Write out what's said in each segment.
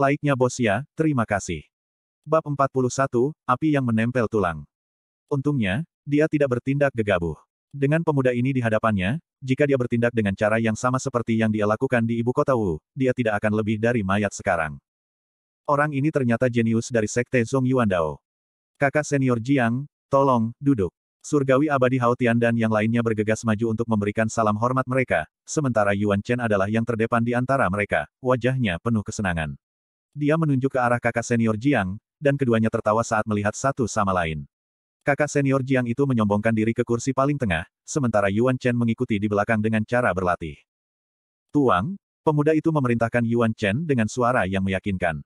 Laiknya bos ya, terima kasih. Bab 41, Api yang menempel tulang. Untungnya, dia tidak bertindak gegabah. Dengan pemuda ini di hadapannya, jika dia bertindak dengan cara yang sama seperti yang dia lakukan di ibu kota Wu, dia tidak akan lebih dari mayat sekarang. Orang ini ternyata jenius dari Sekte Zong Yuandao. Kakak senior Jiang, tolong, duduk. Surgawi abadi Hao Tian dan yang lainnya bergegas maju untuk memberikan salam hormat mereka, sementara Yuan Chen adalah yang terdepan di antara mereka, wajahnya penuh kesenangan. Dia menunjuk ke arah kakak senior Jiang, dan keduanya tertawa saat melihat satu sama lain. Kakak senior Jiang itu menyombongkan diri ke kursi paling tengah, sementara Yuan Chen mengikuti di belakang dengan cara berlatih. Tuang, pemuda itu memerintahkan Yuan Chen dengan suara yang meyakinkan.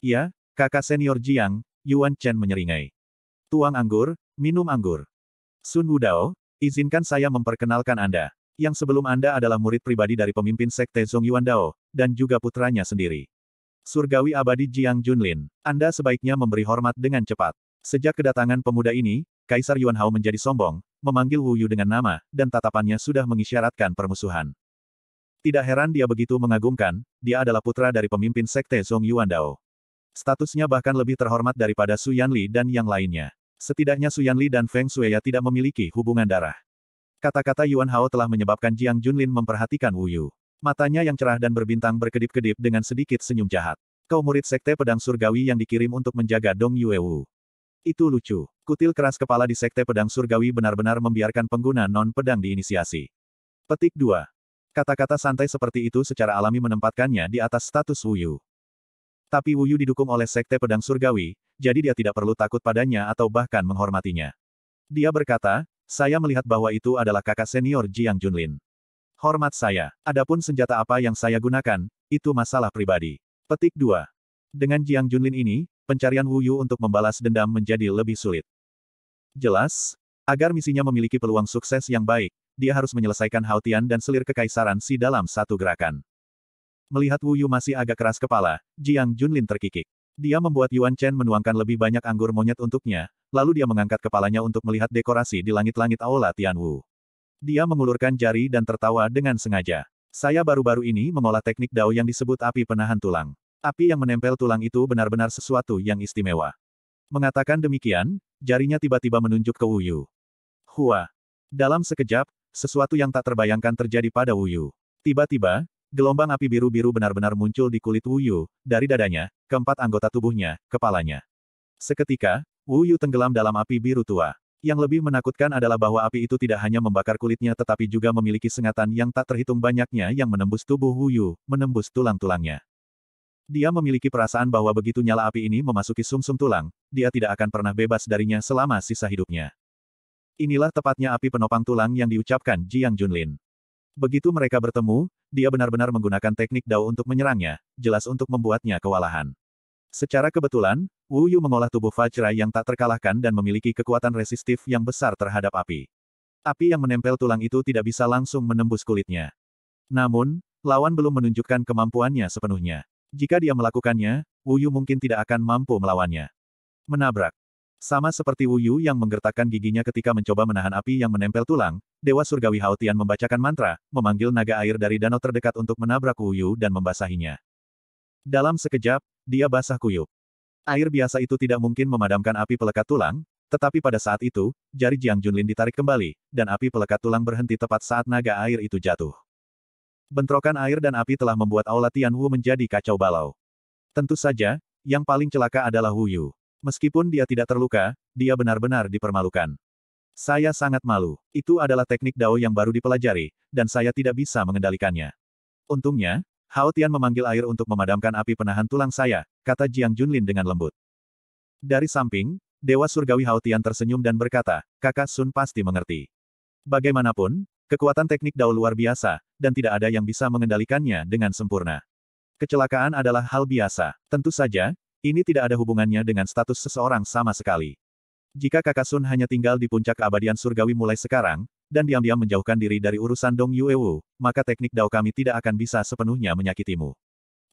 Ya, kakak senior Jiang, Yuan Chen menyeringai. Tuang anggur, minum anggur. Sun Wudao, izinkan saya memperkenalkan Anda. Yang sebelum Anda adalah murid pribadi dari pemimpin Sekte Zong Yuan Dao, dan juga putranya sendiri. Surgawi abadi Jiang Junlin, Anda sebaiknya memberi hormat dengan cepat. Sejak kedatangan pemuda ini, Kaisar Yuan Hao menjadi sombong, memanggil Wu Yu dengan nama, dan tatapannya sudah mengisyaratkan permusuhan. Tidak heran dia begitu mengagumkan, dia adalah putra dari pemimpin Sekte Zong Yuan Dao. Statusnya bahkan lebih terhormat daripada Su Yanli dan yang lainnya. Setidaknya Su Yanli dan Feng Shueya tidak memiliki hubungan darah. Kata-kata Yuan Hao telah menyebabkan Jiang Junlin memperhatikan Wu Yu. Matanya yang cerah dan berbintang berkedip-kedip dengan sedikit senyum jahat. Kau murid Sekte Pedang Surgawi yang dikirim untuk menjaga Dong Yue Wu. Itu lucu. Kutil keras kepala di Sekte Pedang Surgawi benar-benar membiarkan pengguna non-pedang diinisiasi. Petik 2. Kata-kata santai seperti itu secara alami menempatkannya di atas status Wuyu. Tapi Wuyu didukung oleh Sekte Pedang Surgawi, jadi dia tidak perlu takut padanya atau bahkan menghormatinya. Dia berkata, saya melihat bahwa itu adalah kakak senior Jiang Junlin. Hormat saya. Adapun senjata apa yang saya gunakan, itu masalah pribadi. Petik 2. Dengan Jiang Junlin ini, pencarian Wu Yu untuk membalas dendam menjadi lebih sulit. Jelas, agar misinya memiliki peluang sukses yang baik, dia harus menyelesaikan Hautian dan selir kekaisaran Si dalam satu gerakan. Melihat Wu Yu masih agak keras kepala, Jiang Junlin terkikik. Dia membuat Yuan Chen menuangkan lebih banyak anggur monyet untuknya, lalu dia mengangkat kepalanya untuk melihat dekorasi di langit-langit Aula Tian Wu. Dia mengulurkan jari dan tertawa dengan sengaja. Saya baru-baru ini mengolah teknik Dao yang disebut api penahan tulang. Api yang menempel tulang itu benar-benar sesuatu yang istimewa. Mengatakan demikian, jarinya tiba-tiba menunjuk ke Wu Yu. Hua. Dalam sekejap, sesuatu yang tak terbayangkan terjadi pada Wu Yu. Tiba-tiba, gelombang api biru-biru benar-benar muncul di kulit Wu Yu, dari dadanya, keempat anggota tubuhnya, kepalanya. Seketika, Wu Yu tenggelam dalam api biru tua. Yang lebih menakutkan adalah bahwa api itu tidak hanya membakar kulitnya tetapi juga memiliki sengatan yang tak terhitung banyaknya yang menembus tubuh Wu Yu, menembus tulang-tulangnya. Dia memiliki perasaan bahwa begitu nyala api ini memasuki sumsum -sum tulang, dia tidak akan pernah bebas darinya selama sisa hidupnya. Inilah tepatnya api penopang tulang yang diucapkan Jiang Junlin. Begitu mereka bertemu, dia benar-benar menggunakan teknik Dao untuk menyerangnya, jelas untuk membuatnya kewalahan. Secara kebetulan, Wu Yu mengolah tubuh Fajra yang tak terkalahkan dan memiliki kekuatan resistif yang besar terhadap api. Api yang menempel tulang itu tidak bisa langsung menembus kulitnya. Namun, lawan belum menunjukkan kemampuannya sepenuhnya. Jika dia melakukannya, Wu Yu mungkin tidak akan mampu melawannya. Menabrak. Sama seperti Wu Yu yang menggertakkan giginya ketika mencoba menahan api yang menempel tulang, Dewa Surgawi Hao Tian membacakan mantra, memanggil naga air dari danau terdekat untuk menabrak Wu Yu dan membasahinya. Dalam sekejap, dia basah kuyup. Air biasa itu tidak mungkin memadamkan api pelekat tulang, tetapi pada saat itu, jari Jiang Junlin ditarik kembali, dan api pelekat tulang berhenti tepat saat naga air itu jatuh. Bentrokan air dan api telah membuat Aula Tianwu menjadi kacau balau. Tentu saja, yang paling celaka adalah Wu Yu. Meskipun dia tidak terluka, dia benar-benar dipermalukan. Saya sangat malu. Itu adalah teknik Dao yang baru dipelajari, dan saya tidak bisa mengendalikannya. Untungnya, Hao Tian memanggil air untuk memadamkan api penahan tulang saya, kata Jiang Junlin dengan lembut. Dari samping, Dewa Surgawi Hao Tian tersenyum dan berkata, kakak Sun pasti mengerti. Bagaimanapun, Kekuatan teknik Dao luar biasa, dan tidak ada yang bisa mengendalikannya dengan sempurna. Kecelakaan adalah hal biasa. Tentu saja, ini tidak ada hubungannya dengan status seseorang sama sekali. Jika kakak Sun hanya tinggal di puncak keabadian surgawi mulai sekarang, dan diam-diam menjauhkan diri dari urusan Dong Yuewu, maka teknik Dao kami tidak akan bisa sepenuhnya menyakitimu.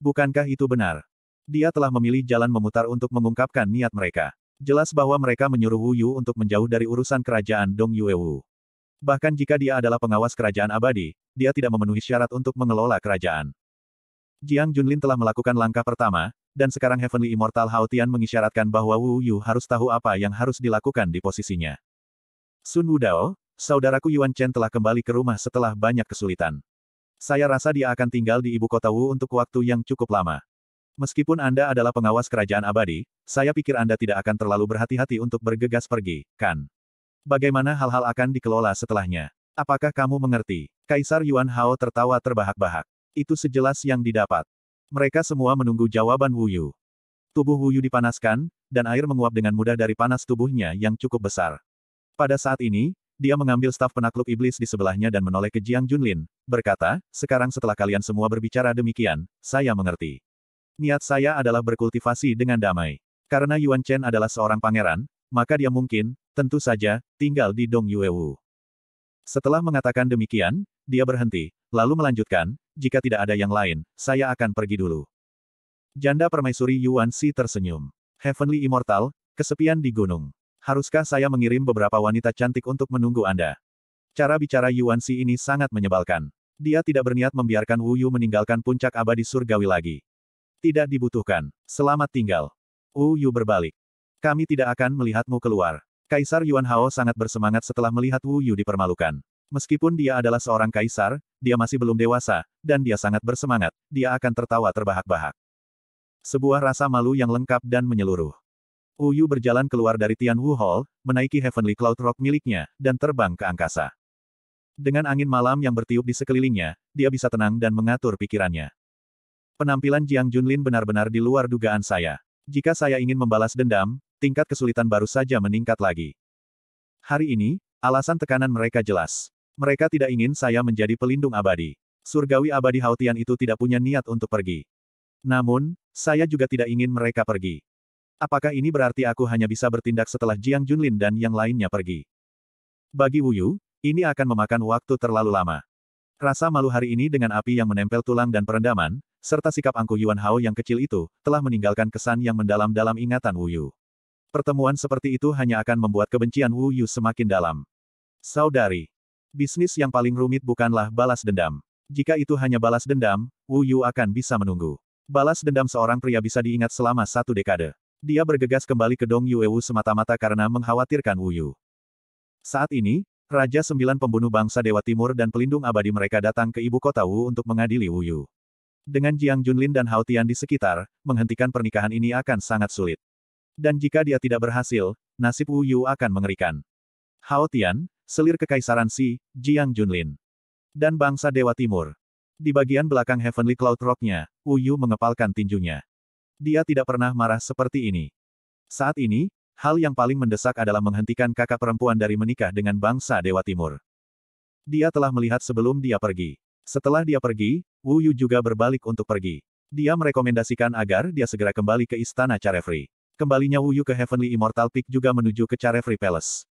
Bukankah itu benar? Dia telah memilih jalan memutar untuk mengungkapkan niat mereka. Jelas bahwa mereka menyuruh Wu Yu untuk menjauh dari urusan kerajaan Dong Yuewu. Bahkan jika dia adalah pengawas kerajaan abadi, dia tidak memenuhi syarat untuk mengelola kerajaan. Jiang Junlin telah melakukan langkah pertama, dan sekarang Heavenly Immortal Hao Tian mengisyaratkan bahwa Wu Yu harus tahu apa yang harus dilakukan di posisinya. Sun Wudao, saudaraku Yuan Chen telah kembali ke rumah setelah banyak kesulitan. Saya rasa dia akan tinggal di ibu kota Wu untuk waktu yang cukup lama. Meskipun Anda adalah pengawas kerajaan abadi, saya pikir Anda tidak akan terlalu berhati-hati untuk bergegas pergi, kan? Bagaimana hal-hal akan dikelola setelahnya? Apakah kamu mengerti? Kaisar Yuan Hao tertawa terbahak-bahak. Itu sejelas yang didapat. Mereka semua menunggu jawaban Wu Yu. Tubuh Wu Yu dipanaskan, dan air menguap dengan mudah dari panas tubuhnya yang cukup besar. Pada saat ini, dia mengambil staf penakluk iblis di sebelahnya dan menoleh ke Jiang Junlin, berkata, sekarang setelah kalian semua berbicara demikian, saya mengerti. Niat saya adalah berkultivasi dengan damai. Karena Yuan Chen adalah seorang pangeran, maka dia mungkin, tentu saja, tinggal di Dong Yuewu. Setelah mengatakan demikian, dia berhenti, lalu melanjutkan, jika tidak ada yang lain, saya akan pergi dulu. Janda permaisuri Yuan Si tersenyum. Heavenly Immortal, kesepian di gunung. Haruskah saya mengirim beberapa wanita cantik untuk menunggu Anda? Cara bicara Yuan Xi ini sangat menyebalkan. Dia tidak berniat membiarkan Wu Yu meninggalkan puncak abadi surgawi lagi. Tidak dibutuhkan. Selamat tinggal. Wu Yu berbalik. Kami tidak akan melihatmu keluar. Kaisar Yuan Hao sangat bersemangat setelah melihat Wu Yu dipermalukan. Meskipun dia adalah seorang kaisar, dia masih belum dewasa, dan dia sangat bersemangat, dia akan tertawa terbahak-bahak. Sebuah rasa malu yang lengkap dan menyeluruh. Wu Yu berjalan keluar dari Tian Wu Hall, menaiki Heavenly Cloud Rock miliknya, dan terbang ke angkasa. Dengan angin malam yang bertiup di sekelilingnya, dia bisa tenang dan mengatur pikirannya. Penampilan Jiang Junlin benar-benar di luar dugaan saya. Jika saya ingin membalas dendam, tingkat kesulitan baru saja meningkat lagi. Hari ini, alasan tekanan mereka jelas. Mereka tidak ingin saya menjadi pelindung abadi. Surgawi abadi Hautian itu tidak punya niat untuk pergi. Namun, saya juga tidak ingin mereka pergi. Apakah ini berarti aku hanya bisa bertindak setelah Jiang Junlin dan yang lainnya pergi? Bagi Wu Yu, ini akan memakan waktu terlalu lama. Rasa malu hari ini dengan api yang menempel tulang dan perendaman, serta sikap angkuh Yuan Hao yang kecil itu, telah meninggalkan kesan yang mendalam dalam ingatan Wu Yu. Pertemuan seperti itu hanya akan membuat kebencian Wu Yu semakin dalam. Saudari, bisnis yang paling rumit bukanlah balas dendam. Jika itu hanya balas dendam, Wu Yu akan bisa menunggu. Balas dendam seorang pria bisa diingat selama satu dekade. Dia bergegas kembali ke Dong Yuewu semata-mata karena mengkhawatirkan Wu Yu. Saat ini, Raja Sembilan Pembunuh Bangsa Dewa Timur dan pelindung abadi mereka datang ke ibu kota Wu untuk mengadili Wu Yu. Dengan Jiang Junlin dan Hao Tian di sekitar, menghentikan pernikahan ini akan sangat sulit. Dan jika dia tidak berhasil, nasib Wu Yu akan mengerikan. Hao Tian, selir kekaisaran Si, Jiang Junlin. Dan bangsa Dewa Timur. Di bagian belakang Heavenly Cloud Rock-nya, Wu Yu mengepalkan tinjunya. Dia tidak pernah marah seperti ini. Saat ini, hal yang paling mendesak adalah menghentikan kakak perempuan dari menikah dengan bangsa Dewa Timur. Dia telah melihat sebelum dia pergi. Setelah dia pergi, Wu Yu juga berbalik untuk pergi. Dia merekomendasikan agar dia segera kembali ke istana Carefree. Kembalinya Wu Yu ke Heavenly Immortal Peak juga menuju ke Carefree Palace.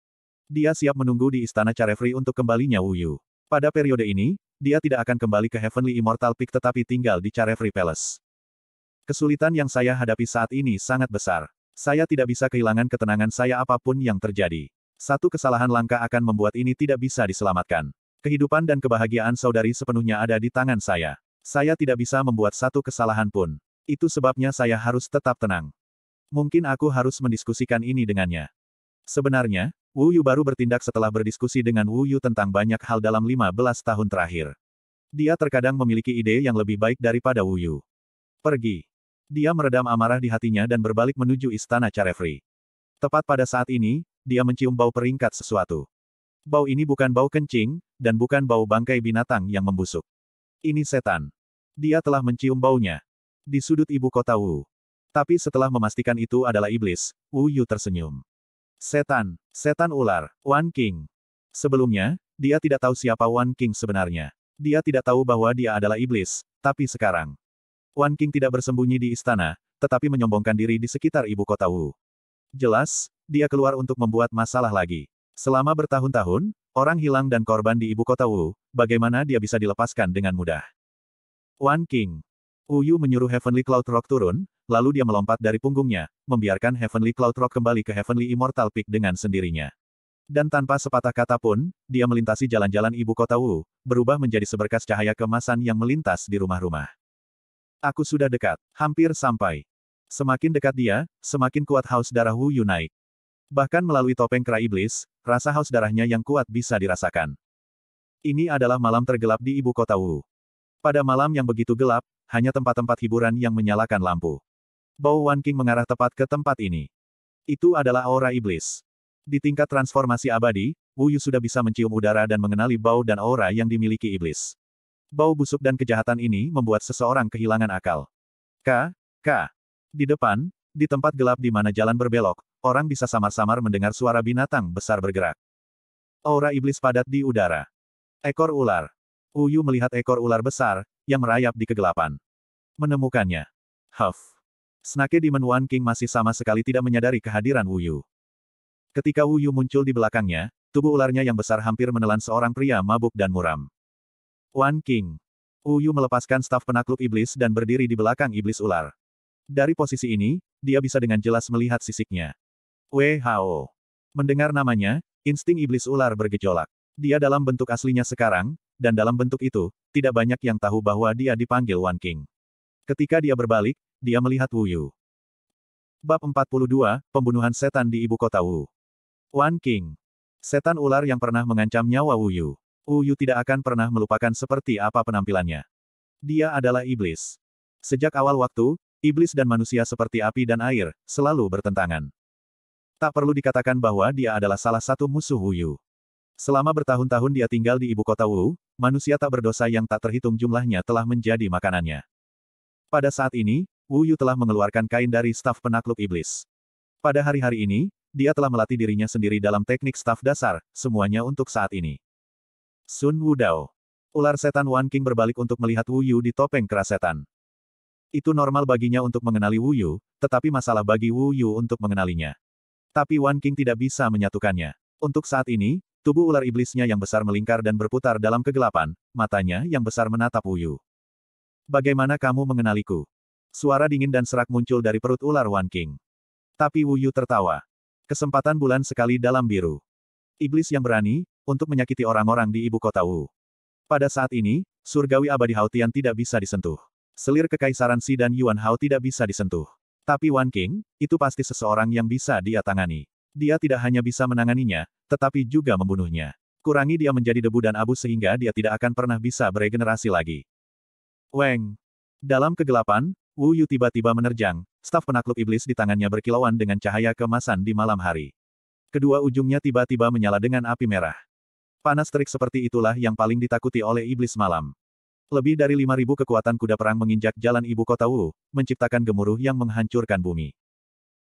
Dia siap menunggu di istana Carefree untuk kembalinya Wu Yu. Pada periode ini, dia tidak akan kembali ke Heavenly Immortal Peak tetapi tinggal di Carefree Palace. Kesulitan yang saya hadapi saat ini sangat besar. Saya tidak bisa kehilangan ketenangan saya apa pun yang terjadi. Satu kesalahan langka akan membuat ini tidak bisa diselamatkan. Kehidupan dan kebahagiaan saudari sepenuhnya ada di tangan saya. Saya tidak bisa membuat satu kesalahan pun. Itu sebabnya saya harus tetap tenang. Mungkin aku harus mendiskusikan ini dengannya. Sebenarnya, Wu Yu baru bertindak setelah berdiskusi dengan Wu Yu tentang banyak hal dalam 15 tahun terakhir. Dia terkadang memiliki ide yang lebih baik daripada Wu Yu. Pergi. Dia meredam amarah di hatinya dan berbalik menuju istana Carefree. Tepat pada saat ini, dia mencium bau peringkat sesuatu. Bau ini bukan bau kencing, dan bukan bau bangkai binatang yang membusuk. Ini setan. Dia telah mencium baunya. Di sudut ibu kota Wu. Tapi setelah memastikan itu adalah iblis, Wu Yu tersenyum. Setan, setan ular, Wan King. Sebelumnya, dia tidak tahu siapa Wan King sebenarnya. Dia tidak tahu bahwa dia adalah iblis, tapi sekarang. Wan King tidak bersembunyi di istana, tetapi menyombongkan diri di sekitar ibu kota Wu. Jelas, dia keluar untuk membuat masalah lagi. Selama bertahun-tahun, orang hilang dan korban di ibu kota Wu, bagaimana dia bisa dilepaskan dengan mudah? Wan King. Wu Yu menyuruh Heavenly Cloud Rock turun, lalu dia melompat dari punggungnya, membiarkan Heavenly Cloud Rock kembali ke Heavenly Immortal Peak dengan sendirinya. Dan tanpa sepatah kata pun, dia melintasi jalan-jalan ibu kota Wu, berubah menjadi seberkas cahaya kemasan yang melintas di rumah-rumah. Aku sudah dekat. Hampir sampai. Semakin dekat dia, semakin kuat haus darah Wu Yu naik. Bahkan melalui topeng kera iblis, rasa haus darahnya yang kuat bisa dirasakan. Ini adalah malam tergelap di ibu kota Wu. Pada malam yang begitu gelap, hanya tempat-tempat hiburan yang menyalakan lampu. Bao Wan King mengarah tepat ke tempat ini. Itu adalah aura iblis. Di tingkat transformasi abadi, Wu Yu sudah bisa mencium udara dan mengenali bau dan aura yang dimiliki iblis. Bau busuk dan kejahatan ini membuat seseorang kehilangan akal. K. K. Di depan, di tempat gelap di mana jalan berbelok, orang bisa samar-samar mendengar suara binatang besar bergerak. Aura iblis padat di udara. Ekor ular. Wu Yu melihat ekor ular besar, yang merayap di kegelapan. Menemukannya. Huff. Snake Demon One King masih sama sekali tidak menyadari kehadiran Wu Yu. Ketika Wu Yu muncul di belakangnya, tubuh ularnya yang besar hampir menelan seorang pria mabuk dan muram. One King. Wu Yu melepaskan staf penakluk iblis dan berdiri di belakang iblis ular. Dari posisi ini, dia bisa dengan jelas melihat sisiknya. Wei Hao. Mendengar namanya, insting iblis ular bergejolak. Dia dalam bentuk aslinya sekarang, dan dalam bentuk itu, tidak banyak yang tahu bahwa dia dipanggil One King. Ketika dia berbalik, dia melihat Wu Yu. Bab 42, Pembunuhan Setan di Ibu Kota Wu. Wan King. Setan ular yang pernah mengancam nyawa Wu. Wu Yu tidak akan pernah melupakan seperti apa penampilannya. Dia adalah iblis. Sejak awal waktu, iblis dan manusia seperti api dan air, selalu bertentangan. Tak perlu dikatakan bahwa dia adalah salah satu musuh Wu Yu. Selama bertahun-tahun dia tinggal di ibu kota Wu, manusia tak berdosa yang tak terhitung jumlahnya telah menjadi makanannya. Pada saat ini, Wu Yu telah mengeluarkan kain dari staf penakluk iblis. Pada hari-hari ini, dia telah melatih dirinya sendiri dalam teknik staf dasar, semuanya untuk saat ini. Sun Wudao. Ular setan Wan King berbalik untuk melihat Wu Yu di topeng keras setan. Itu normal baginya untuk mengenali Wu Yu, tetapi masalah bagi Wu Yu untuk mengenalinya. Tapi Wan King tidak bisa menyatukannya. Untuk saat ini, tubuh ular iblisnya yang besar melingkar dan berputar dalam kegelapan, matanya yang besar menatap Wu Yu. Bagaimana kamu mengenaliku? Suara dingin dan serak muncul dari perut ular Wan King. Tapi Wu Yu tertawa. Kesempatan bulan sekali dalam biru. Iblis yang berani, untuk menyakiti orang-orang di ibu kota Wu. Pada saat ini, surgawi abadi Haotian tidak bisa disentuh. Selir kekaisaran Si dan Yuan Hao tidak bisa disentuh. Tapi Wan King, itu pasti seseorang yang bisa dia tangani. Dia tidak hanya bisa menanganinya, tetapi juga membunuhnya. Kurangi dia menjadi debu dan abu sehingga dia tidak akan pernah bisa beregenerasi lagi. Weng. Dalam kegelapan, Wu Yu tiba-tiba menerjang, staf penakluk iblis di tangannya berkilauan dengan cahaya kemasan di malam hari. Kedua ujungnya tiba-tiba menyala dengan api merah. Panas terik seperti itulah yang paling ditakuti oleh iblis malam. Lebih dari 5.000 kekuatan kuda perang menginjak jalan ibu kota Wu, menciptakan gemuruh yang menghancurkan bumi.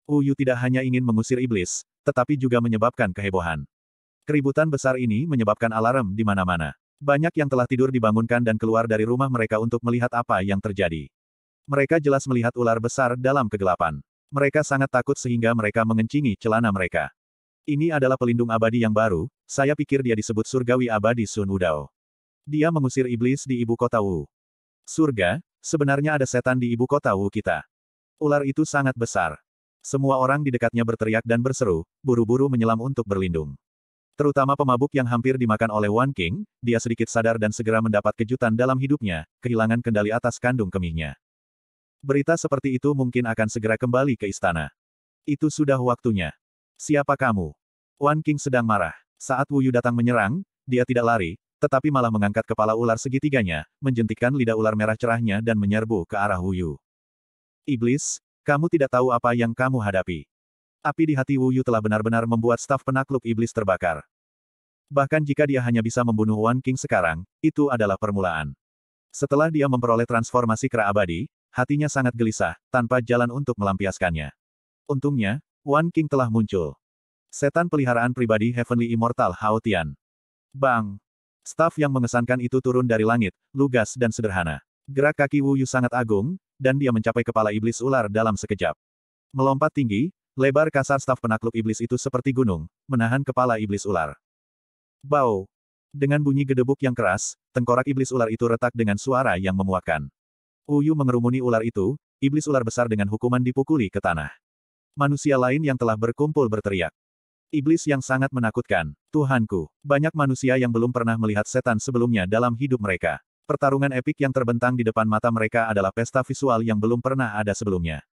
Wu Yu tidak hanya ingin mengusir iblis, tetapi juga menyebabkan kehebohan. Keributan besar ini menyebabkan alarm di mana-mana. Banyak yang telah tidur dibangunkan dan keluar dari rumah mereka untuk melihat apa yang terjadi. Mereka jelas melihat ular besar dalam kegelapan. Mereka sangat takut sehingga mereka mengencingi celana mereka. Ini adalah pelindung abadi yang baru, saya pikir dia disebut surgawi abadi Sun Wudao. Dia mengusir iblis di ibu kota Wu. Surga, sebenarnya ada setan di ibu kota Wu kita. Ular itu sangat besar. Semua orang di dekatnya berteriak dan berseru, buru-buru menyelam untuk berlindung. Terutama pemabuk yang hampir dimakan oleh Wan King, dia sedikit sadar dan segera mendapat kejutan dalam hidupnya, kehilangan kendali atas kandung kemihnya. Berita seperti itu mungkin akan segera kembali ke istana. Itu sudah waktunya. Siapa kamu? Wan King sedang marah. Saat Wu Yu datang menyerang, dia tidak lari, tetapi malah mengangkat kepala ular segitiganya, menjentikkan lidah ular merah cerahnya dan menyerbu ke arah Wu Yu. Iblis, kamu tidak tahu apa yang kamu hadapi. Api di hati Wu Yu telah benar-benar membuat staf penakluk iblis terbakar. Bahkan jika dia hanya bisa membunuh Wan King sekarang, itu adalah permulaan. Setelah dia memperoleh transformasi kera abadi, hatinya sangat gelisah, tanpa jalan untuk melampiaskannya. Untungnya, Wan King telah muncul. Setan peliharaan pribadi Heavenly Immortal Hao Tian. Bang! Staf yang mengesankan itu turun dari langit, lugas dan sederhana. Gerak kaki Wu Yu sangat agung, dan dia mencapai kepala iblis ular dalam sekejap. Melompat tinggi, Lebar kasar staf penakluk iblis itu seperti gunung, menahan kepala iblis ular. Bau! Dengan bunyi gedebuk yang keras, tengkorak iblis ular itu retak dengan suara yang memuakkan. Uyu mengerumuni ular itu, iblis ular besar dengan hukuman dipukuli ke tanah. Manusia lain yang telah berkumpul berteriak. Iblis yang sangat menakutkan. Tuhanku, banyak manusia yang belum pernah melihat setan sebelumnya dalam hidup mereka. Pertarungan epik yang terbentang di depan mata mereka adalah pesta visual yang belum pernah ada sebelumnya.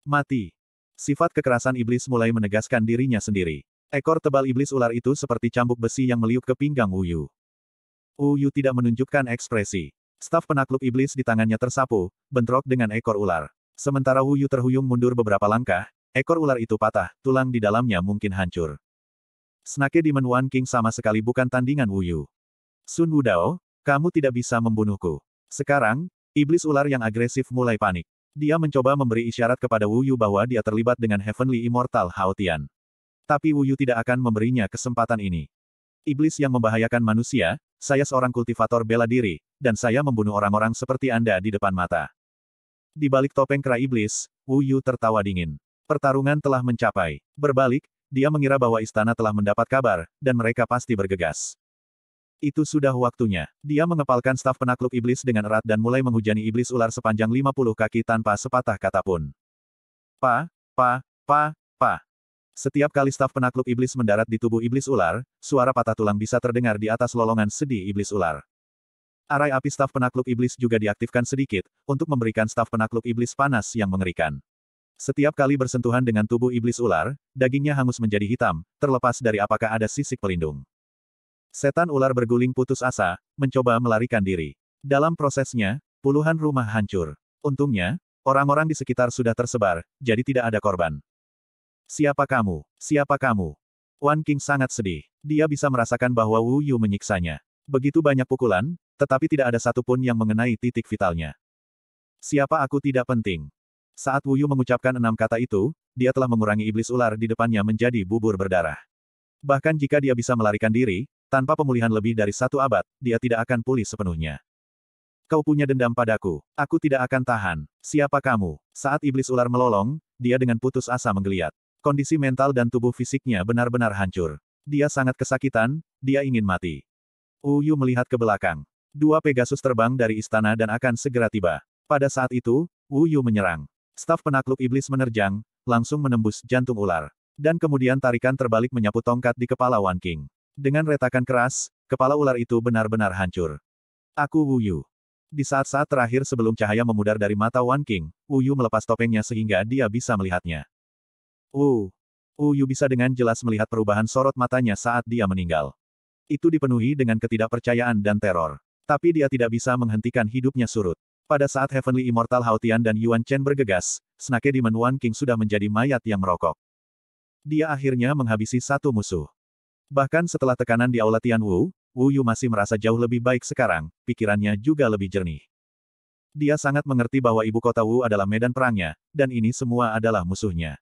Mati. Sifat kekerasan iblis mulai menegaskan dirinya sendiri. Ekor tebal iblis ular itu seperti cambuk besi yang meliuk ke pinggang Wu Yu. Wu Yu tidak menunjukkan ekspresi. Staf penakluk iblis di tangannya tersapu, bentrok dengan ekor ular. Sementara Wu Yu terhuyung mundur beberapa langkah, ekor ular itu patah, tulang di dalamnya mungkin hancur. Snake Demon One King sama sekali bukan tandingan Wu Yu. Sun Wudao, kamu tidak bisa membunuhku. Sekarang, iblis ular yang agresif mulai panik. Dia mencoba memberi isyarat kepada Wu Yu bahwa dia terlibat dengan Heavenly Immortal Hao Tian. Tapi Wu Yu tidak akan memberinya kesempatan ini. Iblis yang membahayakan manusia, saya seorang kultivator bela diri, dan saya membunuh orang-orang seperti Anda di depan mata. Di balik topeng kera iblis, Wu Yu tertawa dingin. Pertarungan telah mencapai. Berbalik, dia mengira bahwa istana telah mendapat kabar, dan mereka pasti bergegas. Itu sudah waktunya. Dia mengepalkan staf penakluk iblis dengan erat dan mulai menghujani iblis ular sepanjang 50 kaki tanpa sepatah kata pun. Pa, pa, pa, pa. Setiap kali staf penakluk iblis mendarat di tubuh iblis ular, suara patah tulang bisa terdengar di atas lolongan sedih iblis ular. Arai api staf penakluk iblis juga diaktifkan sedikit, untuk memberikan staf penakluk iblis panas yang mengerikan. Setiap kali bersentuhan dengan tubuh iblis ular, dagingnya hangus menjadi hitam, terlepas dari apakah ada sisik pelindung. Setan ular berguling putus asa, mencoba melarikan diri. Dalam prosesnya, puluhan rumah hancur. Untungnya, orang-orang di sekitar sudah tersebar, jadi tidak ada korban. Siapa kamu? Siapa kamu? Wan King sangat sedih. Dia bisa merasakan bahwa Wu Yu menyiksanya. Begitu banyak pukulan, tetapi tidak ada satupun yang mengenai titik vitalnya. Siapa aku tidak penting. Saat Wu Yu mengucapkan enam kata itu, dia telah mengurangi iblis ular di depannya menjadi bubur berdarah. Bahkan jika dia bisa melarikan diri, tanpa pemulihan lebih dari satu abad, dia tidak akan pulih sepenuhnya. Kau punya dendam padaku. Aku tidak akan tahan. Siapa kamu? Saat iblis ular melolong, dia dengan putus asa menggeliat. Kondisi mental dan tubuh fisiknya benar-benar hancur. Dia sangat kesakitan, dia ingin mati. Uyu melihat ke belakang. Dua Pegasus terbang dari istana dan akan segera tiba. Pada saat itu, Wu menyerang. Staf penakluk iblis menerjang, langsung menembus jantung ular. Dan kemudian tarikan terbalik menyapu tongkat di kepala Wan King. Dengan retakan keras, kepala ular itu benar-benar hancur. Aku Wu Yu. Di saat-saat terakhir sebelum cahaya memudar dari mata Wan King, Wu Yu melepas topengnya sehingga dia bisa melihatnya. Wu. Wu Yu bisa dengan jelas melihat perubahan sorot matanya saat dia meninggal. Itu dipenuhi dengan ketidakpercayaan dan teror. Tapi dia tidak bisa menghentikan hidupnya surut. Pada saat Heavenly Immortal Haotian dan Yuan Chen bergegas, Snake Demon Wan King sudah menjadi mayat yang merokok. Dia akhirnya menghabisi satu musuh. Bahkan setelah tekanan di Aula Tian Wu, Wu Yu masih merasa jauh lebih baik sekarang, pikirannya juga lebih jernih. Dia sangat mengerti bahwa ibu kota Wu adalah medan perangnya, dan ini semua adalah musuhnya.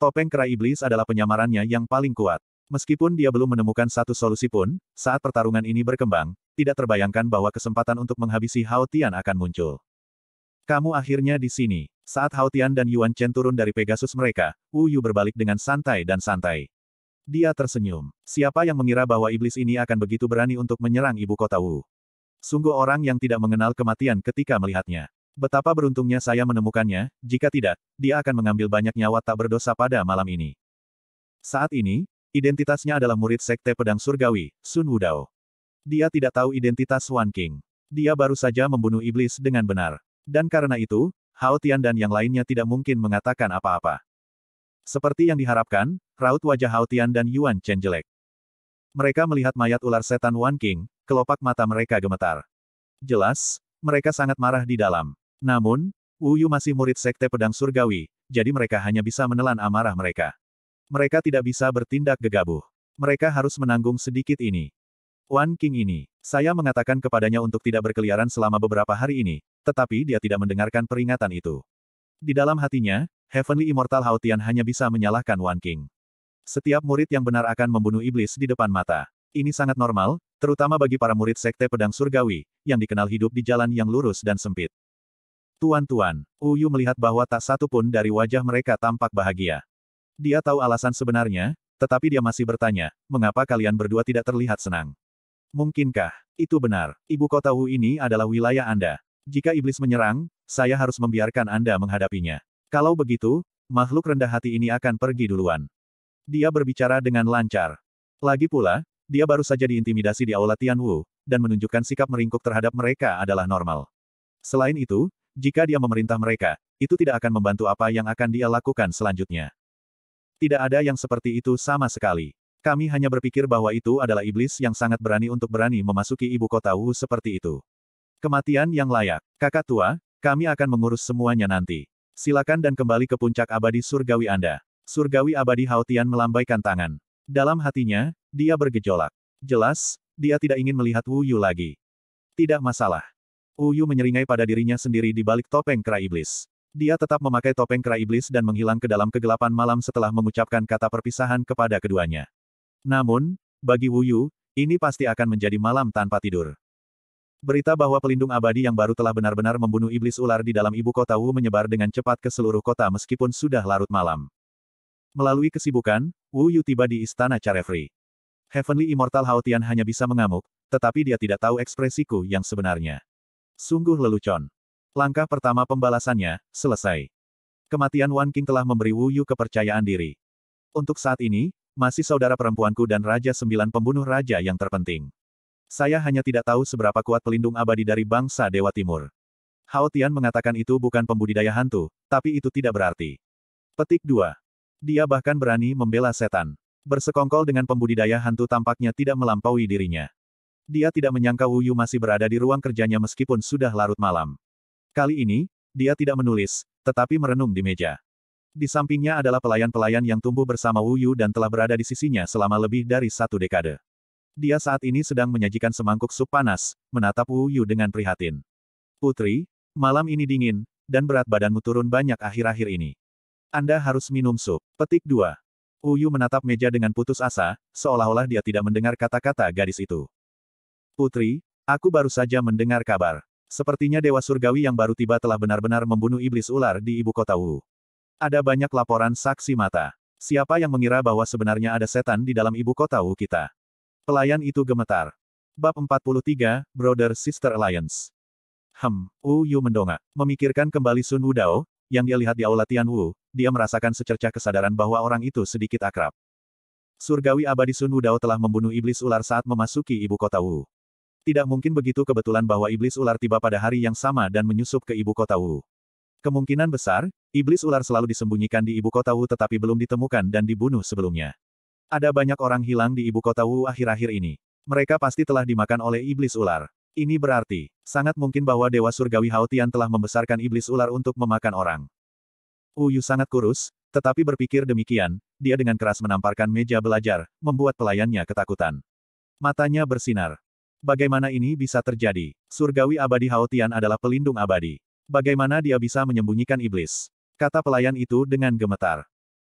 Topeng kera iblis adalah penyamarannya yang paling kuat. Meskipun dia belum menemukan satu solusi pun, saat pertarungan ini berkembang, tidak terbayangkan bahwa kesempatan untuk menghabisi Hao Tian akan muncul. Kamu akhirnya di sini. Saat Hao Tian dan Yuan Chen turun dari Pegasus mereka, Wu Yu berbalik dengan santai dan santai. Dia tersenyum. Siapa yang mengira bahwa iblis ini akan begitu berani untuk menyerang ibu kota Wu? Sungguh orang yang tidak mengenal kematian ketika melihatnya. Betapa beruntungnya saya menemukannya, jika tidak, dia akan mengambil banyak nyawa tak berdosa pada malam ini. Saat ini, identitasnya adalah murid Sekte Pedang Surgawi, Sun Wudao. Dia tidak tahu identitas Wan King. Dia baru saja membunuh iblis dengan benar. Dan karena itu, Hao Tian dan yang lainnya tidak mungkin mengatakan apa-apa. Seperti yang diharapkan, raut wajah Hao Tian dan Yuan Chen jelek. Mereka melihat mayat ular setan Wan King, kelopak mata mereka gemetar. Jelas, mereka sangat marah di dalam. Namun, Wu Yu masih murid Sekte Pedang Surgawi, jadi mereka hanya bisa menelan amarah mereka. Mereka tidak bisa bertindak gegabah. Mereka harus menanggung sedikit ini. Wan King ini, saya mengatakan kepadanya untuk tidak berkeliaran selama beberapa hari ini, tetapi dia tidak mendengarkan peringatan itu. Di dalam hatinya, Heavenly Immortal Haotian hanya bisa menyalahkan Wan King. Setiap murid yang benar akan membunuh iblis di depan mata. Ini sangat normal, terutama bagi para murid Sekte Pedang Surgawi, yang dikenal hidup di jalan yang lurus dan sempit. Tuan-tuan, Uyu melihat bahwa tak satu pun dari wajah mereka tampak bahagia. Dia tahu alasan sebenarnya, tetapi dia masih bertanya, mengapa kalian berdua tidak terlihat senang? Mungkinkah, itu benar, ibu kota Wu ini adalah wilayah Anda. Jika iblis menyerang, saya harus membiarkan Anda menghadapinya. Kalau begitu, makhluk rendah hati ini akan pergi duluan. Dia berbicara dengan lancar. Lagi pula, dia baru saja diintimidasi di Aula Tian Wu, dan menunjukkan sikap meringkuk terhadap mereka adalah normal. Selain itu, jika dia memerintah mereka, itu tidak akan membantu apa yang akan dia lakukan selanjutnya. Tidak ada yang seperti itu sama sekali. Kami hanya berpikir bahwa itu adalah iblis yang sangat berani untuk berani memasuki ibu kota Wu seperti itu. Kematian yang layak. Kakak tua, kami akan mengurus semuanya nanti. Silakan dan kembali ke puncak abadi surgawi Anda. Surgawi abadi Haotian melambaikan tangan. Dalam hatinya, dia bergejolak. Jelas, dia tidak ingin melihat Wu Yu lagi. Tidak masalah. Wu Yu menyeringai pada dirinya sendiri di balik topeng kera iblis. Dia tetap memakai topeng kera iblis dan menghilang ke dalam kegelapan malam setelah mengucapkan kata perpisahan kepada keduanya. Namun, bagi Wu Yu, ini pasti akan menjadi malam tanpa tidur. Berita bahwa pelindung abadi yang baru telah benar-benar membunuh iblis ular di dalam ibu kota Wu menyebar dengan cepat ke seluruh kota meskipun sudah larut malam. Melalui kesibukan, Wu Yu tiba di istana Carefree. Heavenly Immortal Haotian hanya bisa mengamuk, tetapi dia tidak tahu ekspresiku yang sebenarnya. Sungguh lelucon. Langkah pertama pembalasannya, selesai. Kematian Wan King telah memberi Wu Yu kepercayaan diri. Untuk saat ini, masih saudara perempuanku dan Raja Sembilan Pembunuh Raja yang terpenting. Saya hanya tidak tahu seberapa kuat pelindung abadi dari bangsa Dewa Timur. Hao Tian mengatakan itu bukan pembudidaya hantu, tapi itu tidak berarti. Petik 2. Dia bahkan berani membela setan. Bersekongkol dengan pembudidaya hantu tampaknya tidak melampaui dirinya. Dia tidak menyangka Wu Yu masih berada di ruang kerjanya meskipun sudah larut malam. Kali ini, dia tidak menulis, tetapi merenung di meja. Di sampingnya adalah pelayan-pelayan yang tumbuh bersama Wu Yu dan telah berada di sisinya selama lebih dari satu dekade. Dia saat ini sedang menyajikan semangkuk sup panas, menatap Wu Yu dengan prihatin. Putri, malam ini dingin, dan berat badanmu turun banyak akhir-akhir ini. Anda harus minum sup. Petik 2. Wu Yu menatap meja dengan putus asa, seolah-olah dia tidak mendengar kata-kata gadis itu. Putri, aku baru saja mendengar kabar. Sepertinya Dewa Surgawi yang baru tiba telah benar-benar membunuh iblis ular di ibu kota Wu. Ada banyak laporan saksi mata. Siapa yang mengira bahwa sebenarnya ada setan di dalam ibu kota Wu kita? Pelayan itu gemetar. Bab 43, Brother-Sister Alliance. Hem, Wu Yu mendongak. Memikirkan kembali Sun Wudao, yang dia lihat di aula Tian Wu, dia merasakan secercah kesadaran bahwa orang itu sedikit akrab. Surgawi abadi Sun Wudao telah membunuh iblis ular saat memasuki ibu kota Wu. Tidak mungkin begitu kebetulan bahwa iblis ular tiba pada hari yang sama dan menyusup ke ibu kota Wu. Kemungkinan besar, iblis ular selalu disembunyikan di ibu kota Wu tetapi belum ditemukan dan dibunuh sebelumnya. Ada banyak orang hilang di ibu kota Wu akhir-akhir ini. Mereka pasti telah dimakan oleh iblis ular. Ini berarti, sangat mungkin bahwa Dewa Surgawi Haotian telah membesarkan iblis ular untuk memakan orang. Wu Yu sangat kurus, tetapi berpikir demikian, dia dengan keras menamparkan meja belajar, membuat pelayannya ketakutan. Matanya bersinar. Bagaimana ini bisa terjadi? Surgawi abadi Haotian adalah pelindung abadi. Bagaimana dia bisa menyembunyikan iblis? Kata pelayan itu dengan gemetar.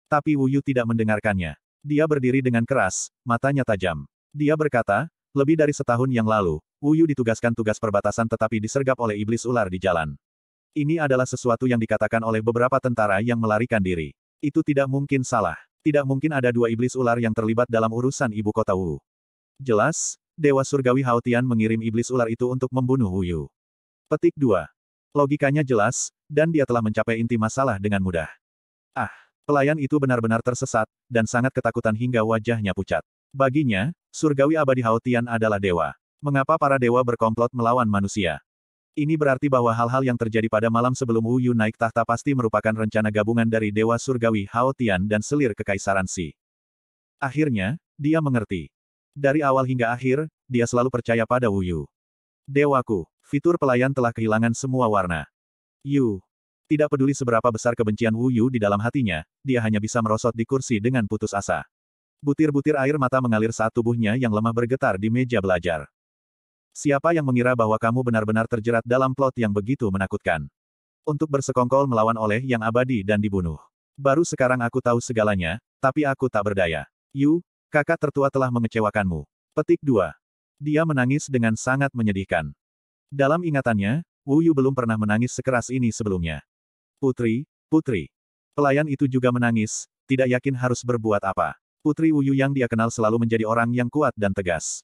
Tapi Wu Yu tidak mendengarkannya. Dia berdiri dengan keras, matanya tajam. Dia berkata, lebih dari setahun yang lalu, Wu Yu ditugaskan tugas perbatasan tetapi disergap oleh iblis ular di jalan. Ini adalah sesuatu yang dikatakan oleh beberapa tentara yang melarikan diri. Itu tidak mungkin salah. Tidak mungkin ada dua iblis ular yang terlibat dalam urusan ibu kota Wu. Jelas, Dewa Surgawi Haotian mengirim iblis ular itu untuk membunuh Wu Yu. Petik 2. Logikanya jelas, dan dia telah mencapai inti masalah dengan mudah. Ah, Pelayan itu benar-benar tersesat, dan sangat ketakutan hingga wajahnya pucat. Baginya, surgawi abadi Haotian adalah dewa. Mengapa para dewa berkomplot melawan manusia? Ini berarti bahwa hal-hal yang terjadi pada malam sebelum Wu Yu naik tahta pasti merupakan rencana gabungan dari Dewa Surgawi Haotian dan selir kekaisaran Si. Akhirnya, dia mengerti. Dari awal hingga akhir, dia selalu percaya pada Wu Yu. Dewaku, fitur pelayan telah kehilangan semua warna. Yu, tidak peduli seberapa besar kebencian Wu Yu di dalam hatinya, dia hanya bisa merosot di kursi dengan putus asa. Butir-butir air mata mengalir saat tubuhnya yang lemah bergetar di meja belajar. Siapa yang mengira bahwa kamu benar-benar terjerat dalam plot yang begitu menakutkan? Untuk bersekongkol melawan oleh yang abadi dan dibunuh. Baru sekarang aku tahu segalanya, tapi aku tak berdaya. Yu, kakak tertua telah mengecewakanmu. Petik 2. Dia menangis dengan sangat menyedihkan. Dalam ingatannya, Wu Yu belum pernah menangis sekeras ini sebelumnya. Putri, putri. Pelayan itu juga menangis, tidak yakin harus berbuat apa. Putri Wu Yu yang dia kenal selalu menjadi orang yang kuat dan tegas.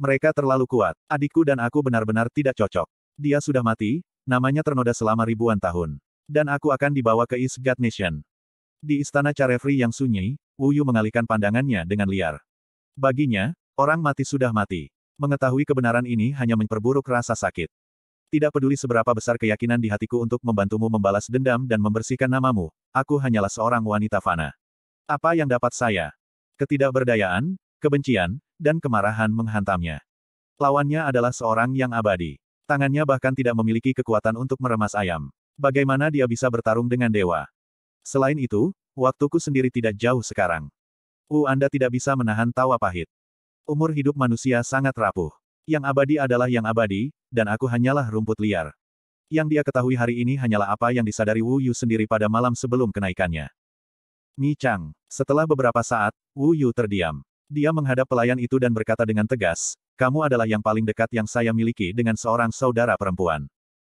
Mereka terlalu kuat. Adikku dan aku benar-benar tidak cocok. Dia sudah mati, namanya ternoda selama ribuan tahun. Dan aku akan dibawa ke East God Nation. Di istana Carefree yang sunyi, Wu Yu mengalihkan pandangannya dengan liar. Baginya, orang mati sudah mati. Mengetahui kebenaran ini hanya memperburuk rasa sakit. Tidak peduli seberapa besar keyakinan di hatiku untuk membantumu membalas dendam dan membersihkan namamu, aku hanyalah seorang wanita fana. Apa yang dapat saya? Ketidakberdayaan, kebencian, dan kemarahan menghantamnya. Lawannya adalah seorang yang abadi. Tangannya bahkan tidak memiliki kekuatan untuk meremas ayam. Bagaimana dia bisa bertarung dengan dewa? Selain itu, waktuku sendiri tidak jauh sekarang. Uh, Anda tidak bisa menahan tawa pahit. Umur hidup manusia sangat rapuh. Yang abadi adalah yang abadi, dan aku hanyalah rumput liar. Yang dia ketahui hari ini hanyalah apa yang disadari Wu Yu sendiri pada malam sebelum kenaikannya. Mi Chang. Setelah beberapa saat, Wu Yu terdiam. Dia menghadap pelayan itu dan berkata dengan tegas, kamu adalah yang paling dekat yang saya miliki dengan seorang saudara perempuan.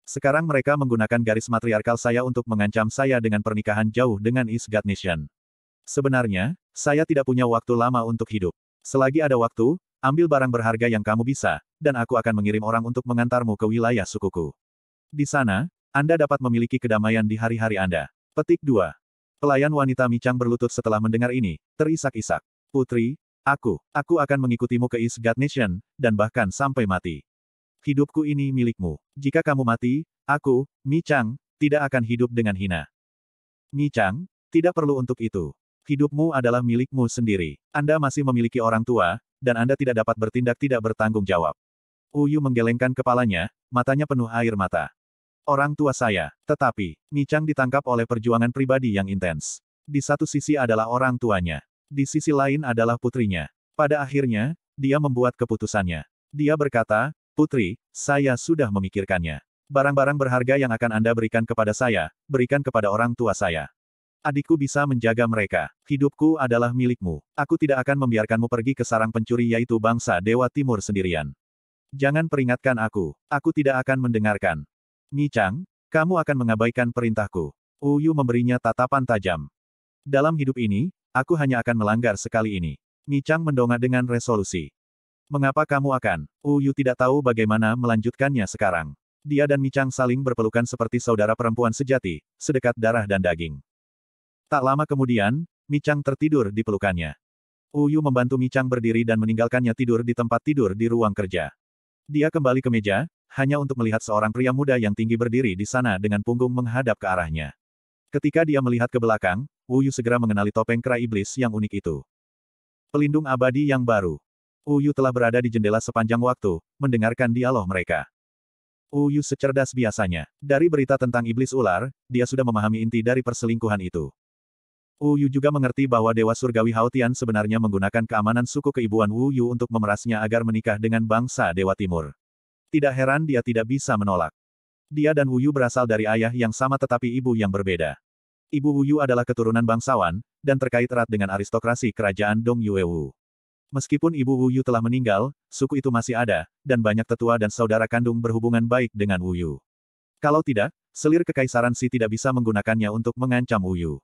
Sekarang mereka menggunakan garis matriarkal saya untuk mengancam saya dengan pernikahan jauh dengan Isgat Nation. Sebenarnya, saya tidak punya waktu lama untuk hidup. Selagi ada waktu, Ambil barang berharga yang kamu bisa, dan aku akan mengirim orang untuk mengantarmu ke wilayah sukuku. Di sana, Anda dapat memiliki kedamaian di hari-hari Anda. Petik 2. Pelayan wanita Micang berlutut setelah mendengar ini, terisak-isak. Putri, aku, aku akan mengikutimu ke East God Nation, dan bahkan sampai mati. Hidupku ini milikmu. Jika kamu mati, aku, Micang, tidak akan hidup dengan hina. Micang, tidak perlu untuk itu. Hidupmu adalah milikmu sendiri. Anda masih memiliki orang tua, dan Anda tidak dapat bertindak tidak bertanggung jawab. Uyu menggelengkan kepalanya, matanya penuh air mata. Orang tua saya, tetapi, Chang ditangkap oleh perjuangan pribadi yang intens. Di satu sisi adalah orang tuanya. Di sisi lain adalah putrinya. Pada akhirnya, dia membuat keputusannya. Dia berkata, Putri, saya sudah memikirkannya. Barang-barang berharga yang akan Anda berikan kepada saya, berikan kepada orang tua saya. Adikku bisa menjaga mereka. Hidupku adalah milikmu. Aku tidak akan membiarkanmu pergi ke sarang pencuri yaitu bangsa Dewa Timur sendirian. Jangan peringatkan aku. Aku tidak akan mendengarkan. Mi Chang, kamu akan mengabaikan perintahku. Uyu memberinya tatapan tajam. Dalam hidup ini, aku hanya akan melanggar sekali ini. Mi Chang mendongak dengan resolusi. Mengapa kamu akan? Uyu tidak tahu bagaimana melanjutkannya sekarang. Dia dan Mi Chang saling berpelukan seperti saudara perempuan sejati, sedekat darah dan daging. Tak lama kemudian, Michang tertidur di pelukannya. Uyu membantu Michang berdiri dan meninggalkannya tidur di tempat tidur di ruang kerja. Dia kembali ke meja, hanya untuk melihat seorang pria muda yang tinggi berdiri di sana dengan punggung menghadap ke arahnya. Ketika dia melihat ke belakang, Uyu segera mengenali topeng kera iblis yang unik itu. Pelindung abadi yang baru. Uyu telah berada di jendela sepanjang waktu, mendengarkan dialog mereka. Uyu secerdas biasanya. Dari berita tentang iblis ular, dia sudah memahami inti dari perselingkuhan itu. Wu Yu juga mengerti bahwa Dewa Surgawi Haotian sebenarnya menggunakan keamanan suku keibuan Wu Yu untuk memerasnya agar menikah dengan bangsa Dewa Timur. Tidak heran dia tidak bisa menolak. Dia dan Wu Yu berasal dari ayah yang sama tetapi ibu yang berbeda. Ibu Wu Yu adalah keturunan bangsawan, dan terkait erat dengan aristokrasi kerajaan Dong Yuewu. Meskipun ibu Wu Yu telah meninggal, suku itu masih ada, dan banyak tetua dan saudara kandung berhubungan baik dengan Wu Yu. Kalau tidak, selir kekaisaran Si tidak bisa menggunakannya untuk mengancam Wu Yu.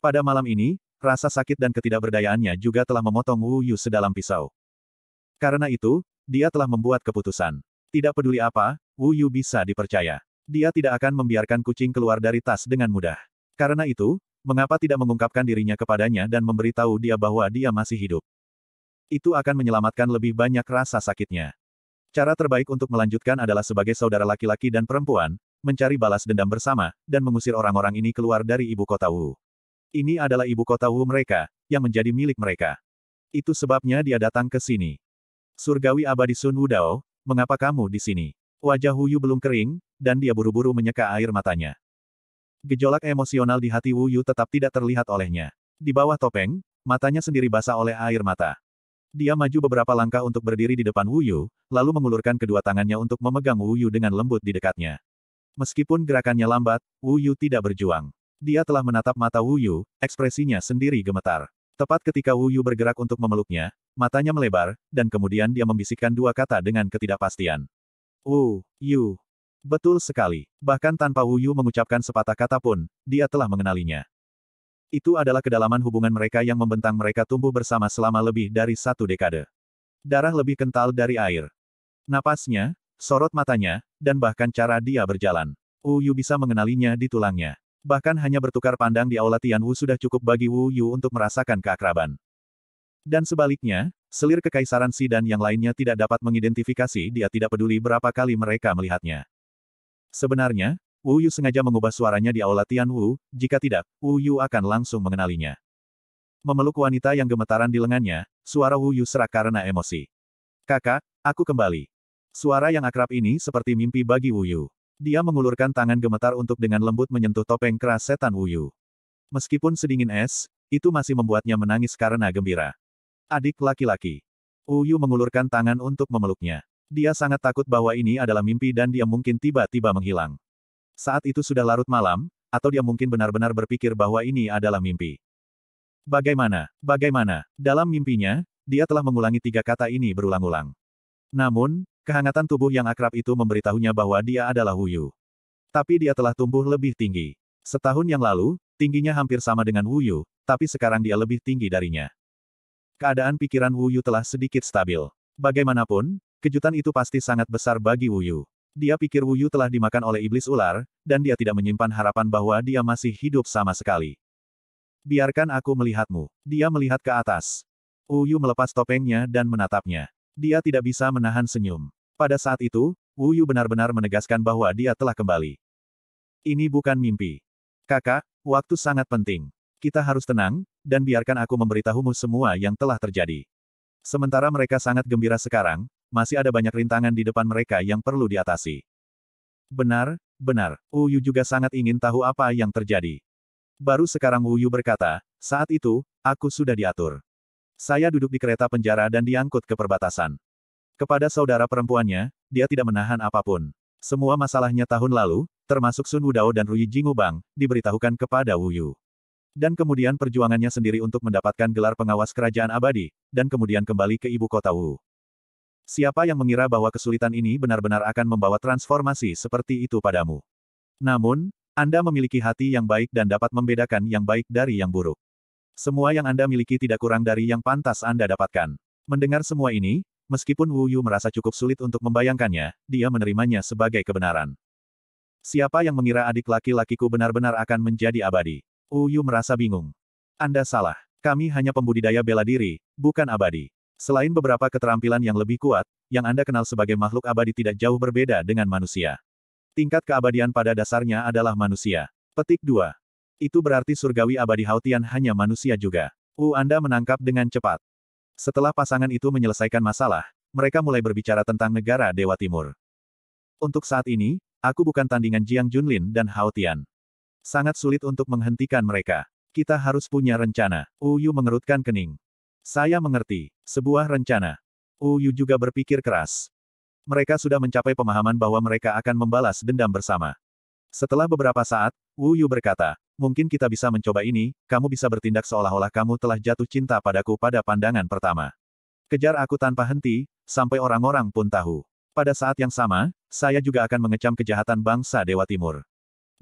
Pada malam ini, rasa sakit dan ketidakberdayaannya juga telah memotong Wu Yu sedalam pisau. Karena itu, dia telah membuat keputusan. Tidak peduli apa, Wu Yu bisa dipercaya. Dia tidak akan membiarkan kucing keluar dari tas dengan mudah. Karena itu, mengapa tidak mengungkapkan dirinya kepadanya dan memberitahu dia bahwa dia masih hidup? Itu akan menyelamatkan lebih banyak rasa sakitnya. Cara terbaik untuk melanjutkan adalah sebagai saudara laki-laki dan perempuan, mencari balas dendam bersama, dan mengusir orang-orang ini keluar dari ibu kota Wu. Ini adalah ibu kota Wu mereka, yang menjadi milik mereka. Itu sebabnya dia datang ke sini. Surgawi abadi Sun Wudao, mengapa kamu di sini? Wajah Wu Yu belum kering, dan dia buru-buru menyeka air matanya. Gejolak emosional di hati Wu Yu tetap tidak terlihat olehnya. Di bawah topeng, matanya sendiri basah oleh air mata. Dia maju beberapa langkah untuk berdiri di depan Wu Yu, lalu mengulurkan kedua tangannya untuk memegang Wu Yu dengan lembut di dekatnya. Meskipun gerakannya lambat, Wu Yu tidak berjuang. Dia telah menatap mata Wu Yu, ekspresinya sendiri gemetar. Tepat ketika Wu Yu bergerak untuk memeluknya, matanya melebar, dan kemudian dia membisikkan dua kata dengan ketidakpastian. Wu, Yu. Betul sekali. Bahkan tanpa Wu Yu mengucapkan sepatah kata pun, dia telah mengenalinya. Itu adalah kedalaman hubungan mereka yang membentang mereka tumbuh bersama selama lebih dari satu dekade. Darah lebih kental dari air. Napasnya, sorot matanya, dan bahkan cara dia berjalan. Wu Yu bisa mengenalinya di tulangnya. Bahkan hanya bertukar pandang di Aula Tianwu sudah cukup bagi Wu Yu untuk merasakan keakraban. Dan sebaliknya, selir kekaisaran Si dan yang lainnya tidak dapat mengidentifikasi dia tidak peduli berapa kali mereka melihatnya. Sebenarnya, Wu Yu sengaja mengubah suaranya di aula Tian Wu, jika tidak, Wu Yu akan langsung mengenalinya. Memeluk wanita yang gemetaran di lengannya, suara Wu Yu serak karena emosi. Kakak, aku kembali. Suara yang akrab ini seperti mimpi bagi Wu Yu. Dia mengulurkan tangan gemetar untuk dengan lembut menyentuh topeng keras setan Wu Yu. Meskipun sedingin es, itu masih membuatnya menangis karena gembira. Adik laki-laki. Uyu mengulurkan tangan untuk memeluknya. Dia sangat takut bahwa ini adalah mimpi dan dia mungkin tiba-tiba menghilang. Saat itu sudah larut malam, atau dia mungkin benar-benar berpikir bahwa ini adalah mimpi. Bagaimana, bagaimana, dalam mimpinya, dia telah mengulangi tiga kata ini berulang-ulang. Namun, kehangatan tubuh yang akrab itu memberitahunya bahwa dia adalah Wuyu. Tapi dia telah tumbuh lebih tinggi. Setahun yang lalu, tingginya hampir sama dengan Wuyu, tapi sekarang dia lebih tinggi darinya. Keadaan pikiran Wu Yu telah sedikit stabil. Bagaimanapun, kejutan itu pasti sangat besar bagi Wu Yu. Dia pikir Wu Yu telah dimakan oleh iblis ular, dan dia tidak menyimpan harapan bahwa dia masih hidup sama sekali. Biarkan aku melihatmu. Dia melihat ke atas. Wu Yu melepas topengnya dan menatapnya. Dia tidak bisa menahan senyum. Pada saat itu, Wu Yu benar-benar menegaskan bahwa dia telah kembali. Ini bukan mimpi. Kakak, waktu sangat penting. Kita harus tenang, dan biarkan aku memberitahumu semua yang telah terjadi. Sementara mereka sangat gembira sekarang, masih ada banyak rintangan di depan mereka yang perlu diatasi. Benar, benar, Uyu juga sangat ingin tahu apa yang terjadi. Baru sekarang Uyu berkata, saat itu, aku sudah diatur. Saya duduk di kereta penjara dan diangkut ke perbatasan. Kepada saudara perempuannya, dia tidak menahan apa pun. Semua masalahnya tahun lalu, termasuk Sun Wudao dan Rui Jingubang, diberitahukan kepada Wu Yu. Dan kemudian perjuangannya sendiri untuk mendapatkan gelar pengawas kerajaan abadi, dan kemudian kembali ke ibu kota Wu. Siapa yang mengira bahwa kesulitan ini benar-benar akan membawa transformasi seperti itu padamu? Namun, Anda memiliki hati yang baik dan dapat membedakan yang baik dari yang buruk. Semua yang Anda miliki tidak kurang dari yang pantas Anda dapatkan. Mendengar semua ini, meskipun Wu Yu merasa cukup sulit untuk membayangkannya, dia menerimanya sebagai kebenaran. Siapa yang mengira adik laki-lakiku benar-benar akan menjadi abadi? Uyu merasa bingung. Anda salah. Kami hanya pembudidaya bela diri, bukan abadi. Selain beberapa keterampilan yang lebih kuat, yang Anda kenal sebagai makhluk abadi tidak jauh berbeda dengan manusia. Tingkat keabadian pada dasarnya adalah manusia. Petik 2. Itu berarti surgawi abadi Hautian hanya manusia juga. U Anda menangkap dengan cepat. Setelah pasangan itu menyelesaikan masalah, mereka mulai berbicara tentang negara Dewa Timur. Untuk saat ini, aku bukan tandingan Jiang Junlin dan Haotian. Sangat sulit untuk menghentikan mereka. Kita harus punya rencana. Uyu mengerutkan kening. Saya mengerti. Sebuah rencana. Uyu juga berpikir keras. Mereka sudah mencapai pemahaman bahwa mereka akan membalas dendam bersama. Setelah beberapa saat, Wu Yu berkata, mungkin kita bisa mencoba ini, kamu bisa bertindak seolah-olah kamu telah jatuh cinta padaku pada pandangan pertama. Kejar aku tanpa henti, sampai orang-orang pun tahu. Pada saat yang sama, saya juga akan mengecam kejahatan bangsa Dewa Timur.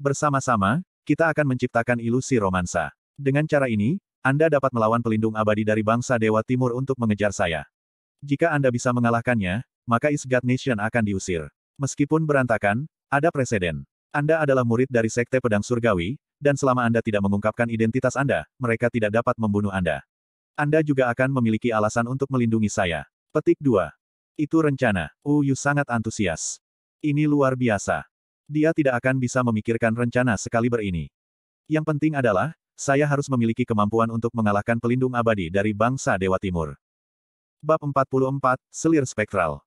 Bersama-sama, kita akan menciptakan ilusi romansa. Dengan cara ini, Anda dapat melawan pelindung abadi dari bangsa Dewa Timur untuk mengejar saya. Jika Anda bisa mengalahkannya, maka Isgat Nation akan diusir. Meskipun berantakan, ada presiden. Anda adalah murid dari Sekte Pedang Surgawi, dan selama Anda tidak mengungkapkan identitas Anda, mereka tidak dapat membunuh Anda. Anda juga akan memiliki alasan untuk melindungi saya. Petik 2. Itu rencana. Uyu sangat antusias. Ini luar biasa. Dia tidak akan bisa memikirkan rencana sekaliber ini. Yang penting adalah, saya harus memiliki kemampuan untuk mengalahkan pelindung abadi dari bangsa Dewa Timur. Bab 44, Selir Spektral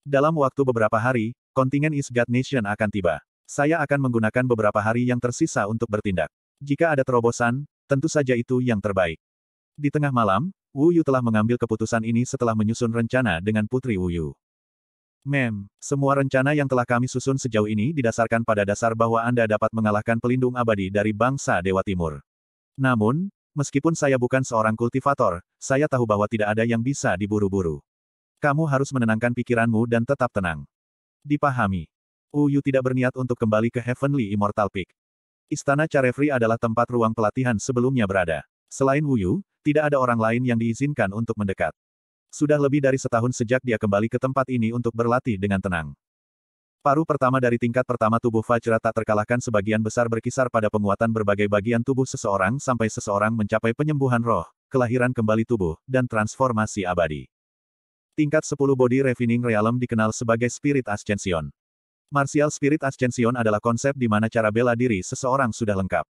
Dalam waktu beberapa hari, kontingen Is God Nation akan tiba. Saya akan menggunakan beberapa hari yang tersisa untuk bertindak. Jika ada terobosan, tentu saja itu yang terbaik. Di tengah malam, Wu Yu telah mengambil keputusan ini setelah menyusun rencana dengan Putri Wu Yu. Mem, semua rencana yang telah kami susun sejauh ini didasarkan pada dasar bahwa Anda dapat mengalahkan pelindung abadi dari bangsa Dewa Timur. Namun, meskipun saya bukan seorang kultivator, saya tahu bahwa tidak ada yang bisa diburu-buru. Kamu harus menenangkan pikiranmu dan tetap tenang. Dipahami. Uyu tidak berniat untuk kembali ke Heavenly Immortal Peak. Istana Carefree adalah tempat ruang pelatihan sebelumnya berada. Selain Wuyu, tidak ada orang lain yang diizinkan untuk mendekat. Sudah lebih dari setahun sejak dia kembali ke tempat ini untuk berlatih dengan tenang. Paru pertama dari tingkat pertama tubuh Vajra tak terkalahkan sebagian besar berkisar pada penguatan berbagai bagian tubuh seseorang sampai seseorang mencapai penyembuhan roh, kelahiran kembali tubuh, dan transformasi abadi. Tingkat 10 Body Refining Realm dikenal sebagai Spirit Ascension. Martial Spirit Ascension adalah konsep di mana cara bela diri seseorang sudah lengkap.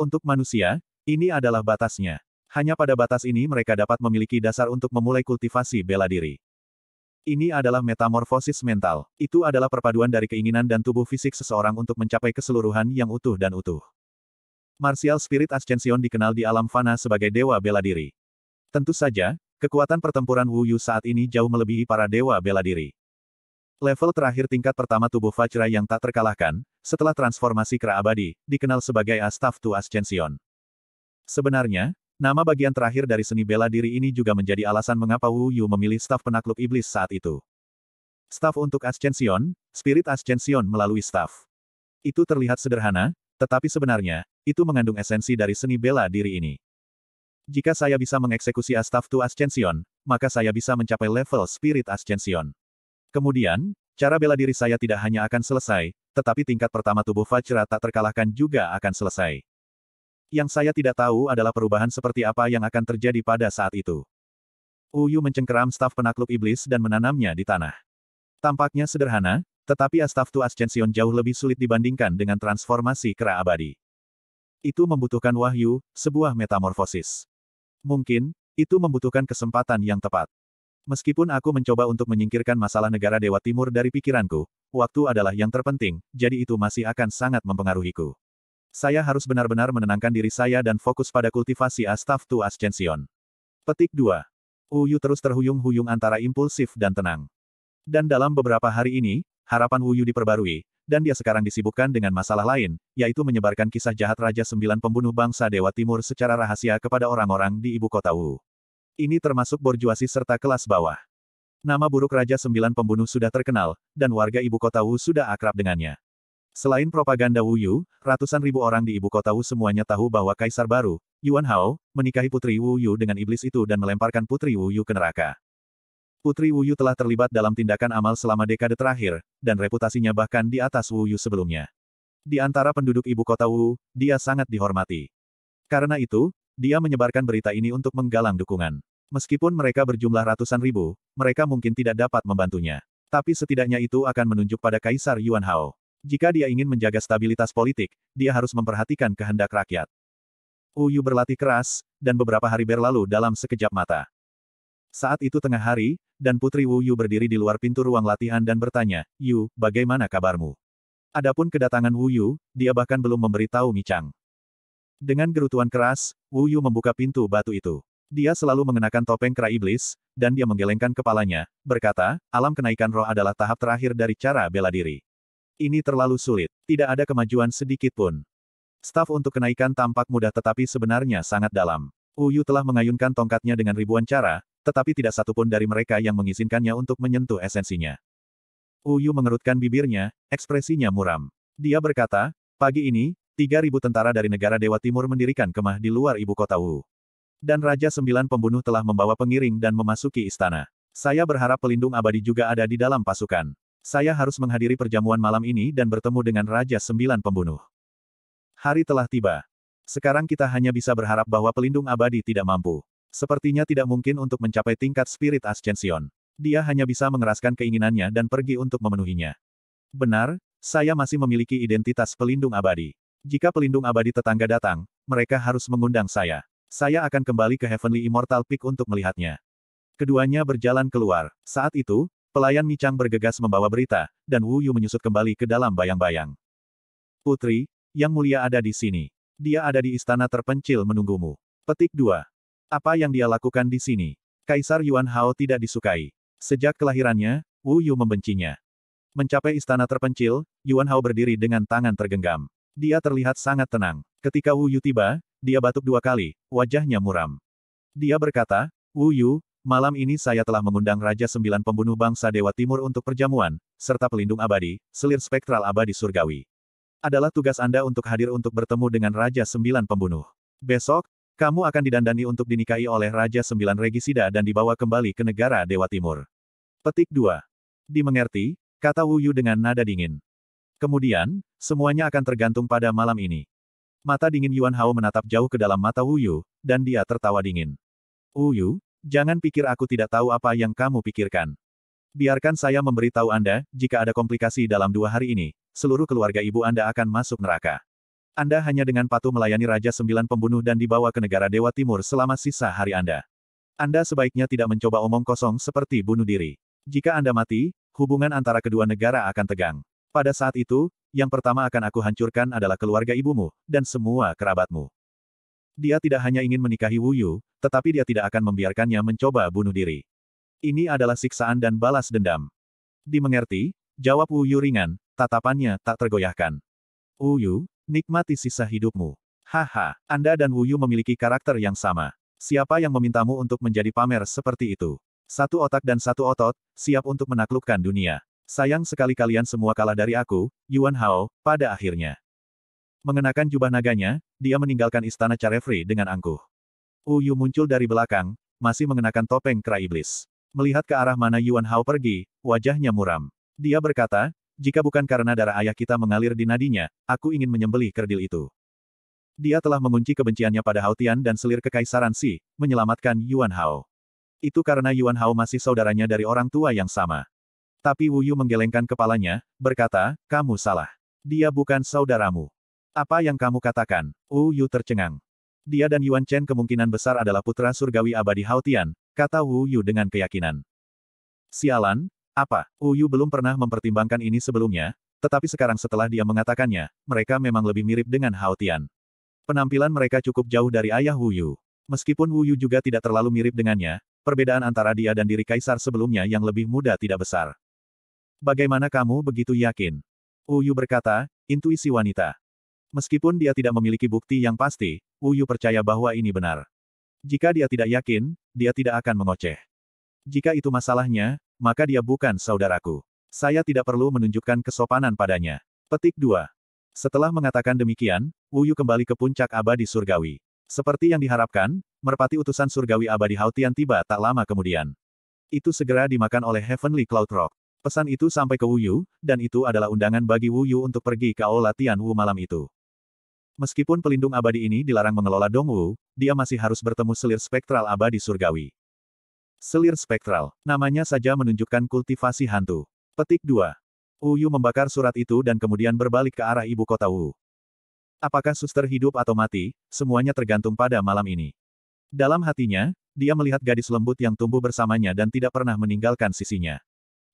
Untuk manusia, ini adalah batasnya. Hanya pada batas ini mereka dapat memiliki dasar untuk memulai kultivasi bela diri. Ini adalah metamorfosis mental. Itu adalah perpaduan dari keinginan dan tubuh fisik seseorang untuk mencapai keseluruhan yang utuh dan utuh. Martial Spirit Ascension dikenal di alam fana sebagai dewa bela diri. Tentu saja, kekuatan pertempuran Wu Yu saat ini jauh melebihi para dewa bela diri. Level terakhir tingkat pertama tubuh Vajra yang tak terkalahkan, setelah transformasi kera abadi, dikenal sebagai Astaf Tu Ascension. Sebenarnya, nama bagian terakhir dari seni bela diri ini juga menjadi alasan mengapa Wu Yu memilih staf penakluk iblis saat itu. Staf untuk Ascension, Spirit Ascension melalui staf. Itu terlihat sederhana, tetapi sebenarnya, itu mengandung esensi dari seni bela diri ini. Jika saya bisa mengeksekusi Astaf Tu Ascension, maka saya bisa mencapai level Spirit Ascension. Kemudian, cara bela diri saya tidak hanya akan selesai, tetapi tingkat pertama tubuh Vajra tak terkalahkan juga akan selesai. Yang saya tidak tahu adalah perubahan seperti apa yang akan terjadi pada saat itu. Uyu mencengkeram staf penakluk iblis dan menanamnya di tanah. Tampaknya sederhana, tetapi Astaf Tu Ascension jauh lebih sulit dibandingkan dengan transformasi kera abadi. Itu membutuhkan wahyu, sebuah metamorfosis. Mungkin, itu membutuhkan kesempatan yang tepat. Meskipun aku mencoba untuk menyingkirkan masalah negara Dewa Timur dari pikiranku, waktu adalah yang terpenting, jadi itu masih akan sangat mempengaruhiku. Saya harus benar-benar menenangkan diri saya dan fokus pada kultivasi Astaf Tu Ascension. Petik 2. Uyu terus terhuyung-huyung antara impulsif dan tenang. Dan dalam beberapa hari ini, harapan Uyu diperbarui, dan dia sekarang disibukkan dengan masalah lain, yaitu menyebarkan kisah jahat Raja Sembilan Pembunuh Bangsa Dewa Timur secara rahasia kepada orang-orang di ibu kota Wu. Ini termasuk borjuasi serta kelas bawah. Nama buruk Raja Sembilan Pembunuh sudah terkenal, dan warga ibu kota Wu sudah akrab dengannya. Selain propaganda Wu Yu, ratusan ribu orang di ibu kota Wu semuanya tahu bahwa Kaisar baru, Yuan Hao, menikahi putri Wu Yu dengan iblis itu dan melemparkan putri Wu Yu ke neraka. Putri Wu Yu telah terlibat dalam tindakan amal selama dekade terakhir, dan reputasinya bahkan di atas Wu Yu sebelumnya. Di antara penduduk ibu kota Wu, dia sangat dihormati. Karena itu, dia menyebarkan berita ini untuk menggalang dukungan. Meskipun mereka berjumlah ratusan ribu, mereka mungkin tidak dapat membantunya. Tapi setidaknya itu akan menunjuk pada Kaisar Yuan Hao. Jika dia ingin menjaga stabilitas politik, dia harus memperhatikan kehendak rakyat. Wu Yu berlatih keras, dan beberapa hari berlalu dalam sekejap mata. Saat itu tengah hari, dan Putri Wu Yu berdiri di luar pintu ruang latihan dan bertanya, Yu, bagaimana kabarmu? Adapun kedatangan Wu Yu, dia bahkan belum memberitahu Mi Chang. Dengan gerutuan keras, Wu Yu membuka pintu batu itu. Dia selalu mengenakan topeng kera iblis, dan dia menggelengkan kepalanya, berkata, alam kenaikan roh adalah tahap terakhir dari cara bela diri. Ini terlalu sulit, tidak ada kemajuan sedikit pun. Staf untuk kenaikan tampak mudah tetapi sebenarnya sangat dalam. Wu Yu telah mengayunkan tongkatnya dengan ribuan cara, tetapi tidak satupun dari mereka yang mengizinkannya untuk menyentuh esensinya. Wu Yu mengerutkan bibirnya, ekspresinya muram. Dia berkata, pagi ini, 3.000 tentara dari negara Dewa Timur mendirikan kemah di luar ibu kota Wu. Dan Raja Sembilan Pembunuh telah membawa pengiring dan memasuki istana. Saya berharap pelindung abadi juga ada di dalam pasukan. Saya harus menghadiri perjamuan malam ini dan bertemu dengan Raja Sembilan Pembunuh. Hari telah tiba. Sekarang kita hanya bisa berharap bahwa pelindung abadi tidak mampu. Sepertinya tidak mungkin untuk mencapai tingkat spirit ascension. Dia hanya bisa mengeraskan keinginannya dan pergi untuk memenuhinya. Benar, saya masih memiliki identitas pelindung abadi. Jika pelindung abadi tetangga datang, mereka harus mengundang saya. Saya akan kembali ke Heavenly Immortal Peak untuk melihatnya. Keduanya berjalan keluar. Saat itu, pelayan Michang bergegas membawa berita, dan Wu Yu menyusut kembali ke dalam bayang-bayang. Putri, yang mulia ada di sini. Dia ada di istana terpencil menunggumu. Petik 2. Apa yang dia lakukan di sini? Kaisar Yuan Hao tidak disukai. Sejak kelahirannya, Wu Yu membencinya. Mencapai istana terpencil, Yuan Hao berdiri dengan tangan tergenggam. Dia terlihat sangat tenang. Ketika Wu Yu tiba, dia batuk dua kali, wajahnya muram. Dia berkata, Wu Yu, malam ini saya telah mengundang Raja Sembilan Pembunuh Bangsa Dewa Timur untuk perjamuan, serta pelindung abadi, selir spektral abadi surgawi. Adalah tugas Anda untuk hadir untuk bertemu dengan Raja Sembilan Pembunuh. Besok, kamu akan didandani untuk dinikahi oleh Raja Sembilan Regisida dan dibawa kembali ke negara Dewa Timur. Petik 2. Dimengerti, kata Wu Yu dengan nada dingin. Kemudian, semuanya akan tergantung pada malam ini. Mata dingin Yuan Hao menatap jauh ke dalam mata Wu Yu, dan dia tertawa dingin. Wu Yu, Jangan pikir aku tidak tahu apa yang kamu pikirkan. Biarkan saya memberitahu Anda, jika ada komplikasi dalam dua hari ini, seluruh keluarga ibu Anda akan masuk neraka. Anda hanya dengan patuh melayani Raja Sembilan Pembunuh dan dibawa ke negara Dewa Timur selama sisa hari Anda. Anda sebaiknya tidak mencoba omong kosong seperti bunuh diri. Jika Anda mati, hubungan antara kedua negara akan tegang. Pada saat itu, yang pertama akan aku hancurkan adalah keluarga ibumu, dan semua kerabatmu. Dia tidak hanya ingin menikahi Wu Yu, tetapi dia tidak akan membiarkannya mencoba bunuh diri. Ini adalah siksaan dan balas dendam. Dimengerti, jawab Wu Yu ringan, tatapannya tak tergoyahkan. Wu Yu, nikmati sisa hidupmu. Haha, Anda dan Wu Yu memiliki karakter yang sama. Siapa yang memintamu untuk menjadi pamer seperti itu? Satu otak dan satu otot, siap untuk menaklukkan dunia. Sayang sekali kalian semua kalah dari aku, Yuan Hao, pada akhirnya. Mengenakan jubah naganya, dia meninggalkan istana Carefree dengan angkuh. Wu Yu muncul dari belakang, masih mengenakan topeng kera iblis. Melihat ke arah mana Yuan Hao pergi, wajahnya muram. Dia berkata, jika bukan karena darah ayah kita mengalir di nadinya, aku ingin menyembelih kerdil itu. Dia telah mengunci kebenciannya pada Hao Tian dan selir kekaisaran Si, menyelamatkan Yuan Hao. Itu karena Yuan Hao masih saudaranya dari orang tua yang sama. Tapi Wu Yu menggelengkan kepalanya, berkata, kamu salah. Dia bukan saudaramu. Apa yang kamu katakan? Wu Yu tercengang. Dia dan Yuan Chen kemungkinan besar adalah putra surgawi abadi Hao Tian, kata Wu Yu dengan keyakinan. Sialan, apa? Wu Yu belum pernah mempertimbangkan ini sebelumnya, tetapi sekarang setelah dia mengatakannya, mereka memang lebih mirip dengan Hao Tian. Penampilan mereka cukup jauh dari ayah Wu Yu. Meskipun Wu Yu juga tidak terlalu mirip dengannya, perbedaan antara dia dan diri kaisar sebelumnya yang lebih muda tidak besar. Bagaimana kamu begitu yakin? Wu Yu berkata, intuisi wanita. Meskipun dia tidak memiliki bukti yang pasti, Wu Yu percaya bahwa ini benar. Jika dia tidak yakin, dia tidak akan mengoceh. Jika itu masalahnya, maka dia bukan saudaraku. Saya tidak perlu menunjukkan kesopanan padanya. Petik 2. Setelah mengatakan demikian, Wu Yu kembali ke puncak abadi surgawi. Seperti yang diharapkan, merpati utusan surgawi abadi Hautian tiba tak lama kemudian. Itu segera dimakan oleh Heavenly Cloud Rock. Pesan itu sampai ke Wu Yu, dan itu adalah undangan bagi Wu Yu untuk pergi ke Aula Tian Wu malam itu. Meskipun pelindung abadi ini dilarang mengelola Dongwu, dia masih harus bertemu selir spektral abadi surgawi. Selir spektral, namanya saja menunjukkan kultivasi hantu. Petik 2. Wu Yu membakar surat itu dan kemudian berbalik ke arah ibu kota Wu. Apakah suster hidup atau mati, semuanya tergantung pada malam ini. Dalam hatinya, dia melihat gadis lembut yang tumbuh bersamanya dan tidak pernah meninggalkan sisinya.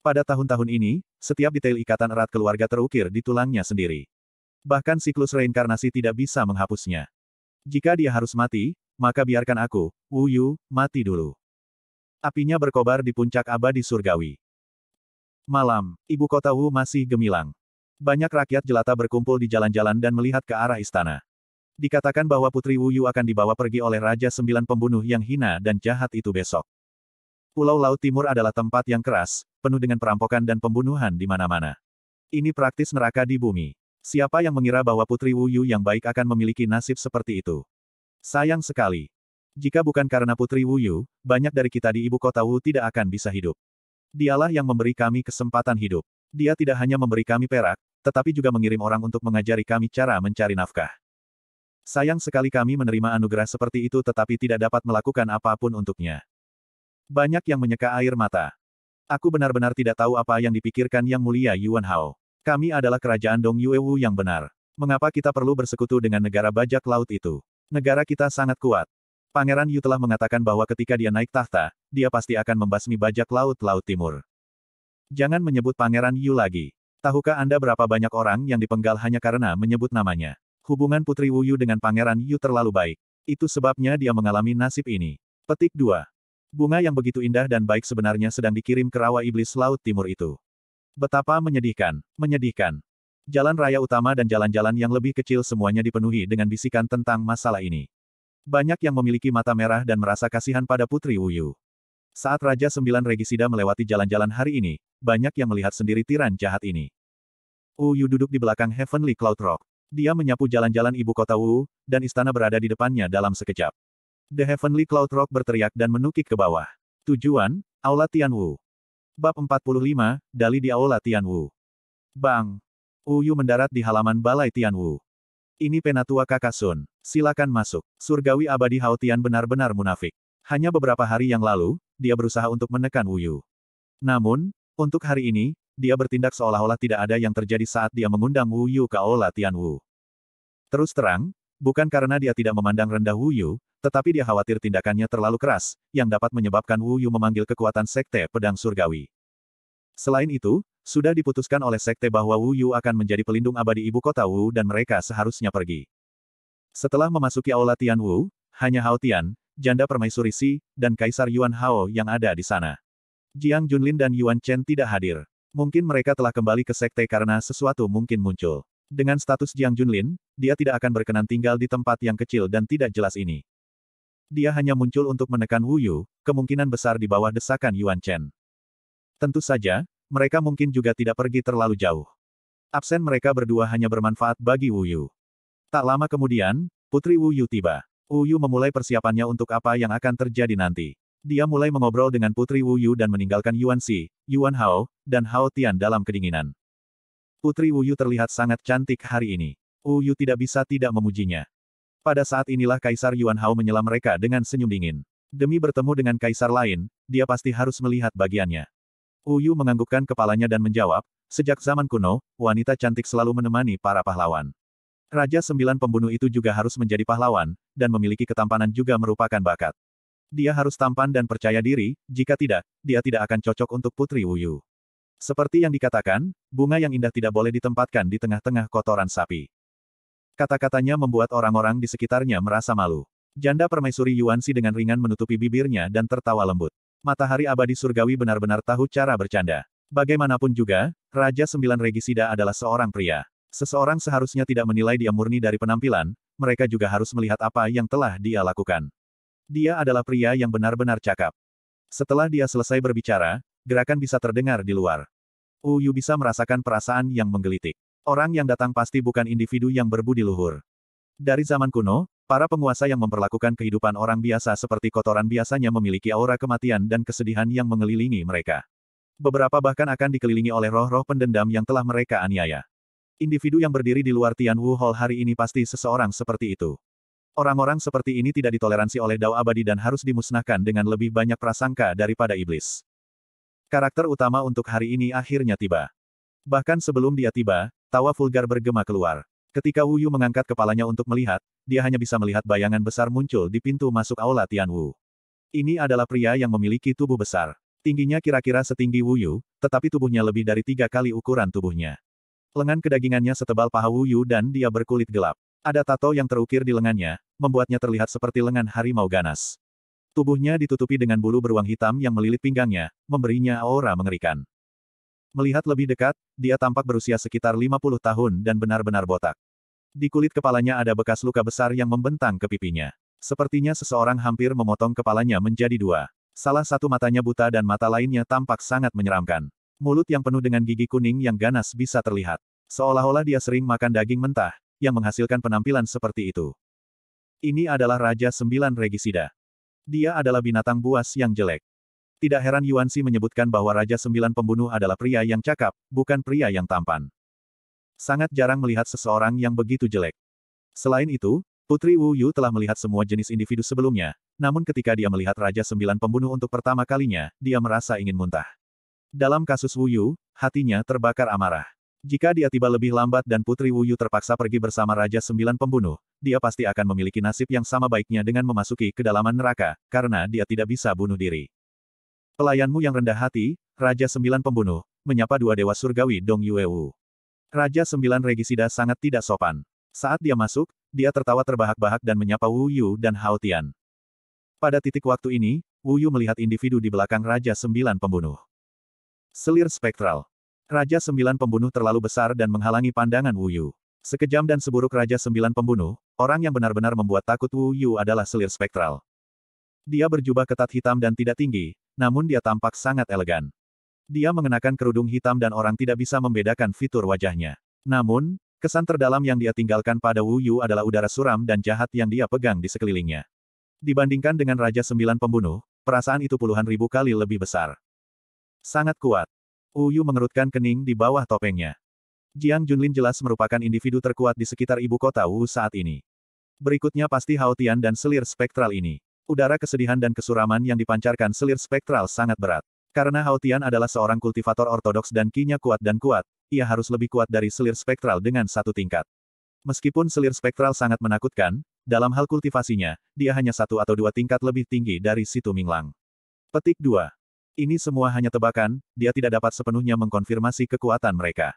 Pada tahun-tahun ini, setiap detail ikatan erat keluarga terukir di tulangnya sendiri. Bahkan siklus reinkarnasi tidak bisa menghapusnya. Jika dia harus mati, maka biarkan aku, Wu Yu, mati dulu. Apinya berkobar di puncak abadi surgawi. Malam, ibu kota Wu masih gemilang. Banyak rakyat jelata berkumpul di jalan-jalan dan melihat ke arah istana. Dikatakan bahwa Putri Wu Yu akan dibawa pergi oleh Raja Sembilan Pembunuh yang hina dan jahat itu besok. Pulau Laut Timur adalah tempat yang keras, penuh dengan perampokan dan pembunuhan di mana-mana. Ini praktis neraka di bumi. Siapa yang mengira bahwa Putri Wu Yu yang baik akan memiliki nasib seperti itu? Sayang sekali. Jika bukan karena Putri Wu Yu, banyak dari kita di ibu kota Wu tidak akan bisa hidup. Dialah yang memberi kami kesempatan hidup. Dia tidak hanya memberi kami perak, tetapi juga mengirim orang untuk mengajari kami cara mencari nafkah. Sayang sekali kami menerima anugerah seperti itu tetapi tidak dapat melakukan apa pun untuknya. Banyak yang menyeka air mata. Aku benar-benar tidak tahu apa yang dipikirkan Yang Mulia Yuan Hao. Kami adalah kerajaan Dong Yuewu yang benar. Mengapa kita perlu bersekutu dengan negara bajak laut itu? Negara kita sangat kuat. Pangeran Yu telah mengatakan bahwa ketika dia naik tahta, dia pasti akan membasmi bajak laut Laut Timur. Jangan menyebut Pangeran Yu lagi. Tahukah Anda berapa banyak orang yang dipenggal hanya karena menyebut namanya? Hubungan Putri Wu Yu dengan Pangeran Yu terlalu baik. Itu sebabnya dia mengalami nasib ini. Petik 2. Bunga yang begitu indah dan baik sebenarnya sedang dikirim ke rawa iblis Laut Timur itu. Betapa menyedihkan, menyedihkan. Jalan raya utama dan jalan-jalan yang lebih kecil semuanya dipenuhi dengan bisikan tentang masalah ini. Banyak yang memiliki mata merah dan merasa kasihan pada Putri Wuyu. Saat Raja Sembilan Regisida melewati jalan-jalan hari ini, banyak yang melihat sendiri tiran jahat ini. Wu duduk di belakang Heavenly Cloud Rock. Dia menyapu jalan-jalan ibu kota Wu, dan istana berada di depannya dalam sekejap. The Heavenly Cloud Rock berteriak dan menukik ke bawah. Tujuan, Aula Tian Wu. Bab 45, Dali di Aula Tianwu. Bang! Wu Yu mendarat di halaman Balai Tianwu. Ini penatua kakak Sun. Silakan masuk. Surgawi abadi Hao Tian benar-benar munafik. Hanya beberapa hari yang lalu, dia berusaha untuk menekan Wu Yu. Namun, untuk hari ini, dia bertindak seolah-olah tidak ada yang terjadi saat dia mengundang Wu Yu ke Aula Tianwu. Terus terang, bukan karena dia tidak memandang rendah Wu Yu, tetapi dia khawatir tindakannya terlalu keras, yang dapat menyebabkan Wu Yu memanggil kekuatan Sekte Pedang Surgawi. Selain itu, sudah diputuskan oleh Sekte bahwa Wu Yu akan menjadi pelindung abadi ibu kota Wu dan mereka seharusnya pergi. Setelah memasuki Aula Tianwu, hanya Hao Tian, janda permaisuri Si, dan Kaisar Yuan Hao yang ada di sana. Jiang Junlin dan Yuan Chen tidak hadir. Mungkin mereka telah kembali ke sekte karena sesuatu mungkin muncul. Dengan status Jiang Junlin, dia tidak akan berkenan tinggal di tempat yang kecil dan tidak jelas ini. Dia hanya muncul untuk menekan Wu Yu, kemungkinan besar di bawah desakan Yuan Chen. Tentu saja, mereka mungkin juga tidak pergi terlalu jauh. Absen mereka berdua hanya bermanfaat bagi Wu Yu. Tak lama kemudian, Putri Wu Yu tiba. Wu Yu memulai persiapannya untuk apa yang akan terjadi nanti. Dia mulai mengobrol dengan Putri Wu Yu dan meninggalkan Yuan Xi, Yuan Hao, dan Hao Tian dalam kedinginan. Putri Wu Yu terlihat sangat cantik hari ini. Wu Yu tidak bisa tidak memujinya. Pada saat inilah Kaisar Yuan Hao menyela mereka dengan senyum dingin. Demi bertemu dengan kaisar lain, dia pasti harus melihat bagiannya. Wu Yu menganggukkan kepalanya dan menjawab, sejak zaman kuno, wanita cantik selalu menemani para pahlawan. Raja Sembilan Pembunuh itu juga harus menjadi pahlawan, dan memiliki ketampanan juga merupakan bakat. Dia harus tampan dan percaya diri, jika tidak, dia tidak akan cocok untuk Putri Wuyu. Seperti yang dikatakan, bunga yang indah tidak boleh ditempatkan di tengah-tengah kotoran sapi. Kata-katanya membuat orang-orang di sekitarnya merasa malu. Janda permaisuri Yuansi dengan ringan menutupi bibirnya dan tertawa lembut. Matahari abadi surgawi benar-benar tahu cara bercanda. Bagaimanapun juga, Raja Sembilan Regisida adalah seorang pria. Seseorang seharusnya tidak menilai dia murni dari penampilan, mereka juga harus melihat apa yang telah dia lakukan. Dia adalah pria yang benar-benar cakap. Setelah dia selesai berbicara, gerakan bisa terdengar di luar. Uyu bisa merasakan perasaan yang menggelitik. Orang yang datang pasti bukan individu yang berbudi luhur. Dari zaman kuno, para penguasa yang memperlakukan kehidupan orang biasa seperti kotoran biasanya memiliki aura kematian dan kesedihan yang mengelilingi mereka. Beberapa bahkan akan dikelilingi oleh roh-roh pendendam yang telah mereka aniaya. Individu yang berdiri di luar Tianwu Hall hari ini pasti seseorang seperti itu. Orang-orang seperti ini tidak ditoleransi oleh Dao Abadi dan harus dimusnahkan dengan lebih banyak prasangka daripada iblis. Karakter utama untuk hari ini akhirnya tiba. Bahkan sebelum dia tiba, tawa vulgar bergema keluar. Ketika Wu Yu mengangkat kepalanya untuk melihat, dia hanya bisa melihat bayangan besar muncul di pintu masuk aula Tianwu. Ini adalah pria yang memiliki tubuh besar. Tingginya kira-kira setinggi Wu Yu, tetapi tubuhnya lebih dari tiga kali ukuran tubuhnya. Lengan kedagingannya setebal paha Wu Yu dan dia berkulit gelap. Ada tato yang terukir di lengannya, membuatnya terlihat seperti lengan harimau ganas. Tubuhnya ditutupi dengan bulu beruang hitam yang melilit pinggangnya, memberinya aura mengerikan. Melihat lebih dekat, dia tampak berusia sekitar 50 tahun dan benar-benar botak. Di kulit kepalanya ada bekas luka besar yang membentang ke pipinya. Sepertinya seseorang hampir memotong kepalanya menjadi dua. Salah satu matanya buta dan mata lainnya tampak sangat menyeramkan. Mulut yang penuh dengan gigi kuning yang ganas bisa terlihat. Seolah-olah dia sering makan daging mentah, yang menghasilkan penampilan seperti itu. Ini adalah Raja Sembilan Regisida. Dia adalah binatang buas yang jelek. Tidak heran Yuansi menyebutkan bahwa Raja Sembilan Pembunuh adalah pria yang cakap, bukan pria yang tampan. Sangat jarang melihat seseorang yang begitu jelek. Selain itu, Putri Wu Yu telah melihat semua jenis individu sebelumnya, namun ketika dia melihat Raja Sembilan Pembunuh untuk pertama kalinya, dia merasa ingin muntah. Dalam kasus Wu Yu, hatinya terbakar amarah. Jika dia tiba lebih lambat dan Putri Wu Yu terpaksa pergi bersama Raja Sembilan Pembunuh, dia pasti akan memiliki nasib yang sama baiknya dengan memasuki kedalaman neraka, karena dia tidak bisa bunuh diri. Pelayanmu yang rendah hati, Raja Sembilan Pembunuh, menyapa dua dewa surgawi Dong Yue Wu. Raja Sembilan Regisida sangat tidak sopan. Saat dia masuk, dia tertawa terbahak-bahak dan menyapa Wu Yu dan Hao Tian. Pada titik waktu ini, Wu Yu melihat individu di belakang Raja Sembilan Pembunuh. Selir spektral. Raja Sembilan Pembunuh terlalu besar dan menghalangi pandangan Wu Yu. Sekejam dan seburuk Raja Sembilan Pembunuh, orang yang benar-benar membuat takut Wu Yu adalah selir spektral. Dia berjubah ketat hitam dan tidak tinggi, namun dia tampak sangat elegan. Dia mengenakan kerudung hitam dan orang tidak bisa membedakan fitur wajahnya. Namun, kesan terdalam yang dia tinggalkan pada Wu Yu adalah udara suram dan jahat yang dia pegang di sekelilingnya. Dibandingkan dengan Raja Sembilan Pembunuh, perasaan itu puluhan ribu kali lebih besar. Sangat kuat. Yu mengerutkan kening di bawah topengnya. Jiang Junlin jelas merupakan individu terkuat di sekitar ibu kota Wu saat ini. Berikutnya pasti Hao Tian dan selir spektral ini. Udara kesedihan dan kesuraman yang dipancarkan selir spektral sangat berat. Karena Hao Tian adalah seorang kultivator ortodoks dan kinya kuat dan kuat, ia harus lebih kuat dari selir spektral dengan satu tingkat. Meskipun selir spektral sangat menakutkan, dalam hal kultivasinya, dia hanya satu atau dua tingkat lebih tinggi dari situ Minglang. Petik 2. Ini semua hanya tebakan, dia tidak dapat sepenuhnya mengkonfirmasi kekuatan mereka.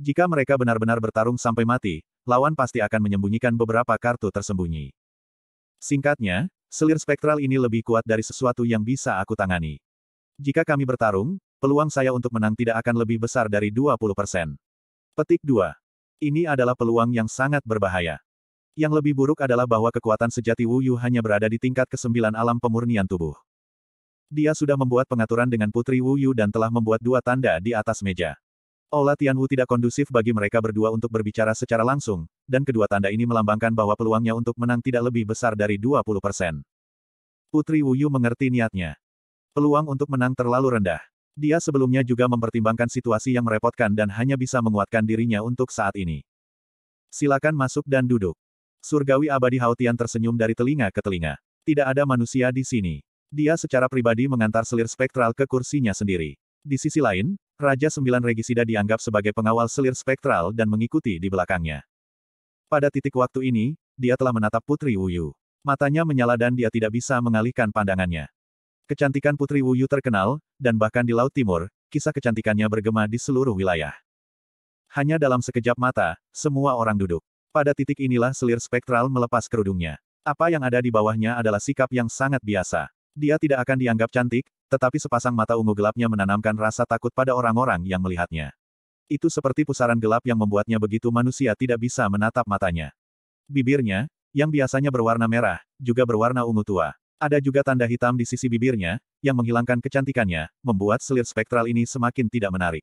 Jika mereka benar-benar bertarung sampai mati, lawan pasti akan menyembunyikan beberapa kartu tersembunyi. Singkatnya, Selir spektral ini lebih kuat dari sesuatu yang bisa aku tangani. Jika kami bertarung, peluang saya untuk menang tidak akan lebih besar dari 20%. Petik 2. Ini adalah peluang yang sangat berbahaya. Yang lebih buruk adalah bahwa kekuatan sejati Wu Yu hanya berada di tingkat kesembilan alam pemurnian tubuh. Dia sudah membuat pengaturan dengan Putri Wu Yu dan telah membuat dua tanda di atas meja. Ola Tianwu tidak kondusif bagi mereka berdua untuk berbicara secara langsung, dan kedua tanda ini melambangkan bahwa peluangnya untuk menang tidak lebih besar dari 20%. Putri Wu Yu mengerti niatnya. Peluang untuk menang terlalu rendah. Dia sebelumnya juga mempertimbangkan situasi yang merepotkan dan hanya bisa menguatkan dirinya untuk saat ini. Silakan masuk dan duduk. Surgawi abadi Hautian tersenyum dari telinga ke telinga. Tidak ada manusia di sini. Dia secara pribadi mengantar selir spektral ke kursinya sendiri. Di sisi lain, Raja Sembilan Regisida dianggap sebagai pengawal selir spektral dan mengikuti di belakangnya. Pada titik waktu ini, dia telah menatap Putri Wuyu. Matanya menyala dan dia tidak bisa mengalihkan pandangannya. Kecantikan Putri Wuyu terkenal, dan bahkan di Laut Timur, kisah kecantikannya bergema di seluruh wilayah. Hanya dalam sekejap mata, semua orang duduk. Pada titik inilah selir spektral melepas kerudungnya. Apa yang ada di bawahnya adalah sikap yang sangat biasa. Dia tidak akan dianggap cantik, tetapi sepasang mata ungu gelapnya menanamkan rasa takut pada orang-orang yang melihatnya. Itu seperti pusaran gelap yang membuatnya begitu manusia tidak bisa menatap matanya. Bibirnya, yang biasanya berwarna merah, juga berwarna ungu tua. Ada juga tanda hitam di sisi bibirnya, yang menghilangkan kecantikannya, membuat selir spektral ini semakin tidak menarik.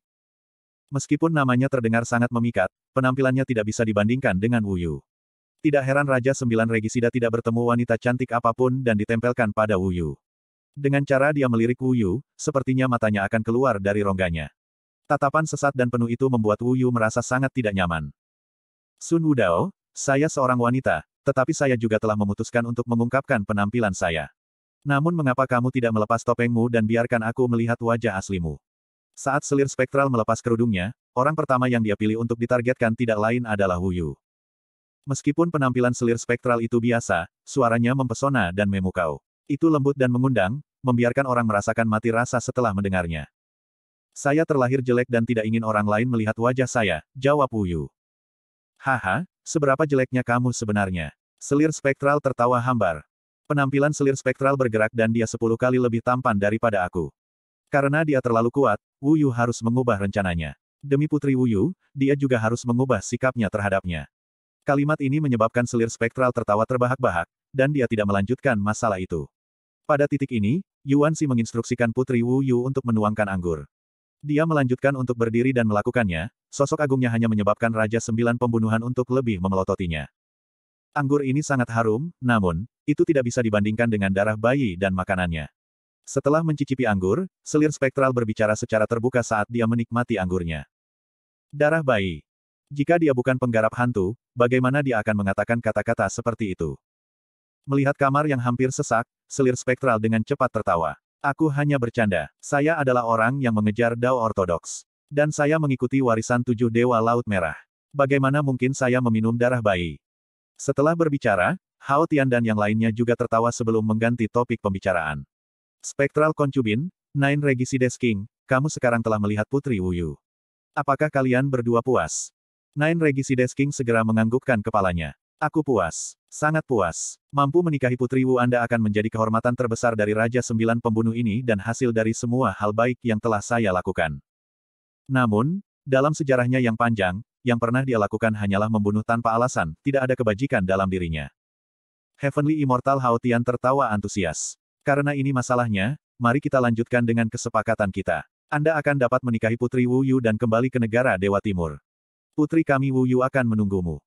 Meskipun namanya terdengar sangat memikat, penampilannya tidak bisa dibandingkan dengan Wu Yu. Tidak heran Raja Sembilan Regisida tidak bertemu wanita cantik apa pun dan ditempelkan pada Wu Yu. Dengan cara dia melirik Wu Yu, sepertinya matanya akan keluar dari rongganya. Tatapan sesat dan penuh itu membuat Wu Yu merasa sangat tidak nyaman. Sun Wudao, saya seorang wanita, tetapi saya juga telah memutuskan untuk mengungkapkan penampilan saya. Namun mengapa kamu tidak melepas topengmu dan biarkan aku melihat wajah aslimu? Saat selir spektral melepas kerudungnya, orang pertama yang dia pilih untuk ditargetkan tidak lain adalah Wu Yu. Meskipun penampilan selir spektral itu biasa, suaranya mempesona dan memukau. Itu lembut dan mengundang, membiarkan orang merasakan mati rasa setelah mendengarnya. Saya terlahir jelek dan tidak ingin orang lain melihat wajah saya, jawab Wu Yu. Haha, seberapa jeleknya kamu sebenarnya? Selir spektral tertawa hambar. Penampilan selir spektral bergerak dan dia sepuluh kali lebih tampan daripada aku. Karena dia terlalu kuat, Wu Yu harus mengubah rencananya. Demi putri Wu Yu, dia juga harus mengubah sikapnya terhadapnya. Kalimat ini menyebabkan selir spektral tertawa terbahak-bahak, dan dia tidak melanjutkan masalah itu. Pada titik ini, Yuan Si menginstruksikan Putri Wu Yu untuk menuangkan anggur. Dia melanjutkan untuk berdiri dan melakukannya, sosok agungnya hanya menyebabkan Raja Sembilan Pembunuhan untuk lebih memelototinya. Anggur ini sangat harum, namun, itu tidak bisa dibandingkan dengan darah bayi dan makanannya. Setelah mencicipi anggur, selir spektral berbicara secara terbuka saat dia menikmati anggurnya. Darah bayi. Jika dia bukan penggarap hantu, bagaimana dia akan mengatakan kata-kata seperti itu? Melihat kamar yang hampir sesak, selir spektral dengan cepat tertawa. Aku hanya bercanda. Saya adalah orang yang mengejar Dao Ortodoks. Dan saya mengikuti warisan tujuh Dewa Laut Merah. Bagaimana mungkin saya meminum darah bayi? Setelah berbicara, Hao Tian dan yang lainnya juga tertawa sebelum mengganti topik pembicaraan. Spectral Concubine, Nine Regicides King, kamu sekarang telah melihat Putri Wu Yu. Apakah kalian berdua puas? Nine Regicides King segera menganggukkan kepalanya. Aku puas. Sangat puas. Mampu menikahi Putri Wu Anda akan menjadi kehormatan terbesar dari Raja Sembilan Pembunuh ini dan hasil dari semua hal baik yang telah saya lakukan. Namun, dalam sejarahnya yang panjang, yang pernah dia lakukan hanyalah membunuh tanpa alasan, tidak ada kebajikan dalam dirinya. Heavenly Immortal Hao Tian tertawa antusias. Karena ini masalahnya, mari kita lanjutkan dengan kesepakatan kita. Anda akan dapat menikahi Putri Wu Yu dan kembali ke negara Dewa Timur. Putri kami Wu Yu akan menunggumu.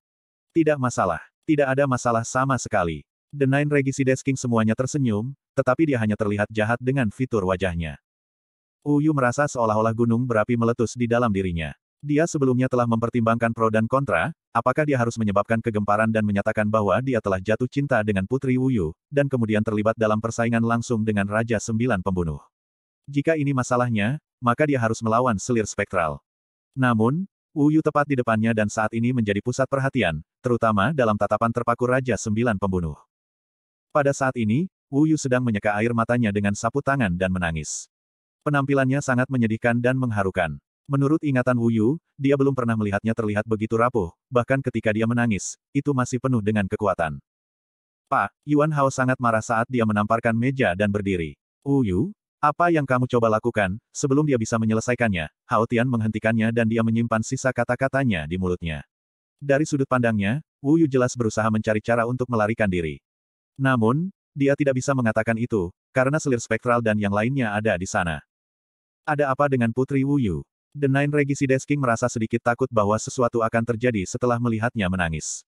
Tidak masalah. Tidak ada masalah sama sekali. The Nine Regicides King semuanya tersenyum, tetapi dia hanya terlihat jahat dengan fitur wajahnya. Uyu merasa seolah-olah gunung berapi meletus di dalam dirinya. Dia sebelumnya telah mempertimbangkan pro dan kontra, apakah dia harus menyebabkan kegemparan dan menyatakan bahwa dia telah jatuh cinta dengan Putri Wuyu, dan kemudian terlibat dalam persaingan langsung dengan Raja Sembilan Pembunuh. Jika ini masalahnya, maka dia harus melawan selir spektral. Namun, Wuyu tepat di depannya dan saat ini menjadi pusat perhatian, terutama dalam tatapan terpaku Raja Sembilan Pembunuh. Pada saat ini, Wuyu sedang menyeka air matanya dengan sapu tangan dan menangis. Penampilannya sangat menyedihkan dan mengharukan. Menurut ingatan Wu Yu, dia belum pernah melihatnya terlihat begitu rapuh, bahkan ketika dia menangis, itu masih penuh dengan kekuatan. Pak, Yuan Hao sangat marah saat dia menamparkan meja dan berdiri. Wu Yu, apa yang kamu coba lakukan, sebelum dia bisa menyelesaikannya, Hao Tian menghentikannya dan dia menyimpan sisa kata-katanya di mulutnya. Dari sudut pandangnya, Wu Yu jelas berusaha mencari cara untuk melarikan diri. Namun, dia tidak bisa mengatakan itu, karena selir spektral dan yang lainnya ada di sana. Ada apa dengan Putri Wu Yu? The Nine Regicides King merasa sedikit takut bahwa sesuatu akan terjadi setelah melihatnya menangis.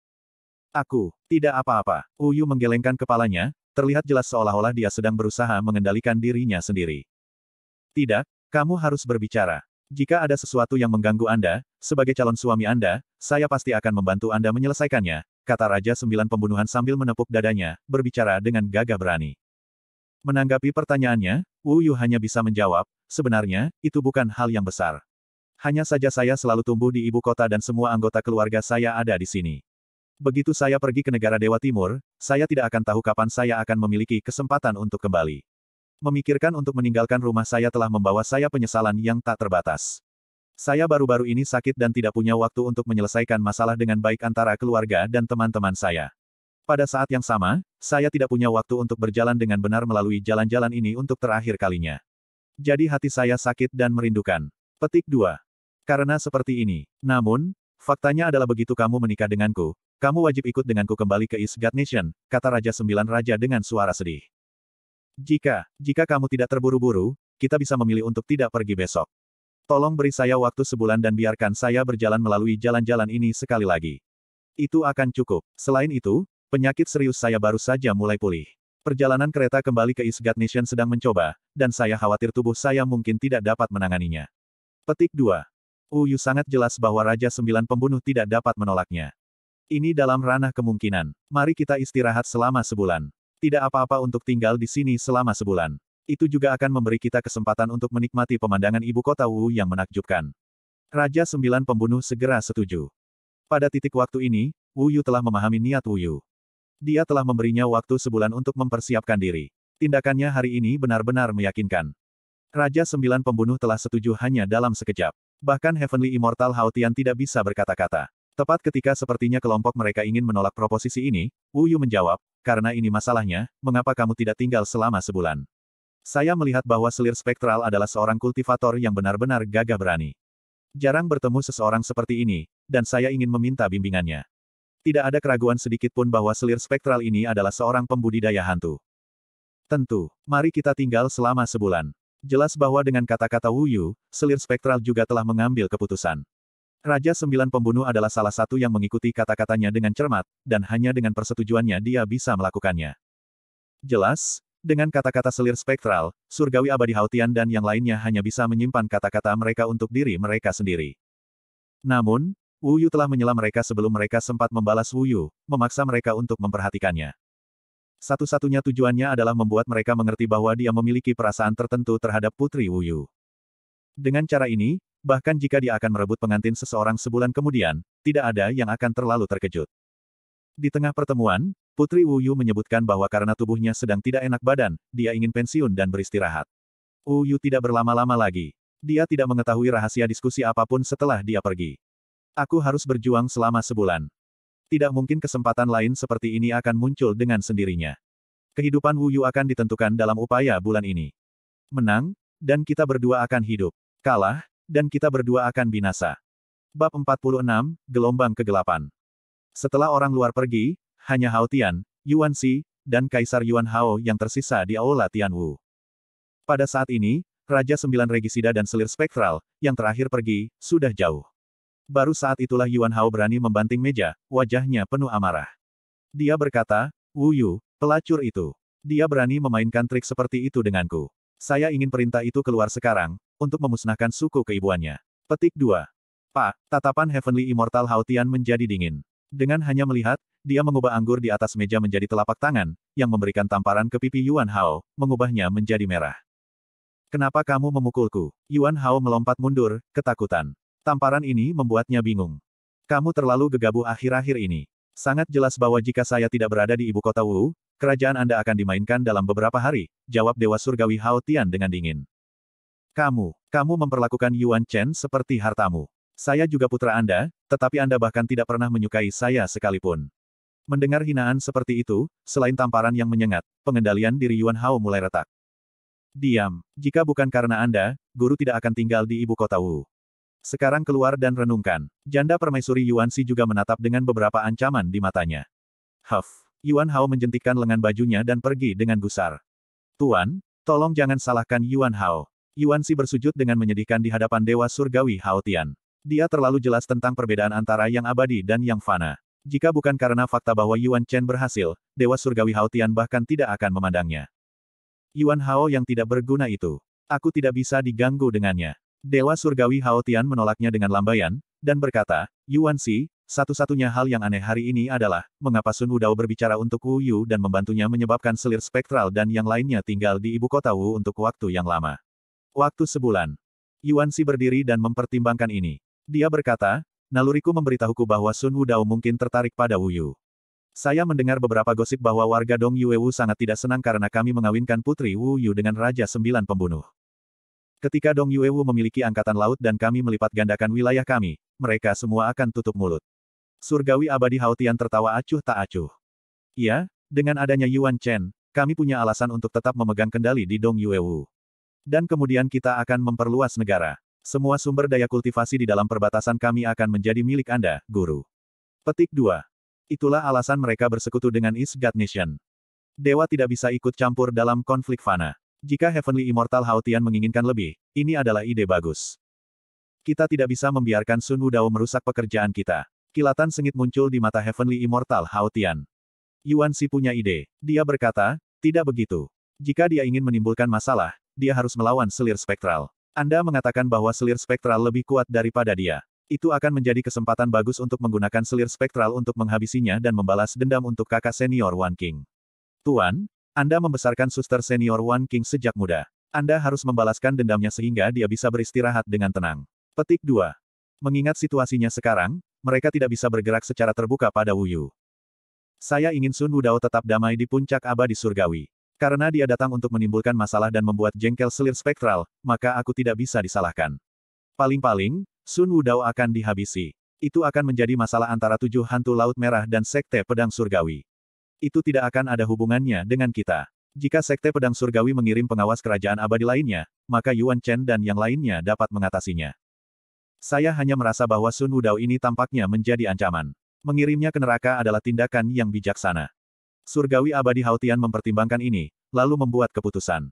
Aku, tidak apa-apa. Uyu menggelengkan kepalanya, terlihat jelas seolah-olah dia sedang berusaha mengendalikan dirinya sendiri. Tidak, kamu harus berbicara. Jika ada sesuatu yang mengganggu Anda, sebagai calon suami Anda, saya pasti akan membantu Anda menyelesaikannya, kata Raja Sembilan Pembunuhan sambil menepuk dadanya, berbicara dengan gagah berani. Menanggapi pertanyaannya, Wu Yu hanya bisa menjawab, sebenarnya, itu bukan hal yang besar. Hanya saja saya selalu tumbuh di ibu kota dan semua anggota keluarga saya ada di sini. Begitu saya pergi ke negara Dewa Timur, saya tidak akan tahu kapan saya akan memiliki kesempatan untuk kembali. Memikirkan untuk meninggalkan rumah saya telah membawa saya penyesalan yang tak terbatas. Saya baru-baru ini sakit dan tidak punya waktu untuk menyelesaikan masalah dengan baik antara keluarga dan teman-teman saya. Pada saat yang sama, saya tidak punya waktu untuk berjalan dengan benar melalui jalan-jalan ini untuk terakhir kalinya. Jadi hati saya sakit dan merindukan. Petik 2. Karena seperti ini. Namun, faktanya adalah begitu kamu menikah denganku, kamu wajib ikut denganku kembali ke East God Nation, kata Raja Sembilan Raja dengan suara sedih. Jika, jika kamu tidak terburu-buru, kita bisa memilih untuk tidak pergi besok. Tolong beri saya waktu sebulan dan biarkan saya berjalan melalui jalan-jalan ini sekali lagi. Itu akan cukup. Selain itu, penyakit serius saya baru saja mulai pulih. Perjalanan kereta kembali ke East God Nation sedang mencoba, dan saya khawatir tubuh saya mungkin tidak dapat menanganinya. Petik 2. Uyu sangat jelas bahwa Raja Sembilan Pembunuh tidak dapat menolaknya. Ini dalam ranah kemungkinan. Mari kita istirahat selama sebulan. Tidak apa-apa untuk tinggal di sini selama sebulan. Itu juga akan memberi kita kesempatan untuk menikmati pemandangan ibu kota Wu yang menakjubkan. Raja Sembilan Pembunuh segera setuju. Pada titik waktu ini, Wu Yu telah memahami niat Wu Yu. Dia telah memberinya waktu sebulan untuk mempersiapkan diri. Tindakannya hari ini benar-benar meyakinkan. Raja Sembilan Pembunuh telah setuju hanya dalam sekejap. Bahkan Heavenly Immortal Haotian tidak bisa berkata-kata. Tepat ketika sepertinya kelompok mereka ingin menolak proposisi ini, Wu Yu menjawab, karena ini masalahnya, mengapa kamu tidak tinggal selama sebulan? Saya melihat bahwa selir spektral adalah seorang kultivator yang benar-benar gagah berani. Jarang bertemu seseorang seperti ini, dan saya ingin meminta bimbingannya. Tidak ada keraguan sedikit pun bahwa selir spektral ini adalah seorang pembudidaya hantu. Tentu, mari kita tinggal selama sebulan. Jelas bahwa dengan kata-kata Wu Yu, selir spektral juga telah mengambil keputusan. Raja Sembilan Pembunuh adalah salah satu yang mengikuti kata-katanya dengan cermat, dan hanya dengan persetujuannya dia bisa melakukannya. Jelas, dengan kata-kata selir spektral, surgawi abadi Hautian dan yang lainnya hanya bisa menyimpan kata-kata mereka untuk diri mereka sendiri. Namun, Wu Yu telah menyela mereka sebelum mereka sempat membalas Wu Yu, memaksa mereka untuk memperhatikannya. Satu-satunya tujuannya adalah membuat mereka mengerti bahwa dia memiliki perasaan tertentu terhadap Putri Wu Yu. Dengan cara ini, bahkan jika dia akan merebut pengantin seseorang sebulan kemudian, tidak ada yang akan terlalu terkejut. Di tengah pertemuan, Putri Wu Yu menyebutkan bahwa karena tubuhnya sedang tidak enak badan, dia ingin pensiun dan beristirahat. Wu Yu tidak berlama-lama lagi. Dia tidak mengetahui rahasia diskusi apa pun setelah dia pergi. Aku harus berjuang selama sebulan. Tidak mungkin kesempatan lain seperti ini akan muncul dengan sendirinya. Kehidupan Wu Yu akan ditentukan dalam upaya bulan ini. Menang, dan kita berdua akan hidup. Kalah, dan kita berdua akan binasa. Bab 46, Gelombang Kegelapan. Setelah orang luar pergi, hanya Hao Tian, Yuan Xi, dan Kaisar Yuan Hao yang tersisa di Aula Tianwu. Pada saat ini, Raja Sembilan Regisida dan Selir Spektral, yang terakhir pergi, sudah jauh. Baru saat itulah Yuan Hao berani membanting meja, wajahnya penuh amarah. Dia berkata, Wu Yu, pelacur itu. Dia berani memainkan trik seperti itu denganku. Saya ingin perintah itu keluar sekarang, untuk memusnahkan suku keibuannya. Petik 2. Pak, tatapan Heavenly Immortal Haotian menjadi dingin. Dengan hanya melihat, dia mengubah anggur di atas meja menjadi telapak tangan, yang memberikan tamparan ke pipi Yuan Hao, mengubahnya menjadi merah. Kenapa kamu memukulku? Yuan Hao melompat mundur, ketakutan. Tamparan ini membuatnya bingung. Kamu terlalu gegabah akhir-akhir ini. Sangat jelas bahwa jika saya tidak berada di ibu kota Wu, kerajaan Anda akan dimainkan dalam beberapa hari, jawab Dewa Surgawi Hao Tian dengan dingin. Kamu, kamu memperlakukan Yuan Chen seperti hartamu. Saya juga putra Anda, tetapi Anda bahkan tidak pernah menyukai saya sekalipun. Mendengar hinaan seperti itu, selain tamparan yang menyengat, pengendalian diri Yuan Hao mulai retak. Diam, jika bukan karena Anda, guru tidak akan tinggal di ibu kota Wu. Sekarang keluar dan renungkan. Janda permaisuri Yuan Si juga menatap dengan beberapa ancaman di matanya. Huff. Yuan Hao menjentikkan lengan bajunya dan pergi dengan gusar. Tuan, tolong jangan salahkan Yuan Hao. Yuan Si bersujud dengan menyedihkan di hadapan Dewa Surgawi Hao Tian. Dia terlalu jelas tentang perbedaan antara yang abadi dan yang fana. Jika bukan karena fakta bahwa Yuan Chen berhasil, Dewa Surgawi Hao Tian bahkan tidak akan memandangnya. Yuan Hao yang tidak berguna itu. Aku tidak bisa diganggu dengannya. Dewa Surgawi Hao Tian menolaknya dengan lambaian, dan berkata, Yuan Si, satu-satunya hal yang aneh hari ini adalah, mengapa Sun Wudao berbicara untuk Wu Yu dan membantunya menyebabkan selir spektral dan yang lainnya tinggal di ibu kota Wu untuk waktu yang lama. Waktu sebulan. Yuan Si berdiri dan mempertimbangkan ini. Dia berkata, naluriku memberitahuku bahwa Sun Wudao mungkin tertarik pada Wu Yu. Saya mendengar beberapa gosip bahwa warga Dong Yuewu sangat tidak senang karena kami mengawinkan putri Wu Yu dengan Raja Sembilan Pembunuh. Ketika Dong Yuewu memiliki angkatan laut dan kami melipat gandakan wilayah kami, mereka semua akan tutup mulut. Surgawi abadi Haotian tertawa acuh tak acuh. Iya, dengan adanya Yuan Chen, kami punya alasan untuk tetap memegang kendali di Dong Yuewu. Dan kemudian kita akan memperluas negara. Semua sumber daya kultivasi di dalam perbatasan kami akan menjadi milik Anda, Guru. Petik 2. Itulah alasan mereka bersekutu dengan East God Nation. Dewa tidak bisa ikut campur dalam konflik fana. Jika Heavenly Immortal Haotian menginginkan lebih, ini adalah ide bagus. Kita tidak bisa membiarkan Sun Wudao merusak pekerjaan kita. Kilatan sengit muncul di mata Heavenly Immortal Haotian. Yuan Si punya ide. Dia berkata, tidak begitu. Jika dia ingin menimbulkan masalah, dia harus melawan selir spektral. Anda mengatakan bahwa selir spektral lebih kuat daripada dia. Itu akan menjadi kesempatan bagus untuk menggunakan selir spektral untuk menghabisinya dan membalas dendam untuk kakak senior One King. Tuan, Anda membesarkan suster senior One King sejak muda. Anda harus membalaskan dendamnya sehingga dia bisa beristirahat dengan tenang. Petik 2. Mengingat situasinya sekarang, mereka tidak bisa bergerak secara terbuka pada Wu Yu. Saya ingin Sun Wudao tetap damai di puncak abadi surgawi. Karena dia datang untuk menimbulkan masalah dan membuat jengkel selir spektral, maka aku tidak bisa disalahkan. Paling-paling, Sun Wudao akan dihabisi. Itu akan menjadi masalah antara tujuh hantu Laut Merah dan Sekte Pedang Surgawi. Itu tidak akan ada hubungannya dengan kita. Jika Sekte Pedang Surgawi mengirim pengawas kerajaan abadi lainnya, maka Yuan Chen dan yang lainnya dapat mengatasinya. Saya hanya merasa bahwa Sun Wudao ini tampaknya menjadi ancaman. Mengirimnya ke neraka adalah tindakan yang bijaksana. Surgawi abadi Haotian mempertimbangkan ini, lalu membuat keputusan.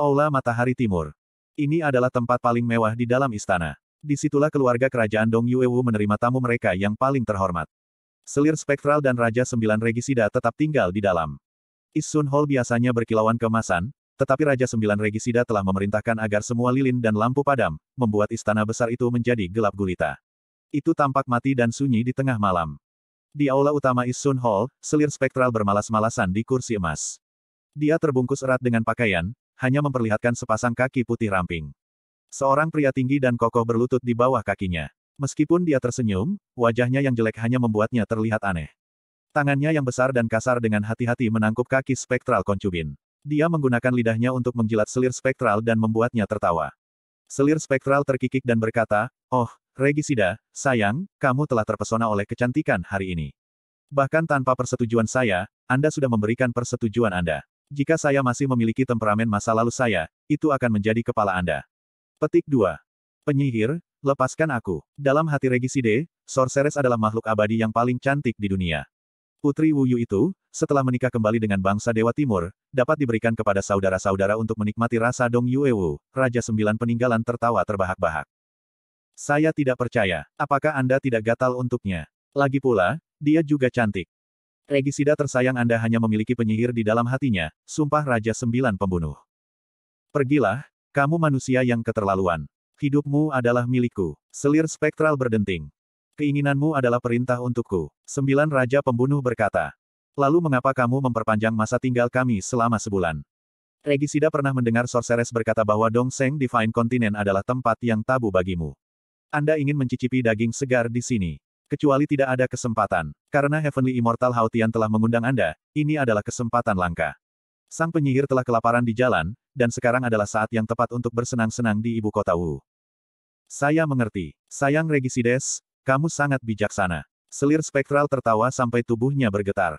Aula Matahari Timur. Ini adalah tempat paling mewah di dalam istana. Di situlah keluarga kerajaan Dong Yuewu menerima tamu mereka yang paling terhormat. Selir spektral dan Raja Sembilan Regisida tetap tinggal di dalam. Isun Hall biasanya berkilauan kemasan, tetapi Raja Sembilan Regisida telah memerintahkan agar semua lilin dan lampu padam, membuat istana besar itu menjadi gelap gulita. Itu tampak mati dan sunyi di tengah malam. Di aula utama Isun Hall, selir spektral bermalas-malasan di kursi emas. Dia terbungkus erat dengan pakaian, hanya memperlihatkan sepasang kaki putih ramping. Seorang pria tinggi dan kokoh berlutut di bawah kakinya. Meskipun dia tersenyum, wajahnya yang jelek hanya membuatnya terlihat aneh. Tangannya yang besar dan kasar dengan hati-hati menangkup kaki spektral koncubin. Dia menggunakan lidahnya untuk menjilat selir spektral dan membuatnya tertawa. Selir spektral terkikik dan berkata, Oh, Regisida, sayang, kamu telah terpesona oleh kecantikan hari ini. Bahkan tanpa persetujuan saya, Anda sudah memberikan persetujuan Anda. Jika saya masih memiliki temperamen masa lalu saya, itu akan menjadi kepala Anda. Petik 2. Penyihir, lepaskan aku. Dalam hati Regiside, Sorceress adalah makhluk abadi yang paling cantik di dunia. Putri Wu Yu itu, setelah menikah kembali dengan bangsa Dewa Timur, dapat diberikan kepada saudara-saudara untuk menikmati rasa Dong Yue Wu, Raja Sembilan Peninggalan tertawa terbahak-bahak. Saya tidak percaya. Apakah Anda tidak gatal untuknya? Lagi pula, dia juga cantik. Regisida tersayang Anda hanya memiliki penyihir di dalam hatinya, sumpah Raja Sembilan Pembunuh. Pergilah, kamu manusia yang keterlaluan. Hidupmu adalah milikku. Selir spektral berdenting. Keinginanmu adalah perintah untukku. Sembilan Raja Pembunuh berkata. Lalu mengapa kamu memperpanjang masa tinggal kami selama sebulan? Regisida pernah mendengar Sorceress berkata bahwa Dongseng Divine Continent adalah tempat yang tabu bagimu. Anda ingin mencicipi daging segar di sini. Kecuali tidak ada kesempatan. Karena Heavenly Immortal Hautian telah mengundang Anda, ini adalah kesempatan langka. Sang penyihir telah kelaparan di jalan, dan sekarang adalah saat yang tepat untuk bersenang-senang di ibu kota Wu. Saya mengerti. Sayang Regisides, kamu sangat bijaksana. Selir spektral tertawa sampai tubuhnya bergetar.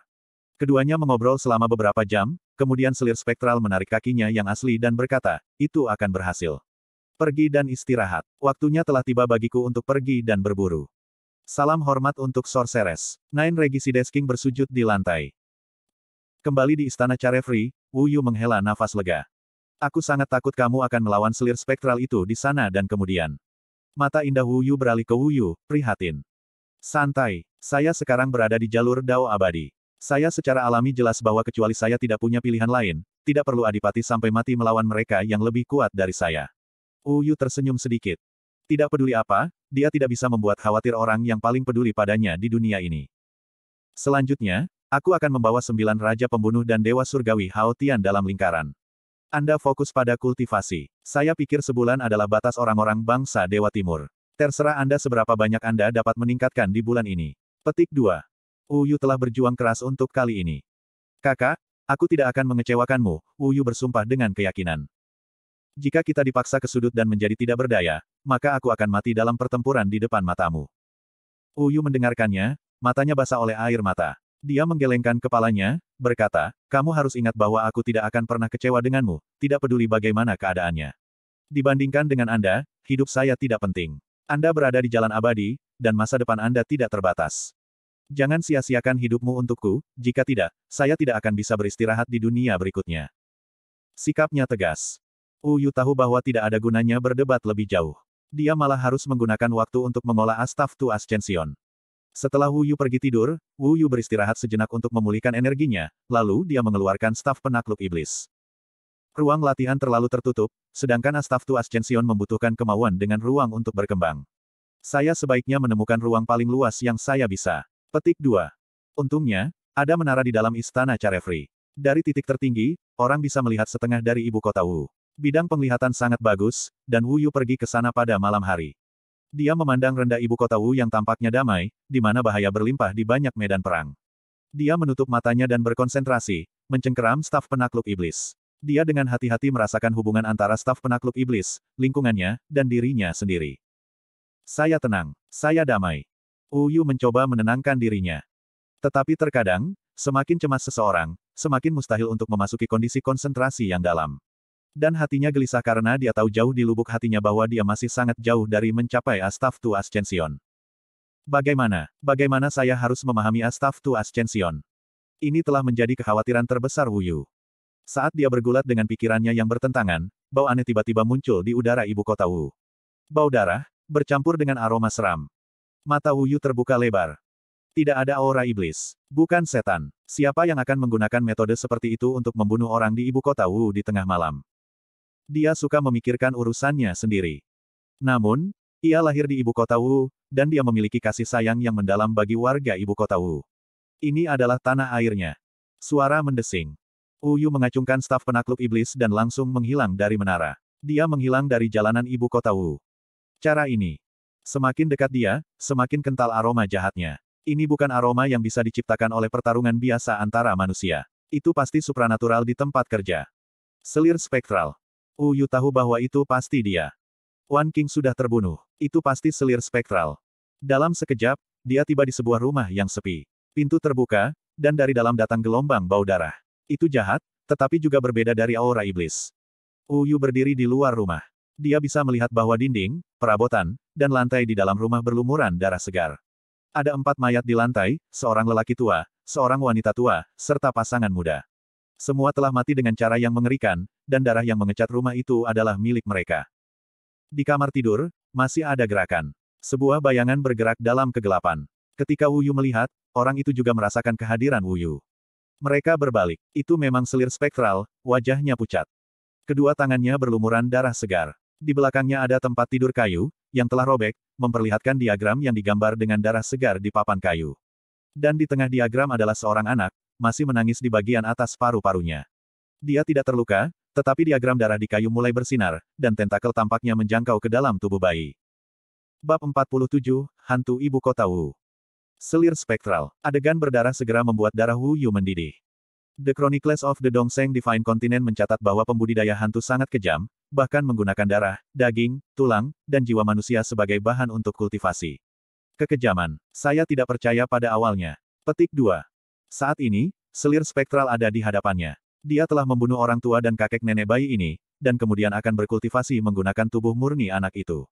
Keduanya mengobrol selama beberapa jam, kemudian selir spektral menarik kakinya yang asli dan berkata, itu akan berhasil. Pergi dan istirahat. Waktunya telah tiba bagiku untuk pergi dan berburu. Salam hormat untuk Sorceress. Nine Regisides King bersujud di lantai. Kembali di istana Carefree, Wu Yu menghela nafas lega. Aku sangat takut kamu akan melawan selir spektral itu di sana dan kemudian. Mata indah Wu Yu beralih ke Wu Yu, prihatin. Santai, saya sekarang berada di jalur Dao Abadi. Saya secara alami jelas bahwa kecuali saya tidak punya pilihan lain, tidak perlu adipati sampai mati melawan mereka yang lebih kuat dari saya. Wu Yu tersenyum sedikit. Tidak peduli apa, dia tidak bisa membuat khawatir orang yang paling peduli padanya di dunia ini. Selanjutnya, Aku akan membawa sembilan raja pembunuh dan dewa surgawi Hao Tian dalam lingkaran. Anda fokus pada kultivasi. Saya pikir sebulan adalah batas orang-orang bangsa Dewa Timur. Terserah Anda seberapa banyak Anda dapat meningkatkan di bulan ini. Petik 2. Yu telah berjuang keras untuk kali ini. Kakak, aku tidak akan mengecewakanmu, Yu bersumpah dengan keyakinan. Jika kita dipaksa ke sudut dan menjadi tidak berdaya, maka aku akan mati dalam pertempuran di depan matamu. Yu mendengarkannya, matanya basah oleh air mata. Dia menggelengkan kepalanya, berkata, kamu harus ingat bahwa aku tidak akan pernah kecewa denganmu, tidak peduli bagaimana keadaannya. Dibandingkan dengan Anda, hidup saya tidak penting. Anda berada di jalan abadi, dan masa depan Anda tidak terbatas. Jangan sia-siakan hidupmu untukku, jika tidak, saya tidak akan bisa beristirahat di dunia berikutnya. Sikapnya tegas. Uyu tahu bahwa tidak ada gunanya berdebat lebih jauh. Dia malah harus menggunakan waktu untuk mengolah Astaf Tu Ascension. Setelah Wu Yu pergi tidur, Wu Yu beristirahat sejenak untuk memulihkan energinya, lalu dia mengeluarkan staf penakluk iblis. Ruang latihan terlalu tertutup, sedangkan Astaf Tu Ascension membutuhkan kemauan dengan ruang untuk berkembang. Saya sebaiknya menemukan ruang paling luas yang saya bisa. Petik 2. Untungnya, ada menara di dalam istana Carefree. Dari titik tertinggi, orang bisa melihat setengah dari ibu kota Wu. Bidang penglihatan sangat bagus, dan Wu Yu pergi ke sana pada malam hari. Dia memandang rendah ibu kota Wu yang tampaknya damai, di mana bahaya berlimpah di banyak medan perang. Dia menutup matanya dan berkonsentrasi, mencengkeram staf penakluk iblis. Dia dengan hati-hati merasakan hubungan antara staf penakluk iblis, lingkungannya, dan dirinya sendiri. Saya tenang. Saya damai. Yu mencoba menenangkan dirinya. Tetapi terkadang, semakin cemas seseorang, semakin mustahil untuk memasuki kondisi konsentrasi yang dalam. Dan hatinya gelisah karena dia tahu jauh di lubuk hatinya bahwa dia masih sangat jauh dari mencapai Astaf Tu Ascension. Bagaimana? Bagaimana saya harus memahami Astaf Tu Ascension? Ini telah menjadi kekhawatiran terbesar Wu Yu. Saat dia bergulat dengan pikirannya yang bertentangan, bau aneh tiba-tiba muncul di udara ibu kota Wu. Bau darah, bercampur dengan aroma seram. Mata Wu Yu terbuka lebar. Tidak ada aura iblis. Bukan setan. Siapa yang akan menggunakan metode seperti itu untuk membunuh orang di ibu kota Wu di tengah malam? Dia suka memikirkan urusannya sendiri. Namun, ia lahir di ibu kota Wu, dan dia memiliki kasih sayang yang mendalam bagi warga ibu kota Wu. Ini adalah tanah airnya. Suara mendesing. Wu Yu mengacungkan staf penakluk iblis dan langsung menghilang dari menara. Dia menghilang dari jalanan ibu kota Wu. Cara ini. Semakin dekat dia, semakin kental aroma jahatnya. Ini bukan aroma yang bisa diciptakan oleh pertarungan biasa antara manusia. Itu pasti supranatural di tempat kerja. Selir spektral. Uyu tahu bahwa itu pasti dia. Wan King sudah terbunuh. Itu pasti selir spektral. Dalam sekejap, dia tiba di sebuah rumah yang sepi. Pintu terbuka, dan dari dalam datang gelombang bau darah. Itu jahat, tetapi juga berbeda dari aura iblis. Uyu berdiri di luar rumah. Dia bisa melihat bahwa dinding, perabotan, dan lantai di dalam rumah berlumuran darah segar. Ada empat mayat di lantai, seorang lelaki tua, seorang wanita tua, serta pasangan muda. Semua telah mati dengan cara yang mengerikan, dan darah yang mengecat rumah itu adalah milik mereka. Di kamar tidur, masih ada gerakan. Sebuah bayangan bergerak dalam kegelapan. Ketika Wu Yu melihat, orang itu juga merasakan kehadiran Wu Yu. Mereka berbalik. Itu memang selir spektral, wajahnya pucat. Kedua tangannya berlumuran darah segar. Di belakangnya ada tempat tidur kayu, yang telah robek, memperlihatkan diagram yang digambar dengan darah segar di papan kayu. Dan di tengah diagram adalah seorang anak, masih menangis di bagian atas paru-parunya. Dia tidak terluka, tetapi diagram darah di kayu mulai bersinar, dan tentakel tampaknya menjangkau ke dalam tubuh bayi. Bab 47, Hantu Ibu Kota Wu Selir spektral. Adegan berdarah segera membuat darah Wu Yu mendidih. The Chronicles of the Dongseng Divine Continent mencatat bahwa pembudidaya hantu sangat kejam, bahkan menggunakan darah, daging, tulang, dan jiwa manusia sebagai bahan untuk kultivasi. Kekejaman. Saya tidak percaya pada awalnya. Petik 2. Saat ini, selir spektral ada di hadapannya. Dia telah membunuh orang tua dan kakek nenek bayi ini, dan kemudian akan berkultivasi menggunakan tubuh murni anak itu.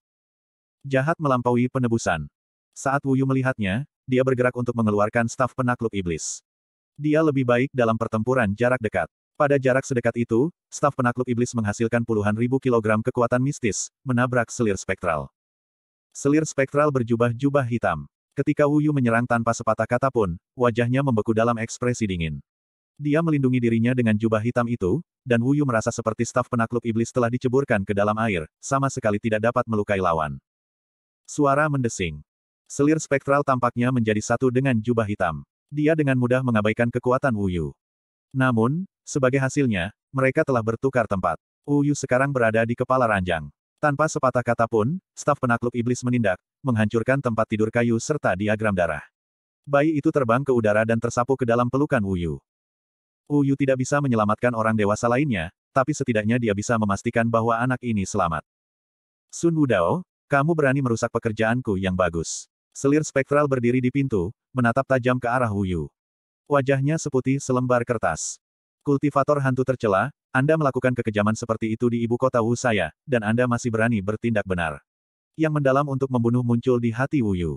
Jahat melampaui penebusan. Saat Wu Yu melihatnya, dia bergerak untuk mengeluarkan staf penakluk iblis. Dia lebih baik dalam pertempuran jarak dekat. Pada jarak sedekat itu, staf penakluk iblis menghasilkan puluhan ribu kilogram kekuatan mistis, menabrak selir spektral. Selir spektral berjubah-jubah hitam. Ketika Wu Yu menyerang tanpa sepatah kata pun, wajahnya membeku dalam ekspresi dingin. Dia melindungi dirinya dengan jubah hitam itu, dan Wu Yu merasa seperti staf penakluk iblis telah diceburkan ke dalam air, sama sekali tidak dapat melukai lawan. Suara mendesing. Selir spektral tampaknya menjadi satu dengan jubah hitam. Dia dengan mudah mengabaikan kekuatan Wu Yu. Namun, sebagai hasilnya, mereka telah bertukar tempat. Wu Yu sekarang berada di kepala ranjang. Tanpa sepatah kata pun, staf penakluk iblis menindak, menghancurkan tempat tidur kayu serta diagram darah. Bayi itu terbang ke udara dan tersapu ke dalam pelukan Wu Yu. Wu Yu tidak bisa menyelamatkan orang dewasa lainnya, tapi setidaknya dia bisa memastikan bahwa anak ini selamat. Sun Wudao, kamu berani merusak pekerjaanku yang bagus. Selir spektral berdiri di pintu, menatap tajam ke arah Wu Yu. Wajahnya seputih selembar kertas. Kultivator hantu tercela, Anda melakukan kekejaman seperti itu di ibu kota Wu saya, dan Anda masih berani bertindak benar. Yang mendalam untuk membunuh muncul di hati Wu Yu.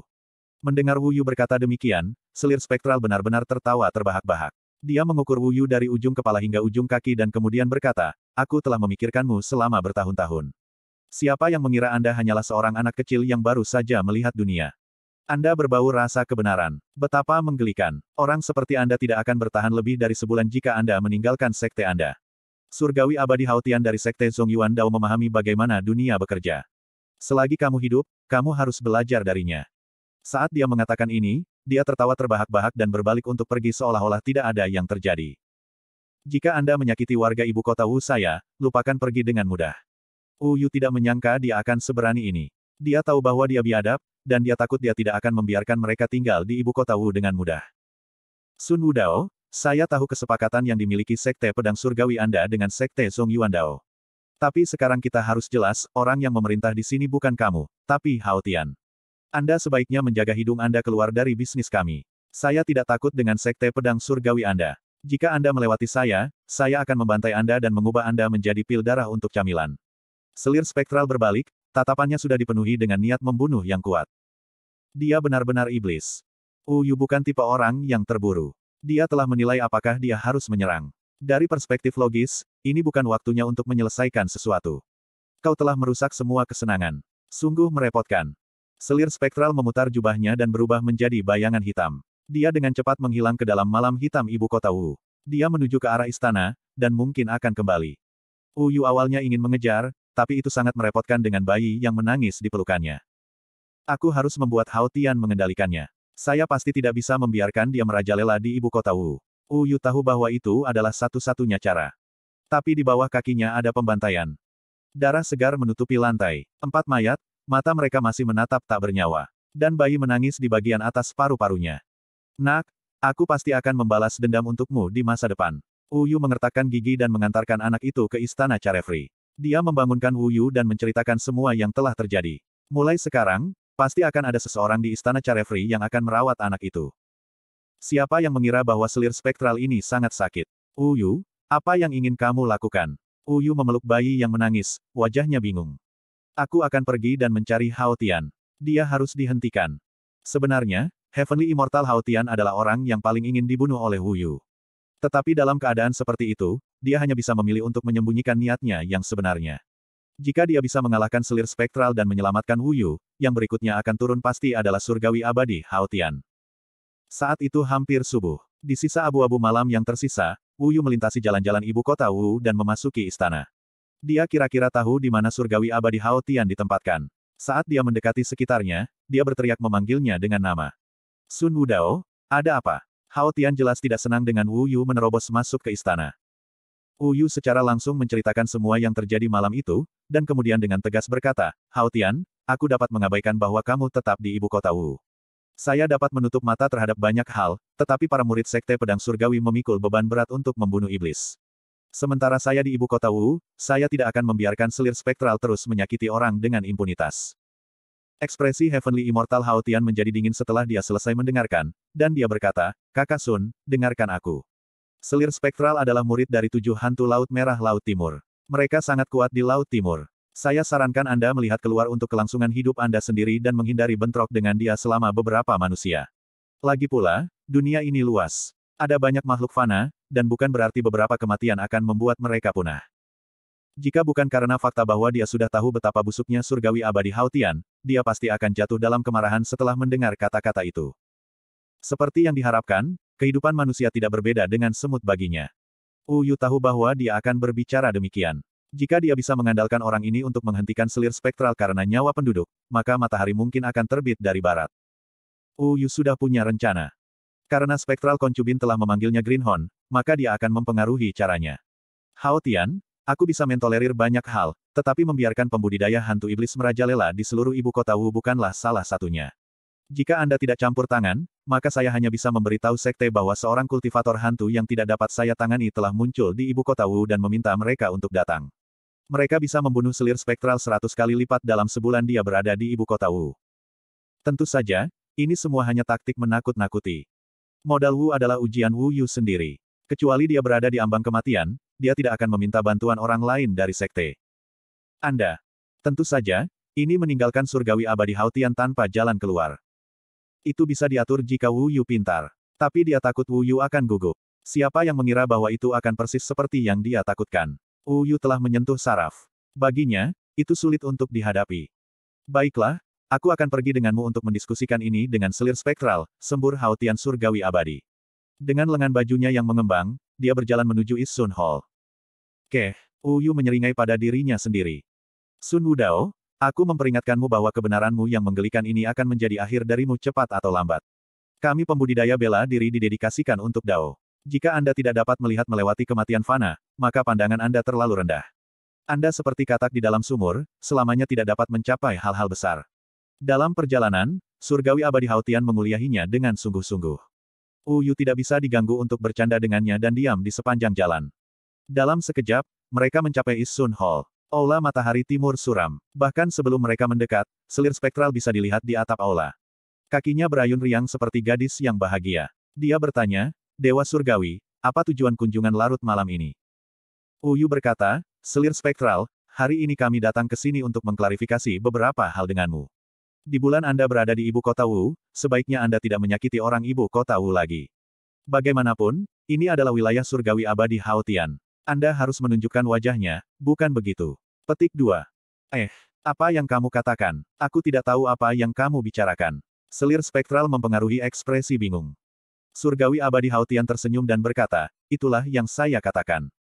Mendengar Wu Yu berkata demikian, selir spektral benar-benar tertawa terbahak-bahak. Dia mengukur Wu Yu dari ujung kepala hingga ujung kaki dan kemudian berkata, Aku telah memikirkanmu selama bertahun-tahun. Siapa yang mengira Anda hanyalah seorang anak kecil yang baru saja melihat dunia? Anda berbau rasa kebenaran. Betapa menggelikan. Orang seperti Anda tidak akan bertahan lebih dari sebulan jika Anda meninggalkan sekte Anda. Surgawi abadi Hautian dari sekte Zhong Yuan Dao memahami bagaimana dunia bekerja. Selagi kamu hidup, kamu harus belajar darinya. Saat dia mengatakan ini, dia tertawa terbahak-bahak dan berbalik untuk pergi seolah-olah tidak ada yang terjadi. Jika Anda menyakiti warga ibu kota Wu saya, lupakan pergi dengan mudah. Wu Yu tidak menyangka dia akan seberani ini. Dia tahu bahwa dia biadab, dan dia takut dia tidak akan membiarkan mereka tinggal di ibu kota Wu dengan mudah. Sun Wudao, saya tahu kesepakatan yang dimiliki Sekte Pedang Surgawi Anda dengan Sekte Song Yuan Dao. Tapi sekarang kita harus jelas, orang yang memerintah di sini bukan kamu, tapi Hao Tian. Anda sebaiknya menjaga hidung Anda keluar dari bisnis kami. Saya tidak takut dengan Sekte Pedang Surgawi Anda. Jika Anda melewati saya, saya akan membantai Anda dan mengubah Anda menjadi pil darah untuk camilan. Selir spektral berbalik, tatapannya sudah dipenuhi dengan niat membunuh yang kuat. Dia benar-benar iblis. Uyu bukan tipe orang yang terburu. Dia telah menilai apakah dia harus menyerang. Dari perspektif logis, ini bukan waktunya untuk menyelesaikan sesuatu. Kau telah merusak semua kesenangan. Sungguh merepotkan. Selir spektral memutar jubahnya dan berubah menjadi bayangan hitam. Dia dengan cepat menghilang ke dalam malam hitam ibu kota Wu. Dia menuju ke arah istana, dan mungkin akan kembali. Uyu awalnya ingin mengejar, tapi itu sangat merepotkan dengan bayi yang menangis di pelukannya. Aku harus membuat Hao Tian mengendalikannya. Saya pasti tidak bisa membiarkan dia merajalela di ibu kota Wu. Wu Yu tahu bahwa itu adalah satu-satunya cara. Tapi di bawah kakinya ada pembantaian. Darah segar menutupi lantai. Empat mayat, mata mereka masih menatap tak bernyawa. Dan bayi menangis di bagian atas paru-parunya. Nak, aku pasti akan membalas dendam untukmu di masa depan. Wu Yu mengertakkan gigi dan mengantarkan anak itu ke istana Carefree. Dia membangunkan Wu Yu dan menceritakan semua yang telah terjadi. Mulai sekarang, Pasti akan ada seseorang di istana Carefree yang akan merawat anak itu. Siapa yang mengira bahwa selir spektral ini sangat sakit? Uyu, apa yang ingin kamu lakukan? Uyu memeluk bayi yang menangis, wajahnya bingung. Aku akan pergi dan mencari Hao Tian. Dia harus dihentikan. Sebenarnya, Heavenly Immortal Hao Tian adalah orang yang paling ingin dibunuh oleh Wu Yu. Tetapi dalam keadaan seperti itu, dia hanya bisa memilih untuk menyembunyikan niatnya yang sebenarnya. Jika dia bisa mengalahkan selir spektral dan menyelamatkan Wu Yu, yang berikutnya akan turun pasti adalah surgawi abadi Hao Tian. Saat itu hampir subuh. Di sisa abu-abu malam yang tersisa, Wu Yu melintasi jalan-jalan ibu kota Wu dan memasuki istana. Dia kira-kira tahu di mana surgawi abadi Hao Tian ditempatkan. Saat dia mendekati sekitarnya, dia berteriak memanggilnya dengan nama. Sun Wudao, ada apa? Hao Tian jelas tidak senang dengan Wu Yu menerobos masuk ke istana. Wu Yu secara langsung menceritakan semua yang terjadi malam itu, dan kemudian dengan tegas berkata, Hao Tian, aku dapat mengabaikan bahwa kamu tetap di ibu kota Wu. Saya dapat menutup mata terhadap banyak hal, tetapi para murid Sekte Pedang Surgawi memikul beban berat untuk membunuh iblis. Sementara saya di ibu kota Wu, saya tidak akan membiarkan selir spektral terus menyakiti orang dengan impunitas. Ekspresi Heavenly Immortal Hao Tian menjadi dingin setelah dia selesai mendengarkan, dan dia berkata, Kakak Sun, dengarkan aku. Selir spektral adalah murid dari tujuh hantu Laut Merah Laut Timur. Mereka sangat kuat di Laut Timur. Saya sarankan Anda melihat keluar untuk kelangsungan hidup Anda sendiri dan menghindari bentrok dengan dia selama beberapa manusia. Lagi pula, dunia ini luas. Ada banyak makhluk fana, dan bukan berarti beberapa kematian akan membuat mereka punah. Jika bukan karena fakta bahwa dia sudah tahu betapa busuknya surgawi abadi Hautian, dia pasti akan jatuh dalam kemarahan setelah mendengar kata-kata itu. Seperti yang diharapkan, kehidupan manusia tidak berbeda dengan semut baginya. Uyu tahu bahwa dia akan berbicara demikian. Jika dia bisa mengandalkan orang ini untuk menghentikan selir spektral karena nyawa penduduk, maka matahari mungkin akan terbit dari barat. Uyu sudah punya rencana. Karena spektral koncubin telah memanggilnya Greenhorn, maka dia akan mempengaruhi caranya. Hao Tian, Aku bisa mentolerir banyak hal, tetapi membiarkan pembudidaya hantu iblis merajalela di seluruh ibu kota Wu bukanlah salah satunya. Jika Anda tidak campur tangan, maka saya hanya bisa memberitahu sekte bahwa seorang kultivator hantu yang tidak dapat saya tangani telah muncul di ibu kota Wu dan meminta mereka untuk datang. Mereka bisa membunuh selir spektral seratus kali lipat dalam sebulan dia berada di ibu kota Wu. Tentu saja, ini semua hanya taktik menakut-nakuti. Modal Wu adalah ujian Wu Yu sendiri. Kecuali dia berada di ambang kematian, dia tidak akan meminta bantuan orang lain dari sekte. Anda. Tentu saja, ini meninggalkan surgawi abadi Hautian tanpa jalan keluar. Itu bisa diatur jika Wu Yu pintar. Tapi dia takut Wu Yu akan gugup. Siapa yang mengira bahwa itu akan persis seperti yang dia takutkan? Wu Yu telah menyentuh saraf. Baginya, itu sulit untuk dihadapi. Baiklah, aku akan pergi denganmu untuk mendiskusikan ini dengan selir spektral, sembur Hautian surgawi abadi. Dengan lengan bajunya yang mengembang, dia berjalan menuju Is Sun Hall. Keh, Yu menyeringai pada dirinya sendiri. Sun Wudao, aku memperingatkanmu bahwa kebenaranmu yang menggelikan ini akan menjadi akhir darimu cepat atau lambat. Kami pembudidaya bela diri didedikasikan untuk Dao. Jika Anda tidak dapat melihat melewati kematian fana, maka pandangan Anda terlalu rendah. Anda seperti katak di dalam sumur, selamanya tidak dapat mencapai hal-hal besar. Dalam perjalanan, surgawi abadi Hautian menguliahinya dengan sungguh-sungguh. Uyu tidak bisa diganggu untuk bercanda dengannya dan diam di sepanjang jalan. Dalam sekejap, mereka mencapai Isun Hall. Aula matahari timur suram. Bahkan sebelum mereka mendekat, selir spektral bisa dilihat di atap aula. Kakinya berayun riang seperti gadis yang bahagia. Dia bertanya, Dewa Surgawi, apa tujuan kunjungan larut malam ini? Uyu berkata, selir spektral, hari ini kami datang ke sini untuk mengklarifikasi beberapa hal denganmu. Di bulan Anda berada di ibu kota Wu, sebaiknya Anda tidak menyakiti orang ibu kota Wu lagi. Bagaimanapun, ini adalah wilayah surgawi abadi Haotian. Anda harus menunjukkan wajahnya, bukan begitu. Petik 2. Eh, apa yang kamu katakan? Aku tidak tahu apa yang kamu bicarakan. Selir spektral mempengaruhi ekspresi bingung. Surgawi abadi Haotian tersenyum dan berkata, itulah yang saya katakan.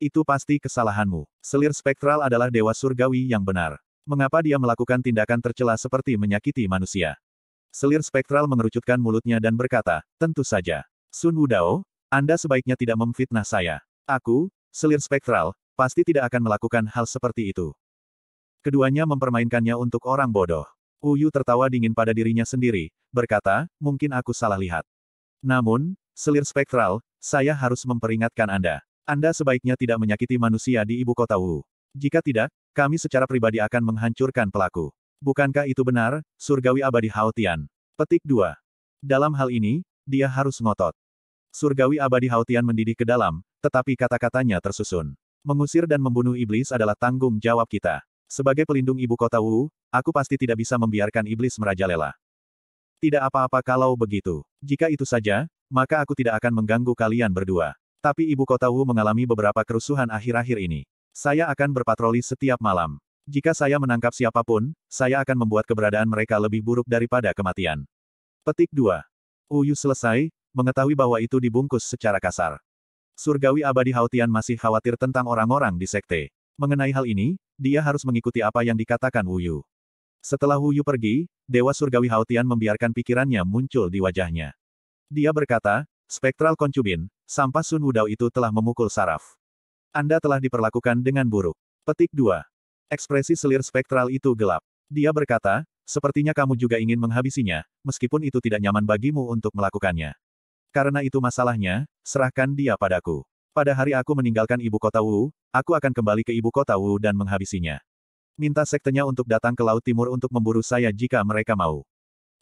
Itu pasti kesalahanmu. Selir spektral adalah dewa surgawi yang benar. Mengapa dia melakukan tindakan tercela seperti menyakiti manusia? Selir spektral mengerucutkan mulutnya dan berkata, tentu saja. Sun Wudao, Anda sebaiknya tidak memfitnah saya. Aku, selir spektral, pasti tidak akan melakukan hal seperti itu. Keduanya mempermainkannya untuk orang bodoh. Uyu tertawa dingin pada dirinya sendiri, berkata, mungkin aku salah lihat. Namun, selir spektral, saya harus memperingatkan Anda. Anda sebaiknya tidak menyakiti manusia di ibu kota Wu. Jika tidak, kami secara pribadi akan menghancurkan pelaku. Bukankah itu benar, surgawi abadi Haotian? Petik 2. Dalam hal ini, dia harus ngotot. Surgawi abadi Haotian mendidih ke dalam, tetapi kata-katanya tersusun. Mengusir dan membunuh iblis adalah tanggung jawab kita. Sebagai pelindung ibu kota Wu, aku pasti tidak bisa membiarkan iblis merajalela. Tidak apa-apa kalau begitu. Jika itu saja, maka aku tidak akan mengganggu kalian berdua. Tapi ibu kota Wu mengalami beberapa kerusuhan akhir-akhir ini. Saya akan berpatroli setiap malam. Jika saya menangkap siapa pun, saya akan membuat keberadaan mereka lebih buruk daripada kematian. Petik 2. Uyu selesai, mengetahui bahwa itu dibungkus secara kasar. Surgawi abadi Hautian masih khawatir tentang orang-orang di sekte. Mengenai hal ini, dia harus mengikuti apa yang dikatakan Wu Yu. Setelah Wu Yu pergi, Dewa Surgawi Haotian membiarkan pikirannya muncul di wajahnya. Dia berkata, Spektral Koncubin, sampah Sun Wudao itu telah memukul saraf. Anda telah diperlakukan dengan buruk. Petik 2. Ekspresi selir spektral itu gelap. Dia berkata, sepertinya kamu juga ingin menghabisinya, meskipun itu tidak nyaman bagimu untuk melakukannya. Karena itu masalahnya, serahkan dia padaku. Pada hari aku meninggalkan ibu kota Wu, aku akan kembali ke ibu kota Wu dan menghabisinya. Minta sektenya untuk datang ke Laut Timur untuk memburu saya jika mereka mau.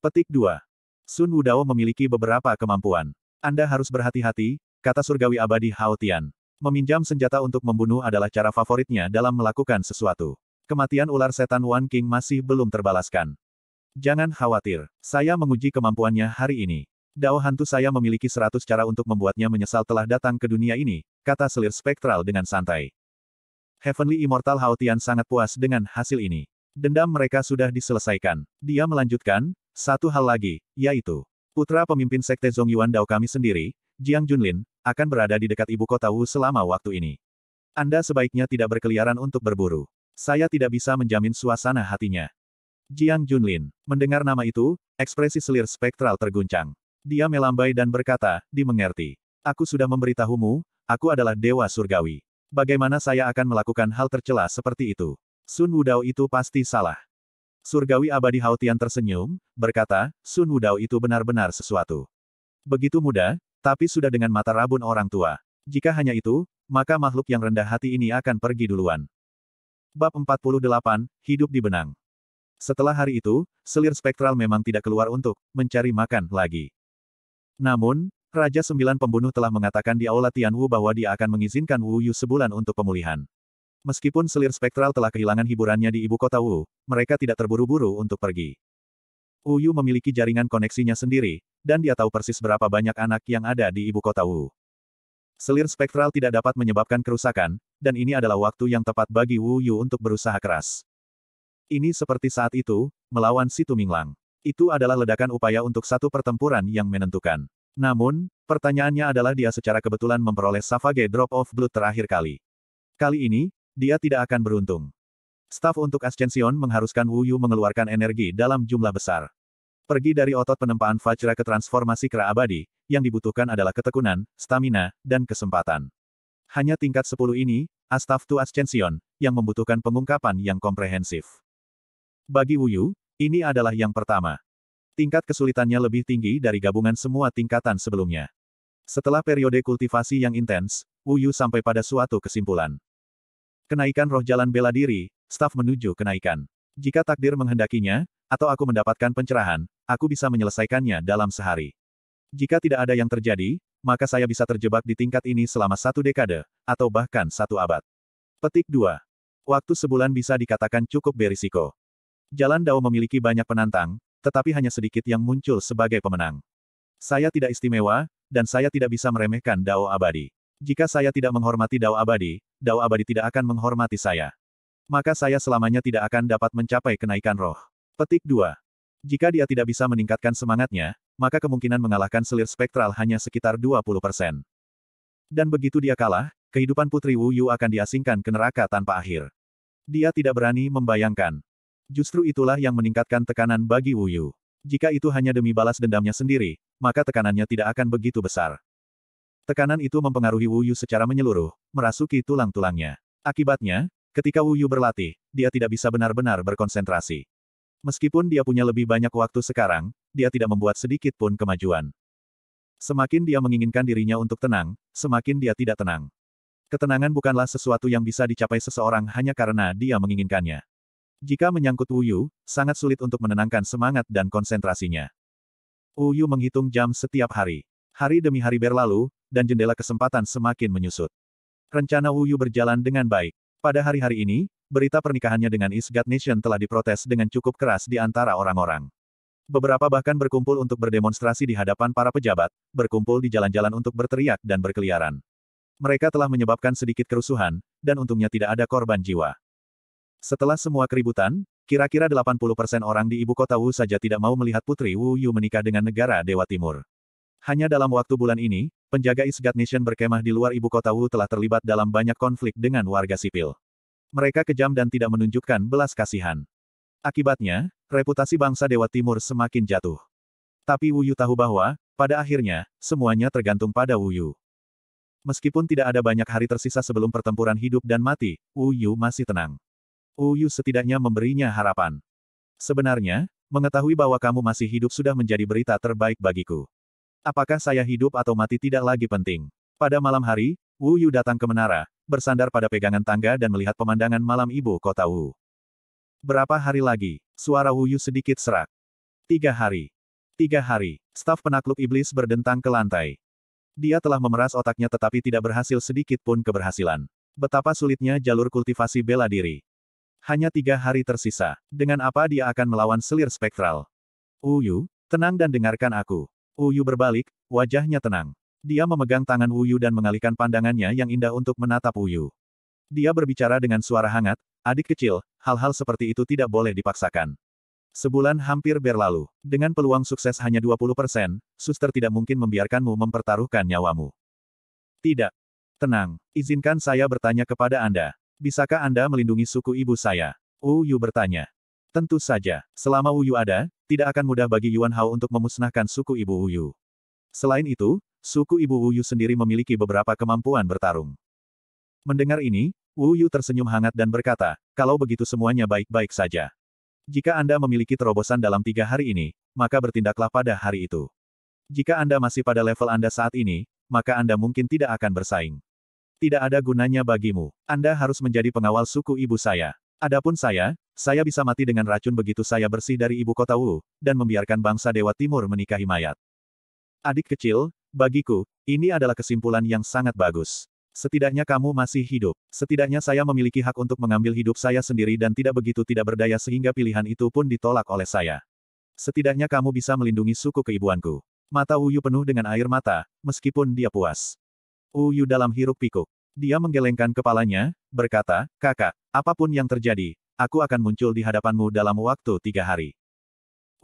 Petik 2. Sun Wudao memiliki beberapa kemampuan. Anda harus berhati-hati, kata surgawi abadi Hao Tian. Meminjam senjata untuk membunuh adalah cara favoritnya dalam melakukan sesuatu. Kematian ular setan Wan King masih belum terbalaskan. Jangan khawatir, saya menguji kemampuannya hari ini. Dao hantu saya memiliki seratus cara untuk membuatnya menyesal telah datang ke dunia ini, kata selir spektral dengan santai. Heavenly Immortal Haotian sangat puas dengan hasil ini. Dendam mereka sudah diselesaikan. Dia melanjutkan, satu hal lagi, yaitu, putra pemimpin Sekte Zongyuan Dao kami sendiri, Jiang Junlin, akan berada di dekat ibu kota Wu selama waktu ini. Anda sebaiknya tidak berkeliaran untuk berburu. Saya tidak bisa menjamin suasana hatinya. Jiang Junlin, mendengar nama itu, ekspresi selir spektral terguncang. Dia melambai dan berkata, dimengerti. Aku sudah memberitahumu, aku adalah Dewa Surgawi. Bagaimana saya akan melakukan hal tercela seperti itu? Sun Wudao itu pasti salah. Surgawi abadi Haotian tersenyum, berkata, Sun Wudao itu benar-benar sesuatu. Begitu muda, tapi sudah dengan mata rabun orang tua. Jika hanya itu, maka makhluk yang rendah hati ini akan pergi duluan. Bab 48, Hidup di Benang. Setelah hari itu, selir spektral memang tidak keluar untuk mencari makan lagi. Namun, Raja Sembilan Pembunuh telah mengatakan di Aula Tianwu bahwa dia akan mengizinkan Wu Yu sebulan untuk pemulihan. Meskipun selir spektral telah kehilangan hiburannya di ibu kota Wu, mereka tidak terburu-buru untuk pergi. Wu Yu memiliki jaringan koneksinya sendiri, dan dia tahu persis berapa banyak anak yang ada di ibu kota Wu. Selir spektral tidak dapat menyebabkan kerusakan, dan ini adalah waktu yang tepat bagi Wu Yu untuk berusaha keras. Ini seperti saat itu, melawan si Tuminglang. Itu adalah ledakan upaya untuk satu pertempuran yang menentukan. Namun, pertanyaannya adalah dia secara kebetulan memperoleh Savage Drop of Blood terakhir kali. Kali ini, dia tidak akan beruntung. Staf untuk Ascension mengharuskan Wu Yu mengeluarkan energi dalam jumlah besar. Pergi dari otot penempaan Vajra ke transformasi kera abadi, yang dibutuhkan adalah ketekunan, stamina, dan kesempatan. Hanya tingkat 10 ini, Astaf to Ascension, yang membutuhkan pengungkapan yang komprehensif. Bagi Wu Yu, ini adalah yang pertama. Tingkat kesulitannya lebih tinggi dari gabungan semua tingkatan sebelumnya. Setelah periode kultivasi yang intens, Wu Yu sampai pada suatu kesimpulan. Kenaikan roh jalan bela diri, staf menuju kenaikan. Jika takdir menghendakinya, atau aku mendapatkan pencerahan, aku bisa menyelesaikannya dalam sehari. Jika tidak ada yang terjadi, maka saya bisa terjebak di tingkat ini selama satu dekade, atau bahkan satu abad. Petik 2. Waktu sebulan bisa dikatakan cukup berisiko. Jalan Dao memiliki banyak penantang, tetapi hanya sedikit yang muncul sebagai pemenang. Saya tidak istimewa, dan saya tidak bisa meremehkan Dao abadi. Jika saya tidak menghormati Dao abadi, Dao abadi tidak akan menghormati saya. Maka saya selamanya tidak akan dapat mencapai kenaikan roh. Petik 2. Jika dia tidak bisa meningkatkan semangatnya, maka kemungkinan mengalahkan selir spektral hanya sekitar 20%. Dan begitu dia kalah, kehidupan Putri Wu Yu akan diasingkan ke neraka tanpa akhir. Dia tidak berani membayangkan. Justru itulah yang meningkatkan tekanan bagi Wu Yu. Jika itu hanya demi balas dendamnya sendiri, maka tekanannya tidak akan begitu besar. Tekanan itu mempengaruhi Wu Yu secara menyeluruh, merasuki tulang-tulangnya. Akibatnya, ketika Wu Yu berlatih, dia tidak bisa benar-benar berkonsentrasi. Meskipun dia punya lebih banyak waktu sekarang, dia tidak membuat sedikit pun kemajuan. Semakin dia menginginkan dirinya untuk tenang, semakin dia tidak tenang. Ketenangan bukanlah sesuatu yang bisa dicapai seseorang hanya karena dia menginginkannya. Jika menyangkut Wu Yu, sangat sulit untuk menenangkan semangat dan konsentrasinya. Wu Yu menghitung jam setiap hari. Hari demi hari berlalu, dan jendela kesempatan semakin menyusut. Rencana Wu Yu berjalan dengan baik. Pada hari-hari ini, berita pernikahannya dengan Isgat Nation telah diprotes dengan cukup keras di antara orang-orang. Beberapa bahkan berkumpul untuk berdemonstrasi di hadapan para pejabat, berkumpul di jalan-jalan untuk berteriak dan berkeliaran. Mereka telah menyebabkan sedikit kerusuhan, dan untungnya tidak ada korban jiwa. Setelah semua keributan, kira-kira 80% orang di ibu kota Wu saja tidak mau melihat Putri Wu Yu menikah dengan negara Dewa Timur. Hanya dalam waktu bulan ini, penjaga Isgat Nation berkemah di luar ibu kota Wu telah terlibat dalam banyak konflik dengan warga sipil. Mereka kejam dan tidak menunjukkan belas kasihan. Akibatnya, reputasi bangsa Dewa Timur semakin jatuh. Tapi Wu Yu tahu bahwa, pada akhirnya, semuanya tergantung pada Wu Yu. Meskipun tidak ada banyak hari tersisa sebelum pertempuran hidup dan mati, Wu Yu masih tenang. Wu Yu setidaknya memberinya harapan. Sebenarnya, mengetahui bahwa kamu masih hidup sudah menjadi berita terbaik bagiku. Apakah saya hidup atau mati tidak lagi penting. Pada malam hari, Wu datang ke menara, bersandar pada pegangan tangga dan melihat pemandangan malam ibu kota Wu. Berapa hari lagi? Suara Wu sedikit serak. Tiga hari. Tiga hari. Staf penakluk iblis berdentang ke lantai. Dia telah memeras otaknya tetapi tidak berhasil sedikit pun keberhasilan. Betapa sulitnya jalur kultivasi bela diri. Hanya tiga hari tersisa. Dengan apa dia akan melawan selir spektral? Uyu, tenang dan dengarkan aku. Uyu berbalik, wajahnya tenang. Dia memegang tangan Uyu dan mengalihkan pandangannya yang indah untuk menatap Uyu. Dia berbicara dengan suara hangat, adik kecil, hal-hal seperti itu tidak boleh dipaksakan. Sebulan hampir berlalu. Dengan peluang sukses hanya 20%, suster tidak mungkin membiarkanmu mempertaruhkan nyawamu. Tidak. Tenang, izinkan saya bertanya kepada Anda. Bisakah Anda melindungi suku ibu saya? Wu Yu bertanya. Tentu saja, selama Wu Yu ada, tidak akan mudah bagi Yuan Hao untuk memusnahkan suku ibu Wu Yu. Selain itu, suku ibu Wu Yu sendiri memiliki beberapa kemampuan bertarung. Mendengar ini, Wu Yu tersenyum hangat dan berkata, kalau begitu semuanya baik-baik saja. Jika Anda memiliki terobosan dalam tiga hari ini, maka bertindaklah pada hari itu. Jika Anda masih pada level Anda saat ini, maka Anda mungkin tidak akan bersaing. Tidak ada gunanya bagimu. Anda harus menjadi pengawal suku ibu saya. Adapun saya, saya bisa mati dengan racun begitu saya bersih dari ibu kota Wu, dan membiarkan bangsa Dewa Timur menikahi mayat. Adik kecil, bagiku, ini adalah kesimpulan yang sangat bagus. Setidaknya kamu masih hidup. Setidaknya saya memiliki hak untuk mengambil hidup saya sendiri dan tidak begitu tidak berdaya sehingga pilihan itu pun ditolak oleh saya. Setidaknya kamu bisa melindungi suku keibuanku. Mata Wu Yu penuh dengan air mata, meskipun dia puas. Uyu dalam hiruk pikuk. Dia menggelengkan kepalanya, berkata, kakak, apa pun yang terjadi, aku akan muncul di hadapanmu dalam waktu tiga hari.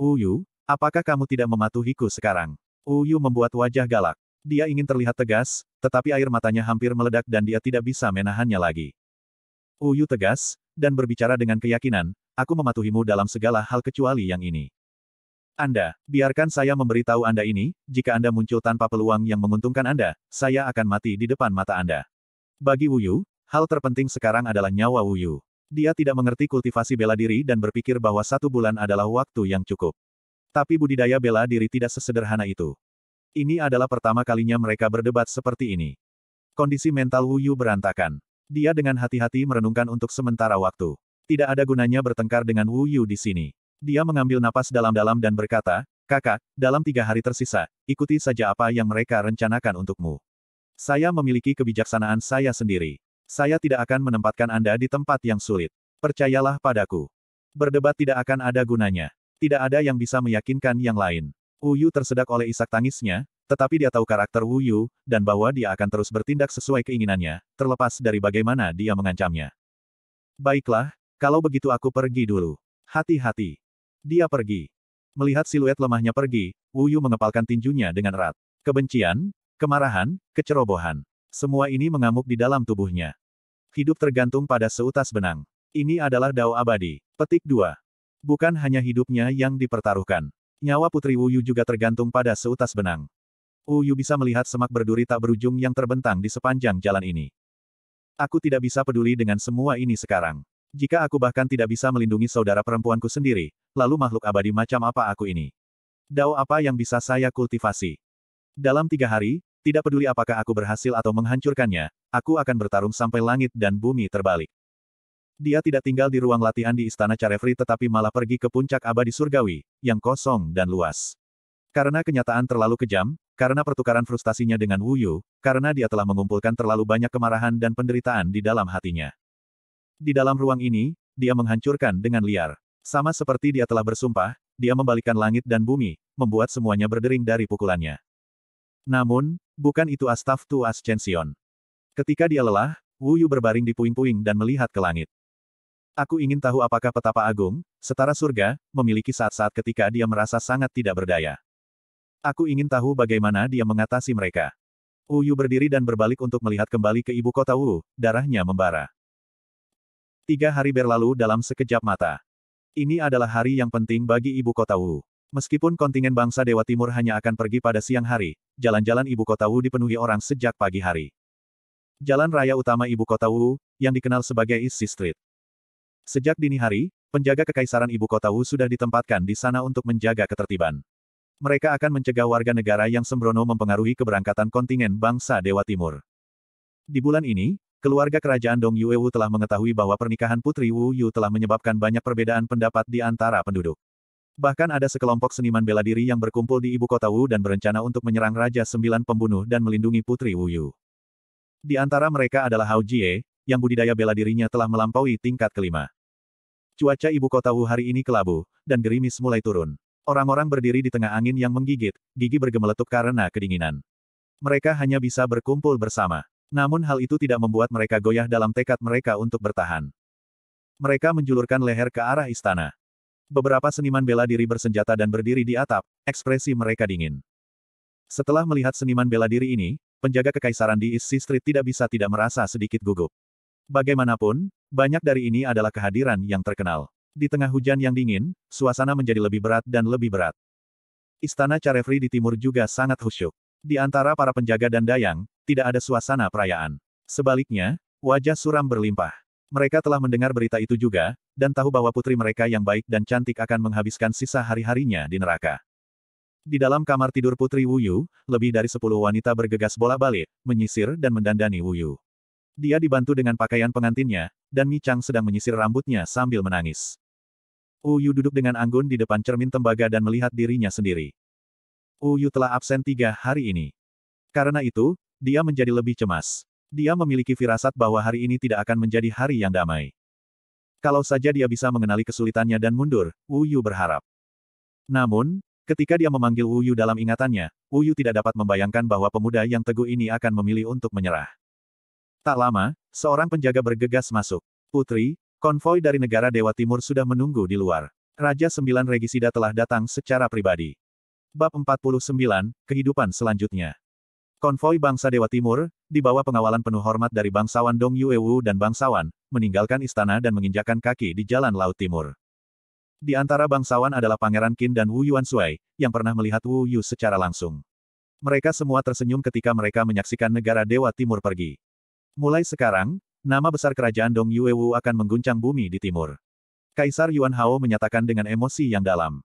Uyu, apakah kamu tidak mematuhiku sekarang? Uyu membuat wajah galak. Dia ingin terlihat tegas, tetapi air matanya hampir meledak dan dia tidak bisa menahannya lagi. Uyu tegas, dan berbicara dengan keyakinan, aku mematuhimu dalam segala hal kecuali yang ini. Anda, biarkan saya memberitahu Anda ini, jika Anda muncul tanpa peluang yang menguntungkan Anda, saya akan mati di depan mata Anda. Bagi Wu Yu, hal terpenting sekarang adalah nyawa Wu Yu. Dia tidak mengerti kultivasi bela diri dan berpikir bahwa satu bulan adalah waktu yang cukup. Tapi budidaya bela diri tidak sesederhana itu. Ini adalah pertama kalinya mereka berdebat seperti ini. Kondisi mental Wu Yu berantakan. Dia dengan hati-hati merenungkan untuk sementara waktu. Tidak ada gunanya bertengkar dengan Wu Yu di sini. Dia mengambil napas dalam-dalam dan berkata, Kakak, dalam tiga hari tersisa, ikuti saja apa yang mereka rencanakan untukmu. Saya memiliki kebijaksanaan saya sendiri. Saya tidak akan menempatkan Anda di tempat yang sulit. Percayalah padaku. Berdebat tidak akan ada gunanya. Tidak ada yang bisa meyakinkan yang lain. Wu Yu tersedak oleh isak tangisnya, tetapi dia tahu karakter Wu Yu, dan bahwa dia akan terus bertindak sesuai keinginannya, terlepas dari bagaimana dia mengancamnya. Baiklah, kalau begitu aku pergi dulu. Hati-hati. Dia pergi. Melihat siluet lemahnya pergi, Wu Yu mengepalkan tinjunya dengan erat. Kebencian, kemarahan, kecerobohan. Semua ini mengamuk di dalam tubuhnya. Hidup tergantung pada seutas benang. Ini adalah dao abadi. Petik 2. Bukan hanya hidupnya yang dipertaruhkan. Nyawa Putri Wu Yu juga tergantung pada seutas benang. Wu Yu bisa melihat semak berduri tak berujung yang terbentang di sepanjang jalan ini. Aku tidak bisa peduli dengan semua ini sekarang. Jika aku bahkan tidak bisa melindungi saudara perempuanku sendiri, lalu makhluk abadi macam apa aku ini? Dao apa yang bisa saya kultivasi? Dalam tiga hari, tidak peduli apakah aku berhasil atau menghancurkannya, aku akan bertarung sampai langit dan bumi terbalik. Dia tidak tinggal di ruang latihan di Istana Carefree tetapi malah pergi ke puncak abadi surgawi, yang kosong dan luas. Karena kenyataan terlalu kejam, karena pertukaran frustasinya dengan Wu Yu, karena dia telah mengumpulkan terlalu banyak kemarahan dan penderitaan di dalam hatinya. Di dalam ruang ini, dia menghancurkan dengan liar. Sama seperti dia telah bersumpah, dia membalikkan langit dan bumi, membuat semuanya berdering dari pukulannya. Namun, bukan itu Astaf tu Ascension. Ketika dia lelah, Wu Yu berbaring di puing-puing dan melihat ke langit. Aku ingin tahu apakah petapa agung, setara surga, memiliki saat-saat ketika dia merasa sangat tidak berdaya. Aku ingin tahu bagaimana dia mengatasi mereka. Wu Yu berdiri dan berbalik untuk melihat kembali ke ibu kota Wu, darahnya membara. Tiga hari berlalu dalam sekejap mata. Ini adalah hari yang penting bagi ibu kota Wu. Meskipun kontingen bangsa Dewa Timur hanya akan pergi pada siang hari, jalan-jalan ibu kota Wu dipenuhi orang sejak pagi hari. Jalan raya utama ibu kota Wu, yang dikenal sebagai East Street. Sejak dini hari, penjaga kekaisaran ibu kota Wu sudah ditempatkan di sana untuk menjaga ketertiban. Mereka akan mencegah warga negara yang sembrono mempengaruhi keberangkatan kontingen bangsa Dewa Timur. Di bulan ini, keluarga kerajaan Dong Yuewu telah mengetahui bahwa pernikahan Putri Wu Yu telah menyebabkan banyak perbedaan pendapat di antara penduduk. Bahkan ada sekelompok seniman bela diri yang berkumpul di ibu kota Wu dan berencana untuk menyerang Raja Sembilan Pembunuh dan melindungi Putri Wu Yu. Di antara mereka adalah Hao Jie, yang budidaya bela dirinya telah melampaui tingkat kelima. Cuaca ibu kota Wu hari ini kelabu, dan gerimis mulai turun. Orang-orang berdiri di tengah angin yang menggigit, gigi bergemeletup karena kedinginan. Mereka hanya bisa berkumpul bersama. Namun hal itu tidak membuat mereka goyah dalam tekad mereka untuk bertahan. Mereka menjulurkan leher ke arah istana. Beberapa seniman bela diri bersenjata dan berdiri di atap, ekspresi mereka dingin. Setelah melihat seniman bela diri ini, penjaga kekaisaran di East Street tidak bisa tidak merasa sedikit gugup. Bagaimanapun, banyak dari ini adalah kehadiran yang terkenal. Di tengah hujan yang dingin, suasana menjadi lebih berat dan lebih berat. Istana Carefree di timur juga sangat khusyuk. Di antara para penjaga dan dayang, tidak ada suasana perayaan. Sebaliknya, wajah suram berlimpah. Mereka telah mendengar berita itu juga, dan tahu bahwa putri mereka yang baik dan cantik akan menghabiskan sisa hari-harinya di neraka. Di dalam kamar tidur Putri Wuyu, lebih dari sepuluh wanita bergegas bola-balik, menyisir dan mendandani Wuyu. Dia dibantu dengan pakaian pengantinnya, dan Mi Chang sedang menyisir rambutnya sambil menangis. Wuyu duduk dengan anggun di depan cermin tembaga dan melihat dirinya sendiri. Wuyu telah absen tiga hari ini. Karena itu, dia menjadi lebih cemas. Dia memiliki firasat bahwa hari ini tidak akan menjadi hari yang damai. Kalau saja dia bisa mengenali kesulitannya dan mundur, Wu Yu berharap. Namun, ketika dia memanggil Wu Yu dalam ingatannya, Wu Yu tidak dapat membayangkan bahwa pemuda yang teguh ini akan memilih untuk menyerah. Tak lama, seorang penjaga bergegas masuk. Putri, konvoi dari negara Dewa Timur sudah menunggu di luar. Raja Sembilan Regisida telah datang secara pribadi. Bab 49, Kehidupan Selanjutnya Konvoi bangsa Dewa Timur, di bawah pengawalan penuh hormat dari bangsawan Dong Yuewu dan bangsawan, meninggalkan istana dan menginjakan kaki di jalan Laut Timur. Di antara bangsawan adalah Pangeran Qin dan Wu Yuan Sui, yang pernah melihat Wu Yu secara langsung. Mereka semua tersenyum ketika mereka menyaksikan negara Dewa Timur pergi. Mulai sekarang, nama besar kerajaan Dong Yuewu akan mengguncang bumi di timur. Kaisar Yuan Hao menyatakan dengan emosi yang dalam.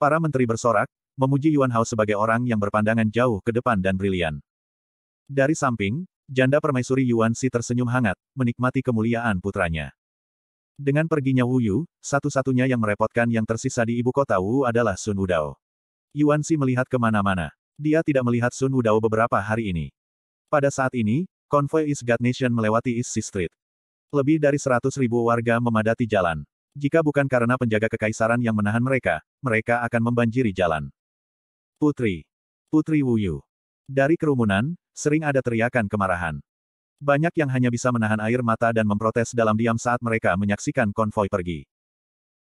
Para menteri bersorak, memuji Yuan Hao sebagai orang yang berpandangan jauh ke depan dan brilian. Dari samping, janda permaisuri Yuan Si tersenyum hangat, menikmati kemuliaan putranya. Dengan perginya Wu Yu, satu-satunya yang merepotkan yang tersisa di ibu kota Wu adalah Sun Wudao. Yuan Si melihat ke mana-mana. Dia tidak melihat Sun Wudao beberapa hari ini. Pada saat ini, konvoi East God Nation melewati East Street. Lebih dari seratus ribu warga memadati jalan. Jika bukan karena penjaga kekaisaran yang menahan mereka, mereka akan membanjiri jalan. Putri. Putri Wu Yu. Dari kerumunan, sering ada teriakan kemarahan. Banyak yang hanya bisa menahan air mata dan memprotes dalam diam saat mereka menyaksikan konvoi pergi.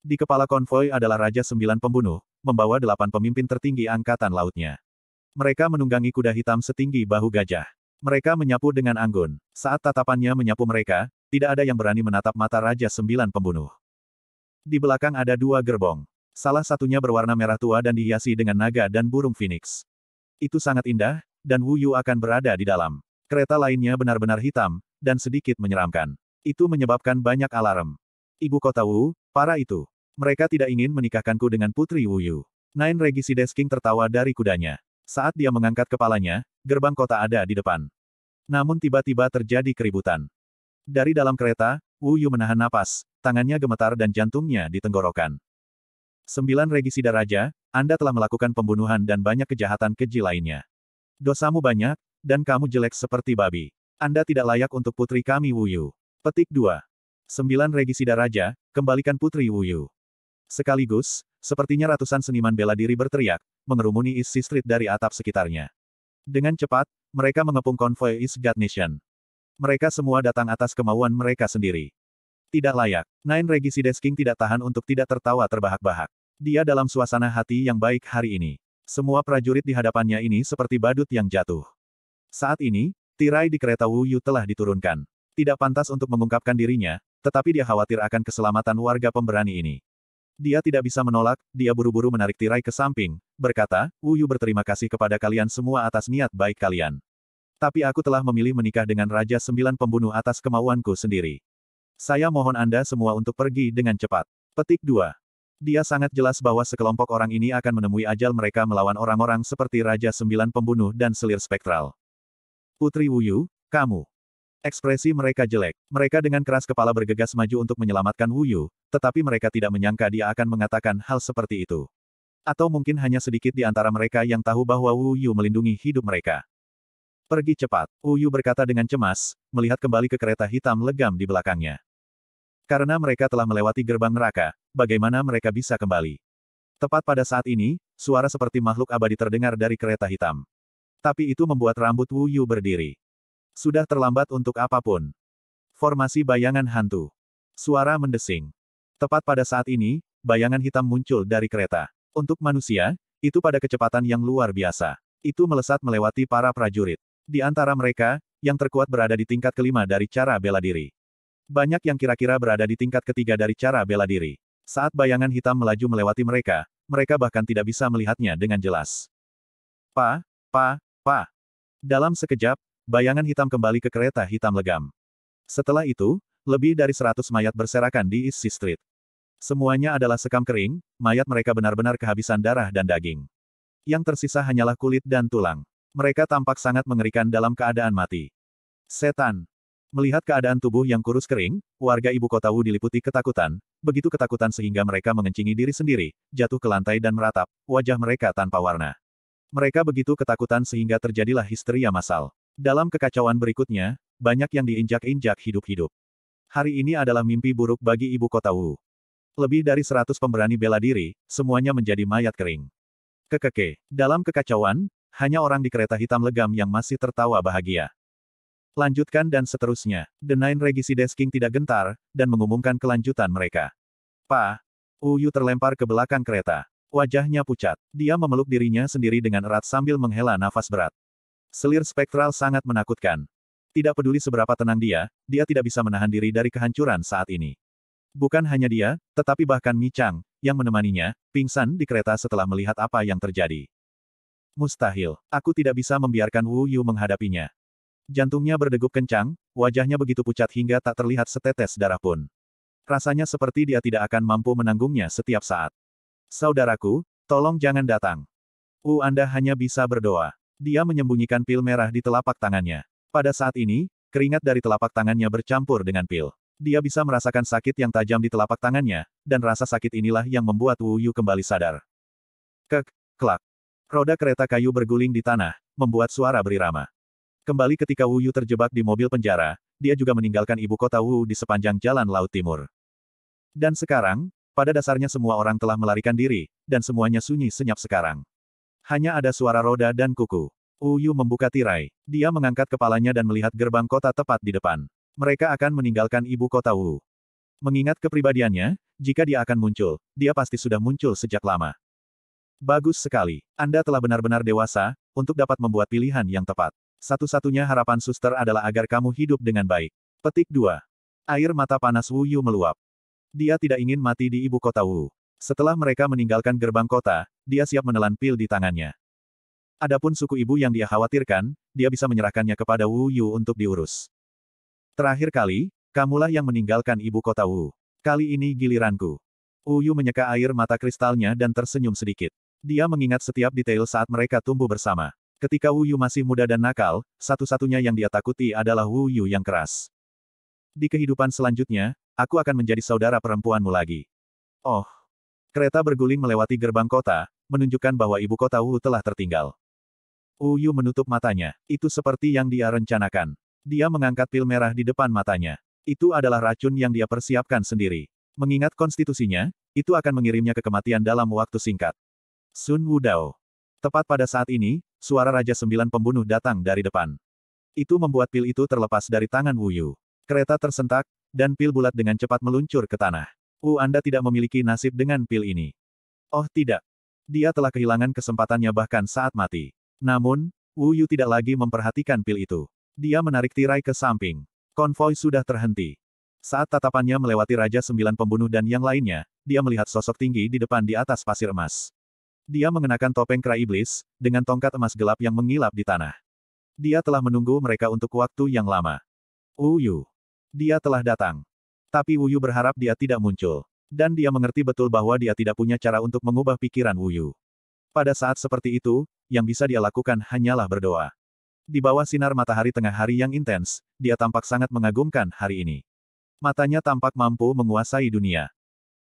Di kepala konvoi adalah Raja Sembilan Pembunuh, membawa delapan pemimpin tertinggi Angkatan Lautnya. Mereka menunggangi kuda hitam setinggi bahu gajah. Mereka menyapu dengan anggun. Saat tatapannya menyapu mereka, tidak ada yang berani menatap mata Raja Sembilan Pembunuh. Di belakang ada dua gerbong. Salah satunya berwarna merah tua dan dihiasi dengan naga dan burung phoenix. Itu sangat indah, dan Wu Yu akan berada di dalam. Kereta lainnya benar-benar hitam, dan sedikit menyeramkan. Itu menyebabkan banyak alarm. Ibu kota Wu, para itu. Mereka tidak ingin menikahkanku dengan putri Wu Yu. Nine Regisides King tertawa dari kudanya. Saat dia mengangkat kepalanya, gerbang kota ada di depan. Namun tiba-tiba terjadi keributan. Dari dalam kereta, Wu Yu menahan napas, tangannya gemetar dan jantungnya ditenggorokan. Sembilan regisida raja, Anda telah melakukan pembunuhan dan banyak kejahatan keji lainnya. Dosamu banyak, dan kamu jelek seperti babi. Anda tidak layak untuk putri kami Wu Yu. Petik 2. Sembilan regisida raja, kembalikan putri Wu Yu. Sekaligus, sepertinya ratusan seniman bela diri berteriak, mengerumuni East Street dari atap sekitarnya. Dengan cepat, mereka mengepung konvoi East God Nation. Mereka semua datang atas kemauan mereka sendiri. Tidak layak. Nine Regisides King tidak tahan untuk tidak tertawa terbahak-bahak. Dia dalam suasana hati yang baik hari ini. Semua prajurit di hadapannya ini seperti badut yang jatuh. Saat ini, tirai di kereta Wu Yu telah diturunkan. Tidak pantas untuk mengungkapkan dirinya, tetapi dia khawatir akan keselamatan warga pemberani ini. Dia tidak bisa menolak, dia buru-buru menarik tirai ke samping, berkata, Wu Yu berterima kasih kepada kalian semua atas niat baik kalian. Tapi aku telah memilih menikah dengan Raja Sembilan Pembunuh atas kemauanku sendiri. Saya mohon Anda semua untuk pergi dengan cepat. Petik 2. Dia sangat jelas bahwa sekelompok orang ini akan menemui ajal mereka melawan orang-orang seperti Raja Sembilan Pembunuh dan Selir Spektral. Putri Wu Yu, kamu. Ekspresi mereka jelek. Mereka dengan keras kepala bergegas maju untuk menyelamatkan Wu Yu, tetapi mereka tidak menyangka dia akan mengatakan hal seperti itu. Atau mungkin hanya sedikit di antara mereka yang tahu bahwa Wu Yu melindungi hidup mereka. Pergi cepat, Wu Yu berkata dengan cemas, melihat kembali ke kereta hitam legam di belakangnya. Karena mereka telah melewati gerbang neraka, bagaimana mereka bisa kembali? Tepat pada saat ini, suara seperti makhluk abadi terdengar dari kereta hitam. Tapi itu membuat rambut Wu Yu berdiri. Sudah terlambat untuk apa pun. Formasi bayangan hantu. Suara mendesing. Tepat pada saat ini, bayangan hitam muncul dari kereta. Untuk manusia, itu pada kecepatan yang luar biasa. Itu melesat melewati para prajurit. Di antara mereka, yang terkuat berada di tingkat kelima dari cara bela diri. Banyak yang kira-kira berada di tingkat ketiga dari cara bela diri. Saat bayangan hitam melaju melewati mereka, mereka bahkan tidak bisa melihatnya dengan jelas. Pa, pa, pa. Dalam sekejap, bayangan hitam kembali ke kereta hitam legam. Setelah itu, lebih dari seratus mayat berserakan di East Street. Semuanya adalah sekam kering, mayat mereka benar-benar kehabisan darah dan daging. Yang tersisa hanyalah kulit dan tulang. Mereka tampak sangat mengerikan dalam keadaan mati. Setan. Melihat keadaan tubuh yang kurus kering, warga ibu kota Wu diliputi ketakutan, begitu ketakutan sehingga mereka mengencingi diri sendiri, jatuh ke lantai dan meratap, wajah mereka tanpa warna. Mereka begitu ketakutan sehingga terjadilah histeria massal. Dalam kekacauan berikutnya, banyak yang diinjak-injak hidup-hidup. Hari ini adalah mimpi buruk bagi ibu kota Wu. Lebih dari seratus pemberani bela diri, semuanya menjadi mayat kering. Kekeke. Dalam kekacauan, hanya orang di kereta hitam legam yang masih tertawa bahagia. Lanjutkan dan seterusnya. The Nine Regicides King tidak gentar, dan mengumumkan kelanjutan mereka. Pa, Uyu terlempar ke belakang kereta. Wajahnya pucat. Dia memeluk dirinya sendiri dengan erat sambil menghela nafas berat. Selir spektral sangat menakutkan. Tidak peduli seberapa tenang dia, dia tidak bisa menahan diri dari kehancuran saat ini. Bukan hanya dia, tetapi bahkan Mi Chang, yang menemaninya, pingsan di kereta setelah melihat apa yang terjadi. Mustahil. Aku tidak bisa membiarkan Wu Yu menghadapinya. Jantungnya berdegup kencang, wajahnya begitu pucat hingga tak terlihat setetes darah pun. Rasanya seperti dia tidak akan mampu menanggungnya setiap saat. Saudaraku, tolong jangan datang. Wu Anda hanya bisa berdoa. Dia menyembunyikan pil merah di telapak tangannya. Pada saat ini, keringat dari telapak tangannya bercampur dengan pil. Dia bisa merasakan sakit yang tajam di telapak tangannya, dan rasa sakit inilah yang membuat Wu Yu kembali sadar. Kek, klak. Roda kereta kayu berguling di tanah, membuat suara berirama. Kembali ketika Wu Yu terjebak di mobil penjara, dia juga meninggalkan ibu kota Wu di sepanjang jalan Laut Timur. Dan sekarang, pada dasarnya semua orang telah melarikan diri, dan semuanya sunyi senyap sekarang. Hanya ada suara roda dan kuku. Wu Yu membuka tirai. Dia mengangkat kepalanya dan melihat gerbang kota tepat di depan. Mereka akan meninggalkan ibu kota Wu. Mengingat kepribadiannya, jika dia akan muncul, dia pasti sudah muncul sejak lama. Bagus sekali. Anda telah benar-benar dewasa, untuk dapat membuat pilihan yang tepat. Satu-satunya harapan suster adalah agar kamu hidup dengan baik. Petik 2. Air mata panas Wu Yu meluap. Dia tidak ingin mati di ibu kota Wu. Setelah mereka meninggalkan gerbang kota, dia siap menelan pil di tangannya. Adapun suku ibu yang dia khawatirkan, dia bisa menyerahkannya kepada Wu Yu untuk diurus. Terakhir kali, kamulah yang meninggalkan ibu kota Wu. Kali ini giliranku. Wu Yu menyeka air mata kristalnya dan tersenyum sedikit. Dia mengingat setiap detail saat mereka tumbuh bersama. Ketika Wu Yu masih muda dan nakal, satu-satunya yang dia takuti adalah Wu Yu yang keras. Di kehidupan selanjutnya, aku akan menjadi saudara perempuanmu lagi. Oh. Kereta berguling melewati gerbang kota, menunjukkan bahwa ibu kota Wu telah tertinggal. Wu Yu menutup matanya. Itu seperti yang dia rencanakan. Dia mengangkat pil merah di depan matanya. Itu adalah racun yang dia persiapkan sendiri. Mengingat konstitusinya, itu akan mengirimnya ke kematian dalam waktu singkat. Sun Wudao. Tepat pada saat ini, suara Raja Sembilan Pembunuh datang dari depan. Itu membuat pil itu terlepas dari tangan Wu Yu. Kereta tersentak, dan pil bulat dengan cepat meluncur ke tanah. Wu Anda tidak memiliki nasib dengan pil ini. Oh tidak. Dia telah kehilangan kesempatannya bahkan saat mati. Namun, Wu Yu tidak lagi memperhatikan pil itu. Dia menarik tirai ke samping. Konvoi sudah terhenti. Saat tatapannya melewati Raja Sembilan Pembunuh dan yang lainnya, dia melihat sosok tinggi di depan di atas pasir emas. Dia mengenakan topeng kera iblis, dengan tongkat emas gelap yang mengilap di tanah. Dia telah menunggu mereka untuk waktu yang lama. Yu. Dia telah datang. Tapi Wu Yu berharap dia tidak muncul. Dan dia mengerti betul bahwa dia tidak punya cara untuk mengubah pikiran Wu Yu. Pada saat seperti itu, yang bisa dia lakukan hanyalah berdoa. Di bawah sinar matahari tengah hari yang intens, dia tampak sangat mengagumkan hari ini. Matanya tampak mampu menguasai dunia.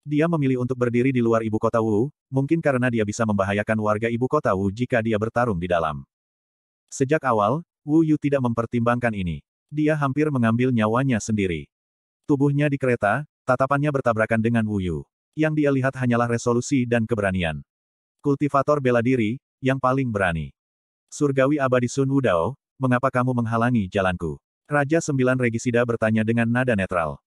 Dia memilih untuk berdiri di luar ibu kota Wu, mungkin karena dia bisa membahayakan warga ibu kota Wu jika dia bertarung di dalam. Sejak awal, Wu Yu tidak mempertimbangkan ini. Dia hampir mengambil nyawanya sendiri. Tubuhnya di kereta, tatapannya bertabrakan dengan Wu Yu. Yang dia lihat hanyalah resolusi dan keberanian. Kultivator bela diri, yang paling berani. Surgawi abadi Sun Wudao, mengapa kamu menghalangi jalanku? Raja Sembilan Regisida bertanya dengan nada netral.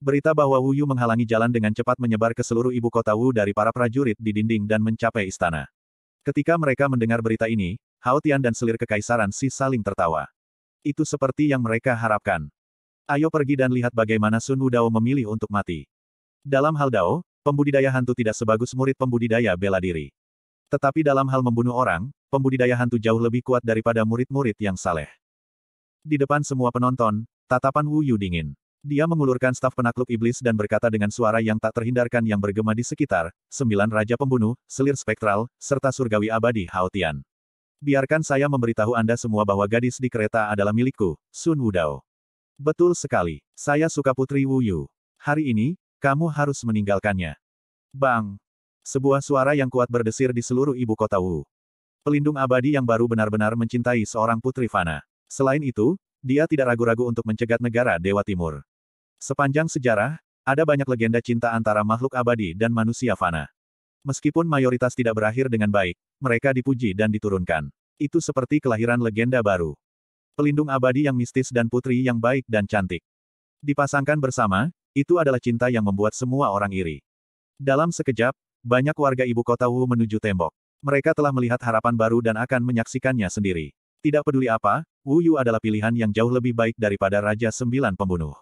Berita bahwa Wu Yu menghalangi jalan dengan cepat menyebar ke seluruh ibu kota Wu dari para prajurit di dinding dan mencapai istana. Ketika mereka mendengar berita ini, Hao Tian dan selir kekaisaran Si saling tertawa. Itu seperti yang mereka harapkan. Ayo pergi dan lihat bagaimana Sun Wudao memilih untuk mati. Dalam hal Dao, pembudidaya hantu tidak sebagus murid pembudidaya bela diri. Tetapi dalam hal membunuh orang, pembudidaya hantu jauh lebih kuat daripada murid-murid yang saleh. Di depan semua penonton, tatapan Wu Yu dingin. Dia mengulurkan staf penakluk iblis dan berkata dengan suara yang tak terhindarkan yang bergema di sekitar, sembilan raja pembunuh, selir spektral, serta surgawi abadi Haotian. Biarkan saya memberitahu Anda semua bahwa gadis di kereta adalah milikku, Sun Wudao. Betul sekali, saya suka putri Wu Yu. Hari ini, kamu harus meninggalkannya. Bang! Sebuah suara yang kuat berdesir di seluruh ibu kota Wu. Pelindung abadi yang baru benar-benar mencintai seorang putri Fana. Selain itu, dia tidak ragu-ragu untuk mencegat negara Dewa Timur. Sepanjang sejarah, ada banyak legenda cinta antara makhluk abadi dan manusia fana. Meskipun mayoritas tidak berakhir dengan baik, mereka dipuji dan diturunkan. Itu seperti kelahiran legenda baru. Pelindung abadi yang mistis dan putri yang baik dan cantik. Dipasangkan bersama, itu adalah cinta yang membuat semua orang iri. Dalam sekejap, banyak warga ibu kota Wu menuju tembok. Mereka telah melihat harapan baru dan akan menyaksikannya sendiri. Tidak peduli apa, Wu Yu adalah pilihan yang jauh lebih baik daripada Raja Sembilan Pembunuh.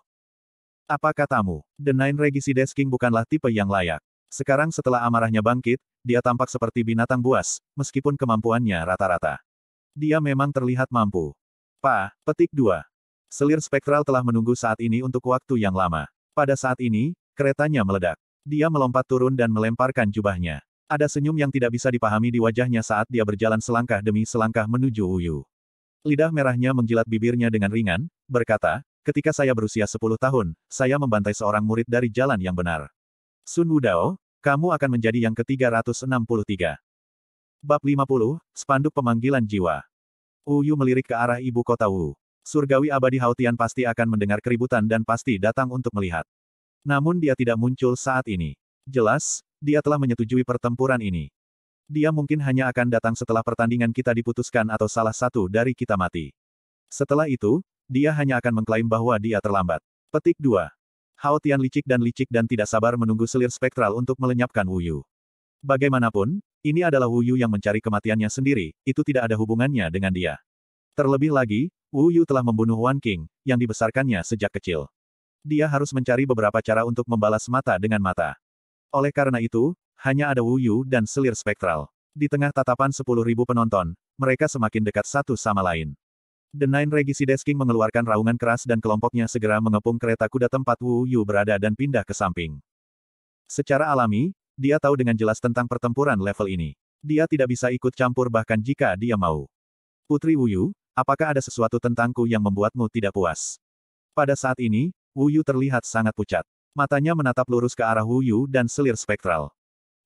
Apa katamu? The Nine Regicides King bukanlah tipe yang layak. Sekarang setelah amarahnya bangkit, dia tampak seperti binatang buas, meskipun kemampuannya rata-rata. Dia memang terlihat mampu. Pa, petik 2. Selir spektral telah menunggu saat ini untuk waktu yang lama. Pada saat ini, keretanya meledak. Dia melompat turun dan melemparkan jubahnya. Ada senyum yang tidak bisa dipahami di wajahnya saat dia berjalan selangkah demi selangkah menuju Uyu. Lidah merahnya menjilat bibirnya dengan ringan, berkata, Ketika saya berusia 10 tahun, saya membantai seorang murid dari jalan yang benar. Sun Wudao, kamu akan menjadi yang ke-363. Bab 50, Spanduk Pemanggilan Jiwa. Wu Yu melirik ke arah ibu kota Wu. Surgawi abadi Hautian pasti akan mendengar keributan dan pasti datang untuk melihat. Namun dia tidak muncul saat ini. Jelas, dia telah menyetujui pertempuran ini. Dia mungkin hanya akan datang setelah pertandingan kita diputuskan atau salah satu dari kita mati. Setelah itu, dia hanya akan mengklaim bahwa dia terlambat. Petik 2. Hao Tian licik dan licik dan tidak sabar menunggu selir spektral untuk melenyapkan Wu Yu. Bagaimanapun, ini adalah Wu Yu yang mencari kematiannya sendiri, itu tidak ada hubungannya dengan dia. Terlebih lagi, Wu Yu telah membunuh Wan King, yang dibesarkannya sejak kecil. Dia harus mencari beberapa cara untuk membalas mata dengan mata. Oleh karena itu, hanya ada Wu Yu dan selir spektral. Di tengah tatapan 10.000 penonton, mereka semakin dekat satu sama lain. The Nine Regicides King mengeluarkan raungan keras dan kelompoknya segera mengepung kereta kuda tempat Wu Yu berada dan pindah ke samping. Secara alami, dia tahu dengan jelas tentang pertempuran level ini. Dia tidak bisa ikut campur bahkan jika dia mau. Putri Wu Yu, apakah ada sesuatu tentangku yang membuatmu tidak puas? Pada saat ini, Wu Yu terlihat sangat pucat. Matanya menatap lurus ke arah Wu Yu dan selir spektral.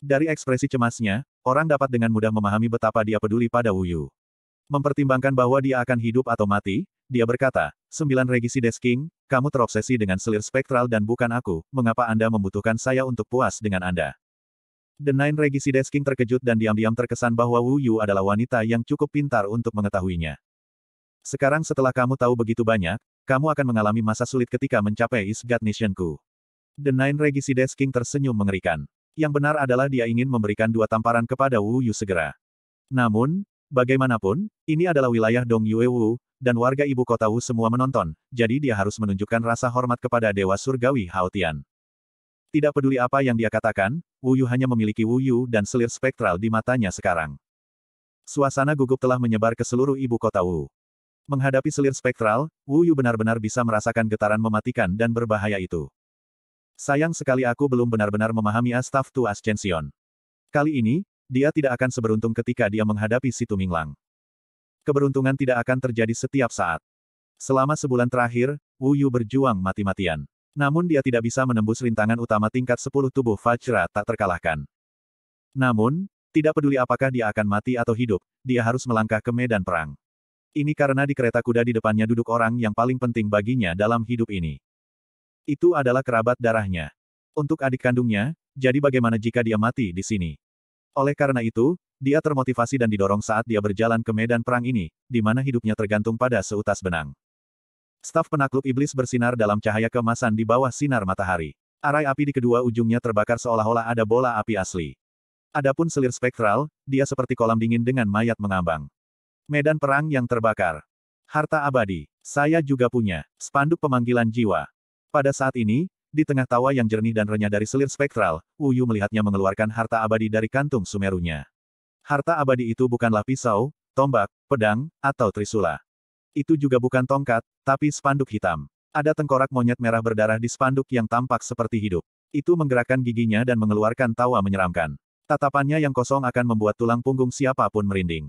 Dari ekspresi cemasnya, orang dapat dengan mudah memahami betapa dia peduli pada Wu Yu. Mempertimbangkan bahwa dia akan hidup atau mati, dia berkata, Sembilan Regicides King, kamu terobsesi dengan selir spektral dan bukan aku, mengapa Anda membutuhkan saya untuk puas dengan Anda? The Nine Regicides King terkejut dan diam-diam terkesan bahwa Wu Yu adalah wanita yang cukup pintar untuk mengetahuinya. Sekarang setelah kamu tahu begitu banyak, kamu akan mengalami masa sulit ketika mencapai Isgat Nationku. The Nine Regicides King tersenyum mengerikan. Yang benar adalah dia ingin memberikan dua tamparan kepada Wu Yu segera. Namun, Bagaimanapun, ini adalah wilayah Dong Yuewu, dan warga ibu kota Wu semua menonton, jadi dia harus menunjukkan rasa hormat kepada Dewa Surgawi Haotian. Tidak peduli apa yang dia katakan, Wu Yu hanya memiliki Wu Yu dan selir spektral di matanya sekarang. Suasana gugup telah menyebar ke seluruh ibu kota Wu. Menghadapi selir spektral, Wu Yu benar-benar bisa merasakan getaran mematikan dan berbahaya itu. Sayang sekali aku belum benar-benar memahami Astaf Tu Ascension. Kali ini, dia tidak akan seberuntung ketika dia menghadapi si Tuminglang. Keberuntungan tidak akan terjadi setiap saat. Selama sebulan terakhir, Wu Yu berjuang mati-matian. Namun dia tidak bisa menembus rintangan utama tingkat 10 tubuh Fajra tak terkalahkan. Namun, tidak peduli apakah dia akan mati atau hidup, dia harus melangkah ke medan perang. Ini karena di kereta kuda di depannya duduk orang yang paling penting baginya dalam hidup ini. Itu adalah kerabat darahnya. Untuk adik kandungnya, jadi bagaimana jika dia mati di sini? Oleh karena itu, dia termotivasi dan didorong saat dia berjalan ke medan perang ini, di mana hidupnya tergantung pada seutas benang. Staf penakluk iblis bersinar dalam cahaya kemasan di bawah sinar matahari. Arai api di kedua ujungnya terbakar seolah-olah ada bola api asli. Adapun selir spektral, dia seperti kolam dingin dengan mayat mengambang. Medan perang yang terbakar. Harta abadi. Saya juga punya. Spanduk pemanggilan jiwa. Pada saat ini, di tengah tawa yang jernih dan renyah dari selir spektral, Wu Yu melihatnya mengeluarkan harta abadi dari kantung sumerunya. Harta abadi itu bukanlah pisau, tombak, pedang, atau trisula. Itu juga bukan tongkat, tapi spanduk hitam. Ada tengkorak monyet merah berdarah di spanduk yang tampak seperti hidup. Itu menggerakkan giginya dan mengeluarkan tawa menyeramkan. Tatapannya yang kosong akan membuat tulang punggung siapa pun merinding.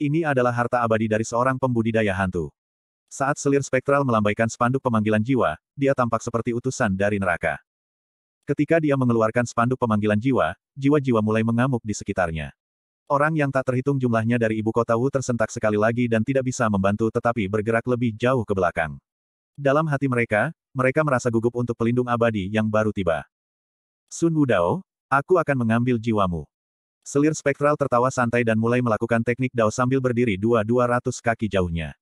Ini adalah harta abadi dari seorang pembudidaya hantu. Saat selir spektral melambaikan spanduk pemanggilan jiwa, dia tampak seperti utusan dari neraka. Ketika dia mengeluarkan spanduk pemanggilan jiwa, jiwa-jiwa mulai mengamuk di sekitarnya. Orang yang tak terhitung jumlahnya dari ibu kota Wu tersentak sekali lagi dan tidak bisa membantu tetapi bergerak lebih jauh ke belakang. Dalam hati mereka, mereka merasa gugup untuk pelindung abadi yang baru tiba. Sun Wudao, aku akan mengambil jiwamu. Selir spektral tertawa santai dan mulai melakukan teknik Dao sambil berdiri dua-dua ratus kaki jauhnya.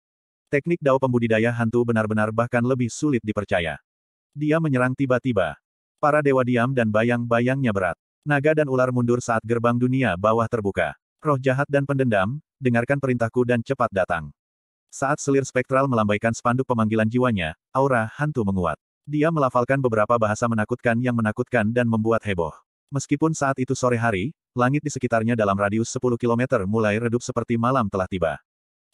Teknik Dao pembudidaya hantu benar-benar bahkan lebih sulit dipercaya. Dia menyerang tiba-tiba. Para dewa diam dan bayang-bayangnya berat. Naga dan ular mundur saat gerbang dunia bawah terbuka. Roh jahat dan pendendam, dengarkan perintahku dan cepat datang. Saat selir spektral melambaikan spanduk pemanggilan jiwanya, aura hantu menguat. Dia melafalkan beberapa bahasa menakutkan yang menakutkan dan membuat heboh. Meskipun saat itu sore hari, langit di sekitarnya dalam radius 10 km mulai redup seperti malam telah tiba.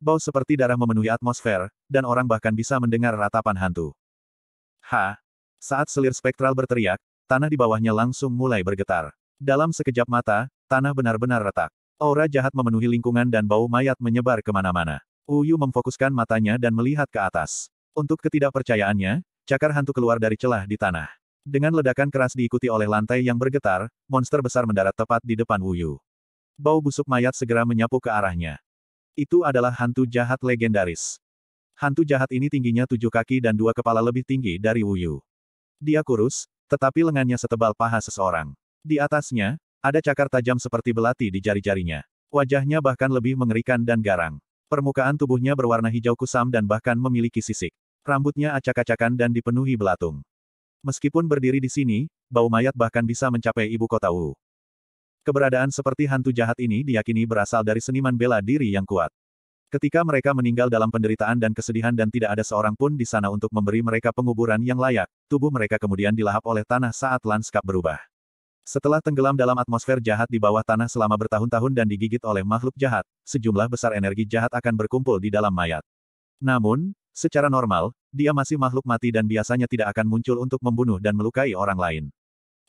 Bau seperti darah memenuhi atmosfer, dan orang bahkan bisa mendengar ratapan hantu. Ha! Saat selir spektral berteriak, tanah di bawahnya langsung mulai bergetar. Dalam sekejap mata, tanah benar-benar retak. Aura jahat memenuhi lingkungan dan bau mayat menyebar ke mana-mana. Uyu memfokuskan matanya dan melihat ke atas. Untuk ketidakpercayaannya, cakar hantu keluar dari celah di tanah. Dengan ledakan keras diikuti oleh lantai yang bergetar, monster besar mendarat tepat di depan Uyu. Bau busuk mayat segera menyapu ke arahnya. Itu adalah hantu jahat legendaris. Hantu jahat ini tingginya tujuh kaki dan dua kepala lebih tinggi dari Uyu. Dia kurus, tetapi lengannya setebal paha seseorang. Di atasnya, ada cakar tajam seperti belati di jari-jarinya. Wajahnya bahkan lebih mengerikan dan garang. Permukaan tubuhnya berwarna hijau kusam dan bahkan memiliki sisik. Rambutnya acak-acakan dan dipenuhi belatung. Meskipun berdiri di sini, bau mayat bahkan bisa mencapai ibu kota Wu. Keberadaan seperti hantu jahat ini diyakini berasal dari seniman bela diri yang kuat. Ketika mereka meninggal dalam penderitaan dan kesedihan dan tidak ada seorang pun di sana untuk memberi mereka penguburan yang layak, tubuh mereka kemudian dilahap oleh tanah saat lanskap berubah. Setelah tenggelam dalam atmosfer jahat di bawah tanah selama bertahun-tahun dan digigit oleh makhluk jahat, sejumlah besar energi jahat akan berkumpul di dalam mayat. Namun, secara normal, dia masih makhluk mati dan biasanya tidak akan muncul untuk membunuh dan melukai orang lain.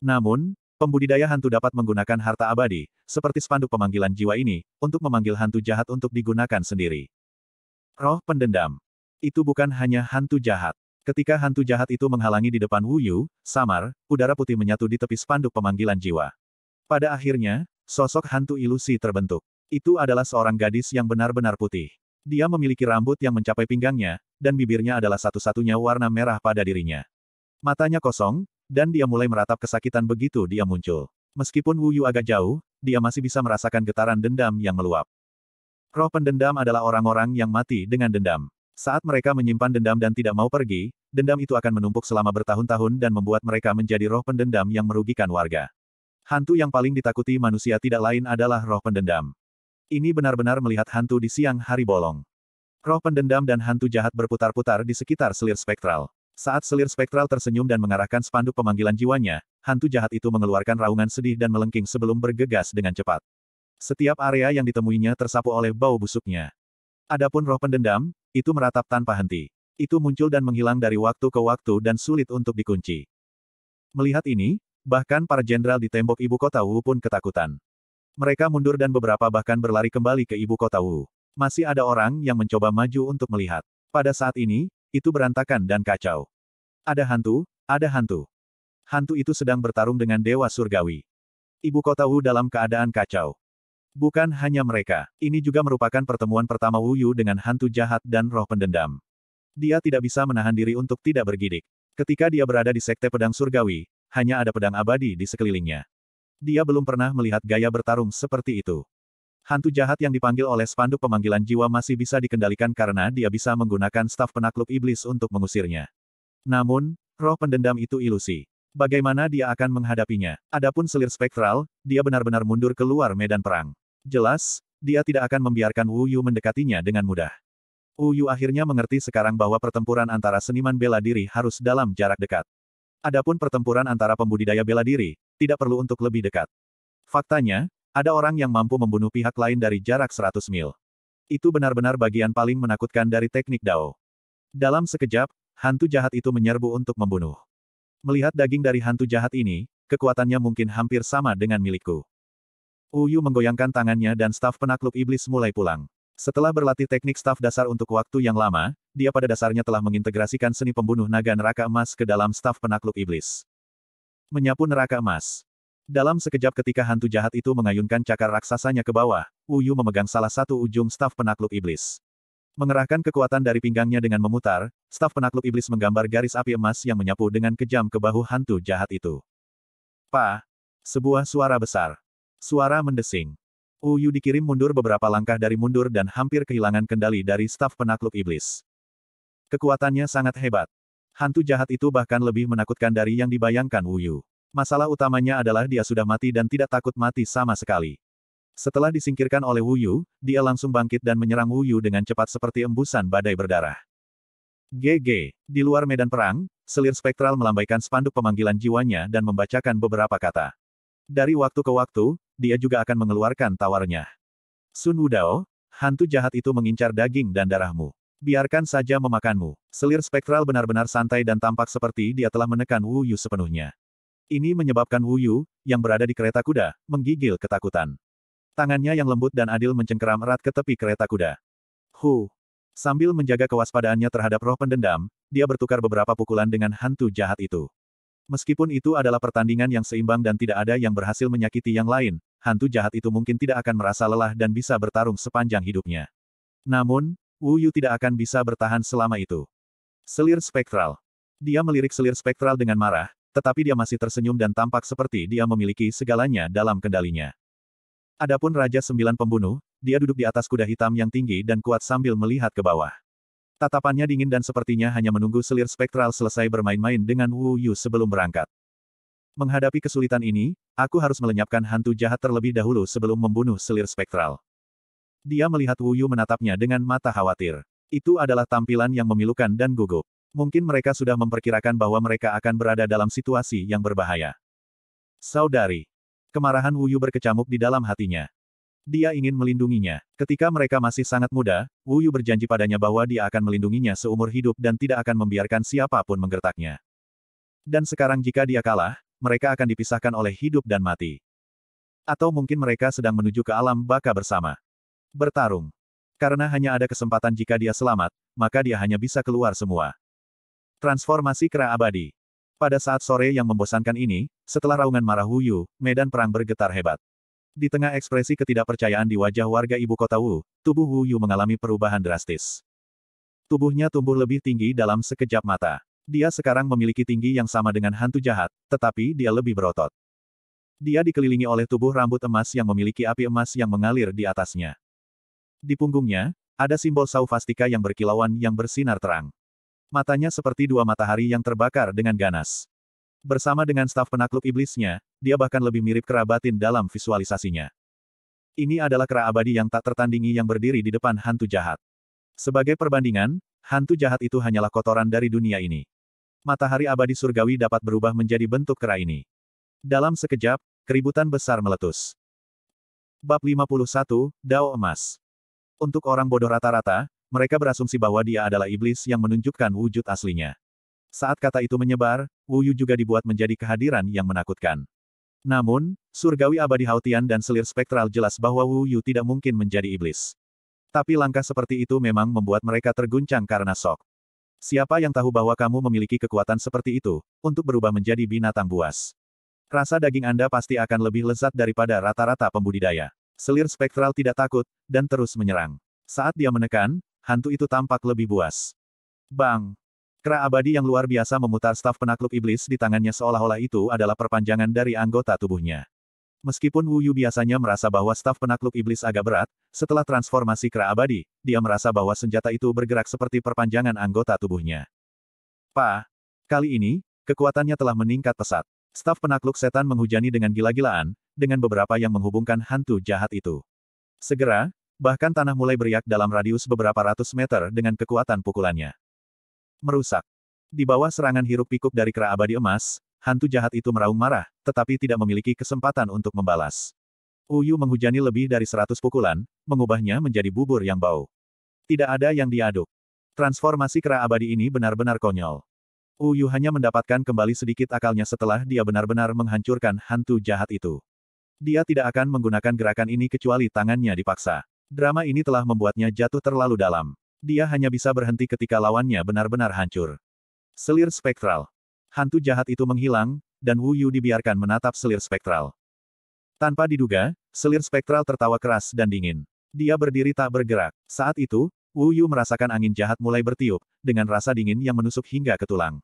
Namun, pembudidaya hantu dapat menggunakan harta abadi, seperti spanduk pemanggilan jiwa ini, untuk memanggil hantu jahat untuk digunakan sendiri. Roh pendendam. Itu bukan hanya hantu jahat. Ketika hantu jahat itu menghalangi di depan Wu Yu, samar, udara putih menyatu di tepi spanduk pemanggilan jiwa. Pada akhirnya, sosok hantu ilusi terbentuk. Itu adalah seorang gadis yang benar-benar putih. Dia memiliki rambut yang mencapai pinggangnya, dan bibirnya adalah satu-satunya warna merah pada dirinya. Matanya kosong, dan dia mulai meratap kesakitan begitu dia muncul. Meskipun Wu Yu agak jauh, dia masih bisa merasakan getaran dendam yang meluap. Roh pendendam adalah orang-orang yang mati dengan dendam. Saat mereka menyimpan dendam dan tidak mau pergi, dendam itu akan menumpuk selama bertahun-tahun dan membuat mereka menjadi roh pendendam yang merugikan warga. Hantu yang paling ditakuti manusia tidak lain adalah roh pendendam. Ini benar-benar melihat hantu di siang hari bolong. Roh pendendam dan hantu jahat berputar-putar di sekitar selir spektral. Saat selir spektral tersenyum dan mengarahkan spanduk pemanggilan jiwanya, hantu jahat itu mengeluarkan raungan sedih dan melengking sebelum bergegas dengan cepat. Setiap area yang ditemuinya tersapu oleh bau busuknya. Adapun roh pendendam, itu meratap tanpa henti. Itu muncul dan menghilang dari waktu ke waktu dan sulit untuk dikunci. Melihat ini, bahkan para jenderal di tembok ibu kota Wu pun ketakutan. Mereka mundur dan beberapa bahkan berlari kembali ke ibu kota Wu. Masih ada orang yang mencoba maju untuk melihat. Pada saat ini, itu berantakan dan kacau. Ada hantu, ada hantu. Hantu itu sedang bertarung dengan Dewa Surgawi. Ibu kota Wu dalam keadaan kacau. Bukan hanya mereka, ini juga merupakan pertemuan pertama Wu Yu dengan hantu jahat dan roh pendendam. Dia tidak bisa menahan diri untuk tidak bergidik. Ketika dia berada di Sekte Pedang Surgawi, hanya ada pedang abadi di sekelilingnya. Dia belum pernah melihat gaya bertarung seperti itu. Hantu jahat yang dipanggil oleh spanduk pemanggilan jiwa masih bisa dikendalikan karena dia bisa menggunakan staf penakluk iblis untuk mengusirnya. Namun, roh pendendam itu ilusi. Bagaimana dia akan menghadapinya? Adapun selir spektral, dia benar-benar mundur keluar medan perang. Jelas, dia tidak akan membiarkan Wu Yu mendekatinya dengan mudah. Wu Yu akhirnya mengerti sekarang bahwa pertempuran antara seniman bela diri harus dalam jarak dekat. Adapun pertempuran antara pembudidaya bela diri, tidak perlu untuk lebih dekat. Faktanya, ada orang yang mampu membunuh pihak lain dari jarak 100 mil. Itu benar-benar bagian paling menakutkan dari teknik Dao. Dalam sekejap, hantu jahat itu menyerbu untuk membunuh. Melihat daging dari hantu jahat ini, kekuatannya mungkin hampir sama dengan milikku. Uyu menggoyangkan tangannya dan staf penakluk iblis mulai pulang. Setelah berlatih teknik staf dasar untuk waktu yang lama, dia pada dasarnya telah mengintegrasikan seni pembunuh naga neraka emas ke dalam staf penakluk iblis. Menyapu neraka emas. Dalam sekejap ketika hantu jahat itu mengayunkan cakar raksasanya ke bawah, Wu Yu memegang salah satu ujung staf penakluk iblis. Mengerahkan kekuatan dari pinggangnya dengan memutar, staf penakluk iblis menggambar garis api emas yang menyapu dengan kejam ke bahu hantu jahat itu. Pa! Sebuah suara besar. Suara mendesing. Wu Yu dikirim mundur beberapa langkah dari mundur dan hampir kehilangan kendali dari staf penakluk iblis. Kekuatannya sangat hebat. Hantu jahat itu bahkan lebih menakutkan dari yang dibayangkan Wu Yu. Masalah utamanya adalah dia sudah mati dan tidak takut mati sama sekali. Setelah disingkirkan oleh Wu Yu, dia langsung bangkit dan menyerang Wu Yu dengan cepat seperti embusan badai berdarah. GG. Di luar medan perang, selir spektral melambaikan spanduk pemanggilan jiwanya dan membacakan beberapa kata. Dari waktu ke waktu, dia juga akan mengeluarkan tawarnya. Sun Wudao, hantu jahat itu mengincar daging dan darahmu. Biarkan saja memakanmu. Selir spektral benar-benar santai dan tampak seperti dia telah menekan Wu Yu sepenuhnya. Ini menyebabkan Wu Yu, yang berada di kereta kuda, menggigil ketakutan. Tangannya yang lembut dan adil mencengkeram erat ke tepi kereta kuda. Hu. Sambil menjaga kewaspadaannya terhadap roh pendendam, dia bertukar beberapa pukulan dengan hantu jahat itu. Meskipun itu adalah pertandingan yang seimbang dan tidak ada yang berhasil menyakiti yang lain, hantu jahat itu mungkin tidak akan merasa lelah dan bisa bertarung sepanjang hidupnya. Namun, Wu Yu tidak akan bisa bertahan selama itu. Selir spektral. Dia melirik selir spektral dengan marah, tetapi dia masih tersenyum dan tampak seperti dia memiliki segalanya dalam kendalinya. Adapun Raja Sembilan Pembunuh, dia duduk di atas kuda hitam yang tinggi dan kuat sambil melihat ke bawah. Tatapannya dingin dan sepertinya hanya menunggu selir spektral selesai bermain-main dengan Wu Yu sebelum berangkat. Menghadapi kesulitan ini, aku harus melenyapkan hantu jahat terlebih dahulu sebelum membunuh selir spektral. Dia melihat Wu Yu menatapnya dengan mata khawatir. Itu adalah tampilan yang memilukan dan gugup. Mungkin mereka sudah memperkirakan bahwa mereka akan berada dalam situasi yang berbahaya. Saudari. Kemarahan Wu Yu berkecamuk di dalam hatinya. Dia ingin melindunginya. Ketika mereka masih sangat muda, Wu Yu berjanji padanya bahwa dia akan melindunginya seumur hidup dan tidak akan membiarkan siapa pun menggertaknya. Dan sekarang jika dia kalah, mereka akan dipisahkan oleh hidup dan mati. Atau mungkin mereka sedang menuju ke alam baka bersama. Bertarung. Karena hanya ada kesempatan jika dia selamat, maka dia hanya bisa keluar semua. Transformasi kera abadi. Pada saat sore yang membosankan ini, setelah raungan marah Wu Yu, medan perang bergetar hebat. Di tengah ekspresi ketidakpercayaan di wajah warga ibu kota Wu, tubuh Wu Yu mengalami perubahan drastis. Tubuhnya tumbuh lebih tinggi dalam sekejap mata. Dia sekarang memiliki tinggi yang sama dengan hantu jahat, tetapi dia lebih berotot. Dia dikelilingi oleh tubuh rambut emas yang memiliki api emas yang mengalir di atasnya. Di punggungnya, ada simbol saufastika yang berkilauan yang bersinar terang. Matanya seperti dua matahari yang terbakar dengan ganas. Bersama dengan staf penakluk iblisnya, dia bahkan lebih mirip kerabatin dalam visualisasinya. Ini adalah kera abadi yang tak tertandingi yang berdiri di depan hantu jahat. Sebagai perbandingan, hantu jahat itu hanyalah kotoran dari dunia ini. Matahari abadi surgawi dapat berubah menjadi bentuk kera ini. Dalam sekejap, keributan besar meletus. Bab 51, Dao Emas Untuk orang bodoh rata-rata, mereka berasumsi bahwa dia adalah iblis yang menunjukkan wujud aslinya. Saat kata itu menyebar, Wu Yu juga dibuat menjadi kehadiran yang menakutkan. Namun, surgawi abadi Hautian dan selir spektral jelas bahwa Wu Yu tidak mungkin menjadi iblis. Tapi langkah seperti itu memang membuat mereka terguncang karena sok. Siapa yang tahu bahwa kamu memiliki kekuatan seperti itu, untuk berubah menjadi binatang buas? Rasa daging Anda pasti akan lebih lezat daripada rata-rata pembudidaya. Selir spektral tidak takut, dan terus menyerang. Saat dia menekan, hantu itu tampak lebih buas. Bang! Kera abadi yang luar biasa memutar staf penakluk iblis di tangannya seolah-olah itu adalah perpanjangan dari anggota tubuhnya. Meskipun Wu Yu biasanya merasa bahwa staf penakluk iblis agak berat, setelah transformasi kera abadi, dia merasa bahwa senjata itu bergerak seperti perpanjangan anggota tubuhnya. Pa, kali ini, kekuatannya telah meningkat pesat. Staf penakluk setan menghujani dengan gila-gilaan, dengan beberapa yang menghubungkan hantu jahat itu. Segera, bahkan tanah mulai beriak dalam radius beberapa ratus meter dengan kekuatan pukulannya. Merusak. Di bawah serangan hiruk pikuk dari kera abadi emas, hantu jahat itu meraung marah, tetapi tidak memiliki kesempatan untuk membalas. Uyu menghujani lebih dari seratus pukulan, mengubahnya menjadi bubur yang bau. Tidak ada yang diaduk. Transformasi kera abadi ini benar-benar konyol. Uyu hanya mendapatkan kembali sedikit akalnya setelah dia benar-benar menghancurkan hantu jahat itu. Dia tidak akan menggunakan gerakan ini kecuali tangannya dipaksa. Drama ini telah membuatnya jatuh terlalu dalam. Dia hanya bisa berhenti ketika lawannya benar-benar hancur. Selir spektral. Hantu jahat itu menghilang, dan Wu Yu dibiarkan menatap selir spektral. Tanpa diduga, selir spektral tertawa keras dan dingin. Dia berdiri tak bergerak. Saat itu, Wu Yu merasakan angin jahat mulai bertiup, dengan rasa dingin yang menusuk hingga ke tulang.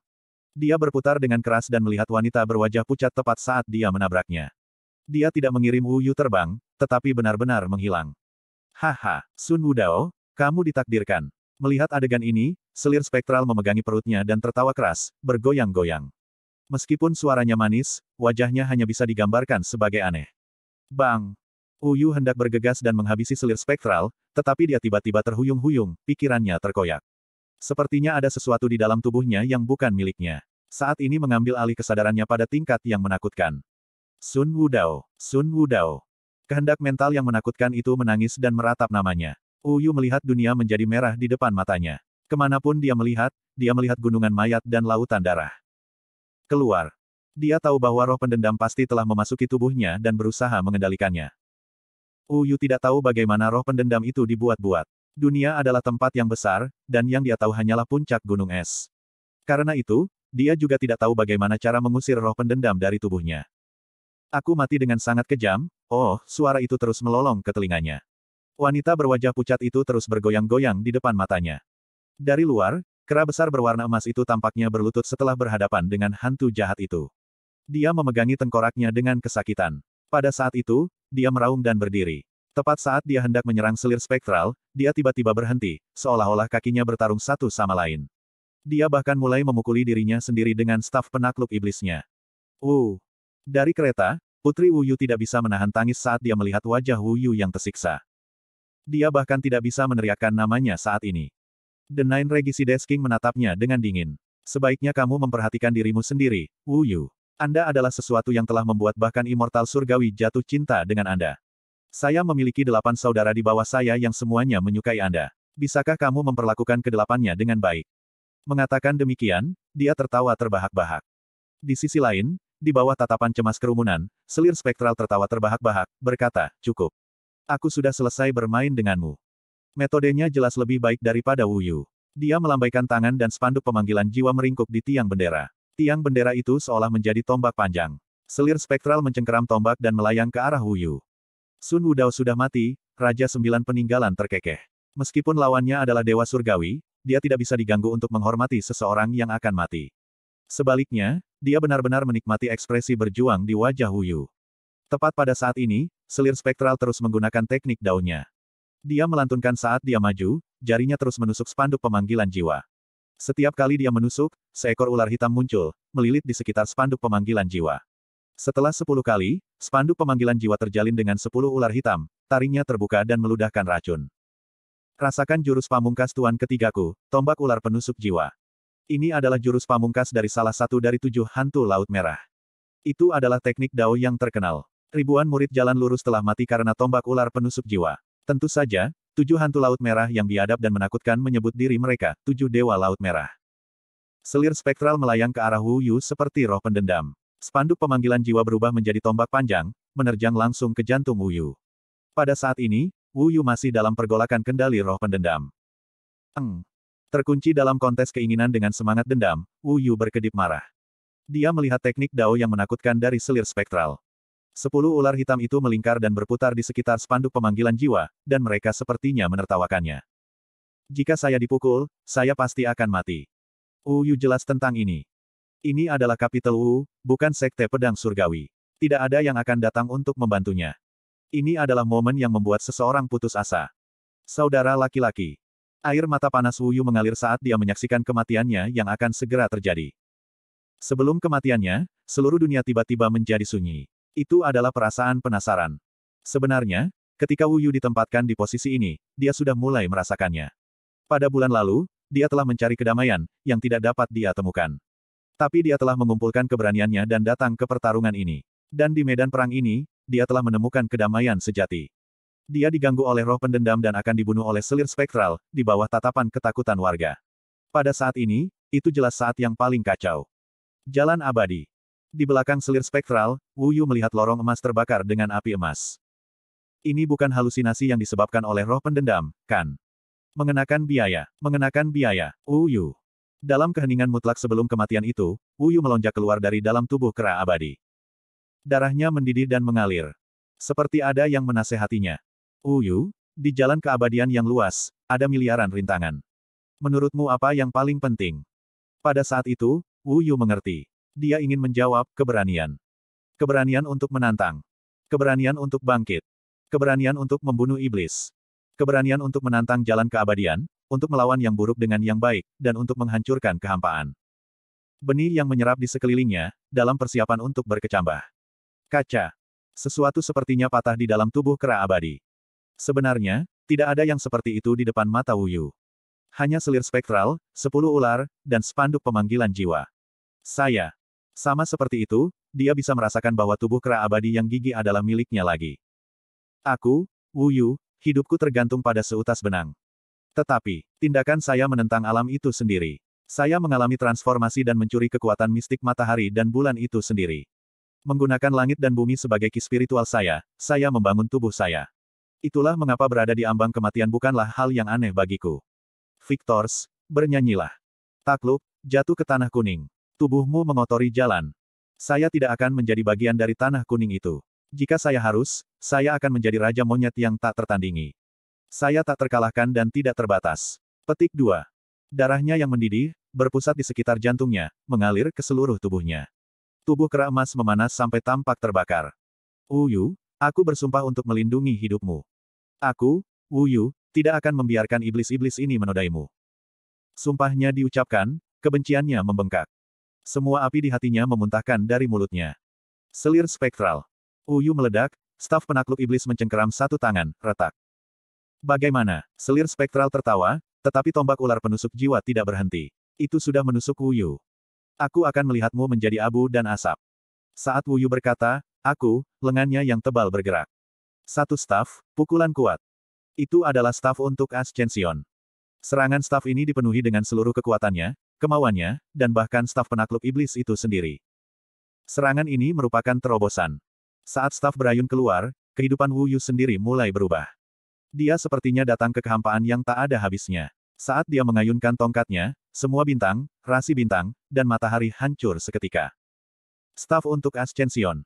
Dia berputar dengan keras dan melihat wanita berwajah pucat tepat saat dia menabraknya. Dia tidak mengirim Wu Yu terbang, tetapi benar-benar menghilang. Haha, Sun Wudao, kamu ditakdirkan. Melihat adegan ini, selir spektral memegangi perutnya dan tertawa keras, bergoyang-goyang. Meskipun suaranya manis, wajahnya hanya bisa digambarkan sebagai aneh. Bang! Uyu hendak bergegas dan menghabisi selir spektral, tetapi dia tiba-tiba terhuyung-huyung, pikirannya terkoyak. Sepertinya ada sesuatu di dalam tubuhnya yang bukan miliknya. Saat ini mengambil alih kesadarannya pada tingkat yang menakutkan. Sun Wudao, Sun Wudao. Kehendak mental yang menakutkan itu menangis dan meratap namanya. Uyu melihat dunia menjadi merah di depan matanya. Ke mana pun dia melihat, dia melihat gunungan mayat dan lautan darah. Keluar. Dia tahu bahwa roh pendendam pasti telah memasuki tubuhnya dan berusaha mengendalikannya. Uyu tidak tahu bagaimana roh pendendam itu dibuat-buat. Dunia adalah tempat yang besar, dan yang dia tahu hanyalah puncak gunung es. Karena itu, dia juga tidak tahu bagaimana cara mengusir roh pendendam dari tubuhnya. Aku mati dengan sangat kejam, oh, suara itu terus melolong ke telinganya. Wanita berwajah pucat itu terus bergoyang-goyang di depan matanya. Dari luar, kera besar berwarna emas itu tampaknya berlutut setelah berhadapan dengan hantu jahat itu. Dia memegangi tengkoraknya dengan kesakitan. Pada saat itu, dia meraung dan berdiri. Tepat saat dia hendak menyerang selir spektral, dia tiba-tiba berhenti, seolah-olah kakinya bertarung satu sama lain. Dia bahkan mulai memukuli dirinya sendiri dengan staf penakluk iblisnya. Wu. Dari kereta, Putri Wu Yu tidak bisa menahan tangis saat dia melihat wajah Wu Yu yang tersiksa. Dia bahkan tidak bisa meneriakkan namanya saat ini. The Nine Regicides King menatapnya dengan dingin. Sebaiknya kamu memperhatikan dirimu sendiri, Wu Yu. Anda adalah sesuatu yang telah membuat bahkan immortal surgawi jatuh cinta dengan Anda. Saya memiliki delapan saudara di bawah saya yang semuanya menyukai Anda. Bisakah kamu memperlakukan kedelapannya dengan baik? Mengatakan demikian, dia tertawa terbahak-bahak. Di sisi lain, di bawah tatapan cemas kerumunan, selir spektral tertawa terbahak-bahak, berkata, cukup. Aku sudah selesai bermain denganmu. Metodenya jelas lebih baik daripada Wu Yu. Dia melambaikan tangan dan spanduk pemanggilan jiwa meringkuk di tiang bendera. Tiang bendera itu seolah menjadi tombak panjang. Selir spektral mencengkeram tombak dan melayang ke arah Wu Yu. Sun Wudao sudah mati, Raja Sembilan Peninggalan terkekeh. Meskipun lawannya adalah Dewa Surgawi, dia tidak bisa diganggu untuk menghormati seseorang yang akan mati. Sebaliknya, dia benar-benar menikmati ekspresi berjuang di wajah Wu Yu. Tepat pada saat ini, selir spektral terus menggunakan teknik daunnya. Dia melantunkan saat dia maju, jarinya terus menusuk spanduk pemanggilan jiwa. Setiap kali dia menusuk, seekor ular hitam muncul, melilit di sekitar spanduk pemanggilan jiwa. Setelah sepuluh kali, spanduk pemanggilan jiwa terjalin dengan sepuluh ular hitam, taringnya terbuka dan meludahkan racun. Rasakan jurus pamungkas tuan ketigaku, tombak ular penusuk jiwa. Ini adalah jurus pamungkas dari salah satu dari tujuh hantu Laut Merah. Itu adalah teknik Dao yang terkenal. Ribuan murid jalan lurus telah mati karena tombak ular penusuk jiwa. Tentu saja, tujuh hantu Laut Merah yang biadab dan menakutkan menyebut diri mereka, tujuh dewa Laut Merah. Selir spektral melayang ke arah Wu Yu seperti roh pendendam. Spanduk pemanggilan jiwa berubah menjadi tombak panjang, menerjang langsung ke jantung Wu Yu. Pada saat ini, Wu Yu masih dalam pergolakan kendali roh pendendam. Eng. Terkunci dalam kontes keinginan dengan semangat dendam, Wu Yu berkedip marah. Dia melihat teknik Dao yang menakutkan dari selir spektral. Sepuluh ular hitam itu melingkar dan berputar di sekitar spanduk pemanggilan jiwa, dan mereka sepertinya menertawakannya. Jika saya dipukul, saya pasti akan mati. Wu Yu jelas tentang ini. Ini adalah Kapitel Wu, bukan Sekte Pedang Surgawi. Tidak ada yang akan datang untuk membantunya. Ini adalah momen yang membuat seseorang putus asa. Saudara laki-laki. Air mata panas Wu Yu mengalir saat dia menyaksikan kematiannya yang akan segera terjadi. Sebelum kematiannya, seluruh dunia tiba-tiba menjadi sunyi. Itu adalah perasaan penasaran. Sebenarnya, ketika Wu Yu ditempatkan di posisi ini, dia sudah mulai merasakannya. Pada bulan lalu, dia telah mencari kedamaian, yang tidak dapat dia temukan. Tapi dia telah mengumpulkan keberaniannya dan datang ke pertarungan ini. Dan di medan perang ini, dia telah menemukan kedamaian sejati. Dia diganggu oleh roh pendendam dan akan dibunuh oleh selir spektral, di bawah tatapan ketakutan warga. Pada saat ini, itu jelas saat yang paling kacau. Jalan abadi. Di belakang selir spektral, Wu Yu melihat lorong emas terbakar dengan api emas. Ini bukan halusinasi yang disebabkan oleh roh pendendam, kan? Mengenakan biaya, mengenakan biaya, Wu Yu. Dalam keheningan mutlak sebelum kematian itu, Wu Yu melonjak keluar dari dalam tubuh kera abadi. Darahnya mendidih dan mengalir. Seperti ada yang menasehatinya. Wu Yu, di jalan keabadian yang luas, ada miliaran rintangan. Menurutmu apa yang paling penting? Pada saat itu, Wu Yu mengerti. Dia ingin menjawab, keberanian. Keberanian untuk menantang. Keberanian untuk bangkit. Keberanian untuk membunuh iblis. Keberanian untuk menantang jalan keabadian, untuk melawan yang buruk dengan yang baik, dan untuk menghancurkan kehampaan. Benih yang menyerap di sekelilingnya, dalam persiapan untuk berkecambah. Kaca. Sesuatu sepertinya patah di dalam tubuh kera abadi. Sebenarnya, tidak ada yang seperti itu di depan mata Wu Yu. Hanya selir spektral, sepuluh ular, dan spanduk pemanggilan jiwa. Saya. Sama seperti itu, dia bisa merasakan bahwa tubuh kera abadi yang gigi adalah miliknya lagi. Aku, Wu Yu, hidupku tergantung pada seutas benang. Tetapi, tindakan saya menentang alam itu sendiri. Saya mengalami transformasi dan mencuri kekuatan mistik matahari dan bulan itu sendiri. Menggunakan langit dan bumi sebagai ki spiritual saya, saya membangun tubuh saya. Itulah mengapa berada di ambang kematian bukanlah hal yang aneh bagiku. Victors, bernyanyilah. Takluk, jatuh ke tanah kuning. Tubuhmu mengotori jalan. Saya tidak akan menjadi bagian dari tanah kuning itu. Jika saya harus, saya akan menjadi raja monyet yang tak tertandingi. Saya tak terkalahkan dan tidak terbatas. Petik 2. Darahnya yang mendidih, berpusat di sekitar jantungnya, mengalir ke seluruh tubuhnya. Tubuh kera emas memanas sampai tampak terbakar. Uyu, aku bersumpah untuk melindungi hidupmu. Aku, Uyu, tidak akan membiarkan iblis-iblis ini menodaimu. Sumpahnya diucapkan, kebenciannya membengkak. Semua api di hatinya memuntahkan dari mulutnya. Selir spektral. Uyu meledak, staf penakluk iblis mencengkeram satu tangan, retak. Bagaimana? Selir spektral tertawa, tetapi tombak ular penusuk jiwa tidak berhenti. Itu sudah menusuk Wu Yu. Aku akan melihatmu menjadi abu dan asap. Saat Wu Yu berkata, aku, lengannya yang tebal bergerak. Satu staf, pukulan kuat. Itu adalah staf untuk Ascension. Serangan staf ini dipenuhi dengan seluruh kekuatannya, kemauannya, dan bahkan staf penakluk iblis itu sendiri. Serangan ini merupakan terobosan. Saat staf berayun keluar, kehidupan Wu Yu sendiri mulai berubah. Dia sepertinya datang ke kehampaan yang tak ada habisnya. Saat dia mengayunkan tongkatnya, semua bintang, rasi bintang, dan matahari hancur seketika. Staf untuk Ascension.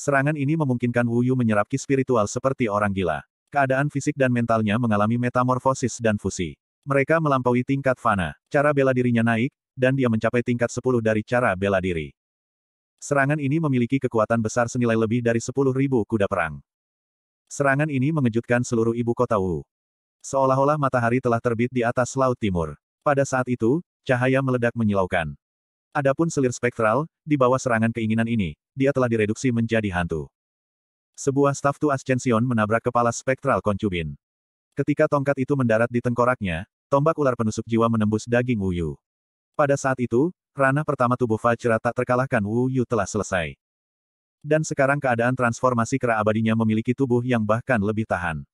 Serangan ini memungkinkan Wu Yu menyerap ki spiritual seperti orang gila. Keadaan fisik dan mentalnya mengalami metamorfosis dan fusi. Mereka melampaui tingkat fana. Cara bela dirinya naik, dan dia mencapai tingkat 10 dari cara bela diri. Serangan ini memiliki kekuatan besar senilai lebih dari 10.000 kuda perang. Serangan ini mengejutkan seluruh ibu kota Wu. Seolah-olah matahari telah terbit di atas laut timur. Pada saat itu, cahaya meledak menyilaukan. Adapun selir spektral, di bawah serangan keinginan ini, dia telah direduksi menjadi hantu. Sebuah staf tu ascension menabrak kepala spektral koncubin. Ketika tongkat itu mendarat di tengkoraknya, tombak ular penusuk jiwa menembus daging Wu Yu. Pada saat itu, ranah pertama tubuh Fajra tak terkalahkan Wu Yu telah selesai. Dan sekarang keadaan transformasi kera abadinya memiliki tubuh yang bahkan lebih tahan.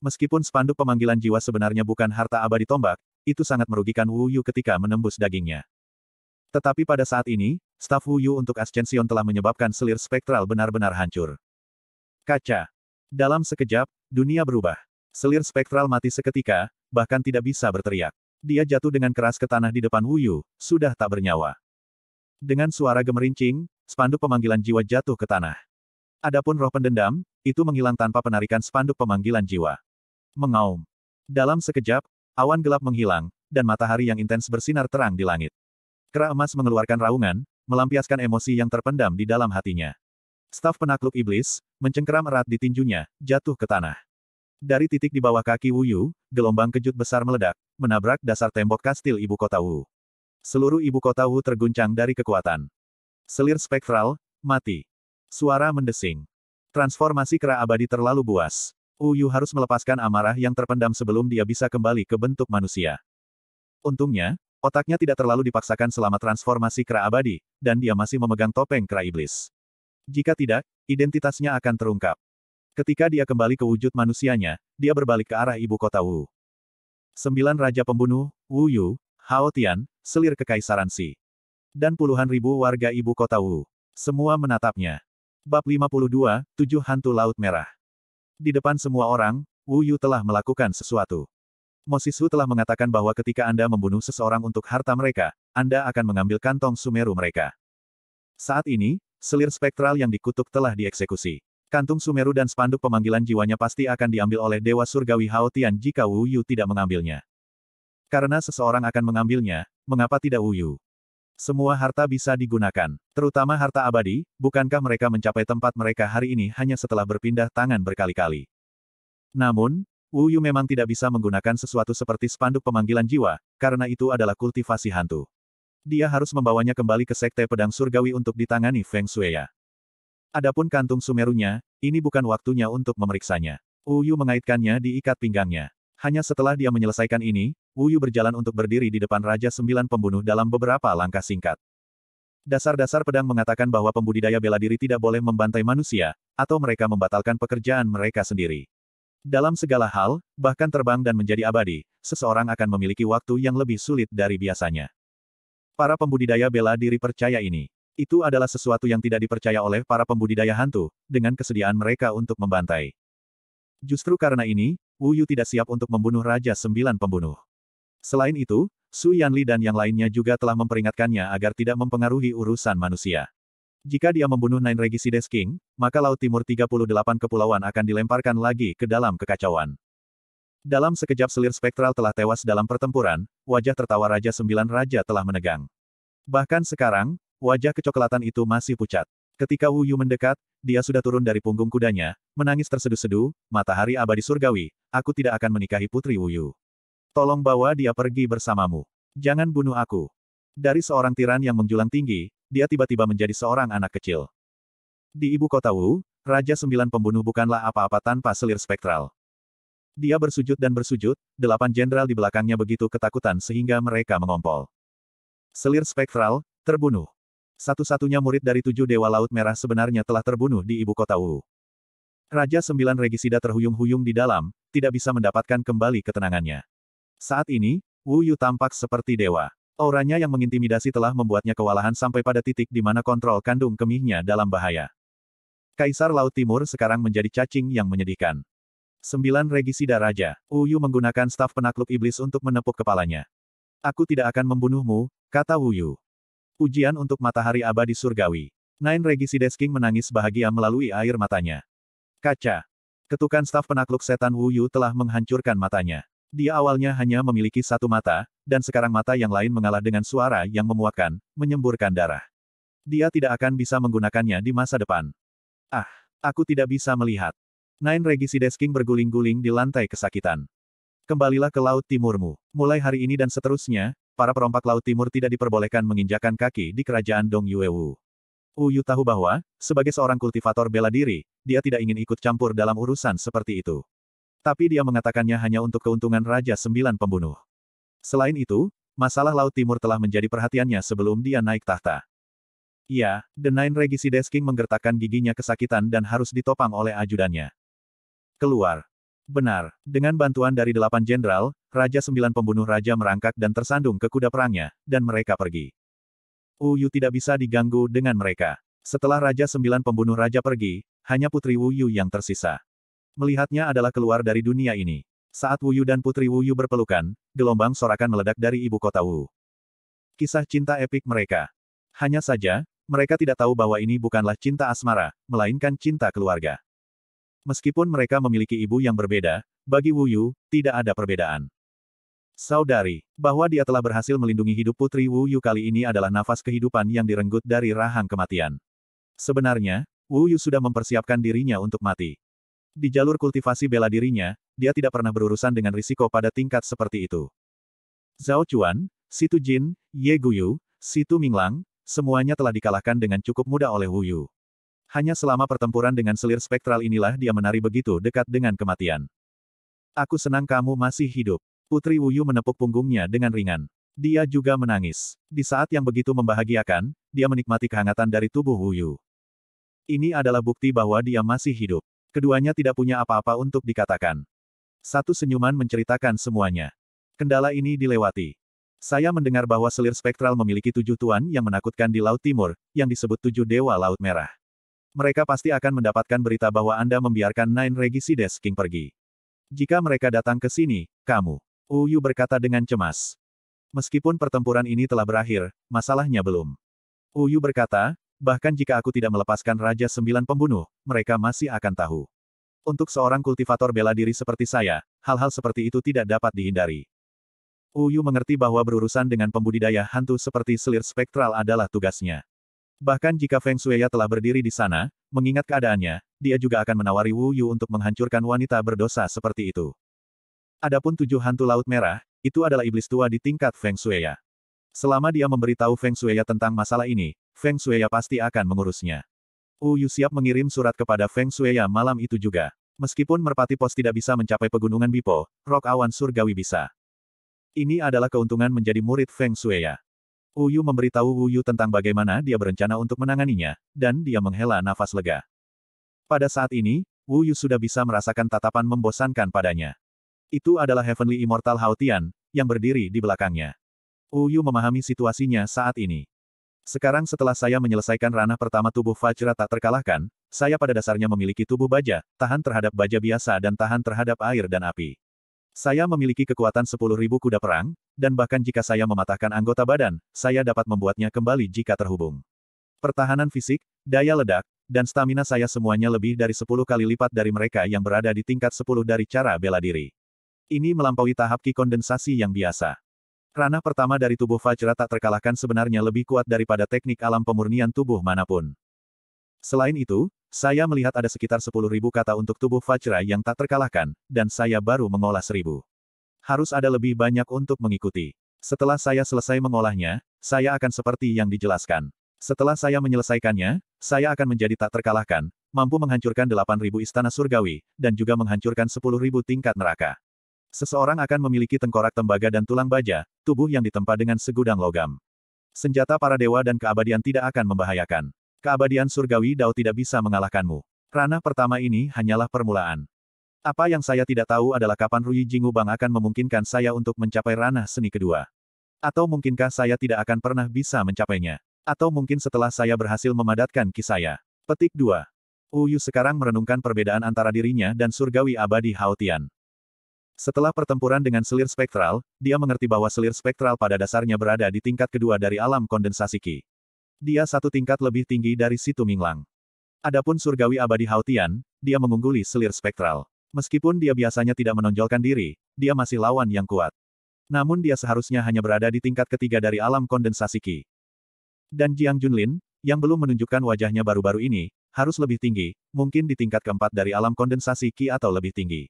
Meskipun spanduk pemanggilan jiwa sebenarnya bukan harta abadi tombak, itu sangat merugikan Wu Yu ketika menembus dagingnya. Tetapi pada saat ini, staf Wu Yu untuk Ascension telah menyebabkan selir spektral benar-benar hancur. Kaca. Dalam sekejap, dunia berubah. Selir spektral mati seketika, bahkan tidak bisa berteriak. Dia jatuh dengan keras ke tanah di depan Wu Yu, sudah tak bernyawa. Dengan suara gemerincing, spanduk pemanggilan jiwa jatuh ke tanah. Adapun roh pendendam, itu menghilang tanpa penarikan spanduk pemanggilan jiwa. Mengaum. Dalam sekejap, awan gelap menghilang, dan matahari yang intens bersinar terang di langit. Kera emas mengeluarkan raungan, melampiaskan emosi yang terpendam di dalam hatinya. Staf penakluk iblis, mencengkeram erat di tinjunya, jatuh ke tanah. Dari titik di bawah kaki Wu Yu, gelombang kejut besar meledak, menabrak dasar tembok kastil ibu kota Wu. Seluruh ibu kota Wu terguncang dari kekuatan. Selir spektral, mati. Suara mendesing. Transformasi kera abadi terlalu buas. Wu Yu harus melepaskan amarah yang terpendam sebelum dia bisa kembali ke bentuk manusia. Untungnya, otaknya tidak terlalu dipaksakan selama transformasi kera abadi, dan dia masih memegang topeng kera iblis. Jika tidak, identitasnya akan terungkap. Ketika dia kembali ke wujud manusianya, dia berbalik ke arah ibu kota Wu. Sembilan Raja Pembunuh, Wu Yu, Hao Tian, selir kekaisaran Si. Dan puluhan ribu warga ibu kota Wu. Semua menatapnya. Bab 52, Tujuh Hantu Laut Merah. Di depan semua orang, Wu Yu telah melakukan sesuatu. Mosisu telah mengatakan bahwa ketika Anda membunuh seseorang untuk harta mereka, Anda akan mengambil kantong Sumeru mereka. Saat ini, Selir spektral yang dikutuk telah dieksekusi. Kantung Sumeru dan spanduk pemanggilan jiwanya pasti akan diambil oleh Dewa Surgawi Hao Tian jika Wu Yu tidak mengambilnya. Karena seseorang akan mengambilnya, mengapa tidak Wu Yu? Semua harta bisa digunakan, terutama harta abadi, bukankah mereka mencapai tempat mereka hari ini hanya setelah berpindah tangan berkali-kali? Namun, Wu Yu memang tidak bisa menggunakan sesuatu seperti spanduk pemanggilan jiwa, karena itu adalah kultivasi hantu. Dia harus membawanya kembali ke Sekte Pedang Surgawi untuk ditangani Feng Shueya. Adapun kantung sumerunya, ini bukan waktunya untuk memeriksanya. Wu Yu mengaitkannya di ikat pinggangnya. Hanya setelah dia menyelesaikan ini, Wu Yu berjalan untuk berdiri di depan Raja Sembilan Pembunuh dalam beberapa langkah singkat. Dasar-dasar pedang mengatakan bahwa pembudidaya bela diri tidak boleh membantai manusia, atau mereka membatalkan pekerjaan mereka sendiri. Dalam segala hal, bahkan terbang dan menjadi abadi, seseorang akan memiliki waktu yang lebih sulit dari biasanya. Para pembudidaya bela diri percaya ini. Itu adalah sesuatu yang tidak dipercaya oleh para pembudidaya hantu, dengan kesediaan mereka untuk membantai. Justru karena ini, Wu Yu tidak siap untuk membunuh Raja Sembilan Pembunuh. Selain itu, Su Yanli dan yang lainnya juga telah memperingatkannya agar tidak mempengaruhi urusan manusia. Jika dia membunuh Nine Regicides King, maka Laut Timur 38 kepulauan akan dilemparkan lagi ke dalam kekacauan. Dalam sekejap selir spektral telah tewas dalam pertempuran, wajah tertawa Raja Sembilan Raja telah menegang. Bahkan sekarang, wajah kecoklatan itu masih pucat. Ketika Wu Yu mendekat, dia sudah turun dari punggung kudanya, menangis terseduh-seduh, matahari abadi surgawi, aku tidak akan menikahi putri Wu Yu. Tolong bawa dia pergi bersamamu. Jangan bunuh aku. Dari seorang tiran yang menjulang tinggi, dia tiba-tiba menjadi seorang anak kecil. Di ibu kota Wu, Raja Sembilan Pembunuh bukanlah apa-apa tanpa selir spektral. Dia bersujud dan bersujud, delapan jenderal di belakangnya begitu ketakutan sehingga mereka mengompol. Selir spektral, terbunuh. Satu-satunya murid dari tujuh Dewa Laut Merah sebenarnya telah terbunuh di ibu kota Wu. Raja Sembilan Regisida terhuyung-huyung di dalam, tidak bisa mendapatkan kembali ketenangannya. Saat ini, Wu Yu tampak seperti dewa. Auranya yang mengintimidasi telah membuatnya kewalahan sampai pada titik di mana kontrol kandung kemihnya dalam bahaya. Kaisar Laut Timur sekarang menjadi cacing yang menyedihkan. Sembilan Regisida Raja, Yu menggunakan staf penakluk iblis untuk menepuk kepalanya. Aku tidak akan membunuhmu, kata Wu Yu. Ujian untuk matahari abadi surgawi. Nine Regisides King menangis bahagia melalui air matanya. Kaca. Ketukan staf penakluk setan Wu Yu telah menghancurkan matanya. Dia awalnya hanya memiliki satu mata, dan sekarang mata yang lain mengalah dengan suara yang memuakkan, menyemburkan darah. Dia tidak akan bisa menggunakannya di masa depan. Ah, aku tidak bisa melihat. Nine Regicides King berguling-guling di lantai kesakitan. Kembalilah ke Laut Timurmu. Mulai hari ini dan seterusnya, para perompak Laut Timur tidak diperbolehkan menginjakan kaki di kerajaan Dong Yuewu. Wu Yu tahu bahwa, sebagai seorang kultivator bela diri, dia tidak ingin ikut campur dalam urusan seperti itu. Tapi dia mengatakannya hanya untuk keuntungan Raja Sembilan Pembunuh. Selain itu, masalah Laut Timur telah menjadi perhatiannya sebelum dia naik tahta. Ya, The Nine Regicides King menggertakkan giginya kesakitan dan harus ditopang oleh ajudannya. Keluar. Benar, dengan bantuan dari delapan jenderal, Raja Sembilan Pembunuh Raja merangkak dan tersandung ke kuda perangnya, dan mereka pergi. Wu Yu tidak bisa diganggu dengan mereka. Setelah Raja Sembilan Pembunuh Raja pergi, hanya Putri Wu Yu yang tersisa. Melihatnya adalah keluar dari dunia ini. Saat Wu Yu dan Putri Wu Yu berpelukan, gelombang sorakan meledak dari ibu kota Wu. Kisah cinta epik mereka. Hanya saja, mereka tidak tahu bahwa ini bukanlah cinta asmara, melainkan cinta keluarga. Meskipun mereka memiliki ibu yang berbeda, bagi Wu Yu, tidak ada perbedaan. Saudari, bahwa dia telah berhasil melindungi hidup Putri Wu Yu kali ini adalah nafas kehidupan yang direnggut dari rahang kematian. Sebenarnya, Wu Yu sudah mempersiapkan dirinya untuk mati. Di jalur kultivasi bela dirinya, dia tidak pernah berurusan dengan risiko pada tingkat seperti itu. Zhao Chuan, Situ Jin, Ye Guyu, Situ Minglang, semuanya telah dikalahkan dengan cukup mudah oleh Wu Yu. Hanya selama pertempuran dengan selir spektral inilah dia menari begitu dekat dengan kematian. Aku senang kamu masih hidup. Putri Wuyu menepuk punggungnya dengan ringan. Dia juga menangis. Di saat yang begitu membahagiakan, dia menikmati kehangatan dari tubuh Wuyu. Ini adalah bukti bahwa dia masih hidup. Keduanya tidak punya apa-apa untuk dikatakan. Satu senyuman menceritakan semuanya. Kendala ini dilewati. Saya mendengar bahwa selir spektral memiliki tujuh tuan yang menakutkan di Laut Timur, yang disebut tujuh Dewa Laut Merah. Mereka pasti akan mendapatkan berita bahwa Anda membiarkan Nine Regicides King pergi. Jika mereka datang ke sini, kamu Uyu berkata dengan cemas. Meskipun pertempuran ini telah berakhir, masalahnya belum. Uyu berkata, bahkan jika aku tidak melepaskan Raja Sembilan Pembunuh, mereka masih akan tahu. Untuk seorang kultivator bela diri seperti saya, hal-hal seperti itu tidak dapat dihindari. Uyu mengerti bahwa berurusan dengan pembudidaya hantu seperti selir spektral adalah tugasnya. Bahkan jika Feng Shueya telah berdiri di sana, mengingat keadaannya, dia juga akan menawari Wu Yu untuk menghancurkan wanita berdosa seperti itu. Adapun tujuh hantu Laut Merah, itu adalah iblis tua di tingkat Feng Shueya. Selama dia memberitahu Feng Shueya tentang masalah ini, Feng Shueya pasti akan mengurusnya. Wu Yu siap mengirim surat kepada Feng Shueya malam itu juga. Meskipun Merpati Pos tidak bisa mencapai pegunungan Bipo, rok awan surgawi bisa. Ini adalah keuntungan menjadi murid Feng Shueya. Wu Yu memberitahu Wu Yu tentang bagaimana dia berencana untuk menanganinya, dan dia menghela nafas lega. Pada saat ini, Wu Yu sudah bisa merasakan tatapan membosankan padanya. Itu adalah Heavenly Immortal Haotian, yang berdiri di belakangnya. Uyu memahami situasinya saat ini. Sekarang setelah saya menyelesaikan ranah pertama tubuh Vajra tak terkalahkan, saya pada dasarnya memiliki tubuh baja, tahan terhadap baja biasa dan tahan terhadap air dan api. Saya memiliki kekuatan 10.000 kuda perang, dan bahkan jika saya mematahkan anggota badan, saya dapat membuatnya kembali jika terhubung. Pertahanan fisik, daya ledak, dan stamina saya semuanya lebih dari 10 kali lipat dari mereka yang berada di tingkat 10 dari cara bela diri. Ini melampaui tahap ki kondensasi yang biasa. Ranah pertama dari tubuh Vajra tak terkalahkan sebenarnya lebih kuat daripada teknik alam pemurnian tubuh mana pun. Selain itu, saya melihat ada sekitar 10.000 kata untuk tubuh Vajra yang tak terkalahkan, dan saya baru mengolah seribu. Harus ada lebih banyak untuk mengikuti. Setelah saya selesai mengolahnya, saya akan seperti yang dijelaskan. Setelah saya menyelesaikannya, saya akan menjadi tak terkalahkan, mampu menghancurkan 8.000 istana surgawi, dan juga menghancurkan 10.000 tingkat neraka. Seseorang akan memiliki tengkorak tembaga dan tulang baja, tubuh yang ditempa dengan segudang logam. Senjata para dewa dan keabadian tidak akan membahayakan. Keabadian surgawi Dao tidak bisa mengalahkanmu. Ranah pertama ini hanyalah permulaan. Apa yang saya tidak tahu adalah kapan Rui Jingubang akan memungkinkan saya untuk mencapai ranah seni kedua. Atau mungkinkah saya tidak akan pernah bisa mencapainya. Atau mungkin setelah saya berhasil memadatkan ki saya. Petik 2. Uyu sekarang merenungkan perbedaan antara dirinya dan surgawi abadi Haotian. Setelah pertempuran dengan selir spektral, dia mengerti bahwa selir spektral pada dasarnya berada di tingkat kedua dari alam kondensasi Qi. Dia satu tingkat lebih tinggi dari Situ Minglang. Adapun surgawi abadi Haotian, dia mengungguli selir spektral. Meskipun dia biasanya tidak menonjolkan diri, dia masih lawan yang kuat. Namun dia seharusnya hanya berada di tingkat ketiga dari alam kondensasi Qi. Dan Jiang Junlin, yang belum menunjukkan wajahnya baru-baru ini, harus lebih tinggi, mungkin di tingkat keempat dari alam kondensasi Qi atau lebih tinggi.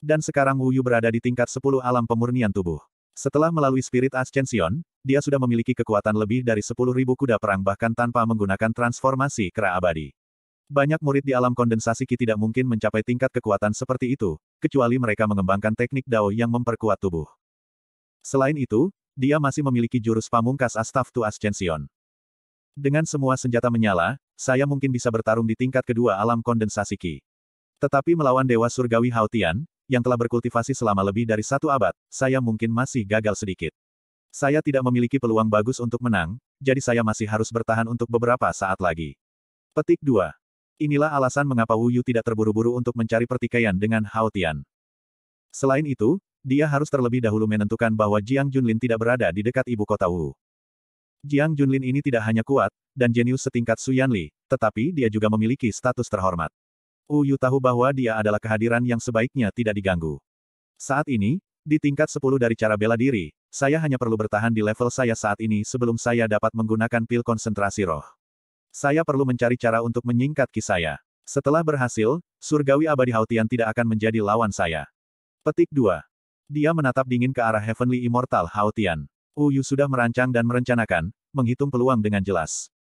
Dan sekarang Wu Yu berada di tingkat 10 alam pemurnian tubuh. Setelah melalui Spirit Ascension, dia sudah memiliki kekuatan lebih dari 10.000 kuda perang bahkan tanpa menggunakan transformasi kera abadi. Banyak murid di alam kondensasi Ki tidak mungkin mencapai tingkat kekuatan seperti itu, kecuali mereka mengembangkan teknik Dao yang memperkuat tubuh. Selain itu, dia masih memiliki jurus pamungkas Astaf to Ascension. Dengan semua senjata menyala, saya mungkin bisa bertarung di tingkat kedua alam kondensasi Ki. Tetapi melawan Dewa Surgawi Hautian, yang telah berkultivasi selama lebih dari satu abad, saya mungkin masih gagal sedikit. Saya tidak memiliki peluang bagus untuk menang, jadi saya masih harus bertahan untuk beberapa saat lagi. Petik 2. Inilah alasan mengapa Wu Yu tidak terburu-buru untuk mencari pertikaian dengan Hao Tian. Selain itu, dia harus terlebih dahulu menentukan bahwa Jiang Junlin tidak berada di dekat ibu kota Wu. Jiang Junlin ini tidak hanya kuat, dan jenius setingkat Su Yanli, tetapi dia juga memiliki status terhormat. Wu Yu tahu bahwa dia adalah kehadiran yang sebaiknya tidak diganggu. Saat ini, di tingkat 10 dari cara bela diri, saya hanya perlu bertahan di level saya saat ini sebelum saya dapat menggunakan pil konsentrasi roh. Saya perlu mencari cara untuk menyingkat ki saya. Setelah berhasil, surgawi abadi Hautian tidak akan menjadi lawan saya. Petik 2. Dia menatap dingin ke arah Heavenly Immortal Hautian. Wu Yu sudah merancang dan merencanakan, menghitung peluang dengan jelas.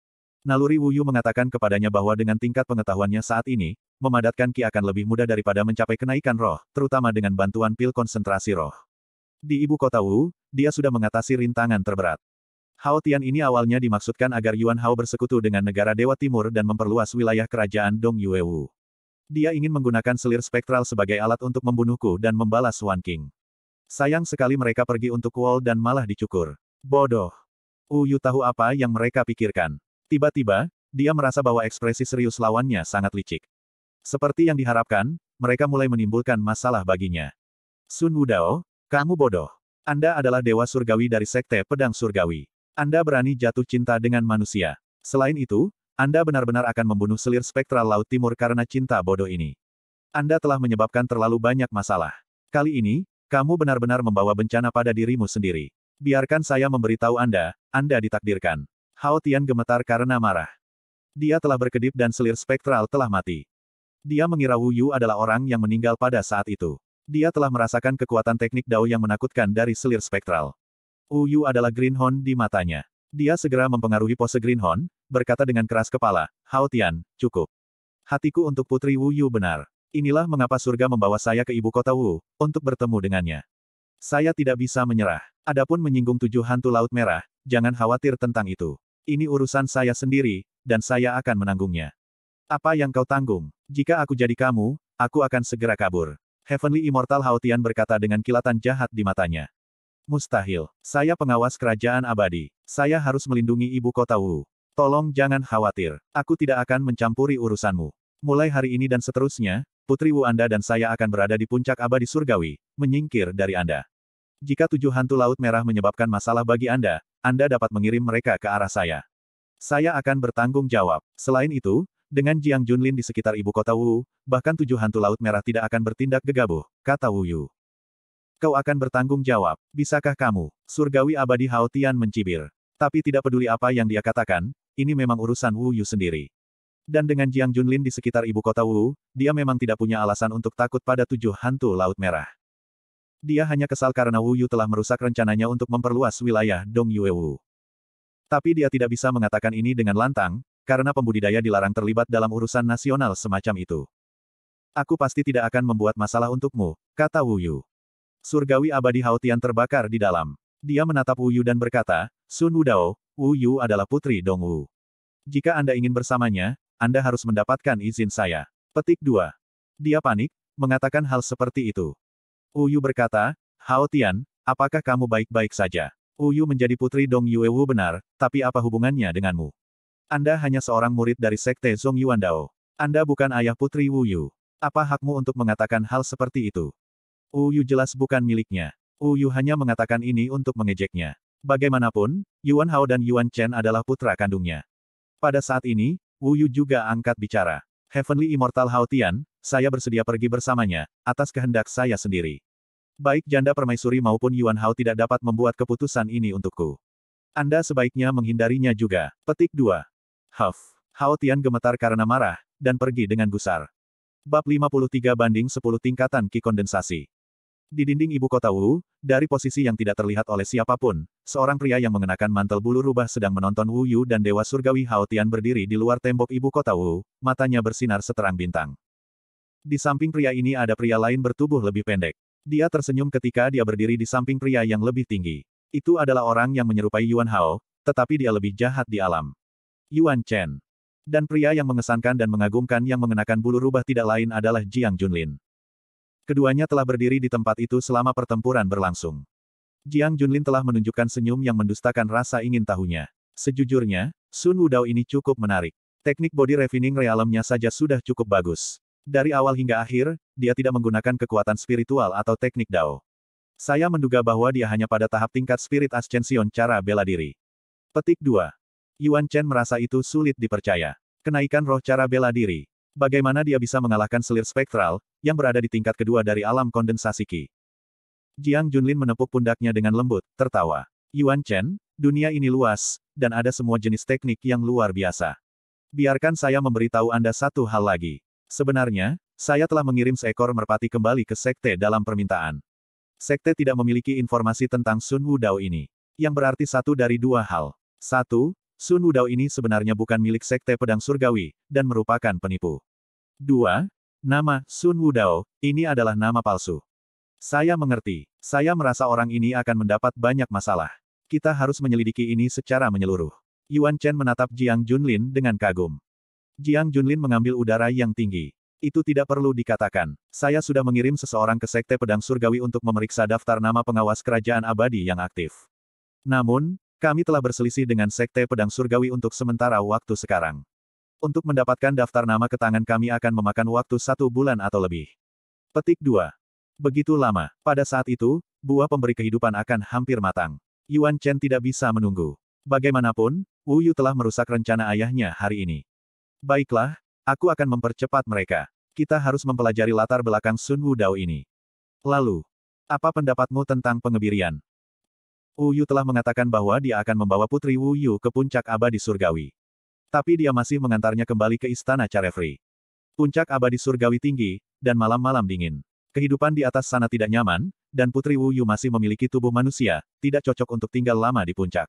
Naluri Wu Yu mengatakan kepadanya bahwa dengan tingkat pengetahuannya saat ini, memadatkan Ki akan lebih mudah daripada mencapai kenaikan roh, terutama dengan bantuan pil konsentrasi roh. Di ibu kota Wu, dia sudah mengatasi rintangan terberat. Hao Tian ini awalnya dimaksudkan agar Yuan Hao bersekutu dengan negara Dewa Timur dan memperluas wilayah kerajaan Dong Yue Wu. Dia ingin menggunakan selir spektral sebagai alat untuk membunuhku dan membalas Wan King. Sayang sekali mereka pergi untuk Wall dan malah dicukur. Bodoh. Wu Yu tahu apa yang mereka pikirkan. Tiba-tiba, dia merasa bahwa ekspresi serius lawannya sangat licik. Seperti yang diharapkan, mereka mulai menimbulkan masalah baginya. Sun Wudao, kamu bodoh. Anda adalah dewa surgawi dari Sekte Pedang Surgawi. Anda berani jatuh cinta dengan manusia. Selain itu, Anda benar-benar akan membunuh selir spektral Laut Timur karena cinta bodoh ini. Anda telah menyebabkan terlalu banyak masalah. Kali ini, kamu benar-benar membawa bencana pada dirimu sendiri. Biarkan saya memberitahu Anda, Anda ditakdirkan. Hao Tian gemetar karena marah. Dia telah berkedip dan selir spektral telah mati. Dia mengira Wu Yu adalah orang yang meninggal pada saat itu. Dia telah merasakan kekuatan teknik Dao yang menakutkan dari selir spektral. Wu Yu adalah Greenhorn di matanya. Dia segera mempengaruhi pose Greenhorn, berkata dengan keras kepala, Hao Tian, cukup. Hatiku untuk Putri Wu Yu benar. Inilah mengapa surga membawa saya ke ibu kota Wu, untuk bertemu dengannya. Saya tidak bisa menyerah. Adapun menyinggung tujuh hantu Laut Merah, jangan khawatir tentang itu. Ini urusan saya sendiri, dan saya akan menanggungnya. Apa yang kau tanggung? Jika aku jadi kamu, aku akan segera kabur. Heavenly Immortal Hautian berkata dengan kilatan jahat di matanya. Mustahil. Saya pengawas kerajaan abadi. Saya harus melindungi ibu kota Wu. Tolong jangan khawatir. Aku tidak akan mencampuri urusanmu. Mulai hari ini dan seterusnya, Putri Wu Anda dan saya akan berada di puncak abadi surgawi, menyingkir dari Anda. Jika tujuh hantu laut merah menyebabkan masalah bagi Anda, Anda dapat mengirim mereka ke arah saya. Saya akan bertanggung jawab. Selain itu, dengan Jiang Junlin di sekitar ibu kota Wu, bahkan tujuh hantu laut merah tidak akan bertindak gegabah, kata Wu Yu. Kau akan bertanggung jawab, bisakah kamu? Surgawi abadi Hao Tian mencibir. Tapi tidak peduli apa yang dia katakan, ini memang urusan Wu Yu sendiri. Dan dengan Jiang Junlin di sekitar ibu kota Wu, dia memang tidak punya alasan untuk takut pada tujuh hantu laut merah. Dia hanya kesal karena Wu Yu telah merusak rencananya untuk memperluas wilayah Dong Yue Wu. Tapi dia tidak bisa mengatakan ini dengan lantang, karena pembudidaya dilarang terlibat dalam urusan nasional semacam itu. Aku pasti tidak akan membuat masalah untukmu, kata Wu Yu. Surgawi abadi Haotian terbakar di dalam. Dia menatap Wu Yu dan berkata, Sun Wudao, Wu Yu adalah putri Dong Wu. Jika Anda ingin bersamanya, Anda harus mendapatkan izin saya. Petik 2. Dia panik, mengatakan hal seperti itu. Wu Yu berkata, Hao Tian, apakah kamu baik-baik saja? Wu Yu menjadi putri Dong Yue Wu benar, tapi apa hubungannya denganmu? Anda hanya seorang murid dari Sekte Zong Yuan Dao. Anda bukan ayah putri Wu Yu. Apa hakmu untuk mengatakan hal seperti itu? Wu Yu jelas bukan miliknya. Wu Yu hanya mengatakan ini untuk mengejeknya. Bagaimanapun, Yuan Hao dan Yuan Chen adalah putra kandungnya. Pada saat ini, Wu Yu juga angkat bicara. Heavenly Immortal Hao Tian, saya bersedia pergi bersamanya, atas kehendak saya sendiri. Baik janda permaisuri maupun Yuan Hao tidak dapat membuat keputusan ini untukku. Anda sebaiknya menghindarinya juga. Petik 2. Huff. Hao Tian gemetar karena marah, dan pergi dengan gusar. Bab 53 banding 10 tingkatan ki kondensasi. Di dinding ibu kota Wu, dari posisi yang tidak terlihat oleh siapa pun, seorang pria yang mengenakan mantel bulu rubah sedang menonton Wu Yu dan Dewa Surgawi Hao Tian berdiri di luar tembok ibu kota Wu, matanya bersinar seterang bintang. Di samping pria ini ada pria lain bertubuh lebih pendek. Dia tersenyum ketika dia berdiri di samping pria yang lebih tinggi. Itu adalah orang yang menyerupai Yuan Hao, tetapi dia lebih jahat di alam. Yuan Chen. Dan pria yang mengesankan dan mengagumkan yang mengenakan bulu rubah tidak lain adalah Jiang Junlin. Keduanya telah berdiri di tempat itu selama pertempuran berlangsung. Jiang Junlin telah menunjukkan senyum yang mendustakan rasa ingin tahunya. Sejujurnya, Sun Wudao ini cukup menarik. Teknik body refining realemnya saja sudah cukup bagus. Dari awal hingga akhir, dia tidak menggunakan kekuatan spiritual atau teknik Dao. Saya menduga bahwa dia hanya pada tahap tingkat spirit ascension cara bela diri. Petik 2. Yuan Chen merasa itu sulit dipercaya. Kenaikan roh cara bela diri. Bagaimana dia bisa mengalahkan selir spektral, yang berada di tingkat kedua dari alam kondensasi Qi? Jiang Junlin menepuk pundaknya dengan lembut, tertawa. Yuan Chen, dunia ini luas, dan ada semua jenis teknik yang luar biasa. Biarkan saya memberitahu Anda satu hal lagi. Sebenarnya, saya telah mengirim seekor merpati kembali ke sekte dalam permintaan. Sekte tidak memiliki informasi tentang Sun Wudao ini. Yang berarti satu dari dua hal. Satu, Sun Wudao ini sebenarnya bukan milik Sekte Pedang Surgawi, dan merupakan penipu. 2. Nama, Sun Wudao, ini adalah nama palsu. Saya mengerti. Saya merasa orang ini akan mendapat banyak masalah. Kita harus menyelidiki ini secara menyeluruh. Yuan Chen menatap Jiang Junlin dengan kagum. Jiang Junlin mengambil udara yang tinggi. Itu tidak perlu dikatakan. Saya sudah mengirim seseorang ke Sekte Pedang Surgawi untuk memeriksa daftar nama pengawas kerajaan abadi yang aktif. Namun, kami telah berselisih dengan Sekte Pedang Surgawi untuk sementara waktu sekarang. Untuk mendapatkan daftar nama ke tangan kami akan memakan waktu satu bulan atau lebih. Petik 2. Begitu lama. Pada saat itu, buah pemberi kehidupan akan hampir matang. Yuan Chen tidak bisa menunggu. Bagaimanapun, Wu Yu telah merusak rencana ayahnya hari ini. Baiklah, aku akan mempercepat mereka. Kita harus mempelajari latar belakang Sun Wudao ini. Lalu, apa pendapatmu tentang pengebirian? Wu Yu telah mengatakan bahwa dia akan membawa Putri Wu Yu ke puncak abadi surgawi. Tapi dia masih mengantarnya kembali ke istana Carefree. Puncak abadi surgawi tinggi, dan malam-malam dingin. Kehidupan di atas sana tidak nyaman, dan Putri Wu Yu masih memiliki tubuh manusia, tidak cocok untuk tinggal lama di puncak.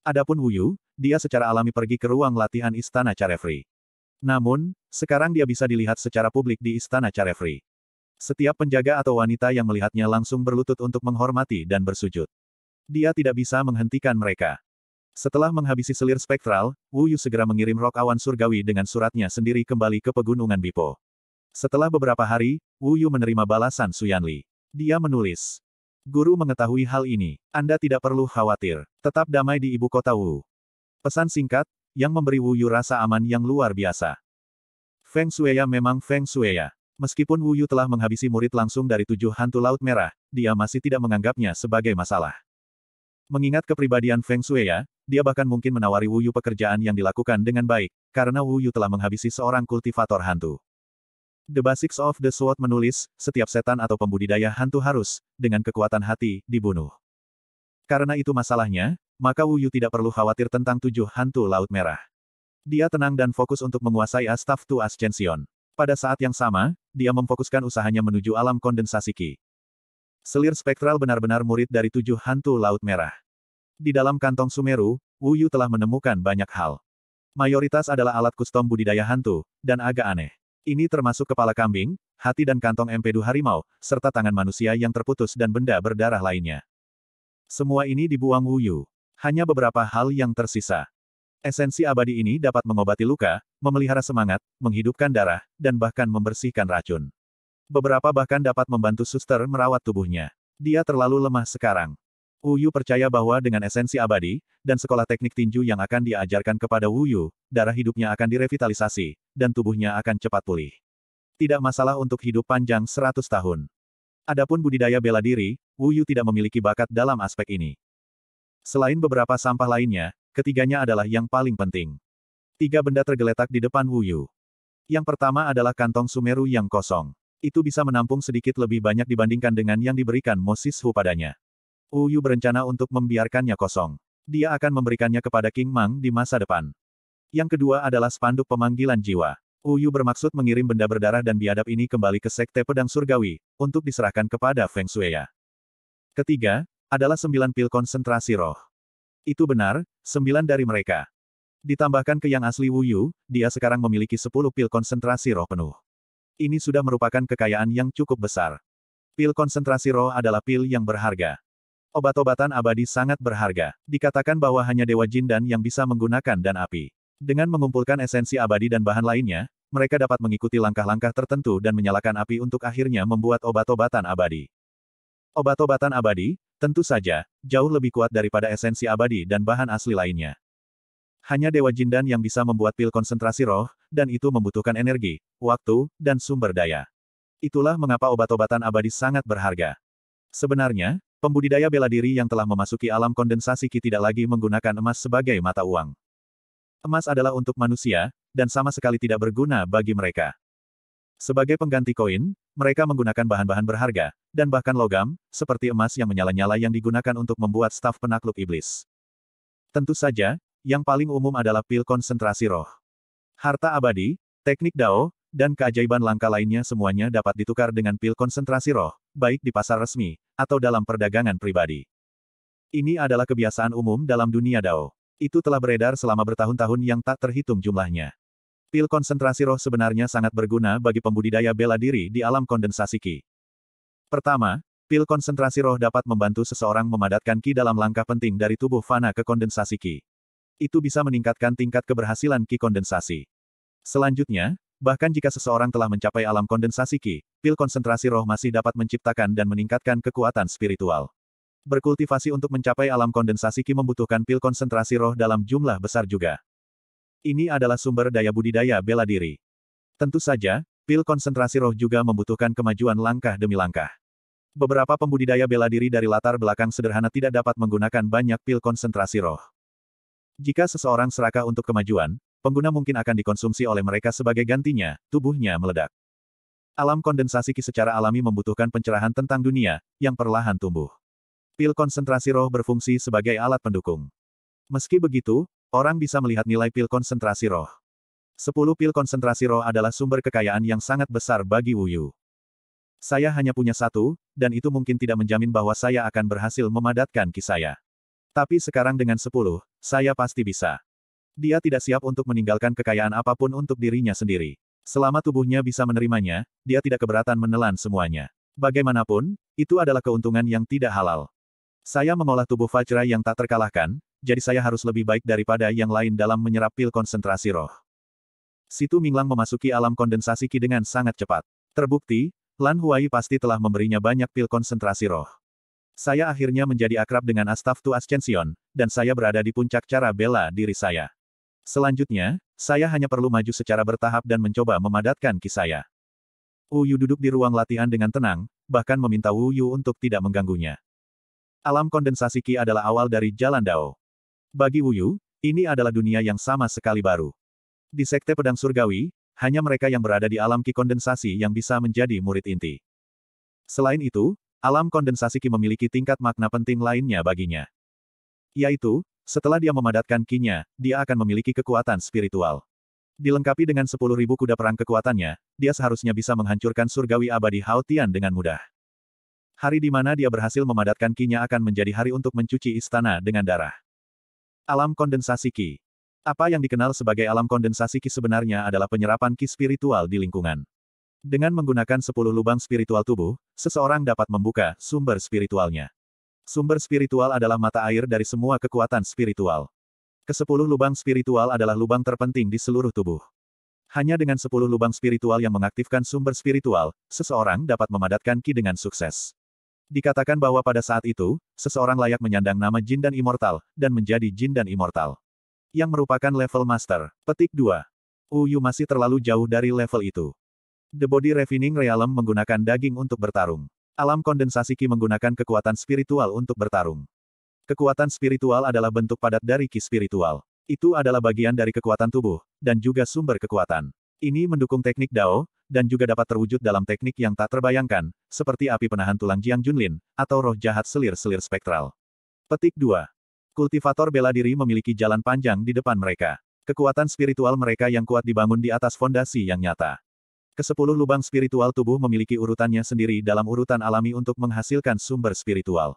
Adapun Wu Yu, dia secara alami pergi ke ruang latihan istana Carefree. Namun, sekarang dia bisa dilihat secara publik di istana Carefree. Setiap penjaga atau wanita yang melihatnya langsung berlutut untuk menghormati dan bersujud. Dia tidak bisa menghentikan mereka. Setelah menghabisi selir spektral, Wu Yu segera mengirim rok awan surgawi dengan suratnya sendiri kembali ke pegunungan Bipo. Setelah beberapa hari, Wu Yu menerima balasan Su Yanli. Dia menulis. Guru mengetahui hal ini. Anda tidak perlu khawatir. Tetap damai di ibu kota Wu. Pesan singkat, yang memberi Wu Yu rasa aman yang luar biasa. Feng Shueya memang Feng Shueya. Meskipun Wu Yu telah menghabisi murid langsung dari tujuh hantu Laut Merah, dia masih tidak menganggapnya sebagai masalah. Mengingat kepribadian Feng Shueya, dia bahkan mungkin menawari Wu Yu pekerjaan yang dilakukan dengan baik, karena Wu Yu telah menghabisi seorang kultivator hantu. The Basics of the Sword menulis, setiap setan atau pembudidaya hantu harus, dengan kekuatan hati, dibunuh. Karena itu masalahnya, maka Wu Yu tidak perlu khawatir tentang tujuh hantu Laut Merah. Dia tenang dan fokus untuk menguasai Astaf Tu Ascension. Pada saat yang sama, dia memfokuskan usahanya menuju alam kondensasi Ki. Selir spektral benar-benar murid dari tujuh hantu Laut Merah. Di dalam kantong Sumeru, Wu Yu telah menemukan banyak hal. Mayoritas adalah alat kustom budidaya hantu, dan agak aneh. Ini termasuk kepala kambing, hati dan kantong empedu harimau, serta tangan manusia yang terputus dan benda berdarah lainnya. Semua ini dibuang Wu Yu. Hanya beberapa hal yang tersisa. Esensi abadi ini dapat mengobati luka, memelihara semangat, menghidupkan darah, dan bahkan membersihkan racun. Beberapa bahkan dapat membantu suster merawat tubuhnya. Dia terlalu lemah sekarang. Wu Yu percaya bahwa dengan esensi abadi, dan sekolah teknik tinju yang akan dia ajarkan kepada Wu Yu, darah hidupnya akan direvitalisasi, dan tubuhnya akan cepat pulih. Tidak masalah untuk hidup panjang 100 tahun. Adapun budidaya bela diri, Wu Yu tidak memiliki bakat dalam aspek ini. Selain beberapa sampah lainnya, ketiganya adalah yang paling penting. Tiga benda tergeletak di depan Wu Yu. Yang pertama adalah kantong Sumeru yang kosong. Itu bisa menampung sedikit lebih banyak dibandingkan dengan yang diberikan Moses Hu padanya. Wu Yu berencana untuk membiarkannya kosong. Dia akan memberikannya kepada King Mang di masa depan. Yang kedua adalah spanduk pemanggilan jiwa. Uyu bermaksud mengirim benda berdarah dan biadab ini kembali ke Sekte Pedang Surgawi, untuk diserahkan kepada Feng Shueya. Ketiga, adalah sembilan pil konsentrasi roh. Itu benar, sembilan dari mereka. Ditambahkan ke yang asli Wu Yu, dia sekarang memiliki sepuluh pil konsentrasi roh penuh. Ini sudah merupakan kekayaan yang cukup besar. Pil konsentrasi roh adalah pil yang berharga. Obat-obatan abadi sangat berharga. Dikatakan bahwa hanya Dewa Jin dan yang bisa menggunakan dan api. Dengan mengumpulkan esensi abadi dan bahan lainnya, mereka dapat mengikuti langkah-langkah tertentu dan menyalakan api untuk akhirnya membuat obat-obatan abadi. Obat-obatan abadi, tentu saja, jauh lebih kuat daripada esensi abadi dan bahan asli lainnya. Hanya Dewa Jindan yang bisa membuat pil konsentrasi roh, dan itu membutuhkan energi, waktu, dan sumber daya. Itulah mengapa obat-obatan abadi sangat berharga. Sebenarnya, pembudidaya bela diri yang telah memasuki alam kondensasi Ki tidak lagi menggunakan emas sebagai mata uang. Emas adalah untuk manusia, dan sama sekali tidak berguna bagi mereka. Sebagai pengganti koin, mereka menggunakan bahan-bahan berharga, dan bahkan logam, seperti emas yang menyala-nyala yang digunakan untuk membuat staf penakluk iblis. Tentu saja, yang paling umum adalah pil konsentrasi roh. Harta abadi, teknik Dao, dan keajaiban langka lainnya semuanya dapat ditukar dengan pil konsentrasi roh, baik di pasar resmi, atau dalam perdagangan pribadi. Ini adalah kebiasaan umum dalam dunia Dao. Itu telah beredar selama bertahun-tahun yang tak terhitung jumlahnya. Pil konsentrasi roh sebenarnya sangat berguna bagi pembudidaya bela diri di alam kondensasi Ki. Pertama, pil konsentrasi roh dapat membantu seseorang memadatkan Ki dalam langkah penting dari tubuh fana ke kondensasi Ki. Itu bisa meningkatkan tingkat keberhasilan Ki kondensasi. Selanjutnya, bahkan jika seseorang telah mencapai alam kondensasi Ki, pil konsentrasi roh masih dapat menciptakan dan meningkatkan kekuatan spiritual. Berkultivasi untuk mencapai alam kondensasi Ki membutuhkan pil konsentrasi roh dalam jumlah besar juga. Ini adalah sumber daya budidaya bela diri. Tentu saja, pil konsentrasi roh juga membutuhkan kemajuan langkah demi langkah. Beberapa pembudidaya bela diri dari latar belakang sederhana tidak dapat menggunakan banyak pil konsentrasi roh. Jika seseorang serakah untuk kemajuan, pengguna mungkin akan dikonsumsi oleh mereka sebagai gantinya, tubuhnya meledak. Alam kondensasi Ki secara alami membutuhkan pencerahan tentang dunia, yang perlahan tumbuh. Pil konsentrasi roh berfungsi sebagai alat pendukung. Meski begitu, orang bisa melihat nilai pil konsentrasi roh. Sepuluh pil konsentrasi roh adalah sumber kekayaan yang sangat besar bagi Wu Yu. Saya hanya punya satu, dan itu mungkin tidak menjamin bahwa saya akan berhasil memadatkan ki saya. Tapi sekarang dengan sepuluh, saya pasti bisa. Dia tidak siap untuk meninggalkan kekayaan apa pun untuk dirinya sendiri. Selama tubuhnya bisa menerimanya, dia tidak keberatan menelan semuanya. Bagaimanapun, itu adalah keuntungan yang tidak halal. Saya mengolah tubuh Vajra yang tak terkalahkan, jadi saya harus lebih baik daripada yang lain dalam menyerap pil konsentrasi roh. Situ Minglang memasuki alam kondensasi Ki dengan sangat cepat. Terbukti, Lan Huai pasti telah memberinya banyak pil konsentrasi roh. Saya akhirnya menjadi akrab dengan Astaf Tu Ascension, dan saya berada di puncak cara bela diri saya. Selanjutnya, saya hanya perlu maju secara bertahap dan mencoba memadatkan ki saya. Wu Yu duduk di ruang latihan dengan tenang, bahkan meminta Wu Yu untuk tidak mengganggunya. Alam kondensasi Ki adalah awal dari jalan Dao. Bagi Wu Yu, ini adalah dunia yang sama sekali baru. Di Sekte Pedang Surgawi, hanya mereka yang berada di alam Ki kondensasi yang bisa menjadi murid inti. Selain itu, alam kondensasi Ki memiliki tingkat makna penting lainnya baginya. Yaitu, setelah dia memadatkan Ki-nya, dia akan memiliki kekuatan spiritual. Dilengkapi dengan 10.000 kuda perang kekuatannya, dia seharusnya bisa menghancurkan surgawi abadi Hao Tian dengan mudah. Hari di mana dia berhasil memadatkan kinya akan menjadi hari untuk mencuci istana dengan darah. Alam kondensasi ki. Apa yang dikenal sebagai alam kondensasi ki sebenarnya adalah penyerapan ki spiritual di lingkungan. Dengan menggunakan 10 lubang spiritual tubuh, seseorang dapat membuka sumber spiritualnya. Sumber spiritual adalah mata air dari semua kekuatan spiritual. Kesepuluh lubang spiritual adalah lubang terpenting di seluruh tubuh. Hanya dengan 10 lubang spiritual yang mengaktifkan sumber spiritual, seseorang dapat memadatkan ki dengan sukses. Dikatakan bahwa pada saat itu, seseorang layak menyandang nama Jin dan Immortal, dan menjadi Jin dan Immortal. Yang merupakan level Master. Petik 2. Uyu masih terlalu jauh dari level itu. The Body Refining Realm menggunakan daging untuk bertarung. Alam kondensasi Ki menggunakan kekuatan spiritual untuk bertarung. Kekuatan spiritual adalah bentuk padat dari Ki spiritual. Itu adalah bagian dari kekuatan tubuh, dan juga sumber kekuatan. Ini mendukung teknik Dao, dan juga dapat terwujud dalam teknik yang tak terbayangkan, seperti api penahan tulang Jiang Junlin, atau roh jahat selir-selir spektral. Petik 2. Kultivator bela diri memiliki jalan panjang di depan mereka. Kekuatan spiritual mereka yang kuat dibangun di atas fondasi yang nyata. Kesepuluh lubang spiritual tubuh memiliki urutannya sendiri dalam urutan alami untuk menghasilkan sumber spiritual.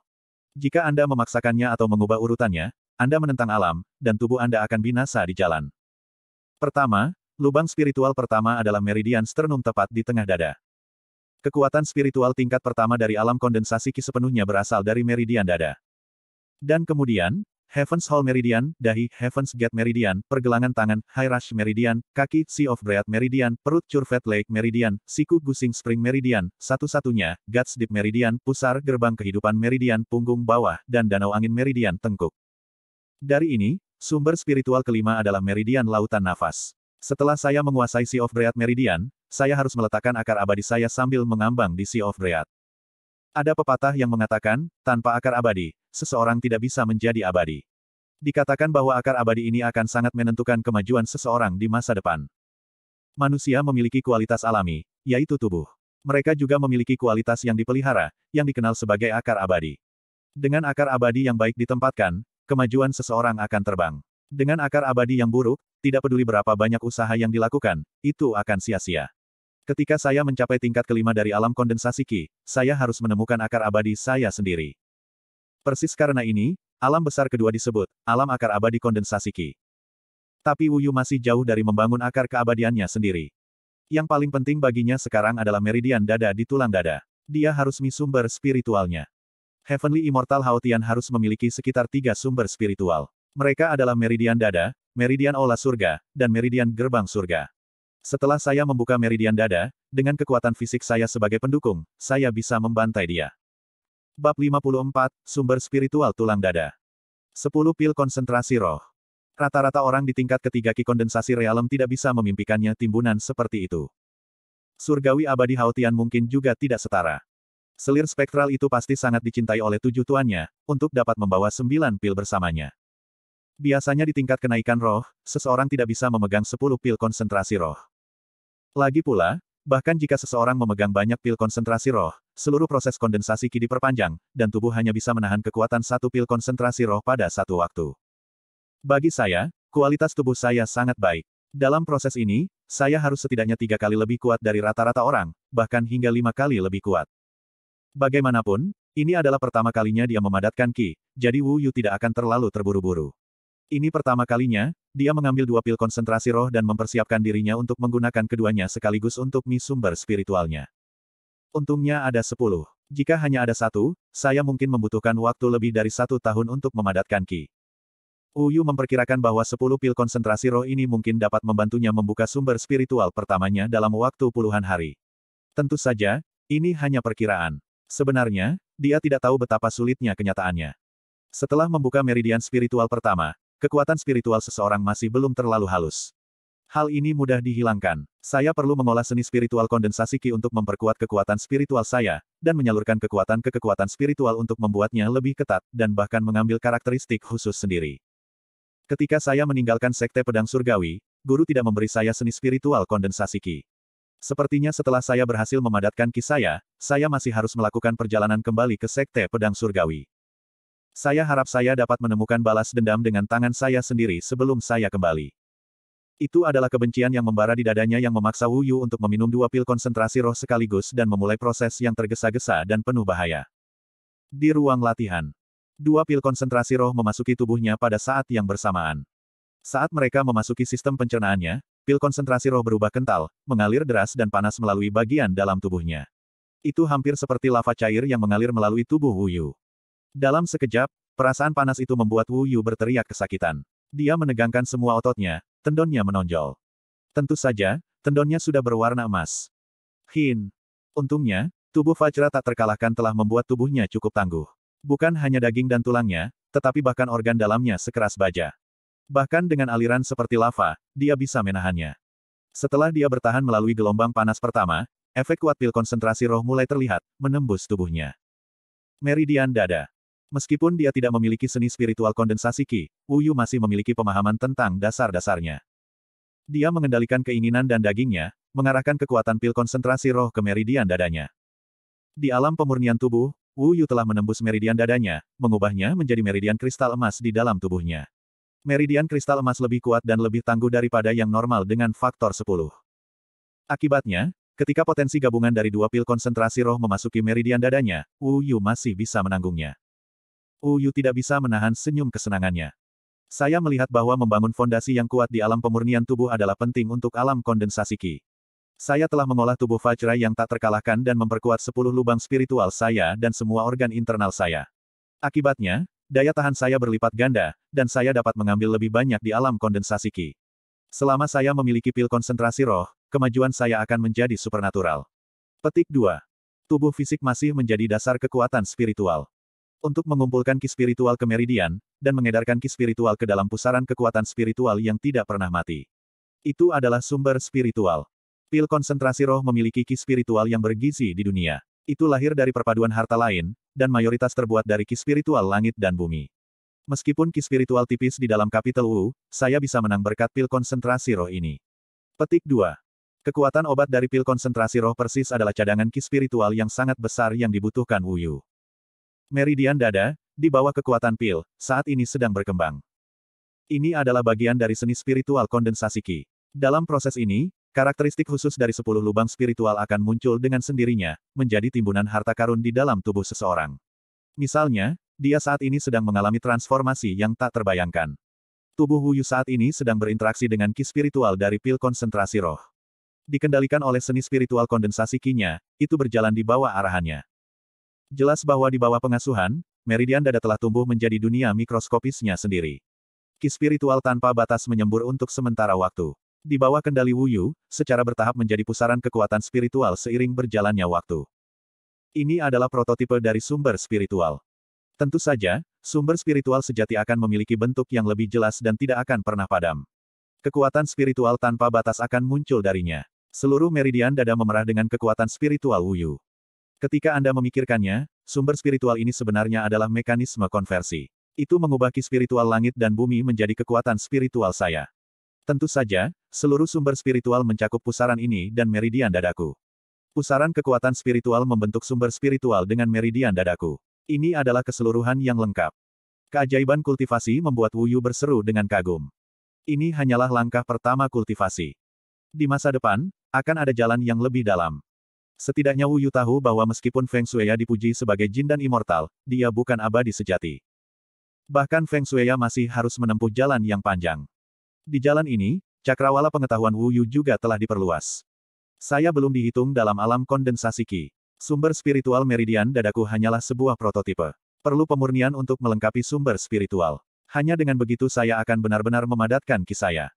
Jika Anda memaksakannya atau mengubah urutannya, Anda menentang alam, dan tubuh Anda akan binasa di jalan. Pertama, lubang spiritual pertama adalah meridian sternum tepat di tengah dada. Kekuatan spiritual tingkat pertama dari alam kondensasi ki sepenuhnya berasal dari meridian dada. Dan kemudian, Heaven's Hall Meridian, dahi, Heaven's Gate Meridian, pergelangan tangan, High Rush Meridian, kaki, Sea of Bread Meridian, perut Curvet Lake Meridian, siku Gusing Spring Meridian, satu-satunya, Guts Deep Meridian, pusar gerbang kehidupan Meridian, punggung bawah, dan danau angin Meridian tengkuk. Dari ini, sumber spiritual kelima adalah Meridian Lautan Nafas. Setelah saya menguasai Sea of Bread Meridian, saya harus meletakkan akar abadi saya sambil mengambang di Sea of Bread. Ada pepatah yang mengatakan, tanpa akar abadi, seseorang tidak bisa menjadi abadi. Dikatakan bahwa akar abadi ini akan sangat menentukan kemajuan seseorang di masa depan. Manusia memiliki kualitas alami, yaitu tubuh. Mereka juga memiliki kualitas yang dipelihara, yang dikenal sebagai akar abadi. Dengan akar abadi yang baik ditempatkan, kemajuan seseorang akan terbang. Dengan akar abadi yang buruk, tidak peduli berapa banyak usaha yang dilakukan, itu akan sia-sia. Ketika saya mencapai tingkat kelima dari alam kondensasi Ki, saya harus menemukan akar abadi saya sendiri. Persis karena ini, alam besar kedua disebut, alam akar abadi kondensasi Ki. Tapi Wu Yu masih jauh dari membangun akar keabadiannya sendiri. Yang paling penting baginya sekarang adalah meridian dada di tulang dada. Dia harus mi sumber spiritualnya. Heavenly Immortal Haotian harus memiliki sekitar tiga sumber spiritual. Mereka adalah meridian dada, meridian olah surga, dan meridian gerbang surga. Setelah saya membuka meridian dada, dengan kekuatan fisik saya sebagai pendukung, saya bisa membantai dia. Bab 54, Sumber Spiritual Tulang Dada 10 pil konsentrasi roh. Rata-rata orang di tingkat ketiga ki kondensasi realem tidak bisa memimpikannya timbunan seperti itu. Surgawi abadi Haotian mungkin juga tidak setara. Selir spektral itu pasti sangat dicintai oleh tujuh tuannya, untuk dapat membawa sembilan pil bersamanya. Biasanya di tingkat kenaikan roh, seseorang tidak bisa memegang sepuluh pil konsentrasi roh. Lagi pula, bahkan jika seseorang memegang banyak pil konsentrasi roh, seluruh proses kondensasi ki diperpanjang, dan tubuh hanya bisa menahan kekuatan satu pil konsentrasi roh pada satu waktu. Bagi saya, kualitas tubuh saya sangat baik. Dalam proses ini, saya harus setidaknya tiga kali lebih kuat dari rata-rata orang, bahkan hingga lima kali lebih kuat. Bagaimanapun, ini adalah pertama kalinya dia memadatkan Ki, jadi Wu Yu tidak akan terlalu terburu-buru. Ini pertama kalinya, dia mengambil dua pil konsentrasi roh dan mempersiapkan dirinya untuk menggunakan keduanya sekaligus untuk mi sumber spiritualnya. Untungnya ada sepuluh. Jika hanya ada satu, saya mungkin membutuhkan waktu lebih dari satu tahun untuk memadatkan Ki. Uyu memperkirakan bahwa sepuluh pil konsentrasi roh ini mungkin dapat membantunya membuka sumber spiritual pertamanya dalam waktu puluhan hari. Tentu saja, ini hanya perkiraan. Sebenarnya, dia tidak tahu betapa sulitnya kenyataannya. Setelah membuka meridian spiritual pertama, kekuatan spiritual seseorang masih belum terlalu halus. Hal ini mudah dihilangkan. Saya perlu mengolah seni spiritual kondensasi Ki untuk memperkuat kekuatan spiritual saya, dan menyalurkan kekuatan ke kekuatan spiritual untuk membuatnya lebih ketat, dan bahkan mengambil karakteristik khusus sendiri. Ketika saya meninggalkan Sekte Pedang Surgawi, guru tidak memberi saya seni spiritual kondensasi Ki. Sepertinya setelah saya berhasil memadatkan Ki saya, saya masih harus melakukan perjalanan kembali ke Sekte Pedang Surgawi. Saya harap saya dapat menemukan balas dendam dengan tangan saya sendiri sebelum saya kembali. Itu adalah kebencian yang membara di dadanya yang memaksa Wu Yu untuk meminum dua pil konsentrasi roh sekaligus dan memulai proses yang tergesa-gesa dan penuh bahaya. Di ruang latihan, dua pil konsentrasi roh memasuki tubuhnya pada saat yang bersamaan. Saat mereka memasuki sistem pencernaannya, pil konsentrasi roh berubah kental, mengalir deras dan panas melalui bagian dalam tubuhnya. Itu hampir seperti lava cair yang mengalir melalui tubuh Wu Yu. Dalam sekejap, perasaan panas itu membuat Wu Yu berteriak kesakitan. Dia menegangkan semua ototnya, tendonnya menonjol. Tentu saja, tendonnya sudah berwarna emas. Hin. Untungnya, tubuh Fajra tak terkalahkan telah membuat tubuhnya cukup tangguh. Bukan hanya daging dan tulangnya, tetapi bahkan organ dalamnya sekeras baja. Bahkan dengan aliran seperti lava, dia bisa menahannya. Setelah dia bertahan melalui gelombang panas pertama, efek kuat pil konsentrasi roh mulai terlihat, menembus tubuhnya. Meridian dada. Meskipun dia tidak memiliki seni spiritual kondensasi Qi, Wu Yu masih memiliki pemahaman tentang dasar-dasarnya. Dia mengendalikan keinginan dan dagingnya, mengarahkan kekuatan pil konsentrasi roh ke meridian dadanya. Di alam pemurnian tubuh, Wu Yu telah menembus meridian dadanya, mengubahnya menjadi meridian kristal emas di dalam tubuhnya. Meridian kristal emas lebih kuat dan lebih tangguh daripada yang normal dengan faktor 10. Akibatnya, ketika potensi gabungan dari dua pil konsentrasi roh memasuki meridian dadanya, Wu Yu masih bisa menanggungnya. Wu Yu tidak bisa menahan senyum kesenangannya. Saya melihat bahwa membangun fondasi yang kuat di alam pemurnian tubuh adalah penting untuk alam kondensasi Qi. Saya telah mengolah tubuh Vajra yang tak terkalahkan dan memperkuat sepuluh lubang spiritual saya dan semua organ internal saya. Akibatnya, daya tahan saya berlipat ganda, dan saya dapat mengambil lebih banyak di alam kondensasi Qi. Selama saya memiliki pil konsentrasi roh, kemajuan saya akan menjadi supernatural. Petik 2. Tubuh fisik masih menjadi dasar kekuatan spiritual untuk mengumpulkan ki spiritual ke meridian, dan mengedarkan ki spiritual ke dalam pusaran kekuatan spiritual yang tidak pernah mati. Itu adalah sumber spiritual. Pil konsentrasi roh memiliki ki spiritual yang bergizi di dunia. Itu lahir dari perpaduan harta lain, dan mayoritas terbuat dari ki spiritual langit dan bumi. Meskipun ki spiritual tipis di dalam kapital U, saya bisa menang berkat pil konsentrasi roh ini. Petik 2. Kekuatan obat dari pil konsentrasi roh persis adalah cadangan ki spiritual yang sangat besar yang dibutuhkan Wu Yu. Meridian dada, di bawah kekuatan pil, saat ini sedang berkembang. Ini adalah bagian dari seni spiritual kondensasi Qi. Dalam proses ini, karakteristik khusus dari sepuluh lubang spiritual akan muncul dengan sendirinya, menjadi timbunan harta karun di dalam tubuh seseorang. Misalnya, dia saat ini sedang mengalami transformasi yang tak terbayangkan. Tubuh Wu Yu saat ini sedang berinteraksi dengan ki spiritual dari pil konsentrasi roh. Dikendalikan oleh seni spiritual kondensasi Qi-nya, itu berjalan di bawah arahannya. Jelas bahwa di bawah pengasuhan, meridian dada telah tumbuh menjadi dunia mikroskopisnya sendiri. Ki spiritual tanpa batas menyembur untuk sementara waktu. Di bawah kendali Wu Yu, secara bertahap menjadi pusaran kekuatan spiritual seiring berjalannya waktu. Ini adalah prototipe dari sumber spiritual. Tentu saja, sumber spiritual sejati akan memiliki bentuk yang lebih jelas dan tidak akan pernah padam. Kekuatan spiritual tanpa batas akan muncul darinya. Seluruh meridian dada memerah dengan kekuatan spiritual Wu Yu. Ketika Anda memikirkannya, sumber spiritual ini sebenarnya adalah mekanisme konversi. Itu mengubah ki spiritual langit dan bumi menjadi kekuatan spiritual saya. Tentu saja, seluruh sumber spiritual mencakup pusaran ini dan meridian dadaku. Pusaran kekuatan spiritual membentuk sumber spiritual dengan meridian dadaku. Ini adalah keseluruhan yang lengkap. Keajaiban kultivasi membuat Wu Yu berseru dengan kagum. Ini hanyalah langkah pertama kultivasi. Di masa depan, akan ada jalan yang lebih dalam. Setidaknya Wu Yu tahu bahwa meskipun Feng Shueya dipuji sebagai jin dan immortal, dia bukan abadi sejati. Bahkan Feng Shueya masih harus menempuh jalan yang panjang. Di jalan ini, cakrawala pengetahuan Wu Yu juga telah diperluas. Saya belum dihitung dalam alam kondensasi Qi. Sumber spiritual meridian dadaku hanyalah sebuah prototipe. Perlu pemurnian untuk melengkapi sumber spiritual. Hanya dengan begitu saya akan benar-benar memadatkan Qi saya.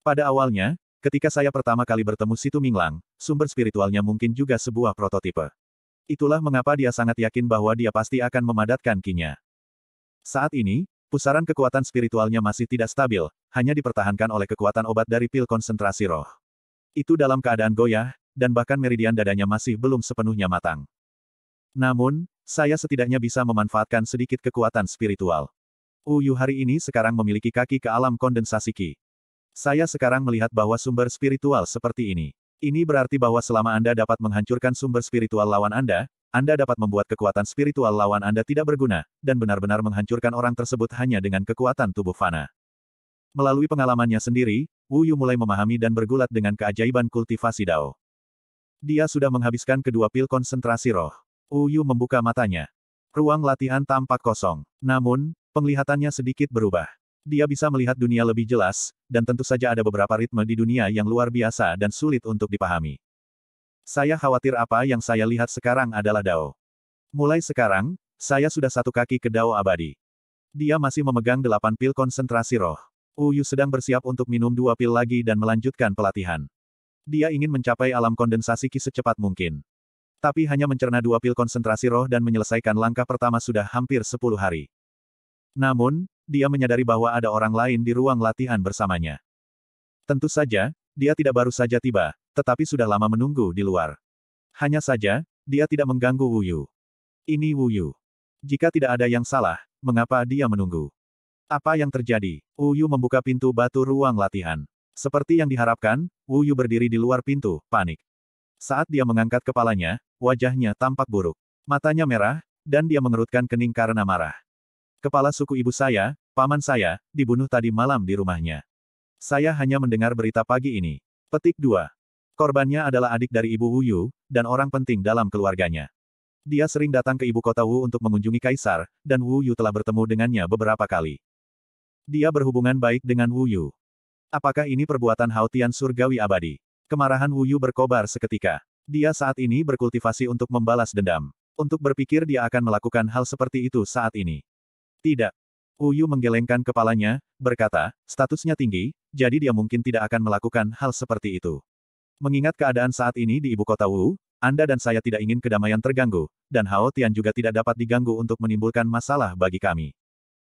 Pada awalnya, Ketika saya pertama kali bertemu Situ Minglang, sumber spiritualnya mungkin juga sebuah prototipe. Itulah mengapa dia sangat yakin bahwa dia pasti akan memadatkan kinya. Saat ini, pusaran kekuatan spiritualnya masih tidak stabil, hanya dipertahankan oleh kekuatan obat dari pil konsentrasi roh. Itu dalam keadaan goyah, dan bahkan meridian dadanya masih belum sepenuhnya matang. Namun, saya setidaknya bisa memanfaatkan sedikit kekuatan spiritual. Uyu hari ini sekarang memiliki kaki ke alam kondensasi Qi. Saya sekarang melihat bahwa sumber spiritual seperti ini. Ini berarti bahwa selama Anda dapat menghancurkan sumber spiritual lawan Anda, Anda dapat membuat kekuatan spiritual lawan Anda tidak berguna, dan benar-benar menghancurkan orang tersebut hanya dengan kekuatan tubuh fana. Melalui pengalamannya sendiri, Wu Yu mulai memahami dan bergulat dengan keajaiban kultivasi Dao. Dia sudah menghabiskan kedua pil konsentrasi roh. Wu Yu membuka matanya. Ruang latihan tampak kosong. Namun, penglihatannya sedikit berubah. Dia bisa melihat dunia lebih jelas, dan tentu saja ada beberapa ritme di dunia yang luar biasa dan sulit untuk dipahami. Saya khawatir apa yang saya lihat sekarang adalah Dao. Mulai sekarang, saya sudah satu kaki ke Dao abadi. Dia masih memegang delapan pil konsentrasi roh. Uyu sedang bersiap untuk minum dua pil lagi dan melanjutkan pelatihan. Dia ingin mencapai alam kondensasi ki secepat mungkin. Tapi hanya mencerna dua pil konsentrasi roh dan menyelesaikan langkah pertama sudah hampir sepuluh hari. Namun, dia menyadari bahwa ada orang lain di ruang latihan bersamanya. Tentu saja, dia tidak baru saja tiba, tetapi sudah lama menunggu di luar. Hanya saja, dia tidak mengganggu Wu Yu. Ini Wu Yu. Jika tidak ada yang salah, mengapa dia menunggu? Apa yang terjadi? Wu Yu membuka pintu batu ruang latihan. Seperti yang diharapkan, Wu Yu berdiri di luar pintu, panik. Saat dia mengangkat kepalanya, wajahnya tampak buruk. Matanya merah, dan dia mengerutkan kening karena marah. Kepala suku ibu saya, Paman saya, dibunuh tadi malam di rumahnya. Saya hanya mendengar berita pagi ini. Petik 2. Korbannya adalah adik dari Ibu Wu Yu, dan orang penting dalam keluarganya. Dia sering datang ke ibu kota Wu untuk mengunjungi kaisar, dan Wu Yu telah bertemu dengannya beberapa kali. Dia berhubungan baik dengan Wu Yu. Apakah ini perbuatan Haotian surgawi abadi? Kemarahan Wu Yu berkobar seketika. Dia saat ini berkultivasi untuk membalas dendam. Untuk berpikir dia akan melakukan hal seperti itu saat ini. Tidak. Uyu menggelengkan kepalanya, berkata, statusnya tinggi, jadi dia mungkin tidak akan melakukan hal seperti itu. Mengingat keadaan saat ini di ibu kota Wu, Anda dan saya tidak ingin kedamaian terganggu, dan Hao Tian juga tidak dapat diganggu untuk menimbulkan masalah bagi kami.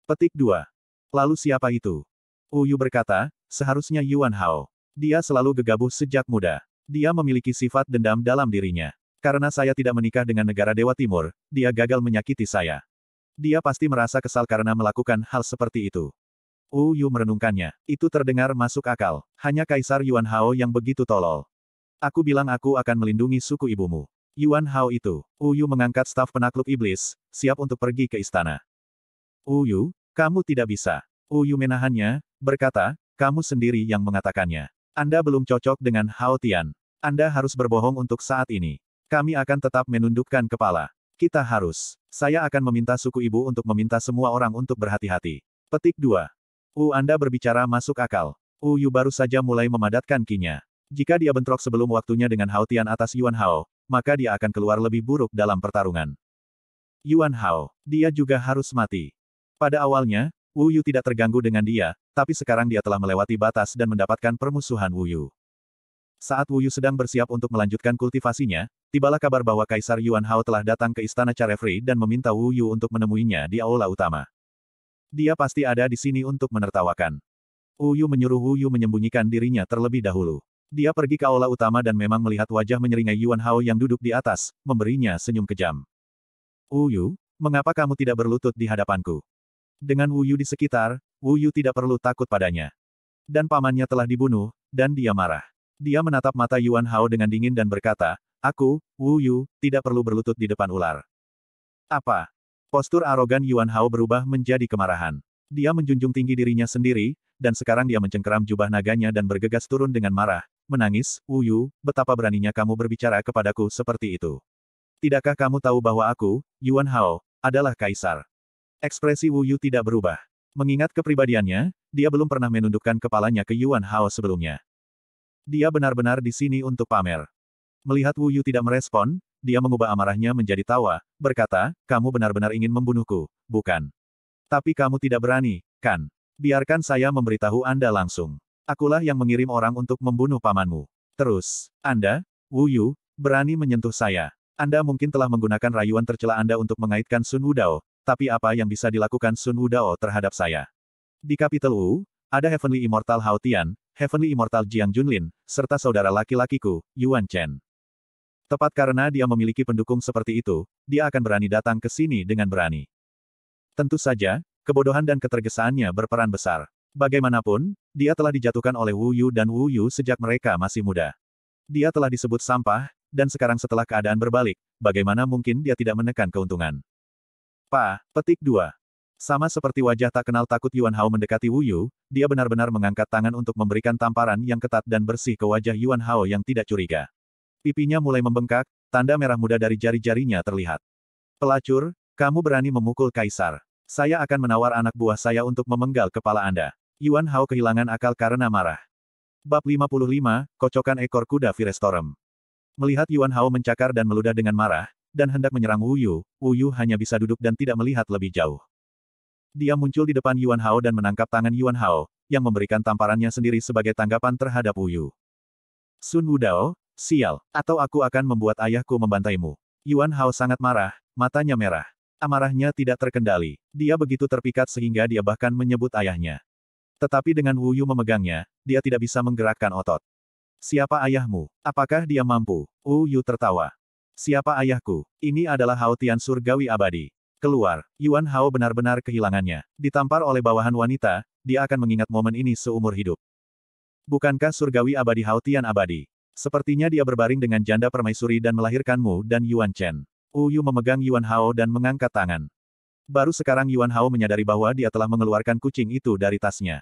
Petik 2. Lalu siapa itu? Uyu berkata, seharusnya Yuan Hao. Dia selalu gegabah sejak muda. Dia memiliki sifat dendam dalam dirinya. Karena saya tidak menikah dengan negara Dewa Timur, dia gagal menyakiti saya. Dia pasti merasa kesal karena melakukan hal seperti itu. Wu Yu merenungkannya. Itu terdengar masuk akal. Hanya Kaisar Yuan Hao yang begitu tolol. Aku bilang aku akan melindungi suku ibumu. Yuan Hao itu. Wu Yu mengangkat staf penakluk iblis, siap untuk pergi ke istana. Wu Yu, kamu tidak bisa. Wu Yu menahannya, berkata, kamu sendiri yang mengatakannya. Anda belum cocok dengan Hao Tian. Anda harus berbohong untuk saat ini. Kami akan tetap menundukkan kepala. Kita harus. Saya akan meminta suku ibu untuk meminta semua orang untuk berhati-hati. Petik 2. U Anda berbicara masuk akal. U Yu baru saja mulai memadatkan kinya. Jika dia bentrok sebelum waktunya dengan Hao Tian atas Yuan Hao, maka dia akan keluar lebih buruk dalam pertarungan. Yuan Hao, dia juga harus mati. Pada awalnya, Wu Yu tidak terganggu dengan dia, tapi sekarang dia telah melewati batas dan mendapatkan permusuhan Wu Yu. Saat Wu Yu sedang bersiap untuk melanjutkan kultivasinya, tibalah kabar bahwa Kaisar Yuan Hao telah datang ke istana Carefree dan meminta Wu Yu untuk menemuinya di aula utama. Dia pasti ada di sini untuk menertawakan. Wu Yu menyuruh Wu Yu menyembunyikan dirinya terlebih dahulu. Dia pergi ke aula utama dan memang melihat wajah menyeringai Yuan Hao yang duduk di atas, memberinya senyum kejam. Wu Yu, mengapa kamu tidak berlutut di hadapanku? Dengan Wu Yu di sekitar, Wu Yu tidak perlu takut padanya. Dan pamannya telah dibunuh, dan dia marah. Dia menatap mata Yuan Hao dengan dingin dan berkata, Aku, Wu Yu, tidak perlu berlutut di depan ular. Apa? Postur arogan Yuan Hao berubah menjadi kemarahan. Dia menjunjung tinggi dirinya sendiri, dan sekarang dia mencengkeram jubah naganya dan bergegas turun dengan marah, menangis, Wu Yu, betapa beraninya kamu berbicara kepadaku seperti itu. Tidakkah kamu tahu bahwa aku, Yuan Hao, adalah kaisar? Ekspresi Wu Yu tidak berubah. Mengingat kepribadiannya, dia belum pernah menundukkan kepalanya ke Yuan Hao sebelumnya. Dia benar-benar di sini untuk pamer. Melihat Wu Yu tidak merespon, dia mengubah amarahnya menjadi tawa, berkata, kamu benar-benar ingin membunuhku, bukan? Tapi kamu tidak berani, kan? Biarkan saya memberitahu Anda langsung. Akulah yang mengirim orang untuk membunuh pamanmu. Terus, Anda, Wu Yu, berani menyentuh saya. Anda mungkin telah menggunakan rayuan tercela Anda untuk mengaitkan Sun Wudao, tapi apa yang bisa dilakukan Sun Wudao terhadap saya? Di kapitel Wu, ada Heavenly Immortal Hao Tian, Heavenly Immortal Jiang Junlin, serta saudara laki-lakiku, Yuan Chen. Tepat karena dia memiliki pendukung seperti itu, dia akan berani datang ke sini dengan berani. Tentu saja, kebodohan dan ketergesaannya berperan besar. Bagaimanapun, dia telah dijatuhkan oleh Wu Yu dan Wu Yu sejak mereka masih muda. Dia telah disebut sampah, dan sekarang setelah keadaan berbalik, bagaimana mungkin dia tidak menekan keuntungan. Pa, petik 2. Sama seperti wajah tak kenal takut Yuan Hao mendekati Wu Yu, dia benar-benar mengangkat tangan untuk memberikan tamparan yang ketat dan bersih ke wajah Yuan Hao yang tidak curiga. Pipinya mulai membengkak, tanda merah muda dari jari-jarinya terlihat. Pelacur, kamu berani memukul kaisar. Saya akan menawar anak buah saya untuk memenggal kepala Anda. Yuan Hao kehilangan akal karena marah. Bab 55, Kocokan Ekor Kuda Firestorm. Melihat Yuan Hao mencakar dan meludah dengan marah, dan hendak menyerang Wu Yu, Wu Yu hanya bisa duduk dan tidak melihat lebih jauh. Dia muncul di depan Yuan Hao dan menangkap tangan Yuan Hao, yang memberikan tamparannya sendiri sebagai tanggapan terhadap Wu Yu. Sun Wudao, sial, atau aku akan membuat ayahku membantaimu. Yuan Hao sangat marah, matanya merah. Amarahnya tidak terkendali. Dia begitu terpikat sehingga dia bahkan menyebut ayahnya. Tetapi dengan Wu Yu memegangnya, dia tidak bisa menggerakkan otot. Siapa ayahmu? Apakah dia mampu? Wu Yu tertawa. Siapa ayahku? Ini adalah Hao Tian surgawi abadi. Keluar, Yuan Hao benar-benar kehilangannya. Ditampar oleh bawahan wanita, dia akan mengingat momen ini seumur hidup. Bukankah surgawi abadi Hao Tian abadi? Sepertinya dia berbaring dengan janda permaisuri dan melahirkanmu dan Yuan Chen. Wu Yu memegang Yuan Hao dan mengangkat tangan. Baru sekarang Yuan Hao menyadari bahwa dia telah mengeluarkan kucing itu dari tasnya.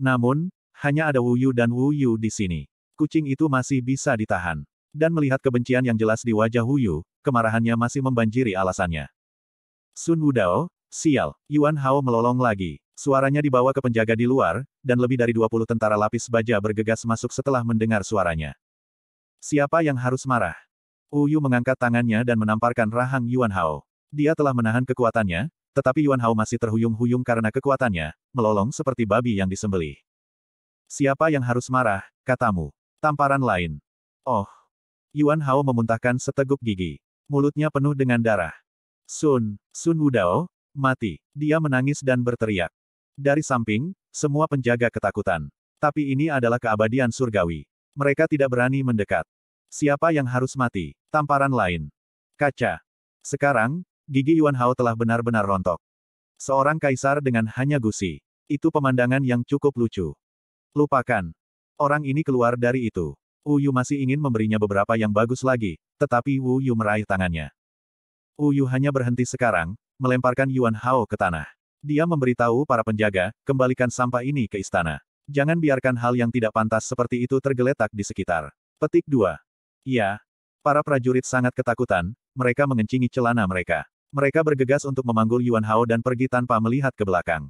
Namun, hanya ada Wu Yu dan Wu Yu di sini. Kucing itu masih bisa ditahan. Dan melihat kebencian yang jelas di wajah Wu Yu, kemarahannya masih membanjiri alasannya. Sun Wudao, sial, Yuan Hao melolong lagi. Suaranya dibawa ke penjaga di luar, dan lebih dari 20 tentara lapis baja bergegas masuk setelah mendengar suaranya. Siapa yang harus marah? Wu Yu mengangkat tangannya dan menamparkan rahang Yuan Hao. Dia telah menahan kekuatannya, tetapi Yuan Hao masih terhuyung-huyung karena kekuatannya, melolong seperti babi yang disembelih. Siapa yang harus marah, katamu? Tamparan lain. Oh. Yuan Hao memuntahkan seteguk gigi. Mulutnya penuh dengan darah. Sun, Sun Wudao, mati. Dia menangis dan berteriak. Dari samping, semua penjaga ketakutan. Tapi ini adalah keabadian surgawi. Mereka tidak berani mendekat. Siapa yang harus mati? Tamparan lain. Kaca. Sekarang, gigi Yuan Hao telah benar-benar rontok. Seorang kaisar dengan hanya gusi. Itu pemandangan yang cukup lucu. Lupakan. Orang ini keluar dari itu. Wu Yu masih ingin memberinya beberapa yang bagus lagi, tetapi Wu Yu meraih tangannya. Wu Yu hanya berhenti sekarang, melemparkan Yuan Hao ke tanah. Dia memberitahu para penjaga, kembalikan sampah ini ke istana. Jangan biarkan hal yang tidak pantas seperti itu tergeletak di sekitar. Petik 2. Iya. Para prajurit sangat ketakutan, mereka mengencingi celana mereka. Mereka bergegas untuk memanggul Yuan Hao dan pergi tanpa melihat ke belakang.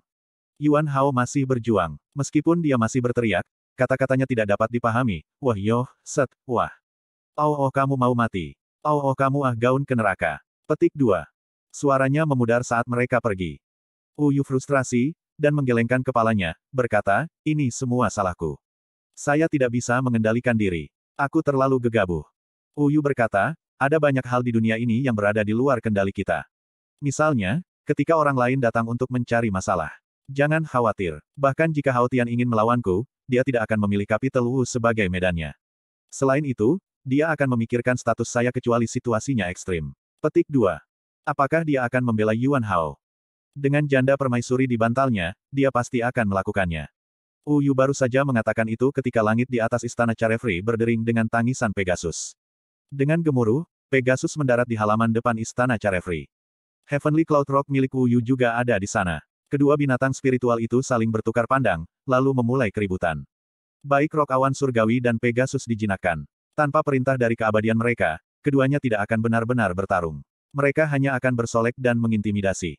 Yuan Hao masih berjuang. Meskipun dia masih berteriak, kata-katanya tidak dapat dipahami. Wah yoh, set, wah. Oh oh kamu mau mati. Oh oh kamu ah gaun ke neraka. Petik 2. Suaranya memudar saat mereka pergi. Uyu frustrasi, dan menggelengkan kepalanya, berkata, ini semua salahku. Saya tidak bisa mengendalikan diri. Aku terlalu gegabah. Uyu berkata, ada banyak hal di dunia ini yang berada di luar kendali kita. Misalnya, ketika orang lain datang untuk mencari masalah. Jangan khawatir. Bahkan jika Hao Tian ingin melawanku, dia tidak akan memilih Capital Wu sebagai medannya. Selain itu, dia akan memikirkan status saya kecuali situasinya ekstrim. Petik 2. Apakah dia akan membela Yuan Hao? Dengan janda permaisuri di bantalnya, dia pasti akan melakukannya. Uyu baru saja mengatakan itu ketika langit di atas istana Carefree berdering dengan tangisan Pegasus. Dengan gemuruh, Pegasus mendarat di halaman depan istana Carefree. Heavenly Cloud Rock milik Uyu juga ada di sana. Kedua binatang spiritual itu saling bertukar pandang, lalu memulai keributan. Baik Rock Awan Surgawi dan Pegasus dijinakkan. Tanpa perintah dari keabadian mereka, keduanya tidak akan benar-benar bertarung. Mereka hanya akan bersolek dan mengintimidasi.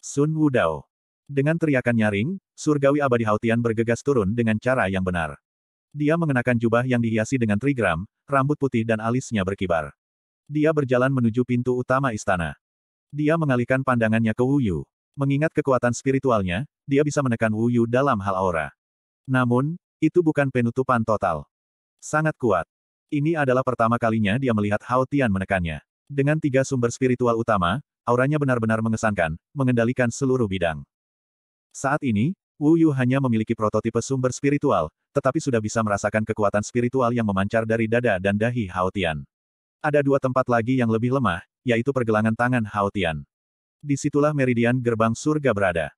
Sun Wudao. Dengan teriakan nyaring, surgawi abadi Hautian bergegas turun dengan cara yang benar. Dia mengenakan jubah yang dihiasi dengan trigram, rambut putih dan alisnya berkibar. Dia berjalan menuju pintu utama istana. Dia mengalihkan pandangannya ke Wu Yu. Mengingat kekuatan spiritualnya, dia bisa menekan Wu Yu dalam hal aura. Namun, itu bukan penutupan total. Sangat kuat. Ini adalah pertama kalinya dia melihat Hao Tian menekannya. Dengan tiga sumber spiritual utama, auranya benar-benar mengesankan, mengendalikan seluruh bidang. Saat ini, Wu Yu hanya memiliki prototipe sumber spiritual, tetapi sudah bisa merasakan kekuatan spiritual yang memancar dari dada dan dahi Hao Tian. Ada dua tempat lagi yang lebih lemah, yaitu pergelangan tangan Hao Tian. Di situlah meridian gerbang surga berada.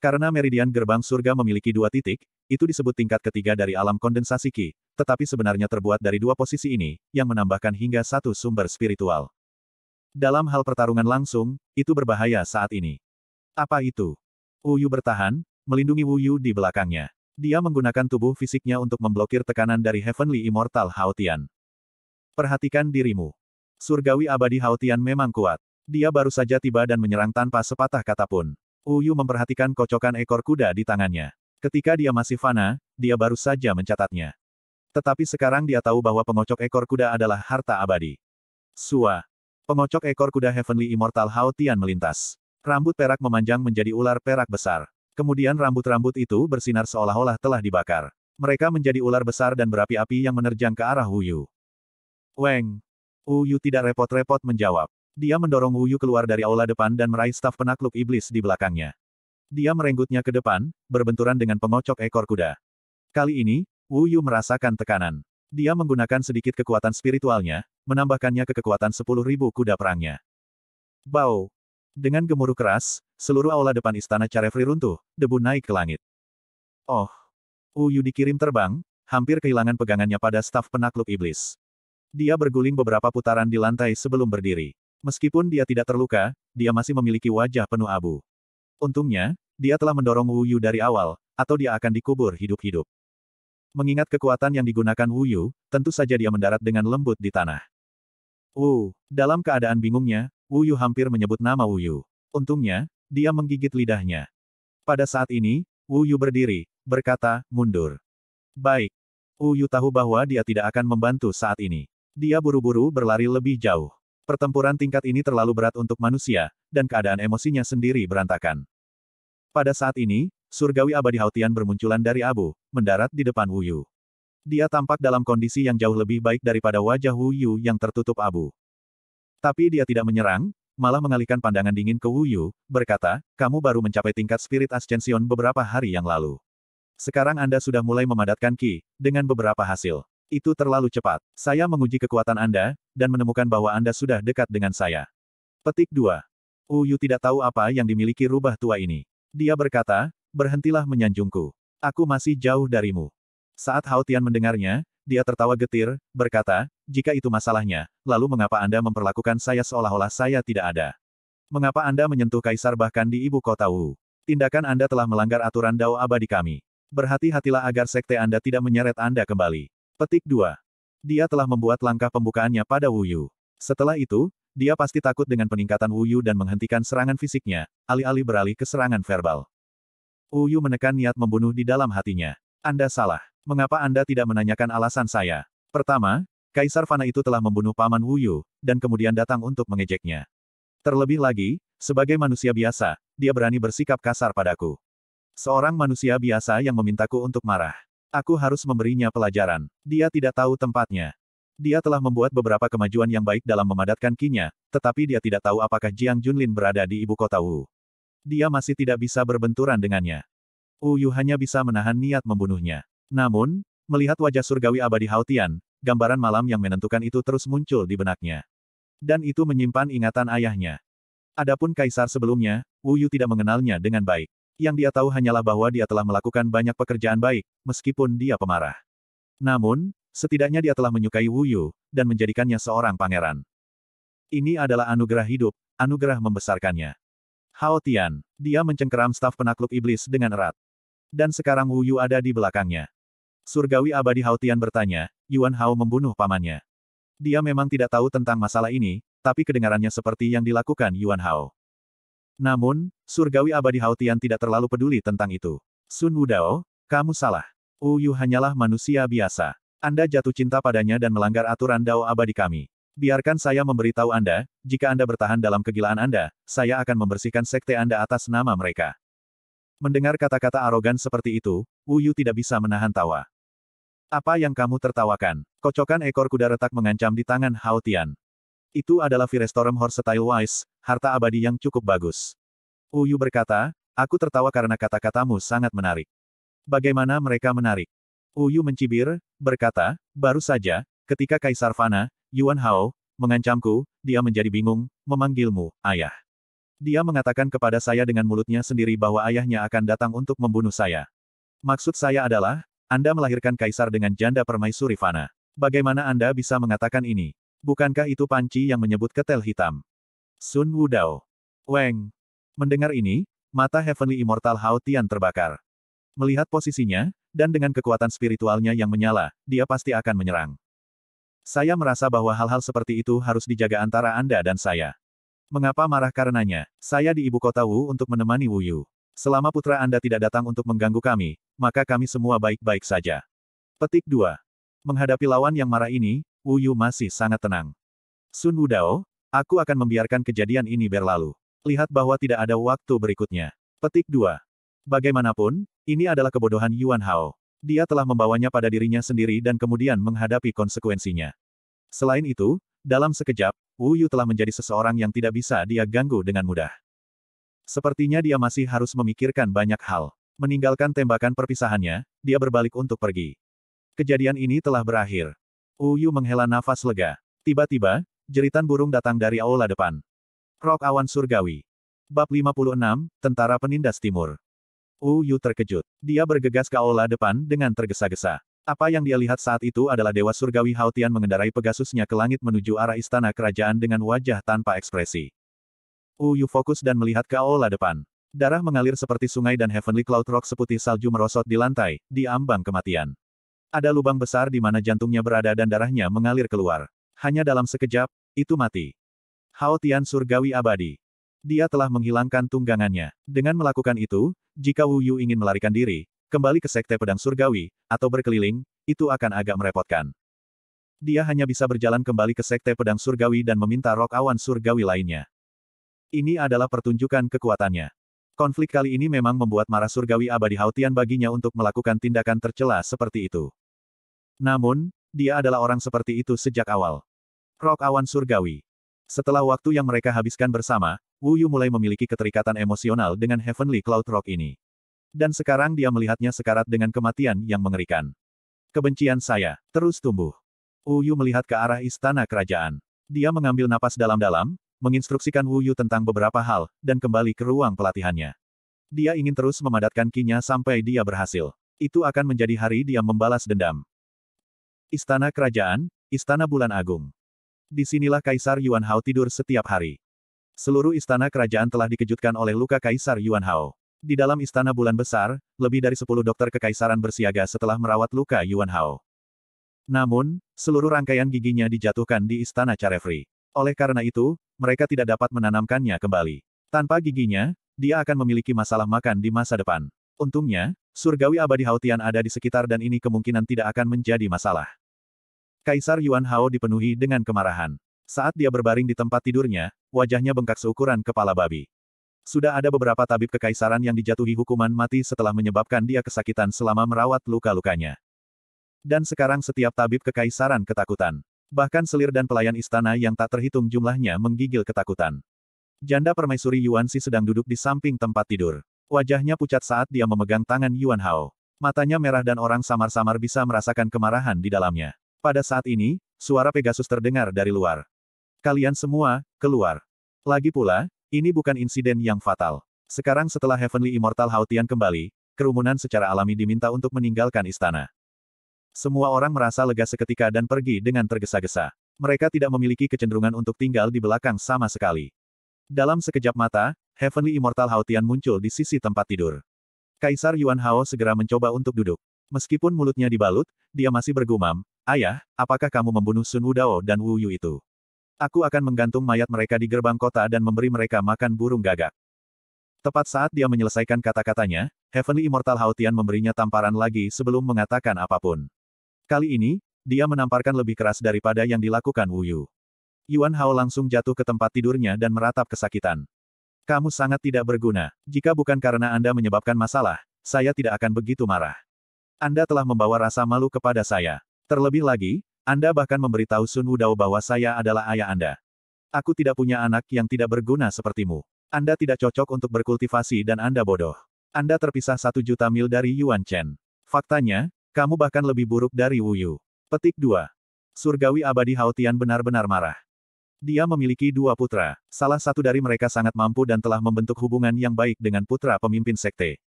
Karena meridian gerbang surga memiliki dua titik, itu disebut tingkat ketiga dari alam kondensasi Qi, tetapi sebenarnya terbuat dari dua posisi ini, yang menambahkan hingga satu sumber spiritual. Dalam hal pertarungan langsung, itu berbahaya saat ini. Apa itu? Wu Yu bertahan, melindungi Wu Yu di belakangnya. Dia menggunakan tubuh fisiknya untuk memblokir tekanan dari Heavenly Immortal Haotian. Perhatikan dirimu. Surgawi abadi Haotian memang kuat. Dia baru saja tiba dan menyerang tanpa sepatah kata pun. Wu Yu memperhatikan kocokan ekor kuda di tangannya. Ketika dia masih fana, dia baru saja mencatatnya. Tetapi sekarang dia tahu bahwa pengocok ekor kuda adalah harta abadi. Sua. Pengocok ekor kuda Heavenly Immortal Hao Tian melintas. Rambut perak memanjang menjadi ular perak besar. Kemudian rambut-rambut itu bersinar seolah-olah telah dibakar. Mereka menjadi ular besar dan berapi-api yang menerjang ke arah Wu Yu. Weng. Wu Yu tidak repot-repot menjawab. Dia mendorong Wu Yu keluar dari aula depan dan meraih staf penakluk iblis di belakangnya. Dia merenggutnya ke depan, berbenturan dengan pengocok ekor kuda. Kali ini, Wu Yu merasakan tekanan. Dia menggunakan sedikit kekuatan spiritualnya, menambahkannya ke kekuatan 10.000 kuda perangnya. Bau! Dengan gemuruh keras, seluruh aula depan istana Carefree runtuh, debu naik ke langit. Oh! Uyu dikirim terbang, hampir kehilangan pegangannya pada staf penakluk iblis. Dia berguling beberapa putaran di lantai sebelum berdiri. Meskipun dia tidak terluka, dia masih memiliki wajah penuh abu. Untungnya, dia telah mendorong Wu Yu dari awal, atau dia akan dikubur hidup-hidup. Mengingat kekuatan yang digunakan Wu Yu, tentu saja dia mendarat dengan lembut di tanah. Wu, dalam keadaan bingungnya, Wu Yu hampir menyebut nama Wu Yu. Untungnya, dia menggigit lidahnya. Pada saat ini, Wu Yu berdiri, berkata, mundur. Baik. Wu Yu tahu bahwa dia tidak akan membantu saat ini. Dia buru-buru berlari lebih jauh. Pertempuran tingkat ini terlalu berat untuk manusia, dan keadaan emosinya sendiri berantakan. Pada saat ini, surgawi abadi Hautian bermunculan dari abu, mendarat di depan Wu Yu. Dia tampak dalam kondisi yang jauh lebih baik daripada wajah Wu Yu yang tertutup abu. Tapi dia tidak menyerang, malah mengalihkan pandangan dingin ke Wu Yu, berkata, kamu baru mencapai tingkat spirit ascension beberapa hari yang lalu. Sekarang Anda sudah mulai memadatkan Ki, dengan beberapa hasil. Itu terlalu cepat. Saya menguji kekuatan Anda, dan menemukan bahwa Anda sudah dekat dengan saya. Petik 2. Wu Yu tidak tahu apa yang dimiliki rubah tua ini. Dia berkata, berhentilah menyanjungku. Aku masih jauh darimu. Saat Hao Tian mendengarnya, dia tertawa getir, berkata, jika itu masalahnya, lalu mengapa Anda memperlakukan saya seolah-olah saya tidak ada? Mengapa Anda menyentuh kaisar bahkan di ibu kota Wu? Tindakan Anda telah melanggar aturan Dao abadi kami. Berhati-hatilah agar sekte Anda tidak menyeret Anda kembali. Petik 2. Dia telah membuat langkah pembukaannya pada Wu Yu. Setelah itu, dia pasti takut dengan peningkatan Wu Yu dan menghentikan serangan fisiknya, alih-alih beralih ke serangan verbal. Uyu menekan niat membunuh di dalam hatinya. Anda salah. Mengapa Anda tidak menanyakan alasan saya? Pertama, Kaisar Fana itu telah membunuh Paman Wuyu, dan kemudian datang untuk mengejeknya. Terlebih lagi, sebagai manusia biasa, dia berani bersikap kasar padaku. Seorang manusia biasa yang memintaku untuk marah. Aku harus memberinya pelajaran. Dia tidak tahu tempatnya. Dia telah membuat beberapa kemajuan yang baik dalam memadatkan kinya, tetapi dia tidak tahu apakah Jiang Junlin berada di ibu kota Wu dia masih tidak bisa berbenturan dengannya. Yu hanya bisa menahan niat membunuhnya. Namun, melihat wajah surgawi abadi Hautian, gambaran malam yang menentukan itu terus muncul di benaknya. Dan itu menyimpan ingatan ayahnya. Adapun kaisar sebelumnya, Yu tidak mengenalnya dengan baik. Yang dia tahu hanyalah bahwa dia telah melakukan banyak pekerjaan baik, meskipun dia pemarah. Namun, setidaknya dia telah menyukai Wu Yu, dan menjadikannya seorang pangeran. Ini adalah anugerah hidup, anugerah membesarkannya. Hao Tian. Dia mencengkeram staf penakluk iblis dengan erat. Dan sekarang Wu Yu ada di belakangnya. Surgawi abadi Hao Tian bertanya, Yuan Hao membunuh pamannya. Dia memang tidak tahu tentang masalah ini, tapi kedengarannya seperti yang dilakukan Yuan Hao. Namun, surgawi abadi Hao Tian tidak terlalu peduli tentang itu. Sun Wudao, kamu salah. Wu Yu hanyalah manusia biasa. Anda jatuh cinta padanya dan melanggar aturan Dao abadi kami. Biarkan saya memberitahu Anda, jika Anda bertahan dalam kegilaan Anda, saya akan membersihkan sekte Anda atas nama mereka. Mendengar kata-kata arogan seperti itu, Wu Yu tidak bisa menahan tawa. Apa yang kamu tertawakan? Kocokan ekor kuda retak mengancam di tangan Hao Tian. Itu adalah Firestorm Horse Style Wise, harta abadi yang cukup bagus. Wu Yu berkata, aku tertawa karena kata-katamu sangat menarik. Bagaimana mereka menarik? Wu Yu mencibir, berkata, baru saja, ketika Kaisar Fana, Yuan Hao, mengancamku, dia menjadi bingung, memanggilmu, ayah. Dia mengatakan kepada saya dengan mulutnya sendiri bahwa ayahnya akan datang untuk membunuh saya. Maksud saya adalah, Anda melahirkan kaisar dengan janda permaisuri Fana. Bagaimana Anda bisa mengatakan ini? Bukankah itu panci yang menyebut ketel hitam? Sun Wudao. Weng. Mendengar ini, mata Heavenly Immortal Hao Tian terbakar. Melihat posisinya, dan dengan kekuatan spiritualnya yang menyala, dia pasti akan menyerang. Saya merasa bahwa hal-hal seperti itu harus dijaga antara Anda dan saya. Mengapa marah karenanya? Saya di ibu kota Wu untuk menemani Wu Yu. Selama putra Anda tidak datang untuk mengganggu kami, maka kami semua baik-baik saja. Petik 2. Menghadapi lawan yang marah ini, Wu Yu masih sangat tenang. Sun Wudao, aku akan membiarkan kejadian ini berlalu. Lihat bahwa tidak ada waktu berikutnya. Petik 2. Bagaimanapun, ini adalah kebodohan Yuan Hao. Dia telah membawanya pada dirinya sendiri dan kemudian menghadapi konsekuensinya. Selain itu, dalam sekejap, Wu Yu telah menjadi seseorang yang tidak bisa dia ganggu dengan mudah. Sepertinya dia masih harus memikirkan banyak hal. Meninggalkan tembakan perpisahannya, dia berbalik untuk pergi. Kejadian ini telah berakhir. Wu Yu menghela nafas lega. Tiba-tiba, jeritan burung datang dari aula depan. Rok awan surgawi. Bab 56, Tentara Penindas Timur. Wu Yu terkejut. Dia bergegas ke aula depan dengan tergesa-gesa. Apa yang dia lihat saat itu adalah Dewa Surgawi Hautian mengendarai Pegasusnya ke langit menuju arah istana kerajaan dengan wajah tanpa ekspresi. Wu Yu fokus dan melihat ke aula depan. Darah mengalir seperti sungai dan Heavenly Cloud Rock seputih salju merosot di lantai, di ambang kematian. Ada lubang besar di mana jantungnya berada dan darahnya mengalir keluar. Hanya dalam sekejap, itu mati. Hao Tian surgawi abadi. Dia telah menghilangkan tunggangannya. Dengan melakukan itu, jika Wu Yu ingin melarikan diri, kembali ke Sekte Pedang Surgawi, atau berkeliling, itu akan agak merepotkan. Dia hanya bisa berjalan kembali ke Sekte Pedang Surgawi dan meminta rok awan surgawi lainnya. Ini adalah pertunjukan kekuatannya. Konflik kali ini memang membuat marah surgawi abadi Hautian baginya untuk melakukan tindakan tercela seperti itu. Namun, dia adalah orang seperti itu sejak awal. Rok awan surgawi. Setelah waktu yang mereka habiskan bersama, Wu Yu mulai memiliki keterikatan emosional dengan Heavenly Cloud Rock ini. Dan sekarang dia melihatnya sekarat dengan kematian yang mengerikan. Kebencian saya terus tumbuh. Wu Yu melihat ke arah istana kerajaan. Dia mengambil napas dalam-dalam, menginstruksikan Wu Yu tentang beberapa hal, dan kembali ke ruang pelatihannya. Dia ingin terus memadatkan kinya sampai dia berhasil. Itu akan menjadi hari dia membalas dendam. Istana Kerajaan, Istana Bulan Agung. Di sinilah Kaisar Yuan Hao tidur setiap hari. Seluruh istana kerajaan telah dikejutkan oleh luka Kaisar Yuan Hao. Di dalam istana bulan besar, lebih dari sepuluh dokter kekaisaran bersiaga setelah merawat luka Yuan Hao. Namun, seluruh rangkaian giginya dijatuhkan di istana Carefree. Oleh karena itu, mereka tidak dapat menanamkannya kembali. Tanpa giginya, dia akan memiliki masalah makan di masa depan. Untungnya, surgawi abadi Hautian ada di sekitar dan ini kemungkinan tidak akan menjadi masalah. Kaisar Yuan Hao dipenuhi dengan kemarahan. Saat dia berbaring di tempat tidurnya, wajahnya bengkak seukuran kepala babi. Sudah ada beberapa tabib kekaisaran yang dijatuhi hukuman mati setelah menyebabkan dia kesakitan selama merawat luka-lukanya. Dan sekarang setiap tabib kekaisaran ketakutan. Bahkan selir dan pelayan istana yang tak terhitung jumlahnya menggigil ketakutan. Janda permaisuri Yuan Si sedang duduk di samping tempat tidur. Wajahnya pucat saat dia memegang tangan Yuan Hao. Matanya merah dan orang samar-samar bisa merasakan kemarahan di dalamnya. Pada saat ini, suara Pegasus terdengar dari luar. Kalian semua, keluar. Lagi pula, ini bukan insiden yang fatal. Sekarang setelah Heavenly Immortal Hautian kembali, kerumunan secara alami diminta untuk meninggalkan istana. Semua orang merasa lega seketika dan pergi dengan tergesa-gesa. Mereka tidak memiliki kecenderungan untuk tinggal di belakang sama sekali. Dalam sekejap mata, Heavenly Immortal Haotian muncul di sisi tempat tidur. Kaisar Yuan Hao segera mencoba untuk duduk. Meskipun mulutnya dibalut, dia masih bergumam, Ayah, apakah kamu membunuh Sun Wudao dan Wu Yu itu? Aku akan menggantung mayat mereka di gerbang kota dan memberi mereka makan burung gagak. Tepat saat dia menyelesaikan kata-katanya, Heavenly Immortal Haotian memberinya tamparan lagi sebelum mengatakan apa pun. Kali ini, dia menamparkan lebih keras daripada yang dilakukan Wu Yu. Yuan Hao langsung jatuh ke tempat tidurnya dan meratap kesakitan. Kamu sangat tidak berguna. Jika bukan karena Anda menyebabkan masalah, saya tidak akan begitu marah. Anda telah membawa rasa malu kepada saya. Terlebih lagi, Anda bahkan memberitahu Sun Wudao bahwa saya adalah ayah Anda. Aku tidak punya anak yang tidak berguna sepertimu. Anda tidak cocok untuk berkultivasi dan Anda bodoh. Anda terpisah satu juta mil dari Yuan Chen. Faktanya, kamu bahkan lebih buruk dari Wu Yu. Petik 2. Surgawi abadi Haotian benar-benar marah. Dia memiliki dua putra. Salah satu dari mereka sangat mampu dan telah membentuk hubungan yang baik dengan putra pemimpin sekte.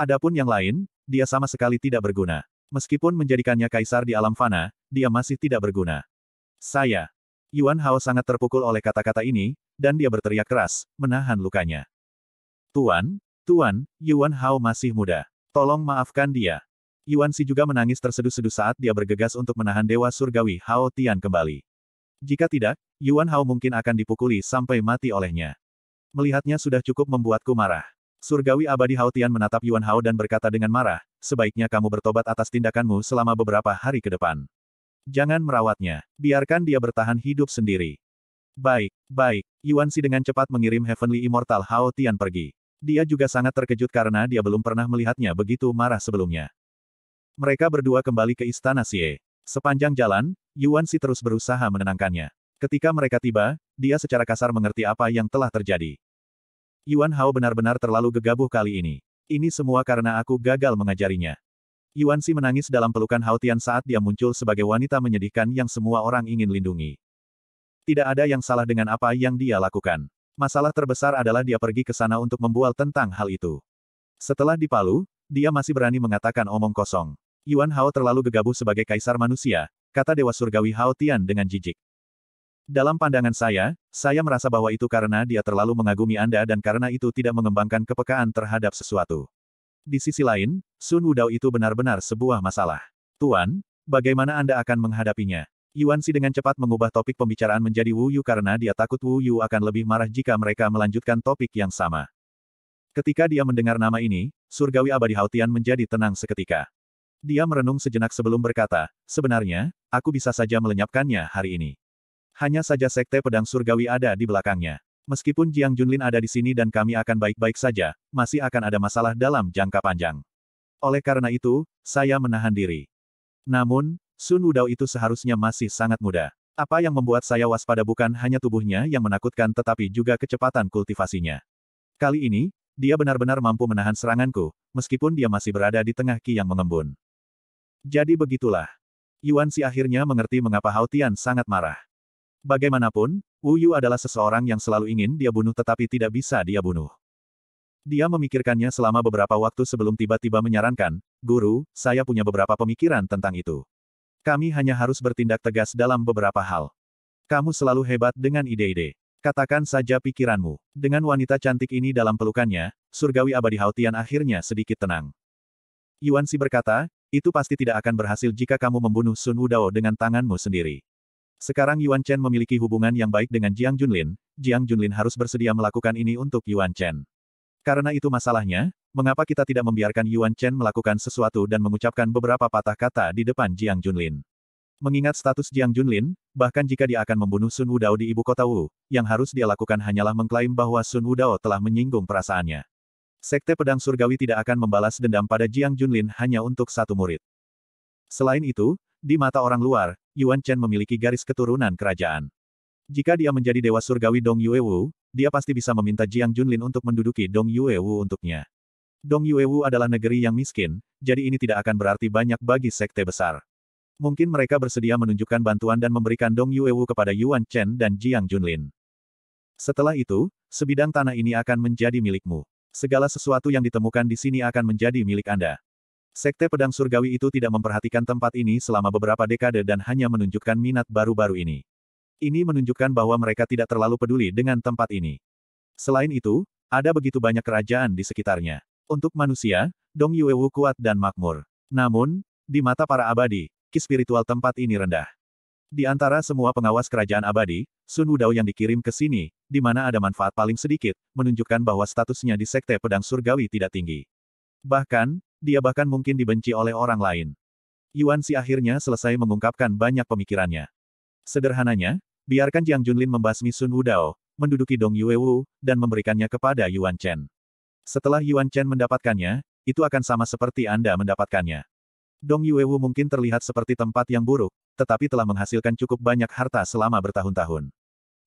Adapun yang lain, dia sama sekali tidak berguna. Meskipun menjadikannya kaisar di alam fana, dia masih tidak berguna. Saya. Yuan Hao sangat terpukul oleh kata-kata ini, dan dia berteriak keras, menahan lukanya. Tuan, Tuan, Yuan Hao masih muda. Tolong maafkan dia. Yuan Si juga menangis terseduh-seduh saat dia bergegas untuk menahan Dewa Surgawi Hao Tian kembali. Jika tidak, Yuan Hao mungkin akan dipukuli sampai mati olehnya. Melihatnya sudah cukup membuatku marah. Surgawi abadi Hao Tian menatap Yuan Hao dan berkata dengan marah, sebaiknya kamu bertobat atas tindakanmu selama beberapa hari ke depan. Jangan merawatnya. Biarkan dia bertahan hidup sendiri. Baik, baik. Yuan Si dengan cepat mengirim Heavenly Immortal Hao Tian pergi. Dia juga sangat terkejut karena dia belum pernah melihatnya begitu marah sebelumnya. Mereka berdua kembali ke istana Xie. Sepanjang jalan, Yuan Si terus berusaha menenangkannya. Ketika mereka tiba, dia secara kasar mengerti apa yang telah terjadi. Yuan Hao benar-benar terlalu gegabah kali ini. Ini semua karena aku gagal mengajarinya. Yuan Si menangis dalam pelukan Hao Tian saat dia muncul sebagai wanita menyedihkan yang semua orang ingin lindungi. Tidak ada yang salah dengan apa yang dia lakukan. Masalah terbesar adalah dia pergi ke sana untuk membual tentang hal itu. Setelah dipalu, dia masih berani mengatakan omong kosong. Yuan Hao terlalu gegabah sebagai kaisar manusia, kata Dewa Surgawi Hao Tian dengan jijik. Dalam pandangan saya, saya merasa bahwa itu karena dia terlalu mengagumi Anda dan karena itu tidak mengembangkan kepekaan terhadap sesuatu. Di sisi lain, Sun Wudao itu benar-benar sebuah masalah. Tuan, bagaimana Anda akan menghadapinya? Yuan Si dengan cepat mengubah topik pembicaraan menjadi Wu Yu karena dia takut Wu Yu akan lebih marah jika mereka melanjutkan topik yang sama. Ketika dia mendengar nama ini, surgawi abadi Hautian menjadi tenang seketika. Dia merenung sejenak sebelum berkata, sebenarnya, aku bisa saja melenyapkannya hari ini. Hanya saja sekte pedang surgawi ada di belakangnya. Meskipun Jiang Junlin ada di sini dan kami akan baik-baik saja, masih akan ada masalah dalam jangka panjang. Oleh karena itu, saya menahan diri. Namun, Sun Wudao itu seharusnya masih sangat muda. Apa yang membuat saya waspada bukan hanya tubuhnya yang menakutkan tetapi juga kecepatan kultivasinya. Kali ini, dia benar-benar mampu menahan seranganku, meskipun dia masih berada di tengah ki yang mengembun. Jadi begitulah. Yuan Si akhirnya mengerti mengapa Hautian sangat marah. Bagaimanapun, Wu Yu adalah seseorang yang selalu ingin dia bunuh tetapi tidak bisa dia bunuh. Dia memikirkannya selama beberapa waktu sebelum tiba-tiba menyarankan, Guru, saya punya beberapa pemikiran tentang itu. Kami hanya harus bertindak tegas dalam beberapa hal. Kamu selalu hebat dengan ide-ide. Katakan saja pikiranmu. Dengan wanita cantik ini dalam pelukannya, surgawi abadi Hautian akhirnya sedikit tenang. Yuan Si berkata, itu pasti tidak akan berhasil jika kamu membunuh Sun Wudao dengan tanganmu sendiri. Sekarang Yuan Chen memiliki hubungan yang baik dengan Jiang Junlin, Jiang Junlin harus bersedia melakukan ini untuk Yuan Chen. Karena itu masalahnya, mengapa kita tidak membiarkan Yuan Chen melakukan sesuatu dan mengucapkan beberapa patah kata di depan Jiang Junlin. Mengingat status Jiang Junlin, bahkan jika dia akan membunuh Sun Wudao di ibu kota Wu, yang harus dia lakukan hanyalah mengklaim bahwa Sun Wudao telah menyinggung perasaannya. Sekte Pedang Surgawi tidak akan membalas dendam pada Jiang Junlin hanya untuk satu murid. Selain itu, di mata orang luar, Yuan Chen memiliki garis keturunan kerajaan. Jika dia menjadi dewa surgawi Dong Yuewu, dia pasti bisa meminta Jiang Junlin untuk menduduki Dong Yuewu untuknya. Dong Yuewu adalah negeri yang miskin, jadi ini tidak akan berarti banyak bagi sekte besar. Mungkin mereka bersedia menunjukkan bantuan dan memberikan Dong Yuewu kepada Yuan Chen dan Jiang Junlin. Setelah itu, sebidang tanah ini akan menjadi milikmu. Segala sesuatu yang ditemukan di sini akan menjadi milik Anda. Sekte Pedang Surgawi itu tidak memperhatikan tempat ini selama beberapa dekade dan hanya menunjukkan minat baru-baru ini. Ini menunjukkan bahwa mereka tidak terlalu peduli dengan tempat ini. Selain itu, ada begitu banyak kerajaan di sekitarnya. Untuk manusia, Dong Yuewu kuat dan makmur. Namun, di mata para abadi, ki spiritual tempat ini rendah. Di antara semua pengawas kerajaan abadi, Sun Wudao yang dikirim ke sini, di mana ada manfaat paling sedikit, menunjukkan bahwa statusnya di Sekte Pedang Surgawi tidak tinggi. Bahkan, dia bahkan mungkin dibenci oleh orang lain. Yuan Si akhirnya selesai mengungkapkan banyak pemikirannya. Sederhananya, biarkan Jiang Junlin membasmi Sun Wudao, menduduki Dong Yuewu, dan memberikannya kepada Yuan Chen. Setelah Yuan Chen mendapatkannya, itu akan sama seperti Anda mendapatkannya. Dong Yuewu mungkin terlihat seperti tempat yang buruk, tetapi telah menghasilkan cukup banyak harta selama bertahun-tahun.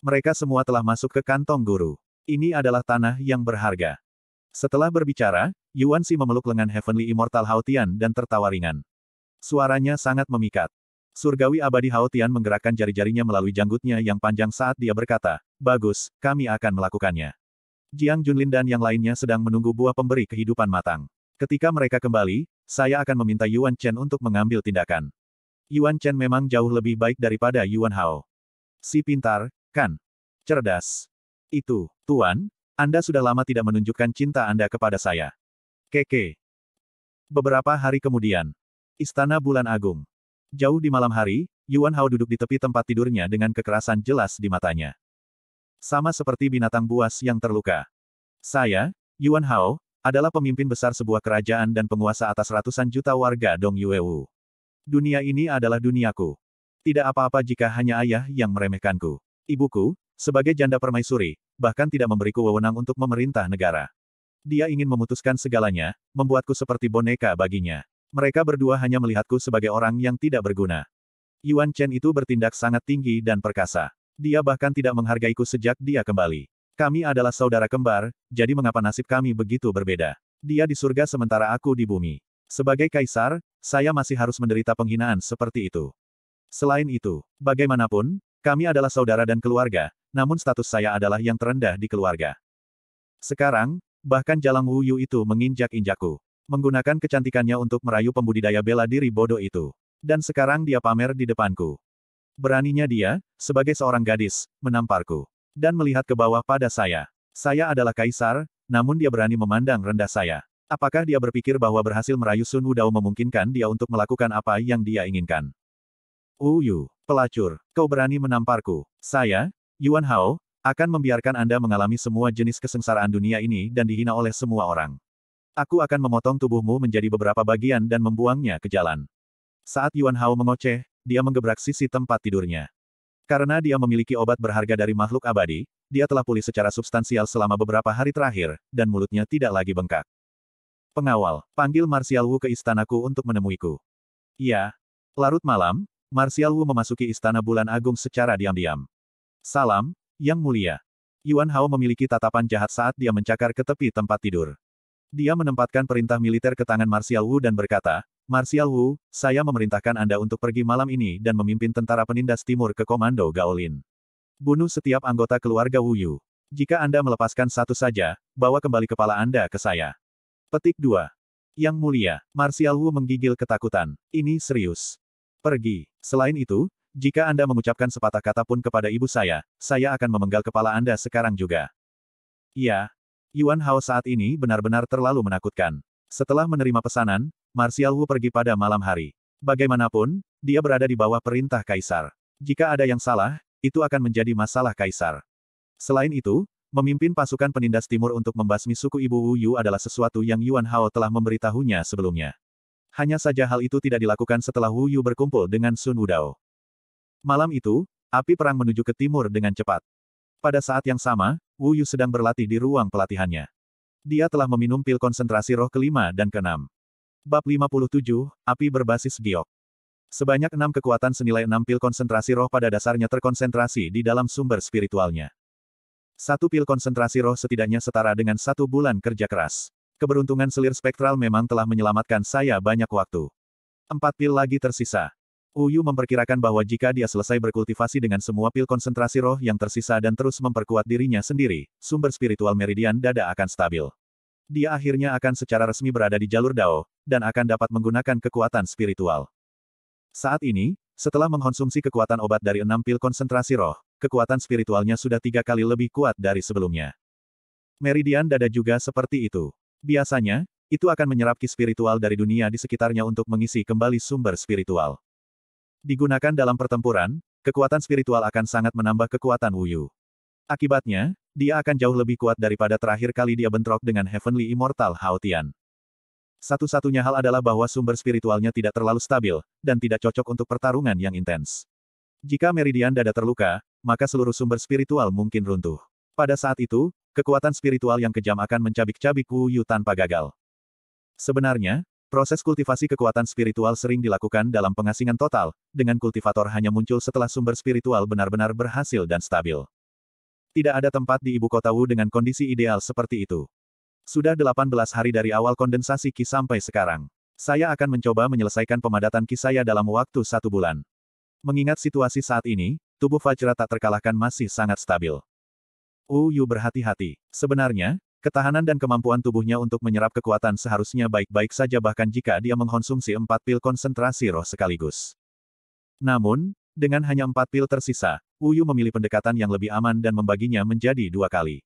Mereka semua telah masuk ke kantong guru. Ini adalah tanah yang berharga. Setelah berbicara, Yuan Si memeluk lengan Heavenly Immortal Haotian dan tertawa ringan. Suaranya sangat memikat. Surgawi abadi Haotian menggerakkan jari-jarinya melalui janggutnya yang panjang saat dia berkata, Bagus, kami akan melakukannya. Jiang Junlin dan yang lainnya sedang menunggu buah pemberi kehidupan matang. Ketika mereka kembali, saya akan meminta Yuan Chen untuk mengambil tindakan. Yuan Chen memang jauh lebih baik daripada Yuan Hao. Si pintar, kan? Cerdas. Itu, Tuan, Anda sudah lama tidak menunjukkan cinta Anda kepada saya. Keke. Beberapa hari kemudian. Istana Bulan Agung. Jauh di malam hari, Yuan Hao duduk di tepi tempat tidurnya dengan kekerasan jelas di matanya. Sama seperti binatang buas yang terluka. Saya, Yuan Hao, adalah pemimpin besar sebuah kerajaan dan penguasa atas ratusan juta warga Dong Yuewu. Dunia ini adalah duniaku. Tidak apa-apa jika hanya ayah yang meremehkanku. Ibuku, sebagai janda permaisuri, bahkan tidak memberiku wewenang untuk memerintah negara. Dia ingin memutuskan segalanya, membuatku seperti boneka baginya. Mereka berdua hanya melihatku sebagai orang yang tidak berguna. Yuan Chen itu bertindak sangat tinggi dan perkasa. Dia bahkan tidak menghargaiku sejak dia kembali. Kami adalah saudara kembar, jadi mengapa nasib kami begitu berbeda? Dia di surga sementara aku di bumi. Sebagai kaisar, saya masih harus menderita penghinaan seperti itu. Selain itu, bagaimanapun, kami adalah saudara dan keluarga, namun status saya adalah yang terendah di keluarga. Sekarang, Bahkan Jalang Wu Yu itu menginjak-injakku. Menggunakan kecantikannya untuk merayu pembudidaya bela diri bodoh itu. Dan sekarang dia pamer di depanku. Beraninya dia, sebagai seorang gadis, menamparku. Dan melihat ke bawah pada saya. Saya adalah kaisar, namun dia berani memandang rendah saya. Apakah dia berpikir bahwa berhasil merayu Sun Wudao memungkinkan dia untuk melakukan apa yang dia inginkan? Uyu, pelacur, kau berani menamparku. Saya, Yuan Hao, akan membiarkan Anda mengalami semua jenis kesengsaraan dunia ini dan dihina oleh semua orang. Aku akan memotong tubuhmu menjadi beberapa bagian dan membuangnya ke jalan. Saat Yuan Hao mengoceh, dia menggebrak sisi tempat tidurnya. Karena dia memiliki obat berharga dari makhluk abadi, dia telah pulih secara substansial selama beberapa hari terakhir, dan mulutnya tidak lagi bengkak. Pengawal, panggil Martial Wu ke istanaku untuk menemuiku. Iya. Larut malam, Martial Wu memasuki istana bulan agung secara diam-diam. Salam, Yang Mulia. Yuan Hao memiliki tatapan jahat saat dia mencakar ke tepi tempat tidur. Dia menempatkan perintah militer ke tangan Martial Wu dan berkata, Martial Wu, saya memerintahkan Anda untuk pergi malam ini dan memimpin tentara penindas timur ke Komando Gaolin. Bunuh setiap anggota keluarga Wu Yu. Jika Anda melepaskan satu saja, bawa kembali kepala Anda ke saya. Petik 2. Yang mulia, Martial Wu menggigil ketakutan. Ini serius. Pergi. Selain itu, jika Anda mengucapkan sepatah kata pun kepada ibu saya, saya akan memenggal kepala Anda sekarang juga. Iya. Yuan Hao saat ini benar-benar terlalu menakutkan. Setelah menerima pesanan, Martial Wu pergi pada malam hari. Bagaimanapun, dia berada di bawah perintah kaisar. Jika ada yang salah, itu akan menjadi masalah kaisar. Selain itu, memimpin pasukan penindas timur untuk membasmi suku ibu Wu Yu adalah sesuatu yang Yuan Hao telah memberitahunya sebelumnya. Hanya saja hal itu tidak dilakukan setelah Wu Yu berkumpul dengan Sun Wudao. Malam itu, api perang menuju ke timur dengan cepat. Pada saat yang sama, Wu Yu sedang berlatih di ruang pelatihannya. Dia telah meminum pil konsentrasi roh kelima dan keenam. Bab 57, Api Berbasis Giok. Sebanyak enam kekuatan senilai enam pil konsentrasi roh pada dasarnya terkonsentrasi di dalam sumber spiritualnya. Satu pil konsentrasi roh setidaknya setara dengan satu bulan kerja keras. Keberuntungan selir spektral memang telah menyelamatkan saya banyak waktu. Empat pil lagi tersisa. Uyu memperkirakan bahwa jika dia selesai berkultivasi dengan semua pil konsentrasi roh yang tersisa dan terus memperkuat dirinya sendiri, sumber spiritual meridian dada akan stabil dia akhirnya akan secara resmi berada di jalur Dao, dan akan dapat menggunakan kekuatan spiritual. Saat ini, setelah mengkonsumsi kekuatan obat dari enam pil konsentrasi roh, kekuatan spiritualnya sudah tiga kali lebih kuat dari sebelumnya. Meridian dada juga seperti itu. Biasanya, itu akan menyerap ki spiritual dari dunia di sekitarnya untuk mengisi kembali sumber spiritual. Digunakan dalam pertempuran, kekuatan spiritual akan sangat menambah kekuatan Wuyu. Akibatnya, dia akan jauh lebih kuat daripada terakhir kali dia bentrok dengan Heavenly Immortal Haotian. Satu-satunya hal adalah bahwa sumber spiritualnya tidak terlalu stabil, dan tidak cocok untuk pertarungan yang intens. Jika meridian dada terluka, maka seluruh sumber spiritual mungkin runtuh. Pada saat itu, kekuatan spiritual yang kejam akan mencabik-cabik Wu Yu tanpa gagal. Sebenarnya, proses kultivasi kekuatan spiritual sering dilakukan dalam pengasingan total, dengan kultivator hanya muncul setelah sumber spiritual benar-benar berhasil dan stabil. Tidak ada tempat di ibu kota Wu dengan kondisi ideal seperti itu. Sudah 18 hari dari awal kondensasi Ki sampai sekarang. Saya akan mencoba menyelesaikan pemadatan Ki saya dalam waktu satu bulan. Mengingat situasi saat ini, tubuh Vajra tak terkalahkan masih sangat stabil. Wu Yu berhati-hati. Sebenarnya, ketahanan dan kemampuan tubuhnya untuk menyerap kekuatan seharusnya baik-baik saja bahkan jika dia mengkonsumsi empat pil konsentrasi roh sekaligus. Namun, dengan hanya empat pil tersisa, Wu Yu memilih pendekatan yang lebih aman dan membaginya menjadi dua kali.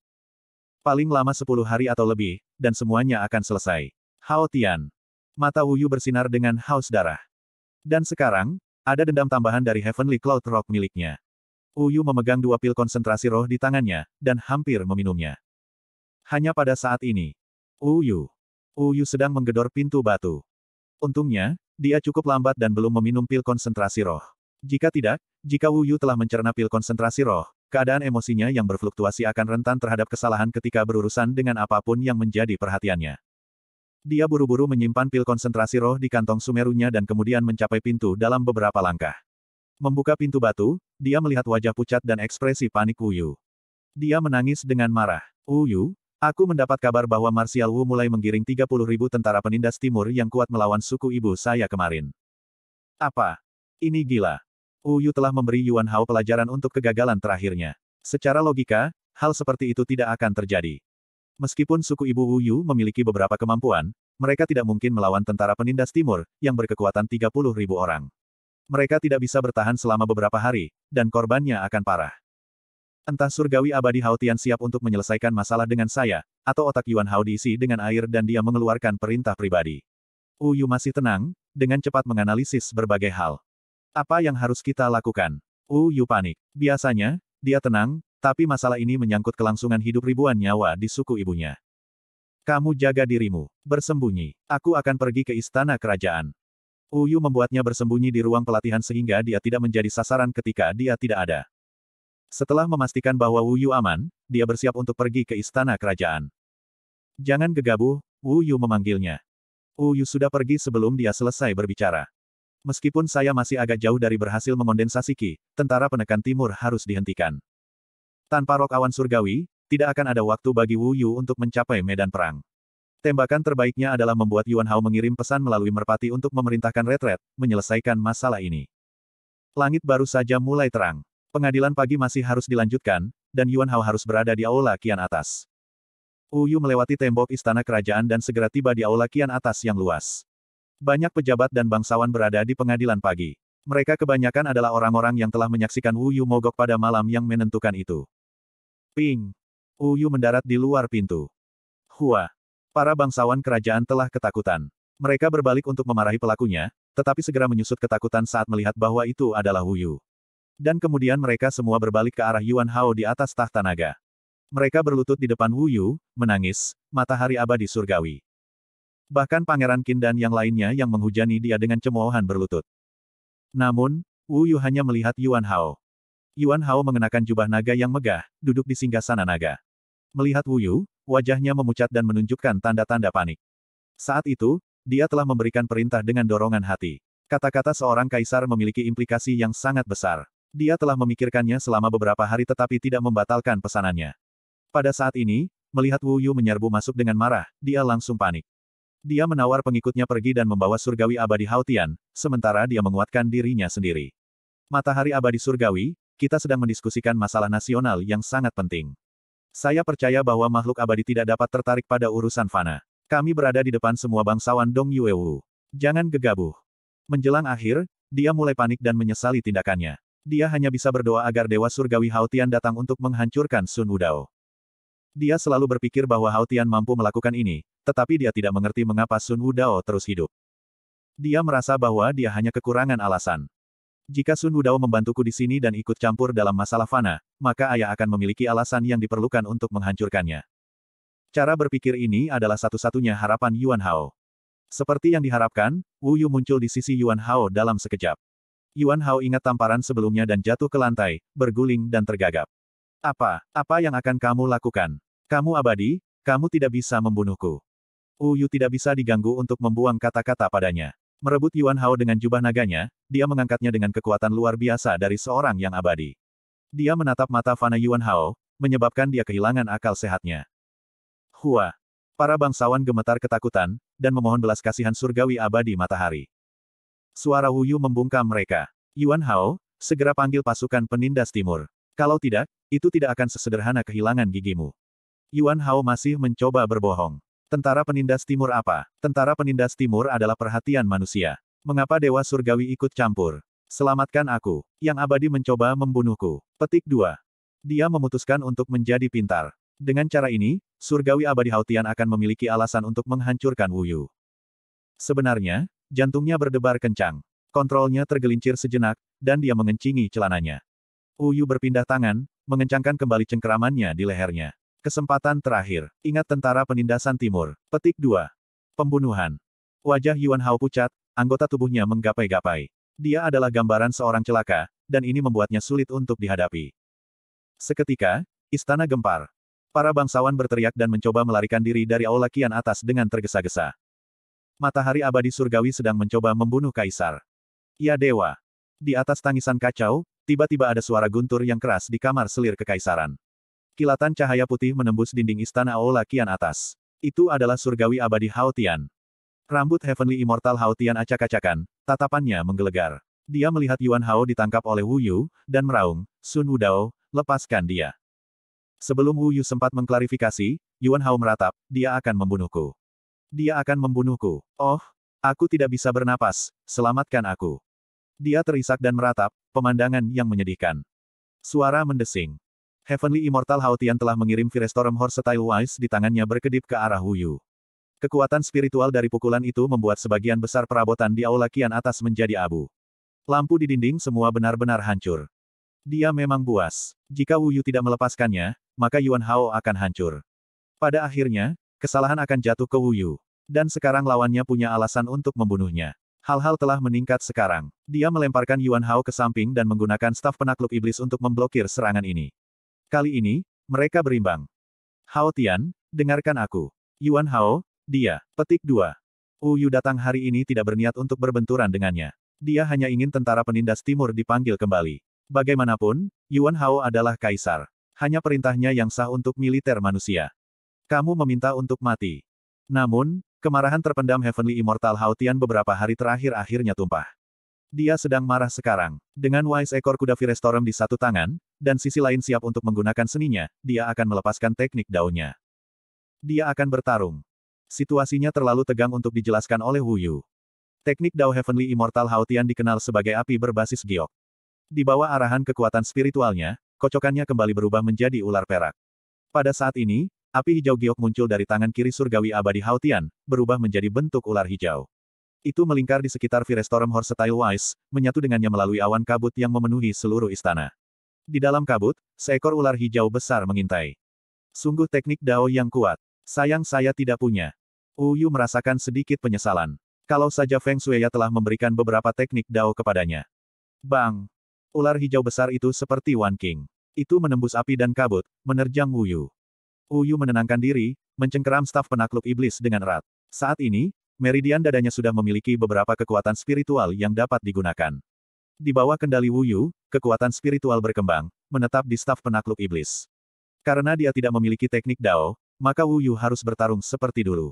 Paling lama sepuluh hari atau lebih, dan semuanya akan selesai. Hao Tian. Mata Wu Yu bersinar dengan haus darah. Dan sekarang, ada dendam tambahan dari Heavenly Cloud Rock miliknya. Wu Yu memegang dua pil konsentrasi roh di tangannya, dan hampir meminumnya. Hanya pada saat ini, Wu Yu. Wu Yu sedang menggedor pintu batu. Untungnya, dia cukup lambat dan belum meminum pil konsentrasi roh. Jika tidak, jika Wu Yu telah mencerna pil konsentrasi roh, keadaan emosinya yang berfluktuasi akan rentan terhadap kesalahan ketika berurusan dengan apa pun yang menjadi perhatiannya. Dia buru-buru menyimpan pil konsentrasi roh di kantong sumerunya dan kemudian mencapai pintu dalam beberapa langkah. Membuka pintu batu, dia melihat wajah pucat dan ekspresi panik Wu Yu. Dia menangis dengan marah. Wu Yu, aku mendapat kabar bahwa Martial Wu mulai menggiring 30 ribu tentara penindas timur yang kuat melawan suku ibu saya kemarin. Apa? Ini gila. Wu Yu telah memberi Yuan Hao pelajaran untuk kegagalan terakhirnya. Secara logika, hal seperti itu tidak akan terjadi. Meskipun suku ibu Wu Yu memiliki beberapa kemampuan, mereka tidak mungkin melawan tentara penindas timur, yang berkekuatan 30 ribu orang. Mereka tidak bisa bertahan selama beberapa hari, dan korbannya akan parah. Entah surgawi abadi Hao Tian siap untuk menyelesaikan masalah dengan saya, atau otak Yuan Hao diisi dengan air dan dia mengeluarkan perintah pribadi. Wu Yu masih tenang, dengan cepat menganalisis berbagai hal. Apa yang harus kita lakukan? Wu Yu panik. Biasanya, dia tenang, tapi masalah ini menyangkut kelangsungan hidup ribuan nyawa di suku ibunya. Kamu jaga dirimu, bersembunyi. Aku akan pergi ke istana kerajaan. Wu Yu membuatnya bersembunyi di ruang pelatihan sehingga dia tidak menjadi sasaran ketika dia tidak ada. Setelah memastikan bahwa Wu Yu aman, dia bersiap untuk pergi ke istana kerajaan. Jangan gegabah, Wu Yu memanggilnya. Wu Yu sudah pergi sebelum dia selesai berbicara. Meskipun saya masih agak jauh dari berhasil mengondensasi Qi, tentara penekan timur harus dihentikan. Tanpa rok awan surgawi, tidak akan ada waktu bagi Wu Yu untuk mencapai medan perang. Tembakan terbaiknya adalah membuat Yuan Hao mengirim pesan melalui merpati untuk memerintahkan retret, menyelesaikan masalah ini. Langit baru saja mulai terang. Pengadilan pagi masih harus dilanjutkan, dan Yuan Hao harus berada di aula kian atas. Wu Yu melewati tembok istana kerajaan dan segera tiba di aula kian atas yang luas. Banyak pejabat dan bangsawan berada di pengadilan pagi. Mereka kebanyakan adalah orang-orang yang telah menyaksikan Wu Yu mogok pada malam yang menentukan itu. Ping! Wu Yu mendarat di luar pintu. Hua! Para bangsawan kerajaan telah ketakutan. Mereka berbalik untuk memarahi pelakunya, tetapi segera menyusut ketakutan saat melihat bahwa itu adalah Wu Yu. Dan kemudian mereka semua berbalik ke arah Yuan Hao di atas tahta naga. Mereka berlutut di depan Wu Yu, menangis, matahari abadi surgawi. Bahkan Pangeran Qin dan yang lainnya yang menghujani dia dengan cemoohan berlutut. Namun, Wu Yu hanya melihat Yuan Hao. Yuan Hao mengenakan jubah naga yang megah, duduk di singgasana naga. Melihat Wu Yu, wajahnya memucat dan menunjukkan tanda-tanda panik. Saat itu, dia telah memberikan perintah dengan dorongan hati. Kata-kata seorang kaisar memiliki implikasi yang sangat besar. Dia telah memikirkannya selama beberapa hari tetapi tidak membatalkan pesanannya. Pada saat ini, melihat Wu Yu menyerbu masuk dengan marah, dia langsung panik. Dia menawar pengikutnya pergi dan membawa surgawi abadi Hautian, sementara dia menguatkan dirinya sendiri. Matahari abadi surgawi, kita sedang mendiskusikan masalah nasional yang sangat penting. Saya percaya bahwa makhluk abadi tidak dapat tertarik pada urusan fana. Kami berada di depan semua bangsawan Dong Yuewu. Jangan gegabah. Menjelang akhir, dia mulai panik dan menyesali tindakannya. Dia hanya bisa berdoa agar Dewa Surgawi Hautian datang untuk menghancurkan Sun Wudao. Dia selalu berpikir bahwa Hautian mampu melakukan ini, tetapi dia tidak mengerti mengapa Sun Wudao terus hidup. Dia merasa bahwa dia hanya kekurangan alasan. Jika Sun Wudao membantuku di sini dan ikut campur dalam masalah fana, maka ayah akan memiliki alasan yang diperlukan untuk menghancurkannya. Cara berpikir ini adalah satu-satunya harapan Yuan Hao. Seperti yang diharapkan, Wu Yu muncul di sisi Yuan Hao dalam sekejap. Yuan Hao ingat tamparan sebelumnya dan jatuh ke lantai, berguling dan tergagap. Apa, apa yang akan kamu lakukan? Kamu abadi, kamu tidak bisa membunuhku. Wu Yu tidak bisa diganggu untuk membuang kata-kata padanya. Merebut Yuan Hao dengan jubah naganya, dia mengangkatnya dengan kekuatan luar biasa dari seorang yang abadi. Dia menatap mata Fana Yuan Hao, menyebabkan dia kehilangan akal sehatnya. Hua. Para bangsawan gemetar ketakutan, dan memohon belas kasihan surgawi abadi matahari. Suara Wu Yu membungkam mereka. Yuan Hao, segera panggil pasukan penindas timur. Kalau tidak, itu tidak akan sesederhana kehilangan gigimu. Yuan Hao masih mencoba berbohong. Tentara penindas timur apa? Tentara penindas timur adalah perhatian manusia. Mengapa Dewa Surgawi ikut campur? Selamatkan aku. Yang abadi mencoba membunuhku. Petik 2. Dia memutuskan untuk menjadi pintar. Dengan cara ini, Surgawi abadi Hautian akan memiliki alasan untuk menghancurkan Wu Yu. Sebenarnya, Jantungnya berdebar kencang. Kontrolnya tergelincir sejenak, dan dia mengencingi celananya. Uyu berpindah tangan, mengencangkan kembali cengkeramannya di lehernya. Kesempatan terakhir. Ingat tentara penindasan timur. Petik 2. Pembunuhan. Wajah Yuan Hao pucat, anggota tubuhnya menggapai-gapai. Dia adalah gambaran seorang celaka, dan ini membuatnya sulit untuk dihadapi. Seketika, istana gempar. Para bangsawan berteriak dan mencoba melarikan diri dari aula kian atas dengan tergesa-gesa. Matahari abadi surgawi sedang mencoba membunuh kaisar. Ya dewa. Di atas tangisan kacau, tiba-tiba ada suara guntur yang keras di kamar selir kekaisaran. Kilatan cahaya putih menembus dinding istana Aula Kian atas. Itu adalah surgawi abadi Hao Tian. Rambut Heavenly Immortal Hao Tian acak-acakan, tatapannya menggelegar. Dia melihat Yuan Hao ditangkap oleh Wu Yu, dan meraung, Sun Wudao, lepaskan dia. Sebelum Wu Yu sempat mengklarifikasi, Yuan Hao meratap, dia akan membunuhku. Dia akan membunuhku. Oh, aku tidak bisa bernapas, selamatkan aku. Dia terisak dan meratap, pemandangan yang menyedihkan. Suara mendesing. Heavenly Immortal Haotian telah mengirim Firestorm Horse Style Wise di tangannya berkedip ke arah Wu Yu. Kekuatan spiritual dari pukulan itu membuat sebagian besar perabotan di aula kian atas menjadi abu. Lampu di dinding semua benar-benar hancur. Dia memang buas. Jika Wu Yu tidak melepaskannya, maka Yuan Hao akan hancur. Pada akhirnya, kesalahan akan jatuh ke Wu Yu. Dan sekarang lawannya punya alasan untuk membunuhnya. Hal-hal telah meningkat sekarang. Dia melemparkan Yuan Hao ke samping dan menggunakan staf penakluk iblis untuk memblokir serangan ini. Kali ini, mereka berimbang. Hao Tian, dengarkan aku. Yuan Hao, dia, petik dua. Wu Yu datang hari ini tidak berniat untuk berbenturan dengannya. Dia hanya ingin tentara penindas timur dipanggil kembali. Bagaimanapun, Yuan Hao adalah kaisar. Hanya perintahnya yang sah untuk militer manusia. Kamu meminta untuk mati. Namun, kemarahan terpendam Heavenly Immortal Hao Tian beberapa hari terakhir akhirnya tumpah. Dia sedang marah sekarang. Dengan wise ekor kuda Firestorm di satu tangan, dan sisi lain siap untuk menggunakan seninya, dia akan melepaskan teknik daunnya. Dia akan bertarung. Situasinya terlalu tegang untuk dijelaskan oleh Wu Yu. Teknik Dao Heavenly Immortal Hao Tian dikenal sebagai api berbasis giok. Di bawah arahan kekuatan spiritualnya, kocokannya kembali berubah menjadi ular perak. Pada saat ini, api hijau giok muncul dari tangan kiri surgawi abadi Haotian, berubah menjadi bentuk ular hijau. Itu melingkar di sekitar Firestorm Style Wise, menyatu dengannya melalui awan kabut yang memenuhi seluruh istana. Di dalam kabut, seekor ular hijau besar mengintai. Sungguh teknik Dao yang kuat. Sayang saya tidak punya. Yu merasakan sedikit penyesalan. Kalau saja Feng Shui telah memberikan beberapa teknik Dao kepadanya. Bang! Ular hijau besar itu seperti Wan King. Itu menembus api dan kabut, menerjang Wu Yu. Wu Yu menenangkan diri, mencengkeram staf penakluk iblis dengan erat. Saat ini, meridian dadanya sudah memiliki beberapa kekuatan spiritual yang dapat digunakan. Di bawah kendali Wu Yu, kekuatan spiritual berkembang, menetap di staf penakluk iblis. Karena dia tidak memiliki teknik Dao, maka Wu Yu harus bertarung seperti dulu.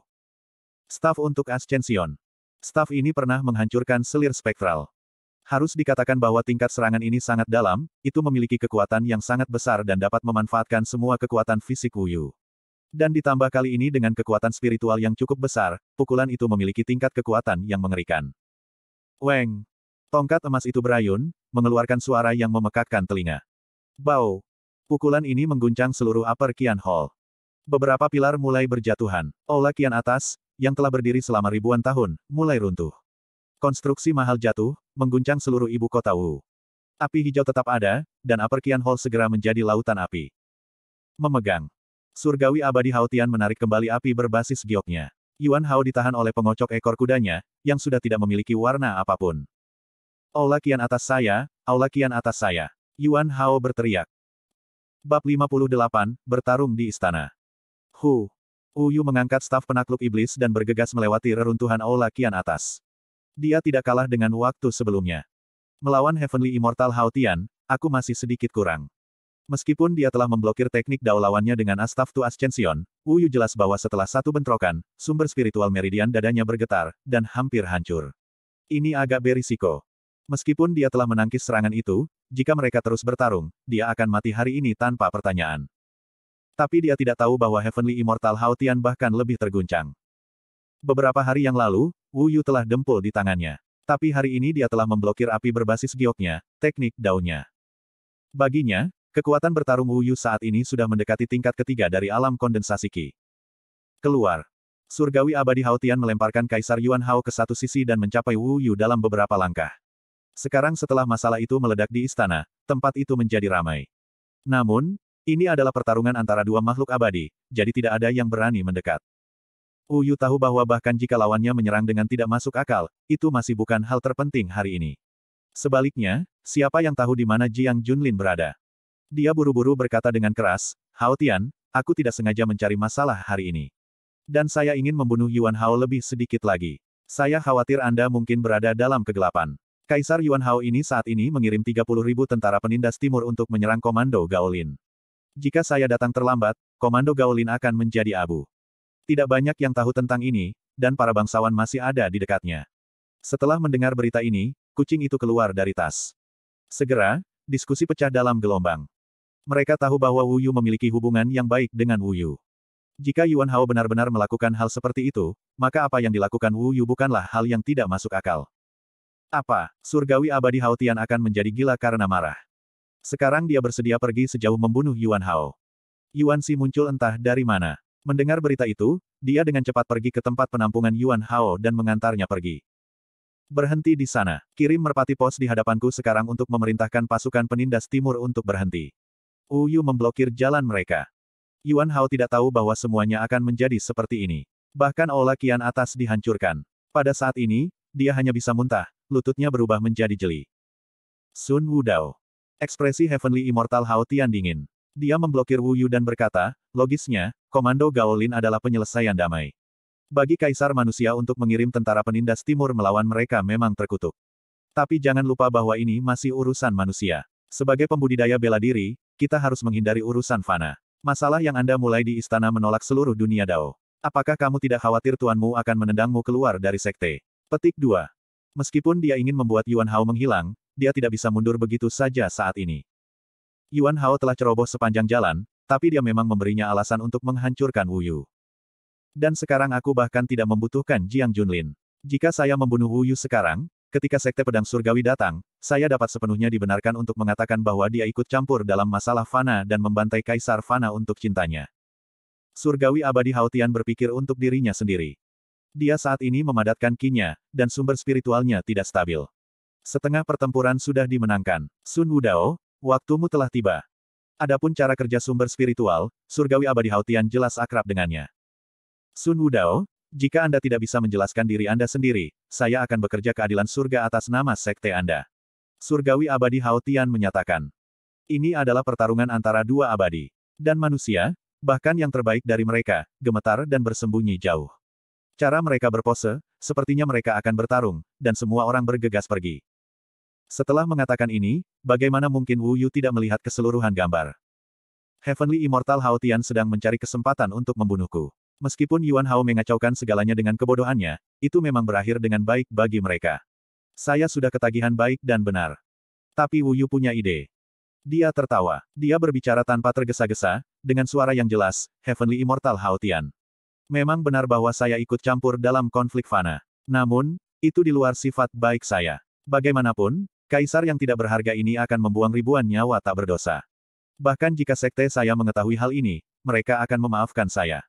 Staf untuk Ascension. Staf ini pernah menghancurkan selir spektral. Harus dikatakan bahwa tingkat serangan ini sangat dalam, itu memiliki kekuatan yang sangat besar dan dapat memanfaatkan semua kekuatan fisik Wu Yu. Dan ditambah kali ini dengan kekuatan spiritual yang cukup besar, pukulan itu memiliki tingkat kekuatan yang mengerikan. Weng! Tongkat emas itu berayun, mengeluarkan suara yang memekakkan telinga. Bau! Pukulan ini mengguncang seluruh upper Kian Hall. Beberapa pilar mulai berjatuhan. Aula Kian atas, yang telah berdiri selama ribuan tahun, mulai runtuh. Konstruksi mahal jatuh, mengguncang seluruh ibu kota Wu. Api hijau tetap ada, dan Aperkian Hall segera menjadi lautan api. Memegang. Surgawi abadi Haotian menarik kembali api berbasis gioknya. Yuan Hao ditahan oleh pengocok ekor kudanya, yang sudah tidak memiliki warna apa pun. Aula kian atas saya, aula kian atas saya. Yuan Hao berteriak. Bab 58, bertarung di istana. Hu. Yu mengangkat staf penakluk iblis dan bergegas melewati reruntuhan aula kian atas. Dia tidak kalah dengan waktu sebelumnya. Melawan Heavenly Immortal Haotian, aku masih sedikit kurang. Meskipun dia telah memblokir teknik dao lawannya dengan Astaf to Ascension, Yu jelas bahwa setelah satu bentrokan, sumber spiritual meridian dadanya bergetar, dan hampir hancur. Ini agak berisiko. Meskipun dia telah menangkis serangan itu, jika mereka terus bertarung, dia akan mati hari ini tanpa pertanyaan. Tapi dia tidak tahu bahwa Heavenly Immortal Haotian bahkan lebih terguncang. Beberapa hari yang lalu, Wu Yu telah dempul di tangannya. Tapi hari ini dia telah memblokir api berbasis gioknya, teknik daunnya. Baginya, kekuatan bertarung Wu Yu saat ini sudah mendekati tingkat ketiga dari alam kondensasi Qi. Keluar. Surgawi abadi Haotian melemparkan Kaisar Yuan Hao ke satu sisi dan mencapai Wu Yu dalam beberapa langkah. Sekarang setelah masalah itu meledak di istana, tempat itu menjadi ramai. Namun, ini adalah pertarungan antara dua makhluk abadi, jadi tidak ada yang berani mendekat. Uyu tahu bahwa bahkan jika lawannya menyerang dengan tidak masuk akal, itu masih bukan hal terpenting hari ini. Sebaliknya, siapa yang tahu di mana Jiang Junlin berada? Dia buru-buru berkata dengan keras, Hao Tian, aku tidak sengaja mencari masalah hari ini. Dan saya ingin membunuh Yuan Hao lebih sedikit lagi. Saya khawatir Anda mungkin berada dalam kegelapan. Kaisar Yuan Hao ini saat ini mengirim 30 ribu tentara penindas timur untuk menyerang Komando Gaolin. Jika saya datang terlambat, Komando Gaolin akan menjadi abu. Tidak banyak yang tahu tentang ini, dan para bangsawan masih ada di dekatnya. Setelah mendengar berita ini, kucing itu keluar dari tas. Segera, diskusi pecah dalam gelombang. Mereka tahu bahwa Wu Yu memiliki hubungan yang baik dengan Wu Yu. Jika Yuan Hao benar-benar melakukan hal seperti itu, maka apa yang dilakukan Wu Yu bukanlah hal yang tidak masuk akal. Apa, surgawi abadi Hao Tian akan menjadi gila karena marah. Sekarang dia bersedia pergi sejauh membunuh Yuan Hao. Yuan Si muncul entah dari mana. Mendengar berita itu, dia dengan cepat pergi ke tempat penampungan Yuan Hao dan mengantarnya pergi. Berhenti di sana. Kirim merpati pos di hadapanku sekarang untuk memerintahkan pasukan penindas timur untuk berhenti. Wu Yu memblokir jalan mereka. Yuan Hao tidak tahu bahwa semuanya akan menjadi seperti ini. Bahkan aula kian atas dihancurkan. Pada saat ini, dia hanya bisa muntah, lututnya berubah menjadi jeli. Sun Wudao. Ekspresi Heavenly Immortal Hao Tian dingin. Dia memblokir Wu Yu dan berkata, logisnya, Komando Gaolin adalah penyelesaian damai. Bagi Kaisar Manusia untuk mengirim tentara penindas timur melawan mereka memang terkutuk. Tapi jangan lupa bahwa ini masih urusan manusia. Sebagai pembudidaya bela diri, kita harus menghindari urusan fana. Masalah yang Anda mulai di istana menolak seluruh dunia Dao. Apakah kamu tidak khawatir tuanmu akan menendangmu keluar dari sekte? Petik 2. Meskipun dia ingin membuat Yuan Hao menghilang, dia tidak bisa mundur begitu saja saat ini. Yuan Hao telah ceroboh sepanjang jalan, tapi dia memang memberinya alasan untuk menghancurkan Wu Yu. Dan sekarang aku bahkan tidak membutuhkan Jiang Junlin. Jika saya membunuh Wu Yu sekarang, ketika Sekte Pedang Surgawi datang, saya dapat sepenuhnya dibenarkan untuk mengatakan bahwa dia ikut campur dalam masalah Fana dan membantai Kaisar Fana untuk cintanya. Surgawi Abadi Haotian berpikir untuk dirinya sendiri. Dia saat ini memadatkan kinya, dan sumber spiritualnya tidak stabil. Setengah pertempuran sudah dimenangkan. Sun Wudao, Waktumu telah tiba. Adapun cara kerja sumber spiritual, surgawi abadi Hautian jelas akrab dengannya. Sun Wudao, jika Anda tidak bisa menjelaskan diri Anda sendiri, saya akan bekerja keadilan surga atas nama sekte Anda. Surgawi abadi Hautian menyatakan. Ini adalah pertarungan antara dua abadi. Dan manusia, bahkan yang terbaik dari mereka, gemetar dan bersembunyi jauh. Cara mereka berpose, sepertinya mereka akan bertarung, dan semua orang bergegas pergi. Setelah mengatakan ini, bagaimana mungkin Wu Yu tidak melihat keseluruhan gambar? Heavenly Immortal Hao Tian sedang mencari kesempatan untuk membunuhku. Meskipun Yuan Hao mengacaukan segalanya dengan kebodohannya, itu memang berakhir dengan baik bagi mereka. Saya sudah ketagihan baik dan benar. Tapi Wu Yu punya ide. Dia tertawa. Dia berbicara tanpa tergesa-gesa, dengan suara yang jelas, Heavenly Immortal Hao Tian. Memang benar bahwa saya ikut campur dalam konflik fana. Namun, itu di luar sifat baik saya. Bagaimanapun, Kaisar yang tidak berharga ini akan membuang ribuan nyawa tak berdosa. Bahkan jika sekte saya mengetahui hal ini, mereka akan memaafkan saya.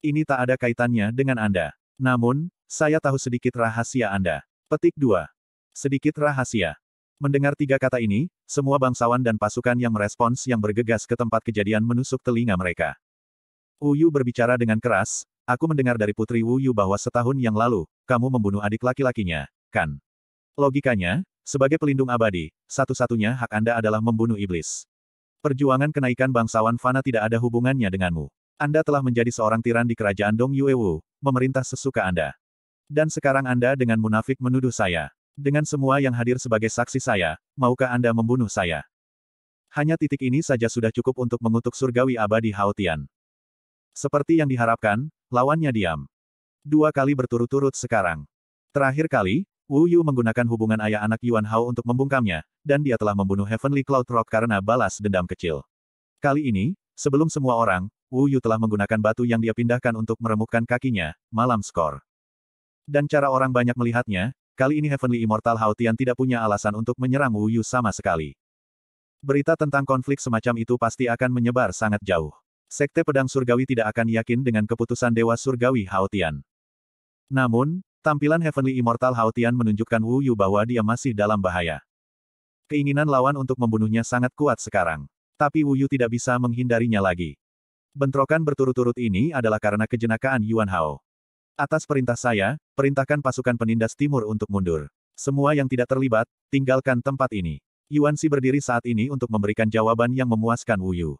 Ini tak ada kaitannya dengan Anda. Namun, saya tahu sedikit rahasia Anda. Petik 2. Sedikit rahasia. Mendengar tiga kata ini, semua bangsawan dan pasukan yang merespons yang bergegas ke tempat kejadian menusuk telinga mereka. Wu Yu berbicara dengan keras, aku mendengar dari putri Wu Yu bahwa setahun yang lalu, kamu membunuh adik laki-lakinya, kan? Logikanya, sebagai pelindung abadi, satu-satunya hak Anda adalah membunuh iblis. Perjuangan kenaikan bangsawan Fana tidak ada hubungannya denganmu. Anda telah menjadi seorang tiran di kerajaan Dong Yuewu, memerintah sesuka Anda. Dan sekarang Anda dengan munafik menuduh saya. Dengan semua yang hadir sebagai saksi saya, maukah Anda membunuh saya? Hanya titik ini saja sudah cukup untuk mengutuk surgawi abadi Haotian. Seperti yang diharapkan, lawannya diam. Dua kali berturut-turut sekarang. Terakhir kali, Wu Yu menggunakan hubungan ayah anak Yuan Hao untuk membungkamnya, dan dia telah membunuh Heavenly Cloud Rock karena balas dendam kecil. Kali ini, sebelum semua orang, Wu Yu telah menggunakan batu yang dia pindahkan untuk meremukkan kakinya, malam skor. Dan cara orang banyak melihatnya, kali ini Heavenly Immortal Hao Tian tidak punya alasan untuk menyerang Wu Yu sama sekali. Berita tentang konflik semacam itu pasti akan menyebar sangat jauh. Sekte Pedang Surgawi tidak akan yakin dengan keputusan Dewa Surgawi Hao Tian. Namun, Tampilan Heavenly Immortal Haotian menunjukkan Wu Yu bahwa dia masih dalam bahaya. Keinginan lawan untuk membunuhnya sangat kuat sekarang. Tapi Wu Yu tidak bisa menghindarinya lagi. Bentrokan berturut-turut ini adalah karena kejenakaan Yuan Hao. Atas perintah saya, perintahkan pasukan penindas timur untuk mundur. Semua yang tidak terlibat, tinggalkan tempat ini. Yuan Si berdiri saat ini untuk memberikan jawaban yang memuaskan Wu Yu.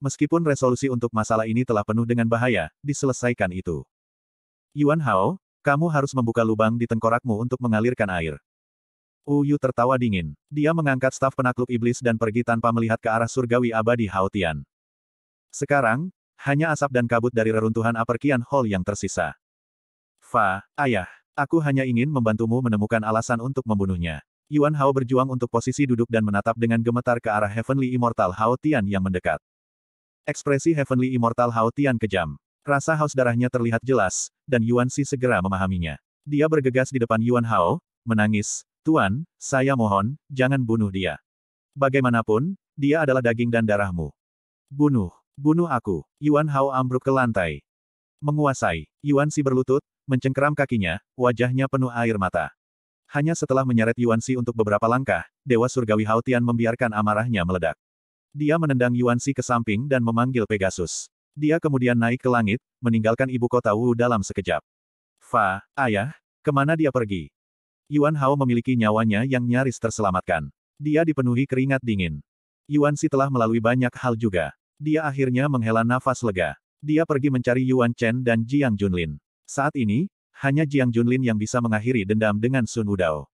Meskipun resolusi untuk masalah ini telah penuh dengan bahaya, diselesaikan itu. Yuan Hao, kamu harus membuka lubang di tengkorakmu untuk mengalirkan air. Wu Yu tertawa dingin. Dia mengangkat staf penakluk iblis dan pergi tanpa melihat ke arah surgawi abadi Haotian. Sekarang, hanya asap dan kabut dari reruntuhan Aperkian Hall yang tersisa. Fa, ayah, aku hanya ingin membantumu menemukan alasan untuk membunuhnya. Yuan Hao berjuang untuk posisi duduk dan menatap dengan gemetar ke arah Heavenly Immortal Haotian yang mendekat. Ekspresi Heavenly Immortal Haotian kejam. Rasa haus darahnya terlihat jelas, dan Yuan Xi segera memahaminya. Dia bergegas di depan Yuan Hao, menangis, Tuan, saya mohon, jangan bunuh dia. Bagaimanapun, dia adalah daging dan darahmu. Bunuh. Bunuh aku. Yuan Hao ambruk ke lantai. Menguasai. Yuan Si berlutut, mencengkeram kakinya, wajahnya penuh air mata. Hanya setelah menyeret Yuan Si untuk beberapa langkah, Dewa Surgawi Hao Tian membiarkan amarahnya meledak. Dia menendang Yuan Si ke samping dan memanggil Pegasus. Dia kemudian naik ke langit, meninggalkan ibu kota Wu dalam sekejap. Fa, ayah, ke mana dia pergi? Yuan Hao memiliki nyawanya yang nyaris terselamatkan. Dia dipenuhi keringat dingin. Yuan Si telah melalui banyak hal juga. Dia akhirnya menghela nafas lega. Dia pergi mencari Yuan Chen dan Jiang Junlin. Saat ini, hanya Jiang Junlin yang bisa mengakhiri dendam dengan Sun Wudao.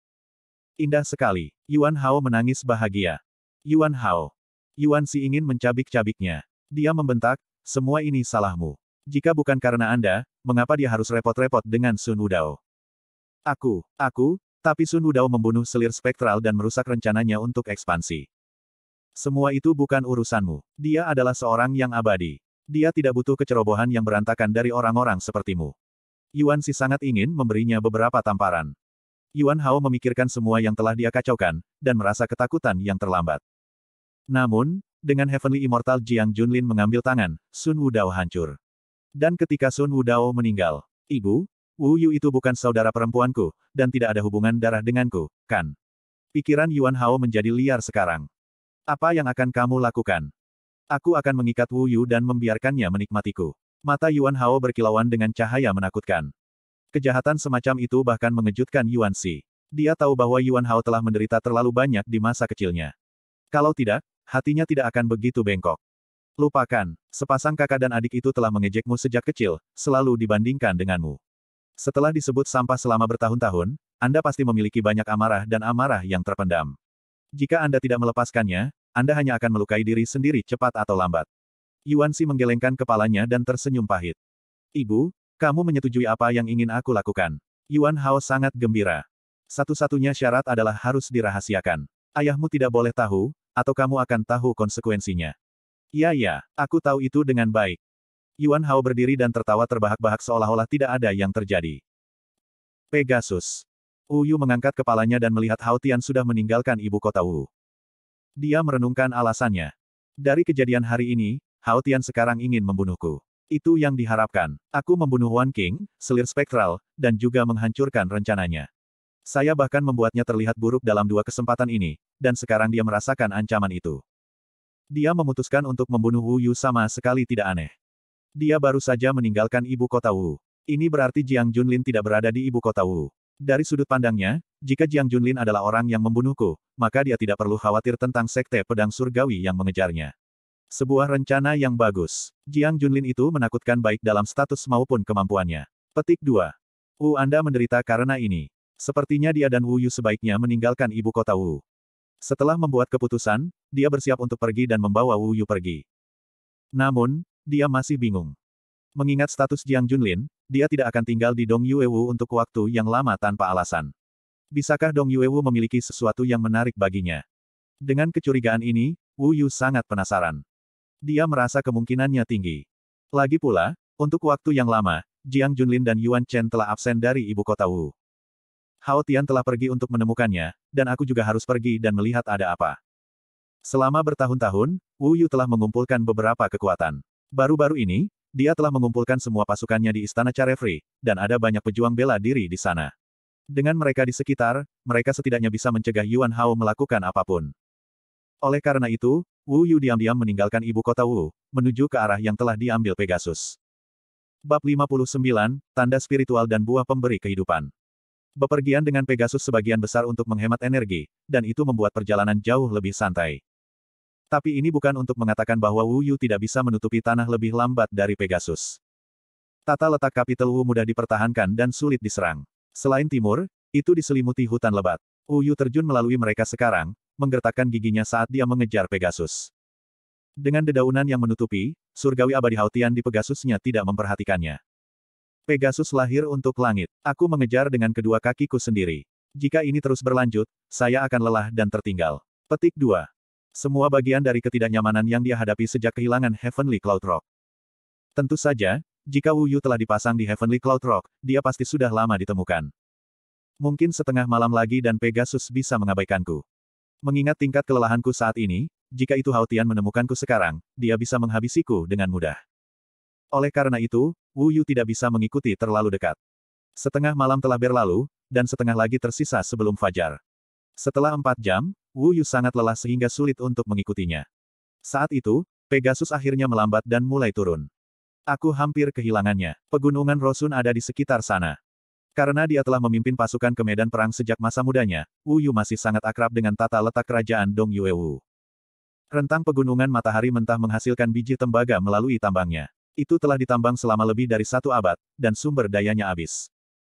Indah sekali. Yuan Hao menangis bahagia. Yuan Hao. Yuan Si ingin mencabik-cabiknya. Dia membentak, semua ini salahmu. Jika bukan karena Anda, mengapa dia harus repot-repot dengan Sun Wudao? Aku, aku, tapi Sun Wudao membunuh selir spektral dan merusak rencananya untuk ekspansi. Semua itu bukan urusanmu. Dia adalah seorang yang abadi. Dia tidak butuh kecerobohan yang berantakan dari orang-orang sepertimu. Yuan Si sangat ingin memberinya beberapa tamparan. Yuan Hao memikirkan semua yang telah dia kacaukan, dan merasa ketakutan yang terlambat. Namun, dengan Heavenly Immortal Jiang Junlin mengambil tangan, Sun Wudao hancur. Dan ketika Sun Wudao meninggal, Ibu, Wu Yu itu bukan saudara perempuanku, dan tidak ada hubungan darah denganku, kan? Pikiran Yuan Hao menjadi liar sekarang. Apa yang akan kamu lakukan? Aku akan mengikat Wu Yu dan membiarkannya menikmatiku. Mata Yuan Hao berkilauan dengan cahaya menakutkan. Kejahatan semacam itu bahkan mengejutkan Yuan Si. Dia tahu bahwa Yuan Hao telah menderita terlalu banyak di masa kecilnya. Kalau tidak, hatinya tidak akan begitu bengkok. Lupakan, sepasang kakak dan adik itu telah mengejekmu sejak kecil, selalu dibandingkan denganmu. Setelah disebut sampah selama bertahun-tahun, Anda pasti memiliki banyak amarah dan amarah yang terpendam. Jika Anda tidak melepaskannya, Anda hanya akan melukai diri sendiri cepat atau lambat. Yuan Si menggelengkan kepalanya dan tersenyum pahit. Ibu, kamu menyetujui apa yang ingin aku lakukan. Yuan Hao sangat gembira. Satu-satunya syarat adalah harus dirahasiakan. Ayahmu tidak boleh tahu, atau kamu akan tahu konsekuensinya. Ya ya, aku tahu itu dengan baik. Yuan Hao berdiri dan tertawa terbahak-bahak seolah-olah tidak ada yang terjadi. Pegasus. Wu Yu mengangkat kepalanya dan melihat Hao Tian sudah meninggalkan ibu kota Wu. Dia merenungkan alasannya. Dari kejadian hari ini, Hao Tian sekarang ingin membunuhku. Itu yang diharapkan. Aku membunuh Wan King, selir spektral, dan juga menghancurkan rencananya. Saya bahkan membuatnya terlihat buruk dalam dua kesempatan ini, dan sekarang dia merasakan ancaman itu. Dia memutuskan untuk membunuh Wu Yu sama sekali tidak aneh. Dia baru saja meninggalkan ibu kota Wu. Ini berarti Jiang Junlin tidak berada di ibu kota Wu. Dari sudut pandangnya, jika Jiang Junlin adalah orang yang membunuhku, maka dia tidak perlu khawatir tentang sekte pedang surgawi yang mengejarnya. Sebuah rencana yang bagus. Jiang Junlin itu menakutkan baik dalam status maupun kemampuannya. Petik 2. Wu Anda menderita karena ini. Sepertinya dia dan Wu Yu sebaiknya meninggalkan ibu kota Wu. Setelah membuat keputusan, dia bersiap untuk pergi dan membawa Wu Yu pergi. Namun, dia masih bingung. Mengingat status Jiang Junlin, dia tidak akan tinggal di Dong Yuewu untuk waktu yang lama tanpa alasan. Bisakah Dong Yuewu memiliki sesuatu yang menarik baginya? Dengan kecurigaan ini, Wu Yu sangat penasaran. Dia merasa kemungkinannya tinggi. Lagi pula, untuk waktu yang lama, Jiang Junlin dan Yuan Chen telah absen dari ibu kota Wu. Hao Tian telah pergi untuk menemukannya, dan aku juga harus pergi dan melihat ada apa. Selama bertahun-tahun, Wu Yu telah mengumpulkan beberapa kekuatan. Baru-baru ini, dia telah mengumpulkan semua pasukannya di Istana Carefree, dan ada banyak pejuang bela diri di sana. Dengan mereka di sekitar, mereka setidaknya bisa mencegah Yuan Hao melakukan apa pun. Oleh karena itu, Wu Yu diam-diam meninggalkan ibu kota Wu, menuju ke arah yang telah diambil Pegasus. Bab 59, Tanda Spiritual dan Buah Pemberi Kehidupan. Bepergian dengan Pegasus sebagian besar untuk menghemat energi, dan itu membuat perjalanan jauh lebih santai. Tapi ini bukan untuk mengatakan bahwa Wu Yu tidak bisa menutupi tanah lebih lambat dari Pegasus. Tata letak kapital Wu mudah dipertahankan dan sulit diserang. Selain timur, itu diselimuti hutan lebat. Wu Yu terjun melalui mereka sekarang, menggertakkan giginya saat dia mengejar Pegasus. Dengan dedaunan yang menutupi, surgawi abadi Hautian di Pegasusnya tidak memperhatikannya. Pegasus lahir untuk langit. Aku mengejar dengan kedua kakiku sendiri. Jika ini terus berlanjut, saya akan lelah dan tertinggal. Petik 2. Semua bagian dari ketidaknyamanan yang dia hadapi sejak kehilangan Heavenly Cloud Rock. Tentu saja, jika Wu Yu telah dipasang di Heavenly Cloud Rock, dia pasti sudah lama ditemukan. Mungkin setengah malam lagi dan Pegasus bisa mengabaikanku. Mengingat tingkat kelelahanku saat ini, jika itu Hautian menemukanku sekarang, dia bisa menghabisiku dengan mudah. Oleh karena itu, Wu Yu tidak bisa mengikuti terlalu dekat. Setengah malam telah berlalu, dan setengah lagi tersisa sebelum fajar. Setelah empat jam, Wu Yu sangat lelah sehingga sulit untuk mengikutinya. Saat itu, Pegasus akhirnya melambat dan mulai turun. Aku hampir kehilangannya. Pegunungan Rosun ada di sekitar sana. Karena dia telah memimpin pasukan ke medan perang sejak masa mudanya, Wu Yu masih sangat akrab dengan tata letak kerajaan Dong Yuewu. Rentang pegunungan matahari mentah menghasilkan biji tembaga melalui tambangnya. Itu telah ditambang selama lebih dari satu abad, dan sumber dayanya habis.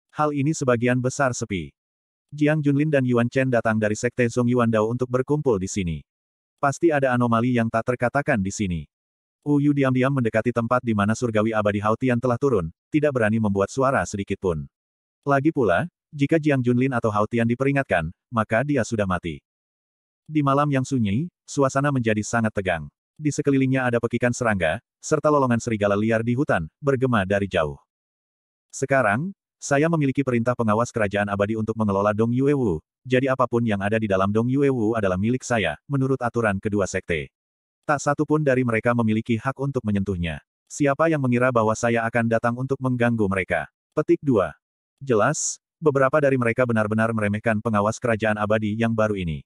Hal ini sebagian besar sepi. Jiang Junlin dan Yuan Chen datang dari Sekte Zong Yuan Dao untuk berkumpul di sini. Pasti ada anomali yang tak terkatakan di sini. Wu Yu diam-diam mendekati tempat di mana surgawi abadi Haotian telah turun, tidak berani membuat suara sedikit pun. Lagi pula, jika Jiang Junlin atau Haotian diperingatkan, maka dia sudah mati. Di malam yang sunyi, suasana menjadi sangat tegang. Di sekelilingnya ada pekikan serangga, serta lolongan serigala liar di hutan, bergema dari jauh. Sekarang, saya memiliki perintah pengawas kerajaan abadi untuk mengelola Dong Yuewu, jadi apa pun yang ada di dalam Dong Yuewu adalah milik saya, menurut aturan kedua sekte. Tak satu pun dari mereka memiliki hak untuk menyentuhnya. Siapa yang mengira bahwa saya akan datang untuk mengganggu mereka? Petik 2. Jelas, beberapa dari mereka benar-benar meremehkan pengawas kerajaan abadi yang baru ini.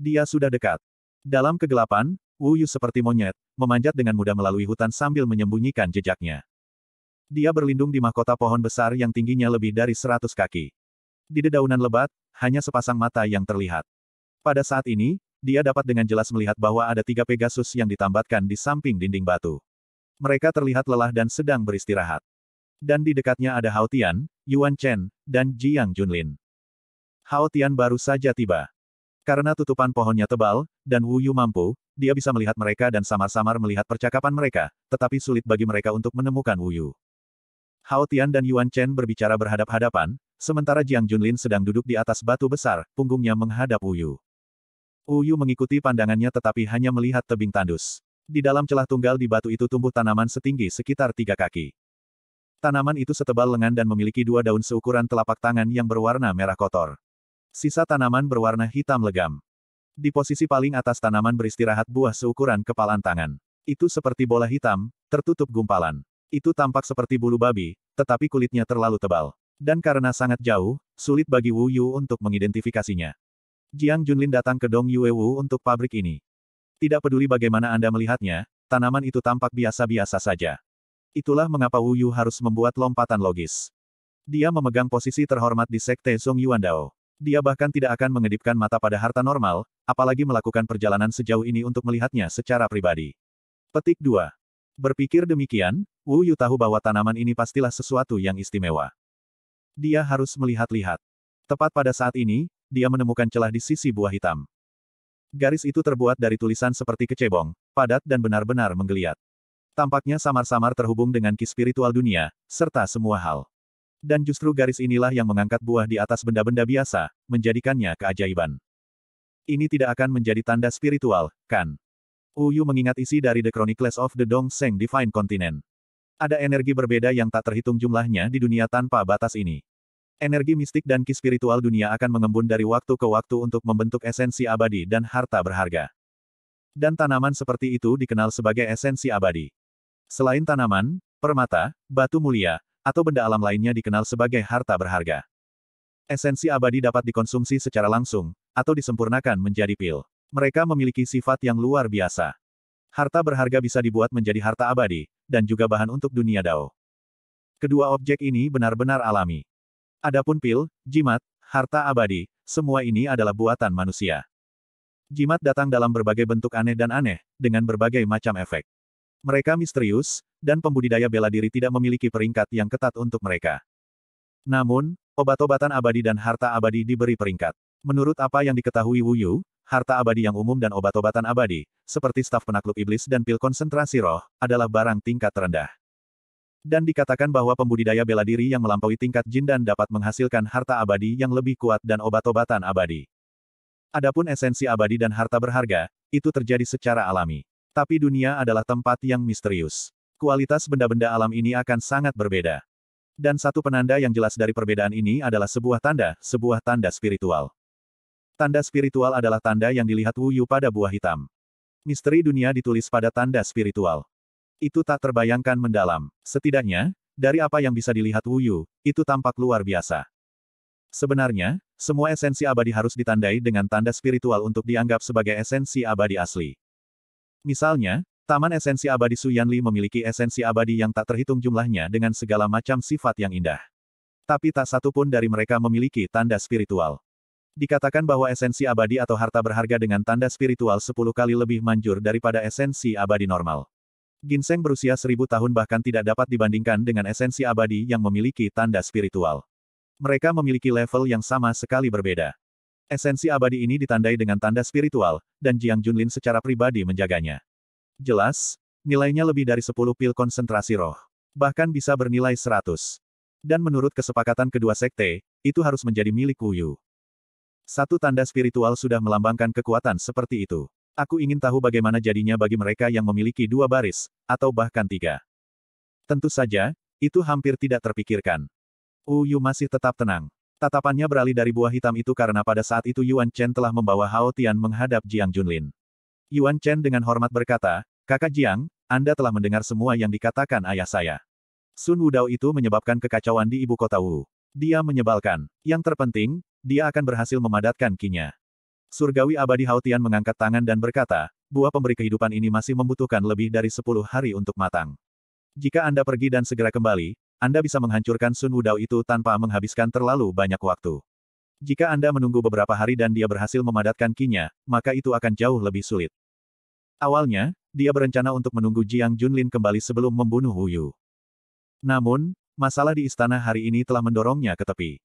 Dia sudah dekat. Dalam kegelapan, Wu Yu seperti monyet, memanjat dengan mudah melalui hutan sambil menyembunyikan jejaknya. Dia berlindung di mahkota pohon besar yang tingginya lebih dari seratus kaki. Di dedaunan lebat, hanya sepasang mata yang terlihat. Pada saat ini, dia dapat dengan jelas melihat bahwa ada tiga Pegasus yang ditambatkan di samping dinding batu. Mereka terlihat lelah dan sedang beristirahat. Dan di dekatnya ada Hao Tian, Yuan Chen, dan Jiang Junlin. Hao Tian baru saja tiba. Karena tutupan pohonnya tebal, dan Wu Yu mampu, dia bisa melihat mereka dan samar-samar melihat percakapan mereka, tetapi sulit bagi mereka untuk menemukan Wu Yu. Hao Tian dan Yuan Chen berbicara berhadap-hadapan, sementara Jiang Junlin sedang duduk di atas batu besar, punggungnya menghadap Wu Yu. Uyu mengikuti pandangannya tetapi hanya melihat tebing tandus. Di dalam celah tunggal di batu itu tumbuh tanaman setinggi sekitar tiga kaki. Tanaman itu setebal lengan dan memiliki dua daun seukuran telapak tangan yang berwarna merah kotor. Sisa tanaman berwarna hitam legam. Di posisi paling atas tanaman beristirahat buah seukuran kepalan tangan. Itu seperti bola hitam, tertutup gumpalan. Itu tampak seperti bulu babi, tetapi kulitnya terlalu tebal. Dan karena sangat jauh, sulit bagi Wu Yu untuk mengidentifikasinya. Jiang Junlin datang ke Dong Yuewu untuk pabrik ini. Tidak peduli bagaimana Anda melihatnya, tanaman itu tampak biasa-biasa saja. Itulah mengapa Wu Yu harus membuat lompatan logis. Dia memegang posisi terhormat di Sekte Song Yuandao. Dia bahkan tidak akan mengedipkan mata pada harta normal, apalagi melakukan perjalanan sejauh ini untuk melihatnya secara pribadi. Petik 2. Berpikir demikian, Wu Yu tahu bahwa tanaman ini pastilah sesuatu yang istimewa. Dia harus melihat-lihat. Tepat pada saat ini, dia menemukan celah di sisi buah hitam. Garis itu terbuat dari tulisan seperti kecebong, padat dan benar-benar menggeliat. Tampaknya samar-samar terhubung dengan ki spiritual dunia, serta semua hal. Dan justru garis inilah yang mengangkat buah di atas benda-benda biasa, menjadikannya keajaiban. Ini tidak akan menjadi tanda spiritual, kan? Uyu mengingat isi dari The Chronicles of the Dong Seng Divine Continent. Ada energi berbeda yang tak terhitung jumlahnya di dunia tanpa batas ini. Energi mistik dan ki spiritual dunia akan mengembun dari waktu ke waktu untuk membentuk esensi abadi dan harta berharga. Dan tanaman seperti itu dikenal sebagai esensi abadi. Selain tanaman, permata, batu mulia, atau benda alam lainnya dikenal sebagai harta berharga. Esensi abadi dapat dikonsumsi secara langsung, atau disempurnakan menjadi pil. Mereka memiliki sifat yang luar biasa. Harta berharga bisa dibuat menjadi harta abadi, dan juga bahan untuk dunia Dao. Kedua objek ini benar-benar alami. Adapun pil, jimat, harta abadi, semua ini adalah buatan manusia. Jimat datang dalam berbagai bentuk aneh dan aneh, dengan berbagai macam efek. Mereka misterius, dan pembudidaya bela diri tidak memiliki peringkat yang ketat untuk mereka. Namun, obat-obatan abadi dan harta abadi diberi peringkat. Menurut apa yang diketahui Wu Yu, harta abadi yang umum dan obat-obatan abadi, seperti staf penakluk iblis dan pil konsentrasi roh, adalah barang tingkat terendah. Dan dikatakan bahwa pembudidaya bela diri yang melampaui tingkat jin dan dapat menghasilkan harta abadi yang lebih kuat dan obat-obatan abadi. Adapun esensi abadi dan harta berharga, itu terjadi secara alami. Tapi dunia adalah tempat yang misterius. Kualitas benda-benda alam ini akan sangat berbeda. Dan satu penanda yang jelas dari perbedaan ini adalah sebuah tanda, sebuah tanda spiritual. Tanda spiritual adalah tanda yang dilihat Wu Yu pada buah hitam. Misteri dunia ditulis pada tanda spiritual. Itu tak terbayangkan mendalam. Setidaknya, dari apa yang bisa dilihat Wu Yu, itu tampak luar biasa. Sebenarnya, semua esensi abadi harus ditandai dengan tanda spiritual untuk dianggap sebagai esensi abadi asli. Misalnya, Taman Esensi Abadi Su Yanli memiliki esensi abadi yang tak terhitung jumlahnya dengan segala macam sifat yang indah. Tapi tak satu pun dari mereka memiliki tanda spiritual. Dikatakan bahwa esensi abadi atau harta berharga dengan tanda spiritual 10 kali lebih manjur daripada esensi abadi normal. Ginseng berusia seribu tahun bahkan tidak dapat dibandingkan dengan esensi abadi yang memiliki tanda spiritual. Mereka memiliki level yang sama sekali berbeda. Esensi abadi ini ditandai dengan tanda spiritual, dan Jiang Junlin secara pribadi menjaganya. Jelas, nilainya lebih dari 10 pil konsentrasi roh. Bahkan bisa bernilai 100. Dan menurut kesepakatan kedua sekte, itu harus menjadi milik Wu Yu. Satu tanda spiritual sudah melambangkan kekuatan seperti itu. Aku ingin tahu bagaimana jadinya bagi mereka yang memiliki dua baris, atau bahkan tiga. Tentu saja, itu hampir tidak terpikirkan. Wu Yu masih tetap tenang. Tatapannya beralih dari buah hitam itu karena pada saat itu Yuan Chen telah membawa Hao Tian menghadap Jiang Junlin. Yuan Chen dengan hormat berkata, Kakak Jiang, Anda telah mendengar semua yang dikatakan ayah saya. Sun Wudao itu menyebabkan kekacauan di ibu kota Wu. Dia menyebalkan. Yang terpenting, dia akan berhasil memadatkan kinya. Surgawi abadi Hautian mengangkat tangan dan berkata, buah pemberi kehidupan ini masih membutuhkan lebih dari sepuluh hari untuk matang. Jika Anda pergi dan segera kembali, Anda bisa menghancurkan Sun Wudao itu tanpa menghabiskan terlalu banyak waktu. Jika Anda menunggu beberapa hari dan dia berhasil memadatkan kinya, maka itu akan jauh lebih sulit. Awalnya, dia berencana untuk menunggu Jiang Junlin kembali sebelum membunuh Wu Yu. Namun, masalah di istana hari ini telah mendorongnya ke tepi.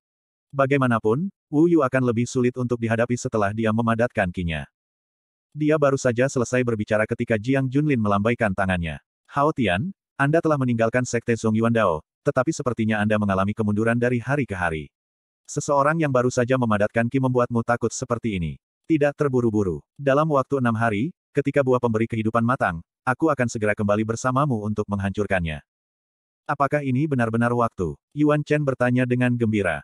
Bagaimanapun, Wu Yu akan lebih sulit untuk dihadapi setelah dia memadatkan kinya. Dia baru saja selesai berbicara ketika Jiang Junlin melambaikan tangannya. Hao Tian, Anda telah meninggalkan Sekte Zhong Yuan Dao, tetapi sepertinya Anda mengalami kemunduran dari hari ke hari. Seseorang yang baru saja memadatkan Ki membuatmu takut seperti ini. Tidak terburu-buru. Dalam waktu enam hari, ketika buah pemberi kehidupan matang, aku akan segera kembali bersamamu untuk menghancurkannya. Apakah ini benar-benar waktu? Yuan Chen bertanya dengan gembira.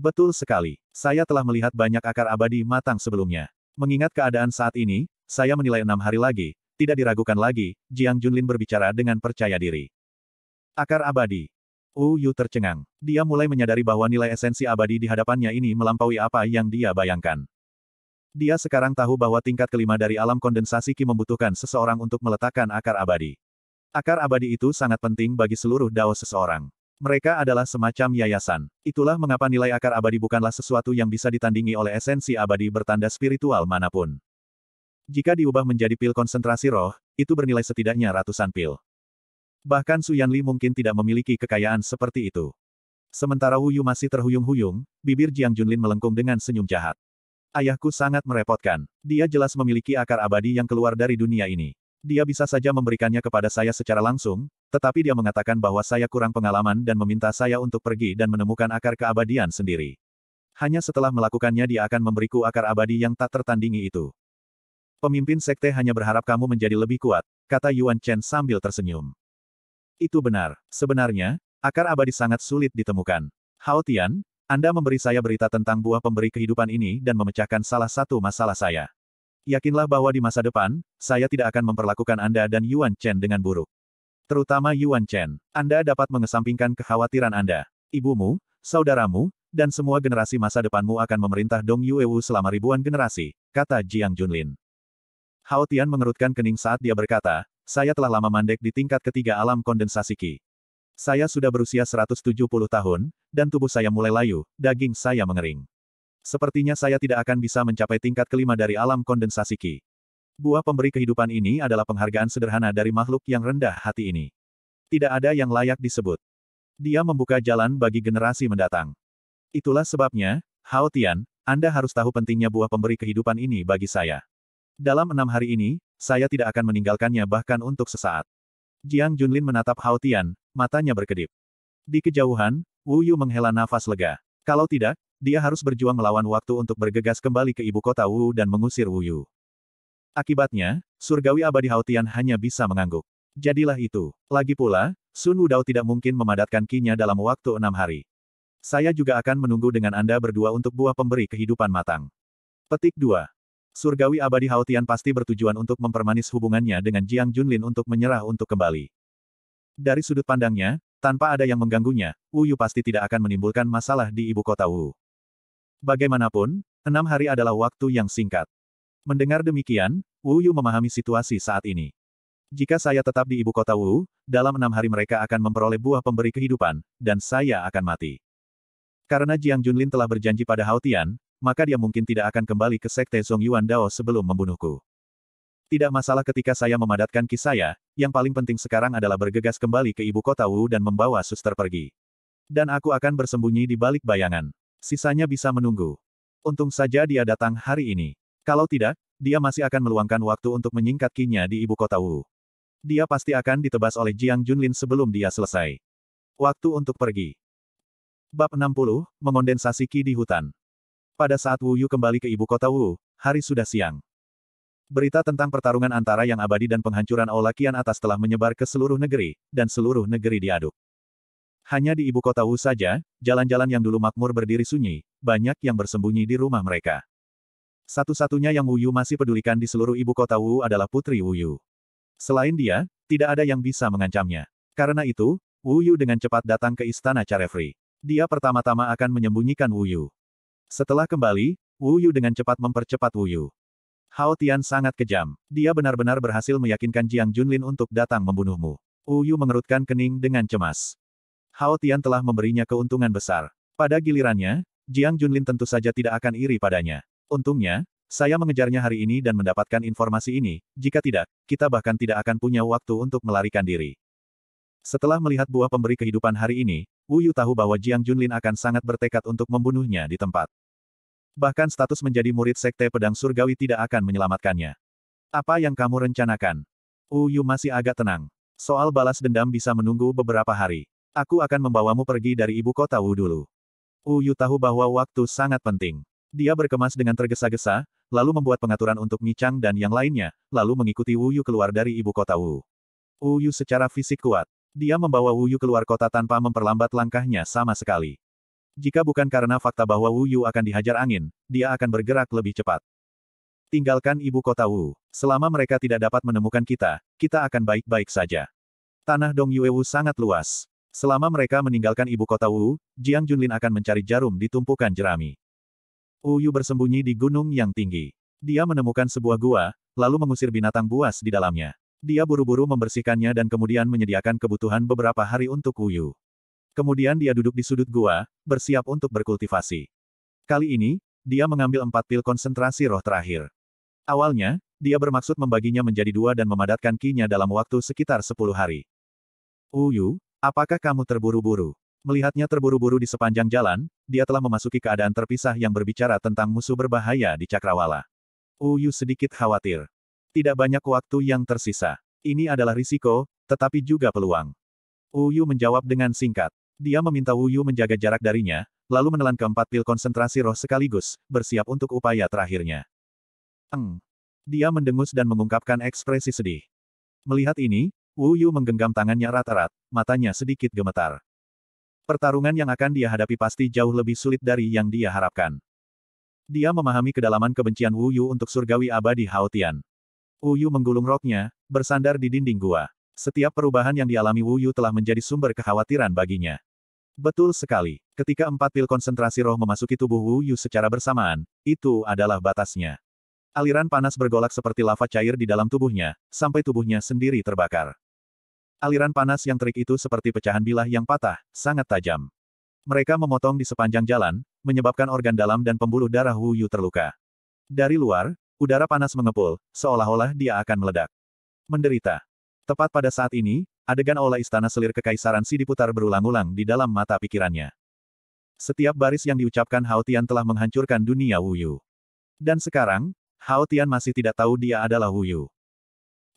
Betul sekali. Saya telah melihat banyak akar abadi matang sebelumnya. Mengingat keadaan saat ini, saya menilai enam hari lagi, tidak diragukan lagi, Jiang Junlin berbicara dengan percaya diri. Akar abadi. Wu Yu tercengang. Dia mulai menyadari bahwa nilai esensi abadi di hadapannya ini melampaui apa yang dia bayangkan. Dia sekarang tahu bahwa tingkat kelima dari alam kondensasi Qi membutuhkan seseorang untuk meletakkan akar abadi. Akar abadi itu sangat penting bagi seluruh dao seseorang. Mereka adalah semacam yayasan. Itulah mengapa nilai akar abadi bukanlah sesuatu yang bisa ditandingi oleh esensi abadi bertanda spiritual mana pun. Jika diubah menjadi pil konsentrasi roh, itu bernilai setidaknya ratusan pil. Bahkan Su Yanli mungkin tidak memiliki kekayaan seperti itu. Sementara Wu Yu masih terhuyung-huyung, bibir Jiang Junlin melengkung dengan senyum jahat. Ayahku sangat merepotkan. Dia jelas memiliki akar abadi yang keluar dari dunia ini. Dia bisa saja memberikannya kepada saya secara langsung, tetapi dia mengatakan bahwa saya kurang pengalaman dan meminta saya untuk pergi dan menemukan akar keabadian sendiri. Hanya setelah melakukannya dia akan memberiku akar abadi yang tak tertandingi itu. Pemimpin sekte hanya berharap kamu menjadi lebih kuat, kata Yuan Chen sambil tersenyum. Itu benar. Sebenarnya, akar abadi sangat sulit ditemukan. Hao Tian, Anda memberi saya berita tentang buah pemberi kehidupan ini dan memecahkan salah satu masalah saya. Yakinlah bahwa di masa depan, saya tidak akan memperlakukan Anda dan Yuan Chen dengan buruk. Terutama Yuan Chen. Anda dapat mengesampingkan kekhawatiran Anda. Ibumu, saudaramu, dan semua generasi masa depanmu akan memerintah Dong Yuewu selama ribuan generasi, kata Jiang Junlin. Hao Tian mengerutkan kening saat dia berkata, saya telah lama mandek di tingkat ketiga alam kondensasi Qi. Saya sudah berusia 170 tahun, dan tubuh saya mulai layu, daging saya mengering. Sepertinya saya tidak akan bisa mencapai tingkat kelima dari alam kondensasi Qi. Buah pemberi kehidupan ini adalah penghargaan sederhana dari makhluk yang rendah hati ini. Tidak ada yang layak disebut. Dia membuka jalan bagi generasi mendatang. Itulah sebabnya, Hao Tian, Anda harus tahu pentingnya buah pemberi kehidupan ini bagi saya. Dalam enam hari ini, saya tidak akan meninggalkannya bahkan untuk sesaat. Jiang Junlin menatap Hao Tian, matanya berkedip. Di kejauhan, Wu Yu menghela nafas lega. Kalau tidak, dia harus berjuang melawan waktu untuk bergegas kembali ke ibu kota Wu dan mengusir Wu Yu. Akibatnya, surgawi abadi Hao Tian hanya bisa mengangguk. Jadilah itu. Lagi pula, Sun Wudao tidak mungkin memadatkan kinya dalam waktu enam hari. Saya juga akan menunggu dengan Anda berdua untuk buah pemberi kehidupan matang. Petik 2. Surgawi abadi Haotian pasti bertujuan untuk mempermanis hubungannya dengan Jiang Junlin untuk menyerah untuk kembali. Dari sudut pandangnya, tanpa ada yang mengganggunya, Wu Yu pasti tidak akan menimbulkan masalah di ibu kota Wu. Bagaimanapun, enam hari adalah waktu yang singkat. Mendengar demikian, Wu Yu memahami situasi saat ini. Jika saya tetap di ibu kota Wu, dalam enam hari mereka akan memperoleh buah pemberi kehidupan, dan saya akan mati. Karena Jiang Junlin telah berjanji pada Hao Tian, maka dia mungkin tidak akan kembali ke Sekte Zong Yuan Dao sebelum membunuhku. Tidak masalah ketika saya memadatkan ki saya, yang paling penting sekarang adalah bergegas kembali ke ibu kota Wu dan membawa suster pergi. Dan aku akan bersembunyi di balik bayangan. Sisanya bisa menunggu. Untung saja dia datang hari ini. Kalau tidak, dia masih akan meluangkan waktu untuk menyingkat kinya di ibu kota Wu. Dia pasti akan ditebas oleh Jiang Junlin sebelum dia selesai. Waktu untuk pergi. Bab 60, Mengondensasi Ki di Hutan. Pada saat Wu Yu kembali ke ibu kota Wu, hari sudah siang. Berita tentang pertarungan antara yang abadi dan penghancuran Aula Kian atas telah menyebar ke seluruh negeri, dan seluruh negeri diaduk. Hanya di ibu kota Wu saja, jalan-jalan yang dulu makmur berdiri sunyi, banyak yang bersembunyi di rumah mereka. Satu-satunya yang Wu Yu masih pedulikan di seluruh ibu kota Wu adalah Putri Wu Yu. Selain dia, tidak ada yang bisa mengancamnya. Karena itu, Wu Yu dengan cepat datang ke istana Carefree. Dia pertama-tama akan menyembunyikan Wu Yu. Setelah kembali, Wu Yu dengan cepat mempercepat Wu Yu. Hao Tian sangat kejam. Dia benar-benar berhasil meyakinkan Jiang Junlin untuk datang membunuhmu. Wu Yu mengerutkan kening dengan cemas. Hao Tian telah memberinya keuntungan besar. Pada gilirannya, Jiang Junlin tentu saja tidak akan iri padanya. Untungnya, saya mengejarnya hari ini dan mendapatkan informasi ini, jika tidak, kita bahkan tidak akan punya waktu untuk melarikan diri. Setelah melihat buah pemberi kehidupan hari ini, Wu Yu tahu bahwa Jiang Junlin akan sangat bertekad untuk membunuhnya di tempat. Bahkan status menjadi murid Sekte Pedang Surgawi tidak akan menyelamatkannya. Apa yang kamu rencanakan? Wu Yu masih agak tenang. Soal balas dendam bisa menunggu beberapa hari. Aku akan membawamu pergi dari ibu kota Wu dulu. Wu Yu tahu bahwa waktu sangat penting. Dia berkemas dengan tergesa-gesa, lalu membuat pengaturan untuk Mi Chang dan yang lainnya, lalu mengikuti Wu Yu keluar dari ibu kota Wu. Wu Yu secara fisik kuat, dia membawa Wu Yu keluar kota tanpa memperlambat langkahnya sama sekali. Jika bukan karena fakta bahwa Wu Yu akan dihajar angin, dia akan bergerak lebih cepat. Tinggalkan ibu kota Wu. Selama mereka tidak dapat menemukan kita, kita akan baik-baik saja. Tanah Dong Yue Wu sangat luas. Selama mereka meninggalkan ibu kota Wu, Jiang Junlin akan mencari jarum di tumpukan jerami. Wu Yu bersembunyi di gunung yang tinggi. Dia menemukan sebuah gua, lalu mengusir binatang buas di dalamnya. Dia buru-buru membersihkannya dan kemudian menyediakan kebutuhan beberapa hari untuk Yu. Kemudian dia duduk di sudut gua, bersiap untuk berkultivasi. Kali ini, dia mengambil empat pil konsentrasi roh terakhir. Awalnya, dia bermaksud membaginya menjadi dua dan memadatkan kinya dalam waktu sekitar sepuluh hari. Yu, apakah kamu terburu-buru? Melihatnya terburu-buru di sepanjang jalan, dia telah memasuki keadaan terpisah yang berbicara tentang musuh berbahaya di Cakrawala. Yu sedikit khawatir. Tidak banyak waktu yang tersisa. Ini adalah risiko, tetapi juga peluang. Wu Yu menjawab dengan singkat. Dia meminta Wu Yu menjaga jarak darinya, lalu menelan keempat pil konsentrasi roh sekaligus, bersiap untuk upaya terakhirnya. Eng. Dia mendengus dan mengungkapkan ekspresi sedih. Melihat ini, Wu Yu menggenggam tangannya erat-erat, matanya sedikit gemetar. Pertarungan yang akan dia hadapi pasti jauh lebih sulit dari yang dia harapkan. Dia memahami kedalaman kebencian Wu Yu untuk surgawi abadi Hao Tian. Wu Yu menggulung roknya, bersandar di dinding gua. Setiap perubahan yang dialami Wu Yu telah menjadi sumber kekhawatiran baginya. Betul sekali. Ketika empat pil konsentrasi roh memasuki tubuh Wu Yu secara bersamaan, itu adalah batasnya. Aliran panas bergolak seperti lava cair di dalam tubuhnya, sampai tubuhnya sendiri terbakar. Aliran panas yang terik itu seperti pecahan bilah yang patah, sangat tajam. Mereka memotong di sepanjang jalan, menyebabkan organ dalam dan pembuluh darah Wu Yu terluka. Dari luar, Udara panas mengepul, seolah-olah dia akan meledak. Menderita. Tepat pada saat ini, adegan olah istana selir kekaisaran Si diputar berulang-ulang di dalam mata pikirannya. Setiap baris yang diucapkan Hao Tian telah menghancurkan dunia Wu Yu. Dan sekarang, Hao Tian masih tidak tahu dia adalah Wu Yu.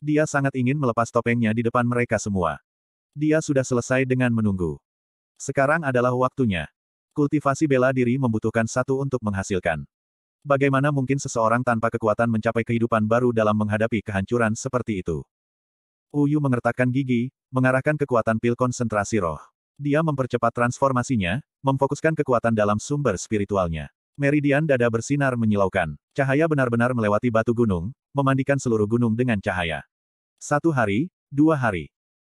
Dia sangat ingin melepas topengnya di depan mereka semua. Dia sudah selesai dengan menunggu. Sekarang adalah waktunya. Kultivasi bela diri membutuhkan satu untuk menghasilkan. Bagaimana mungkin seseorang tanpa kekuatan mencapai kehidupan baru dalam menghadapi kehancuran seperti itu? Wu Yu mengertakkan gigi, mengarahkan kekuatan pil konsentrasi roh. Dia mempercepat transformasinya, memfokuskan kekuatan dalam sumber spiritualnya. Meridian dada bersinar menyilaukan. Cahaya benar-benar melewati batu gunung, memandikan seluruh gunung dengan cahaya. Satu hari, dua hari.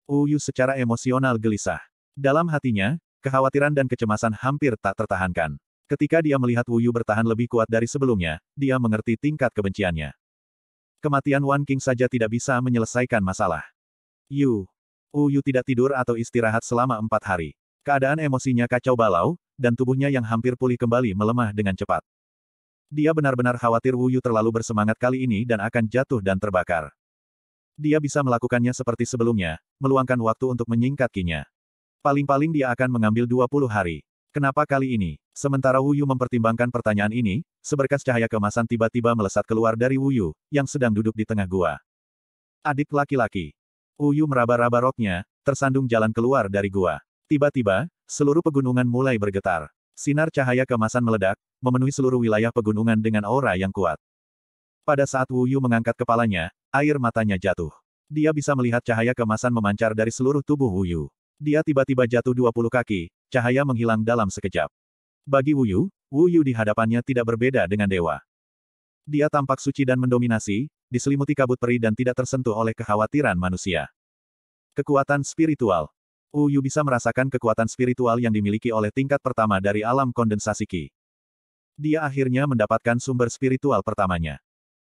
Wu Yu secara emosional gelisah. Dalam hatinya, kekhawatiran dan kecemasan hampir tak tertahankan. Ketika dia melihat Wu Yu bertahan lebih kuat dari sebelumnya, dia mengerti tingkat kebenciannya. Kematian Wan King saja tidak bisa menyelesaikan masalah. Yu. Wu Yu tidak tidur atau istirahat selama empat hari. Keadaan emosinya kacau balau, dan tubuhnya yang hampir pulih kembali melemah dengan cepat. Dia benar-benar khawatir Wu Yu terlalu bersemangat kali ini dan akan jatuh dan terbakar. Dia bisa melakukannya seperti sebelumnya, meluangkan waktu untuk menyingkat kinya. Paling-paling dia akan mengambil 20 hari. Kenapa kali ini? Sementara Wu Yu mempertimbangkan pertanyaan ini, seberkas cahaya kemasan tiba-tiba melesat keluar dari Wu Yu, yang sedang duduk di tengah gua. Adik laki-laki. Wu Yu meraba-raba roknya, tersandung jalan keluar dari gua. Tiba-tiba, seluruh pegunungan mulai bergetar. Sinar cahaya kemasan meledak, memenuhi seluruh wilayah pegunungan dengan aura yang kuat. Pada saat Wu Yu mengangkat kepalanya, air matanya jatuh. Dia bisa melihat cahaya kemasan memancar dari seluruh tubuh Wu Yu. Dia tiba-tiba jatuh 20 kaki, cahaya menghilang dalam sekejap. Bagi Wu Yu, Wu Yu di hadapannya tidak berbeda dengan dewa. Dia tampak suci dan mendominasi, diselimuti kabut peri dan tidak tersentuh oleh kekhawatiran manusia. Kekuatan spiritual. Wu Yu bisa merasakan kekuatan spiritual yang dimiliki oleh tingkat pertama dari alam kondensasi Qi. Dia akhirnya mendapatkan sumber spiritual pertamanya.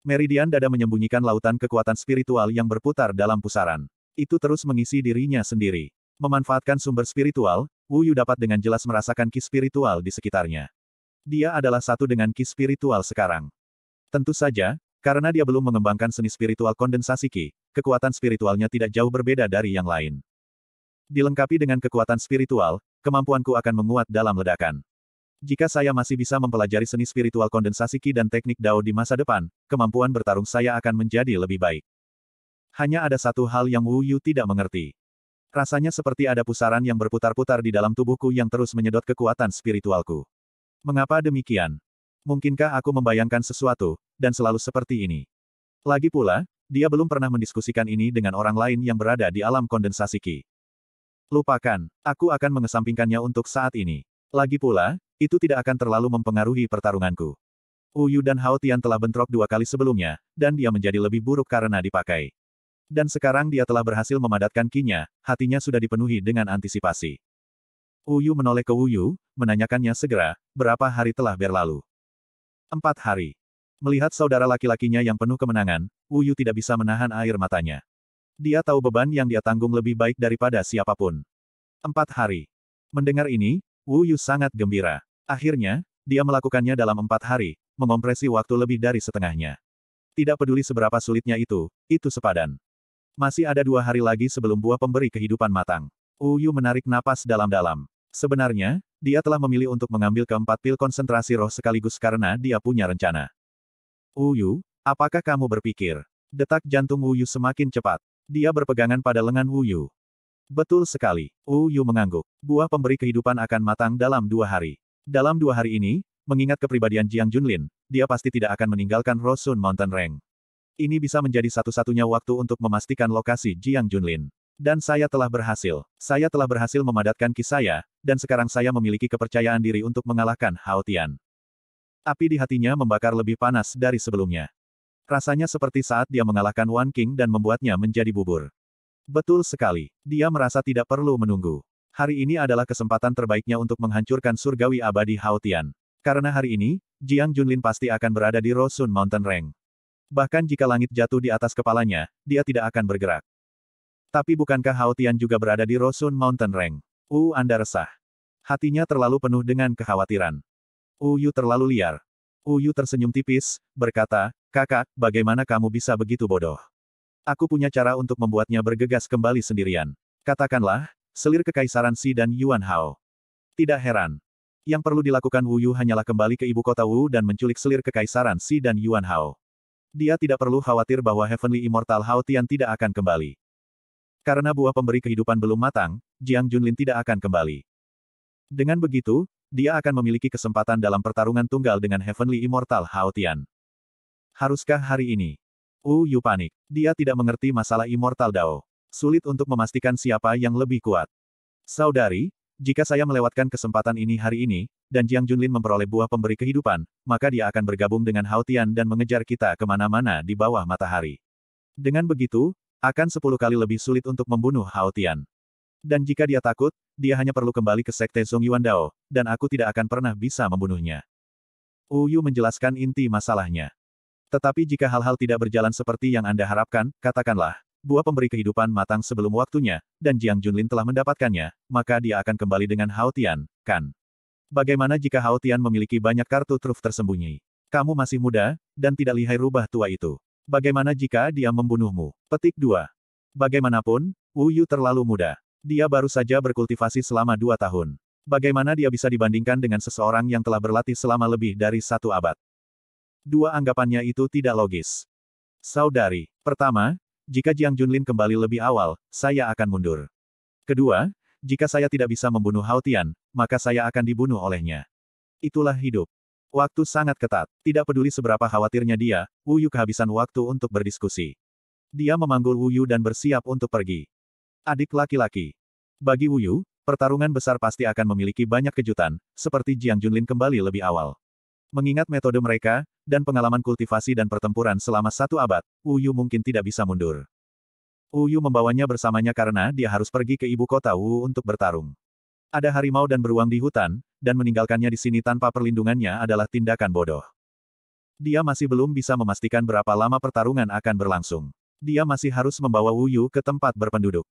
Meridian dada menyembunyikan lautan kekuatan spiritual yang berputar dalam pusaran. Itu terus mengisi dirinya sendiri. Memanfaatkan sumber spiritual, Wu dapat dengan jelas merasakan ki spiritual di sekitarnya. Dia adalah satu dengan ki spiritual sekarang. Tentu saja, karena dia belum mengembangkan seni spiritual kondensasi Qi, kekuatan spiritualnya tidak jauh berbeda dari yang lain. Dilengkapi dengan kekuatan spiritual, kemampuanku akan menguat dalam ledakan. Jika saya masih bisa mempelajari seni spiritual kondensasi Qi dan teknik Dao di masa depan, kemampuan bertarung saya akan menjadi lebih baik. Hanya ada satu hal yang Wu Yu tidak mengerti. Rasanya seperti ada pusaran yang berputar-putar di dalam tubuhku yang terus menyedot kekuatan spiritualku. Mengapa demikian? Mungkinkah aku membayangkan sesuatu, dan selalu seperti ini? Lagi pula, dia belum pernah mendiskusikan ini dengan orang lain yang berada di alam kondensasi Qi. Lupakan, aku akan mengesampingkannya untuk saat ini. Lagi pula, itu tidak akan terlalu mempengaruhi pertarunganku. Yu dan Hao Tian telah bentrok dua kali sebelumnya, dan dia menjadi lebih buruk karena dipakai. Dan sekarang dia telah berhasil memadatkan kinya, hatinya sudah dipenuhi dengan antisipasi. Yu menoleh ke Wu Yu, menanyakannya segera, berapa hari telah berlalu. Empat hari. Melihat saudara laki-lakinya yang penuh kemenangan, Wu Yu tidak bisa menahan air matanya. Dia tahu beban yang dia tanggung lebih baik daripada siapa pun. Empat hari. Mendengar ini, Wu Yu sangat gembira. Akhirnya, dia melakukannya dalam empat hari, mengompresi waktu lebih dari setengahnya. Tidak peduli seberapa sulitnya itu, itu sepadan. Masih ada dua hari lagi sebelum buah pemberi kehidupan matang. Wu Yu menarik napas dalam-dalam. Sebenarnya, dia telah memilih untuk mengambil keempat pil konsentrasi roh sekaligus karena dia punya rencana. Wu Yu, apakah kamu berpikir? Detak jantung Wu Yu semakin cepat. Dia berpegangan pada lengan Wu Yu. Betul sekali. Wu Yu mengangguk. Buah pemberi kehidupan akan matang dalam dua hari. Dalam dua hari ini, mengingat kepribadian Jiang Junlin, dia pasti tidak akan meninggalkan Rosun Mountain Range. Ini bisa menjadi satu-satunya waktu untuk memastikan lokasi Jiang Junlin. Dan saya telah berhasil. Saya telah berhasil memadatkan ki saya, dan sekarang saya memiliki kepercayaan diri untuk mengalahkan Hao Tian. Api di hatinya membakar lebih panas dari sebelumnya. Rasanya seperti saat dia mengalahkan Wan King dan membuatnya menjadi bubur. Betul sekali. Dia merasa tidak perlu menunggu. Hari ini adalah kesempatan terbaiknya untuk menghancurkan surgawi abadi Hao Tian. Karena hari ini, Jiang Junlin pasti akan berada di Rosun Mountain Range. Bahkan jika langit jatuh di atas kepalanya, dia tidak akan bergerak. Tapi bukankah Hao Tian juga berada di Rosun Mountain Range? Wu Anda resah. Hatinya terlalu penuh dengan kekhawatiran. Wu Yu terlalu liar. Wu Yu tersenyum tipis, berkata, Kakak, bagaimana kamu bisa begitu bodoh? Aku punya cara untuk membuatnya bergegas kembali sendirian. Katakanlah, selir kekaisaran Si dan Yuan Hao. Tidak heran. Yang perlu dilakukan Wu Yu hanyalah kembali ke ibu kota Wu dan menculik selir kekaisaran Si dan Yuan Hao. Dia tidak perlu khawatir bahwa Heavenly Immortal Hao Tian tidak akan kembali. Karena buah pemberi kehidupan belum matang, Jiang Junlin tidak akan kembali. Dengan begitu, dia akan memiliki kesempatan dalam pertarungan tunggal dengan Heavenly Immortal Hao Tian. Haruskah hari ini? Wu Yu panik. Dia tidak mengerti masalah Immortal Dao. Sulit untuk memastikan siapa yang lebih kuat. Saudari, jika saya melewatkan kesempatan ini hari ini, dan Jiang Junlin memperoleh buah pemberi kehidupan, maka dia akan bergabung dengan Hao Tian dan mengejar kita ke mana-mana di bawah matahari. Dengan begitu, akan sepuluh kali lebih sulit untuk membunuh Hao Tian. Dan jika dia takut, dia hanya perlu kembali ke Sekte Zhong Yuan Dao, dan aku tidak akan pernah bisa membunuhnya. Wu Yu menjelaskan inti masalahnya. Tetapi jika hal-hal tidak berjalan seperti yang Anda harapkan, katakanlah, buah pemberi kehidupan matang sebelum waktunya, dan Jiang Junlin telah mendapatkannya, maka dia akan kembali dengan Hao Tian, kan? Bagaimana jika Hao Tian memiliki banyak kartu truf tersembunyi? Kamu masih muda, dan tidak lihai rubah tua itu. Bagaimana jika dia membunuhmu? Petik 2. Bagaimanapun, Wu Yu terlalu muda. Dia baru saja berkultivasi selama dua tahun. Bagaimana dia bisa dibandingkan dengan seseorang yang telah berlatih selama lebih dari satu abad? Dua anggapannya itu tidak logis. Saudari, pertama, jika Jiang Junlin kembali lebih awal, saya akan mundur. Kedua, jika saya tidak bisa membunuh Hao Tian, maka saya akan dibunuh olehnya. Itulah hidup. Waktu sangat ketat. Tidak peduli seberapa khawatirnya dia, Wu Yu kehabisan waktu untuk berdiskusi. Dia memanggul Wu Yu dan bersiap untuk pergi. Adik laki-laki. Bagi Wu Yu, pertarungan besar pasti akan memiliki banyak kejutan, seperti Jiang Junlin kembali lebih awal. Mengingat metode mereka, dan pengalaman kultivasi dan pertempuran selama satu abad, Wu Yu mungkin tidak bisa mundur. Wu Yu membawanya bersamanya karena dia harus pergi ke ibu kota Wu untuk bertarung. Ada harimau dan beruang di hutan, dan meninggalkannya di sini tanpa perlindungannya adalah tindakan bodoh. Dia masih belum bisa memastikan berapa lama pertarungan akan berlangsung. Dia masih harus membawa Wu Yu ke tempat berpenduduk.